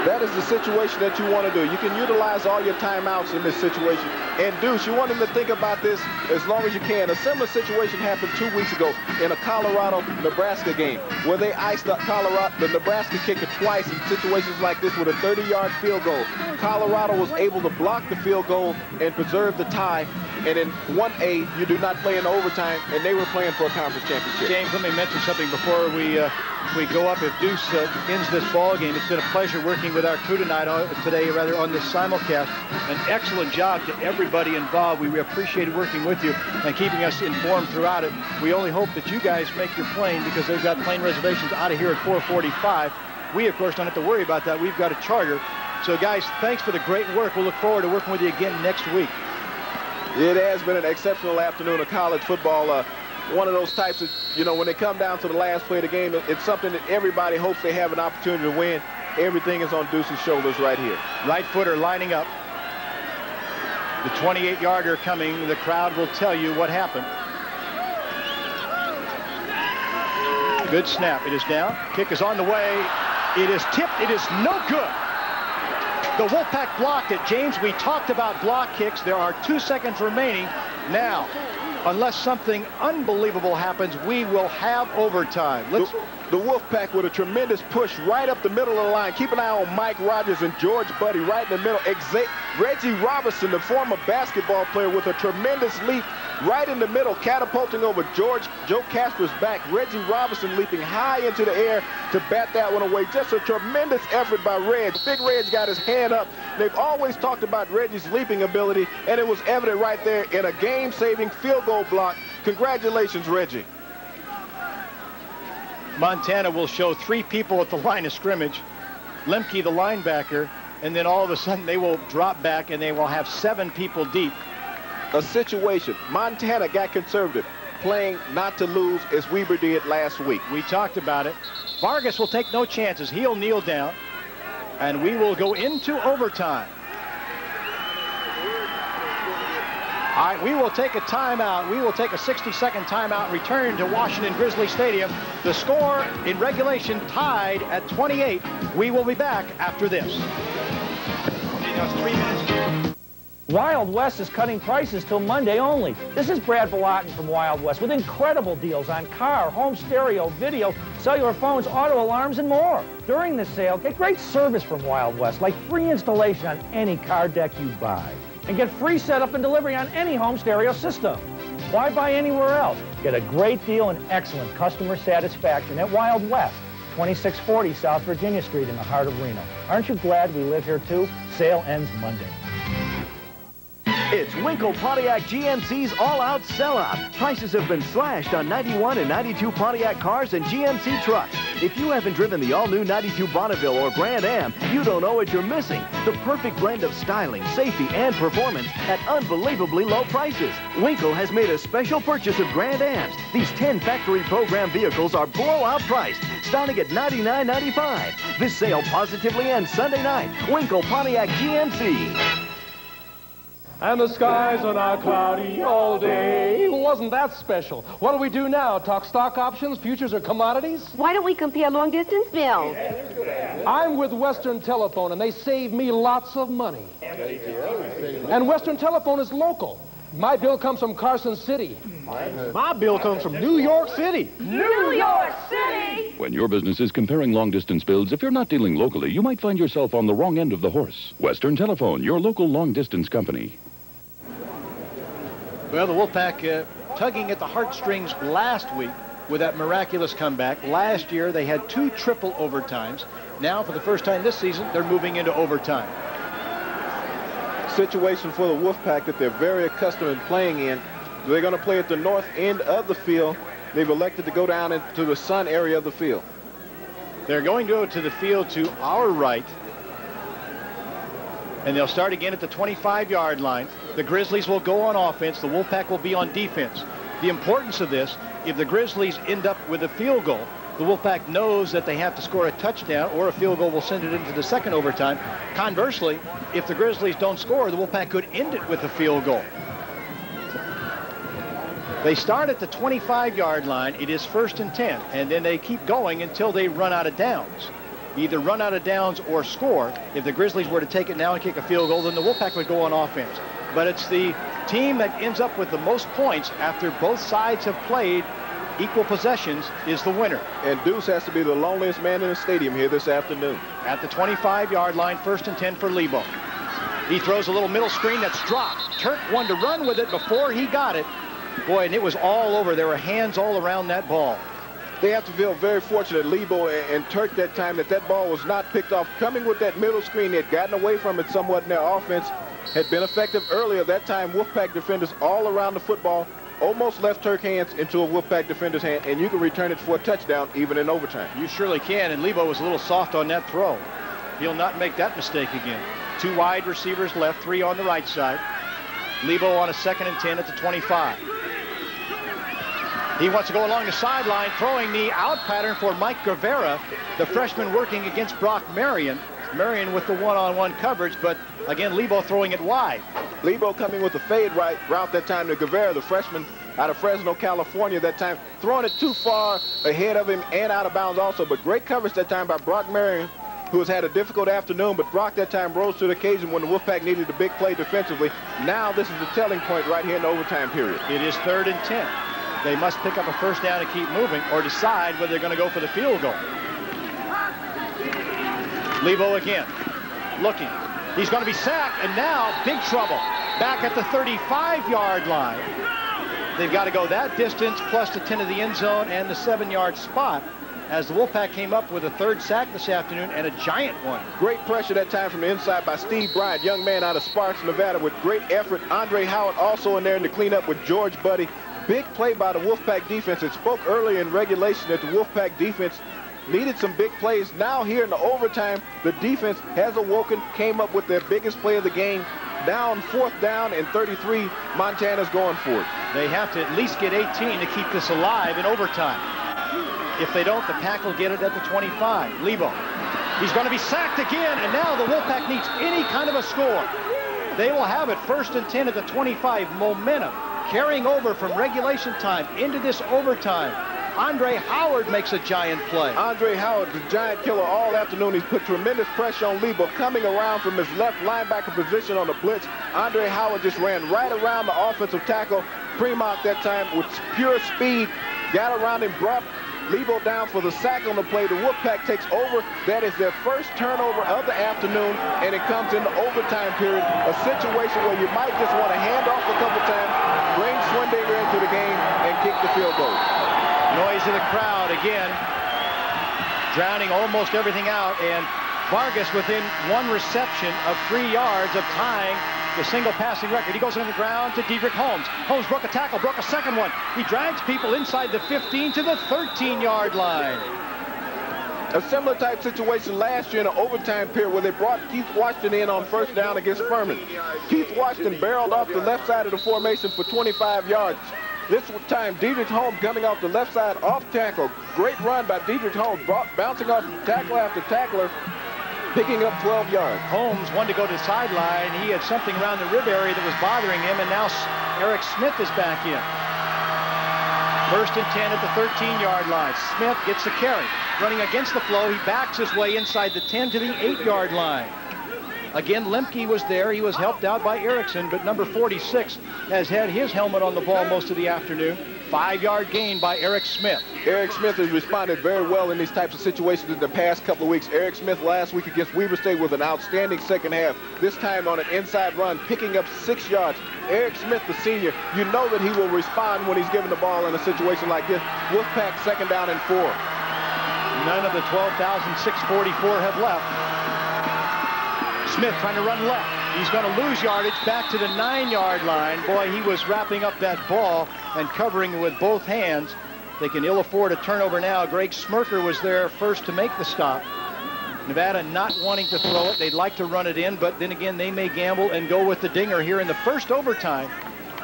That is the situation that you want to do. You can utilize all your timeouts in this situation. And Deuce, you want him to think about this as long as you can. A similar situation happened two weeks ago in a Colorado-Nebraska game where they iced the Colorado, the Nebraska kicker twice in situations like this with a 30-yard field goal. Colorado was able to block the field goal and preserve the tie. And in 1A, you do not play in overtime, and they were playing for a conference championship. James, let me mention something before we uh, we go up. If Deuce uh, ends this ball game, it's been a pleasure working with our crew tonight, uh, today, rather, on this simulcast. An excellent job to everybody involved. We appreciated working with you and keeping us informed throughout it. We only hope that you guys make your plane because they've got plane reservations out of here at 445. We, of course, don't have to worry about that. We've got a charter. So, guys, thanks for the great work. We'll look forward to working with you again next week. It has been an exceptional afternoon of college football. Uh, one of those types of, you know, when they come down to the last play of the game, it's something that everybody hopes they have an opportunity to win. Everything is on Deuce's shoulders right here. Right footer lining up. The 28-yarder coming. The crowd will tell you what happened. Good snap. It is down. Kick is on the way. It is tipped. It is no good. The Wolfpack blocked it. James, we talked about block kicks. There are two seconds remaining. Now, unless something unbelievable happens, we will have overtime. Let's. The, the Wolfpack with a tremendous push right up the middle of the line. Keep an eye on Mike Rogers and George Buddy right in the middle. Exa Reggie Robinson, the former basketball player, with a tremendous leap right in the middle, catapulting over George Joe Casper's back. Reggie Robinson leaping high into the air to bat that one away. Just a tremendous effort by Reg. Big Reg got his hand up. They've always talked about Reggie's leaping ability, and it was evident right there in a game-saving field goal block. Congratulations, Reggie. Montana will show three people at the line of scrimmage. Lemke, the linebacker, and then all of a sudden they will drop back and they will have seven people deep. A situation. Montana got conservative, playing not to lose as Weber did last week. We talked about it. Vargas will take no chances. He'll kneel down, and we will go into overtime. All right, we will take a timeout. We will take a 60-second timeout, return to Washington Grizzly Stadium. The score in regulation tied at 28. We will be back after this. Wild West is cutting prices till Monday only. This is Brad Volatin from Wild West with incredible deals on car, home stereo, video, cellular phones, auto alarms, and more. During the sale, get great service from Wild West, like free installation on any car deck you buy. And get free setup and delivery on any home stereo system. Why buy anywhere else? Get a great deal and excellent customer satisfaction at Wild West, 2640 South Virginia Street in the heart of Reno. Aren't you glad we live here too? Sale ends Monday. It's Winkle Pontiac GMC's all-out sellout. Prices have been slashed on 91 and 92 Pontiac cars and GMC trucks. If you haven't driven the all-new 92 Bonneville or Grand Am, you don't know what you're missing. The perfect blend of styling, safety, and performance at unbelievably low prices. Winkle has made a special purchase of Grand Ams. These 10 factory program vehicles are blowout priced, starting at $99.95. This sale positively ends Sunday night. Winkle Pontiac GMC. And the skies are not cloudy all day. Wasn't that special? What do we do now? Talk stock options, futures, or commodities? Why don't we compare long distance bills? I'm with Western Telephone, and they save me lots of money. And Western Telephone is local. My bill comes from Carson City. My bill comes from New York City. New York City! When your business is comparing long-distance bills, if you're not dealing locally, you might find yourself on the wrong end of the horse. Western Telephone, your local long-distance company. Well, the Wolfpack uh, tugging at the heartstrings last week with that miraculous comeback. Last year, they had two triple overtimes. Now, for the first time this season, they're moving into overtime. Situation for the Wolfpack that they're very accustomed to playing in. They're going to play at the north end of the field. They've elected to go down into the sun area of the field. They're going to go to the field to our right. And they'll start again at the 25-yard line. The Grizzlies will go on offense. The Wolfpack will be on defense. The importance of this, if the Grizzlies end up with a field goal, the Wolfpack knows that they have to score a touchdown or a field goal will send it into the second overtime. Conversely, if the Grizzlies don't score, the Wolfpack could end it with a field goal. They start at the 25-yard line. It is first and 10, and then they keep going until they run out of downs. Either run out of downs or score. If the Grizzlies were to take it now and kick a field goal, then the Wolfpack would go on offense. But it's the team that ends up with the most points after both sides have played equal possessions is the winner. And Deuce has to be the loneliest man in the stadium here this afternoon. At the 25-yard line, first and 10 for Lebo. He throws a little middle screen that's dropped. Turk wanted to run with it before he got it. Boy, and it was all over. There were hands all around that ball. They have to feel very fortunate, Lebo and, and Turk, that time that that ball was not picked off. Coming with that middle screen, they had gotten away from it somewhat in their offense. Had been effective earlier. That time, Wolfpack defenders all around the football almost left Turk hands into a Wolfpack defender's hand, and you can return it for a touchdown even in overtime. You surely can, and Lebo was a little soft on that throw. He'll not make that mistake again. Two wide receivers left, three on the right side. Lebo on a second and 10 at the 25. He wants to go along the sideline, throwing the out pattern for Mike Guevara, the freshman working against Brock Marion. Marion with the one-on-one -on -one coverage, but again, Lebo throwing it wide. Lebo coming with the fade right route that time to Guevara, the freshman out of Fresno, California that time, throwing it too far ahead of him and out of bounds also, but great coverage that time by Brock Marion, who has had a difficult afternoon, but Brock that time rose to the occasion when the Wolfpack needed a big play defensively. Now this is the telling point right here in the overtime period. It is third and 10. They must pick up a first down and keep moving or decide whether they're going to go for the field goal. Lebo again, looking. He's going to be sacked, and now big trouble. Back at the 35-yard line. They've got to go that distance plus the 10 of the end zone and the 7-yard spot as the Wolfpack came up with a third sack this afternoon and a giant one. Great pressure that time from the inside by Steve Bryant, young man out of Sparks, Nevada, with great effort. Andre Howard also in there to clean up with George Buddy. Big play by the Wolfpack defense. It spoke earlier in regulation that the Wolfpack defense needed some big plays. Now here in the overtime, the defense has awoken, came up with their biggest play of the game. Down, fourth down, and 33, Montana's going for it. They have to at least get 18 to keep this alive in overtime. If they don't, the Pack will get it at the 25. Lebo, he's going to be sacked again, and now the Wolfpack needs any kind of a score. They will have it first and 10 at the 25. Momentum carrying over from regulation time into this overtime. Andre Howard makes a giant play. Andre Howard, the giant killer all afternoon. He's put tremendous pressure on Lebo coming around from his left linebacker position on the blitz. Andre Howard just ran right around the offensive tackle. Premont that time with pure speed. Got around him, brought Lebo down for the sack on the play. The Wolfpack takes over. That is their first turnover of the afternoon, and it comes in the overtime period. A situation where you might just want to hand off a couple times, Schwendinger into the game, and kick the field goal. Noise of the crowd again, drowning almost everything out, and Vargas within one reception of three yards of tying the single passing record. He goes on the ground to Dedrick Holmes. Holmes broke a tackle, broke a second one. He drags people inside the 15 to the 13-yard line. A similar type situation last year in an overtime period where they brought Keith Washington in on first down against Furman. Keith Washington barreled off the left side of the formation for 25 yards. This time, Dedrick Holmes coming off the left side off tackle. Great run by Dedrick Holmes, bouncing off tackle after tackler, picking up 12 yards. Holmes wanted to go to the sideline. He had something around the rib area that was bothering him, and now Eric Smith is back in. First and 10 at the 13-yard line. Smith gets the carry. Running against the flow, he backs his way inside the 10 to the 8-yard line. Again, Lemke was there. He was helped out by Erickson, but number 46 has had his helmet on the ball most of the afternoon. Five-yard gain by Eric Smith. Eric Smith has responded very well in these types of situations in the past couple of weeks. Eric Smith last week against Weber State with an outstanding second half, this time on an inside run, picking up six yards. Eric Smith, the senior, you know that he will respond when he's given the ball in a situation like this. Wolfpack second down and four. None of the 12,644 have left. Smith trying to run left. He's going to lose yardage back to the nine-yard line. Boy, he was wrapping up that ball and covering it with both hands. They can ill afford a turnover now. Greg Smirker was there first to make the stop. Nevada not wanting to throw it. They'd like to run it in, but then again, they may gamble and go with the dinger here in the first overtime.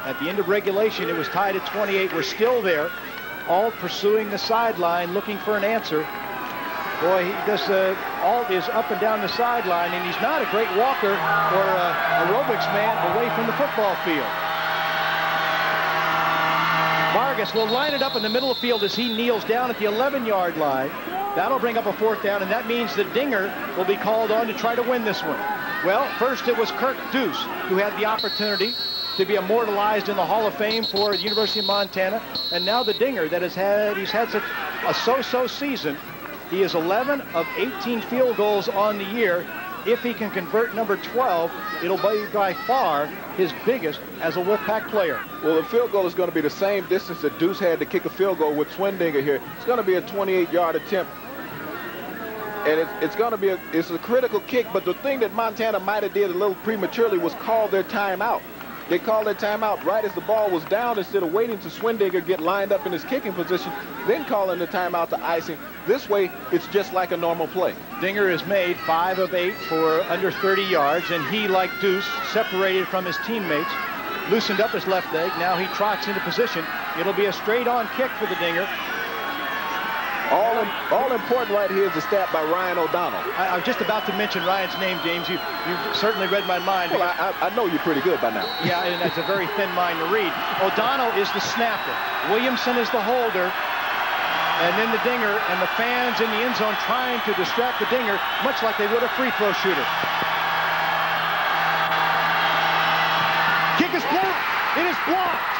At the end of regulation, it was tied at 28. We're still there, all pursuing the sideline, looking for an answer. Boy, he does, uh, Ault is up and down the sideline, and he's not a great walker or uh, aerobics man away from the football field. Vargas will line it up in the middle of the field as he kneels down at the 11-yard line. That'll bring up a fourth down, and that means the Dinger will be called on to try to win this one. Well, first it was Kirk Deuce who had the opportunity to be immortalized in the Hall of Fame for the University of Montana, and now the Dinger that has had, he's had such a so-so season he is 11 of 18 field goals on the year. If he can convert number 12, it'll be by far his biggest as a Wolfpack player. Well, the field goal is going to be the same distance that Deuce had to kick a field goal with Schwendinger here. It's going to be a 28-yard attempt. And it's, it's going to be a, it's a critical kick, but the thing that Montana might have did a little prematurely was call their timeout. They called their timeout right as the ball was down instead of waiting to Schwendinger get lined up in his kicking position, then calling the timeout to icing. This way, it's just like a normal play. Dinger has made five of eight for under 30 yards, and he, like Deuce, separated from his teammates, loosened up his left leg. Now he trots into position. It'll be a straight-on kick for the Dinger. All, in, all important right here is the stat by Ryan O'Donnell. I, I, was just about to mention Ryan's name, James. You, you've certainly read my mind. Well, I, I, know you're pretty good by now. Yeah, and that's a very thin mind to read. O'Donnell is the snapper. Williamson is the holder. And then the dinger and the fans in the end zone trying to distract the dinger, much like they would a free throw shooter. Kick is blocked. It is blocked.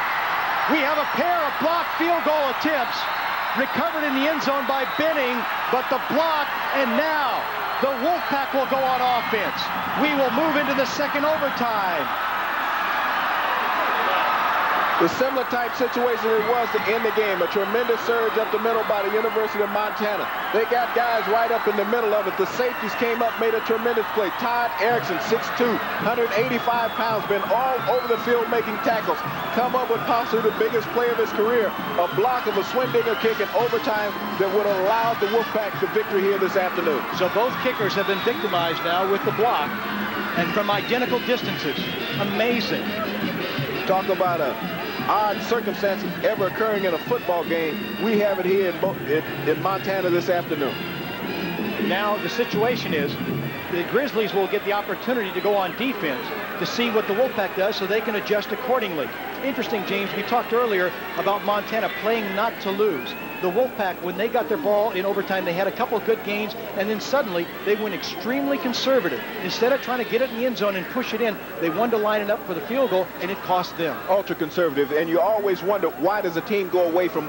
We have a pair of blocked field goal attempts recovered in the end zone by Benning, but the block, and now the Wolfpack will go on offense. We will move into the second overtime. The similar type situation it was to end the game. A tremendous surge up the middle by the University of Montana. They got guys right up in the middle of it. The safeties came up, made a tremendous play. Todd Erickson, 6'2", 185 pounds, been all over the field making tackles. Come up with possibly the biggest play of his career. A block of a Schwendinger kick in overtime that would allow the Wolfpack the victory here this afternoon. So both kickers have been victimized now with the block and from identical distances. Amazing. Talk about a odd circumstances ever occurring in a football game, we have it here in, in, Montana this afternoon. Now the situation is the Grizzlies will get the opportunity to go on defense to see what the Wolfpack does so they can adjust accordingly. Interesting, James, we talked earlier about Montana playing not to lose the Wolfpack, when they got their ball in overtime, they had a couple of good gains, and then suddenly they went extremely conservative. Instead of trying to get it in the end zone and push it in, they wanted to line it up for the field goal, and it cost them. Ultra conservative, and you always wonder why does a team go away from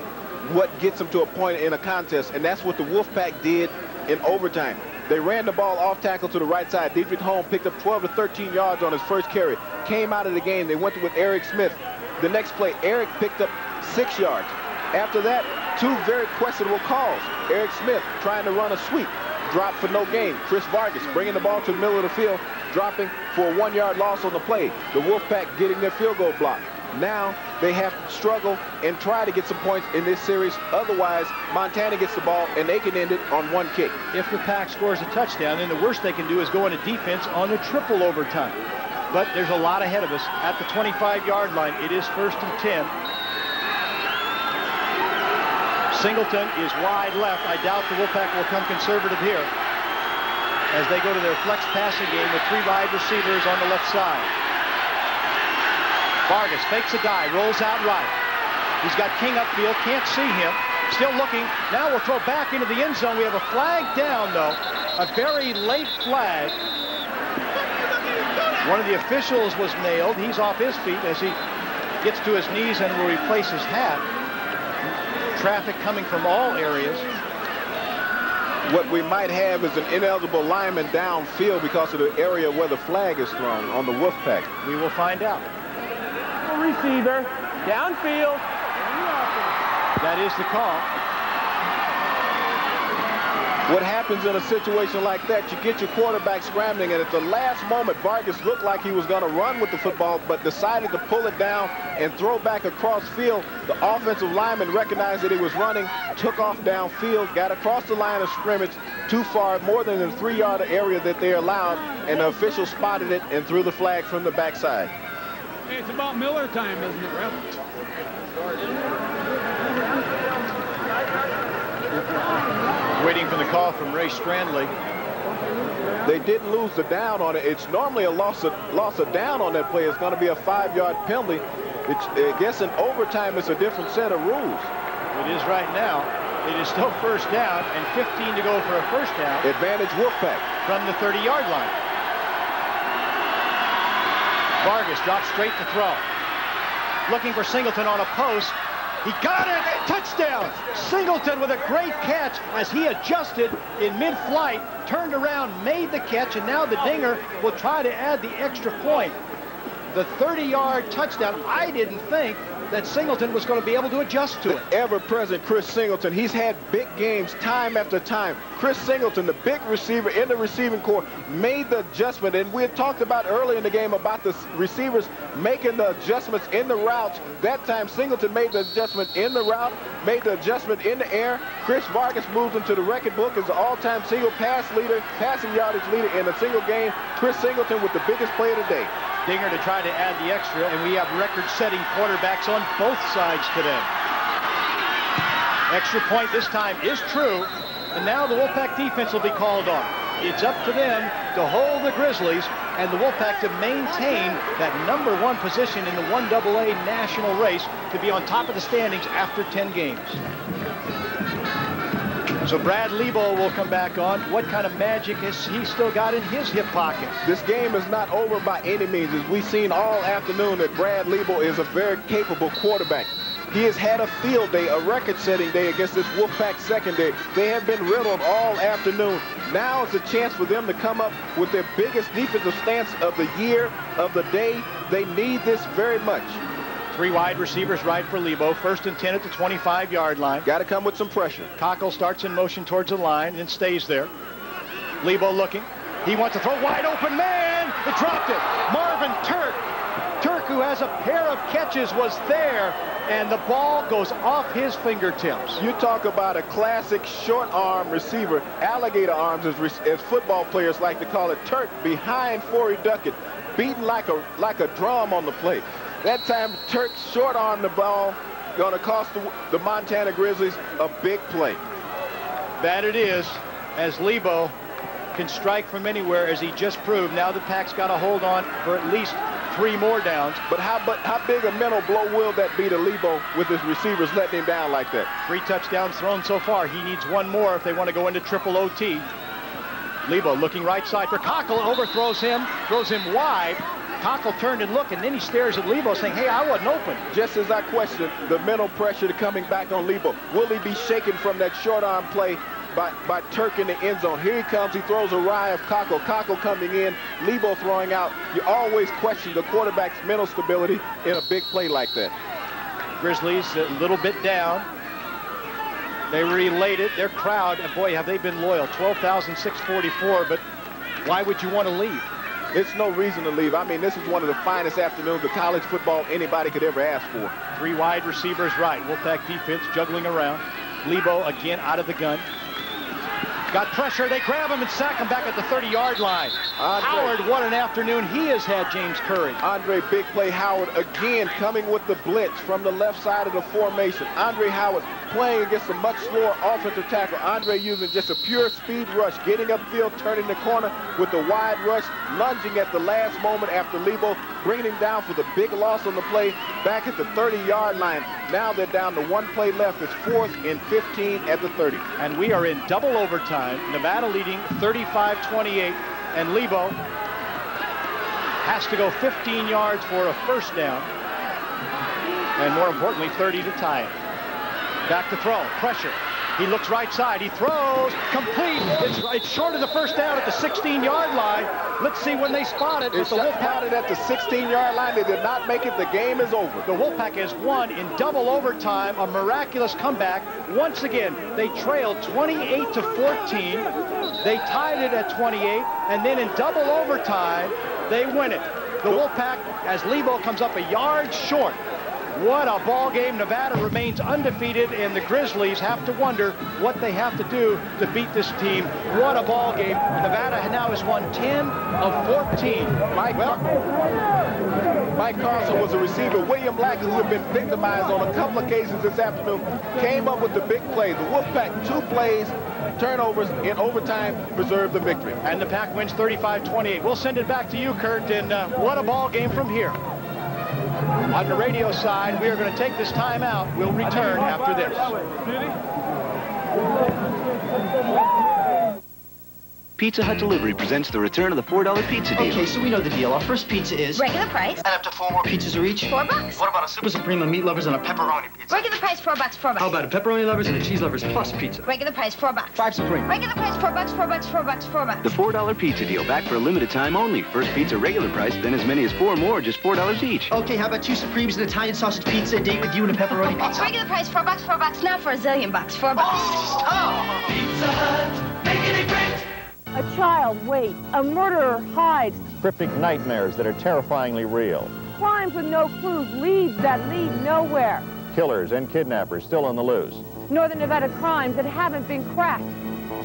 what gets them to a point in a contest, and that's what the Wolfpack did in overtime. They ran the ball off tackle to the right side. Dedrick Holm picked up 12 to 13 yards on his first carry. Came out of the game. They went with Eric Smith. The next play, Eric picked up six yards. After that, two very questionable calls. Eric Smith trying to run a sweep, dropped for no gain. Chris Vargas bringing the ball to the middle of the field, dropping for a one-yard loss on the play. The Wolfpack getting their field goal block. Now they have to struggle and try to get some points in this series. Otherwise, Montana gets the ball and they can end it on one kick. If the Pack scores a touchdown, then the worst they can do is go into defense on a triple overtime. But there's a lot ahead of us at the 25-yard line. It is first and 10. Singleton is wide left. I doubt the Wolfpack will come conservative here as they go to their flex passing game with three wide receivers on the left side. Vargas fakes a guy, rolls out right. He's got King upfield, can't see him. Still looking. Now we'll throw back into the end zone. We have a flag down, though. A very late flag. One of the officials was nailed. He's off his feet as he gets to his knees and will replace his hat. Traffic coming from all areas. What we might have is an ineligible lineman downfield because of the area where the flag is thrown on the Wolfpack. We will find out. Receiver, downfield. That is the call. What happens in a situation like that, you get your quarterback scrambling, and at the last moment, Vargas looked like he was going to run with the football, but decided to pull it down and throw back across field. The offensive lineman recognized that he was running, took off downfield, got across the line of scrimmage too far, more than the three-yard area that they allowed, and the official spotted it and threw the flag from the backside. Hey, it's about Miller time, isn't it, Rep? Waiting for the call from Ray Strandley. They didn't lose the down on it. It's normally a loss of, loss of down on that play. It's going to be a five-yard penalty. It's, I guess in overtime, it's a different set of rules. It is right now. It is still first down and 15 to go for a first down. Advantage Wolfpack. From the 30-yard line. Vargas drops straight to throw. Looking for Singleton on a post. He got it! Touchdown! Singleton with a great catch as he adjusted in mid-flight, turned around, made the catch, and now the dinger will try to add the extra point. The 30-yard touchdown, I didn't think that Singleton was going to be able to adjust to it. Ever-present Chris Singleton. He's had big games time after time. Chris Singleton, the big receiver in the receiving corps, made the adjustment. And we had talked about early in the game about the receivers making the adjustments in the routes. That time, Singleton made the adjustment in the route, made the adjustment in the air. Chris Vargas moved into the record book as the all-time single pass leader, passing yardage leader in a single game. Chris Singleton with the biggest play of the day. Dinger to try to add the extra, and we have record-setting quarterbacks on both sides today. Extra point this time is true, and now the Wolfpack defense will be called on. It's up to them to hold the Grizzlies and the Wolfpack to maintain that number one position in the 1AA national race to be on top of the standings after 10 games. So Brad Lebo will come back on. What kind of magic has he still got in his hip pocket? This game is not over by any means. As we've seen all afternoon that Brad Lebo is a very capable quarterback. He has had a field day, a record-setting day against this Wolfpack secondary. They have been riddled all afternoon. Now is a chance for them to come up with their biggest defensive stance of the year, of the day. They need this very much. Three wide receivers right for Lebo. First and 10 at the 25-yard line. Got to come with some pressure. Cockle starts in motion towards the line and stays there. Lebo looking. He wants to throw wide open man. It dropped it. Marvin Turk. Turk, who has a pair of catches, was there, and the ball goes off his fingertips. You talk about a classic short arm receiver, alligator arms, as, as football players like to call it. Turk behind Forey Duckett, beaten like a like a drum on the plate. That time, Turk short-armed the ball, going to cost the, the, Montana Grizzlies a big play. That it is, as Lebo can strike from anywhere, as he just proved. Now the Pack's got to hold on for at least three more downs. But how, but how big a mental blow will that be to Lebo with his receivers letting him down like that? Three touchdowns thrown so far. He needs one more if they want to go into triple OT. Lebo looking right side for Cockle, overthrows him, throws him wide. Cockle turned and looked, and then he stares at Lebo saying, hey, I wasn't open. Just as I questioned the mental pressure to coming back on Lebo. Will he be shaken from that short arm play by, by Turk in the end zone? Here he comes. He throws a rye of Cockle. Cockle coming in, Lebo throwing out. You always question the quarterback's mental stability in a big play like that. Grizzlies a little bit down. They were elated. Their crowd, and boy, have they been loyal. 12,644, but why would you want to leave? It's no reason to leave. I mean, this is one of the finest afternoons of college football anybody could ever ask for. Three wide receivers right. Wolfpack defense juggling around. Lebo again out of the gun. Got pressure. They grab him and sack him back at the 30-yard line. Andre. Howard, what an afternoon he has had, James Curry. Andre Big Play Howard again coming with the blitz from the left side of the formation. Andre Howard playing against a much slower offensive tackle. Andre using just a pure speed rush, getting upfield, turning the corner with the wide rush, lunging at the last moment after Lebo, bringing him down for the big loss on the play back at the 30-yard line. Now they're down to one play left. It's fourth and 15 at the 30. And we are in double overtime. Nevada leading 35-28. And Lebo has to go 15 yards for a first down. And more importantly, 30 to tie it. Back to throw. Pressure. He looks right side. He throws. Complete. It's, it's short of the first down at the 16-yard line. Let's see when they spot it. It's the Wolfpack spotted at the 16-yard line. They did not make it. The game is over. The Wolfpack has won in double overtime, a miraculous comeback. Once again, they trailed 28 to 14. They tied it at 28, and then in double overtime, they win it. The Wolfpack, as Lebo comes up a yard short. What a ball game. Nevada remains undefeated, and the Grizzlies have to wonder what they have to do to beat this team. What a ball game. Nevada now has won 10 of 14. Mike, Mike Carlson was a receiver. William Lackey, who had been victimized on a couple occasions this afternoon, came up with the big play. The Wolfpack, two plays, turnovers in overtime, preserved the victory. And the Pack wins 35-28. We'll send it back to you, Kurt, and uh, what a ball game from here. On the radio side, we are going to take this time out. We'll return after this. Pizza Hut Delivery presents the return of the $4 pizza deal. Okay, so we know the deal. Our first pizza is... Regular price. And up to four more pizzas are each? Four bucks. What about a Super Supreme of meat lovers and a pepperoni pizza? Regular price, four bucks, four bucks. How about a pepperoni lovers and a cheese lovers plus pizza? Regular price, four bucks. Five Supreme. Regular price, four bucks, four bucks, four bucks, four bucks. The $4 pizza deal back for a limited time only. First pizza regular price, then as many as four more, just $4 each. Okay, how about two Supremes, an Italian sausage pizza, a date with you, and a pepperoni pizza? Regular price, four bucks, four bucks. Now for a zillion bucks, four bucks. Oh, Pizza Hut, making it great. A child waits. A murderer hides. Cryptic nightmares that are terrifyingly real. Crimes with no clues. Leads that lead nowhere. Killers and kidnappers still on the loose. Northern Nevada crimes that haven't been cracked.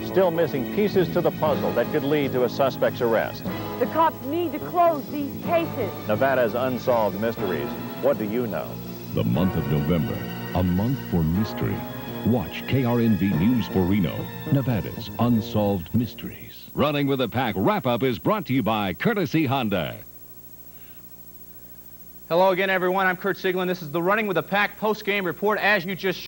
Still missing pieces to the puzzle that could lead to a suspect's arrest. The cops need to close these cases. Nevada's unsolved mysteries. What do you know? The month of November, a month for mystery. Watch KRNV News for Reno, Nevada's unsolved mysteries. Running with the Pack wrap-up is brought to you by Courtesy Honda. Hello again, everyone. I'm Kurt Sieglin. This is the Running with the Pack post-game report. As you just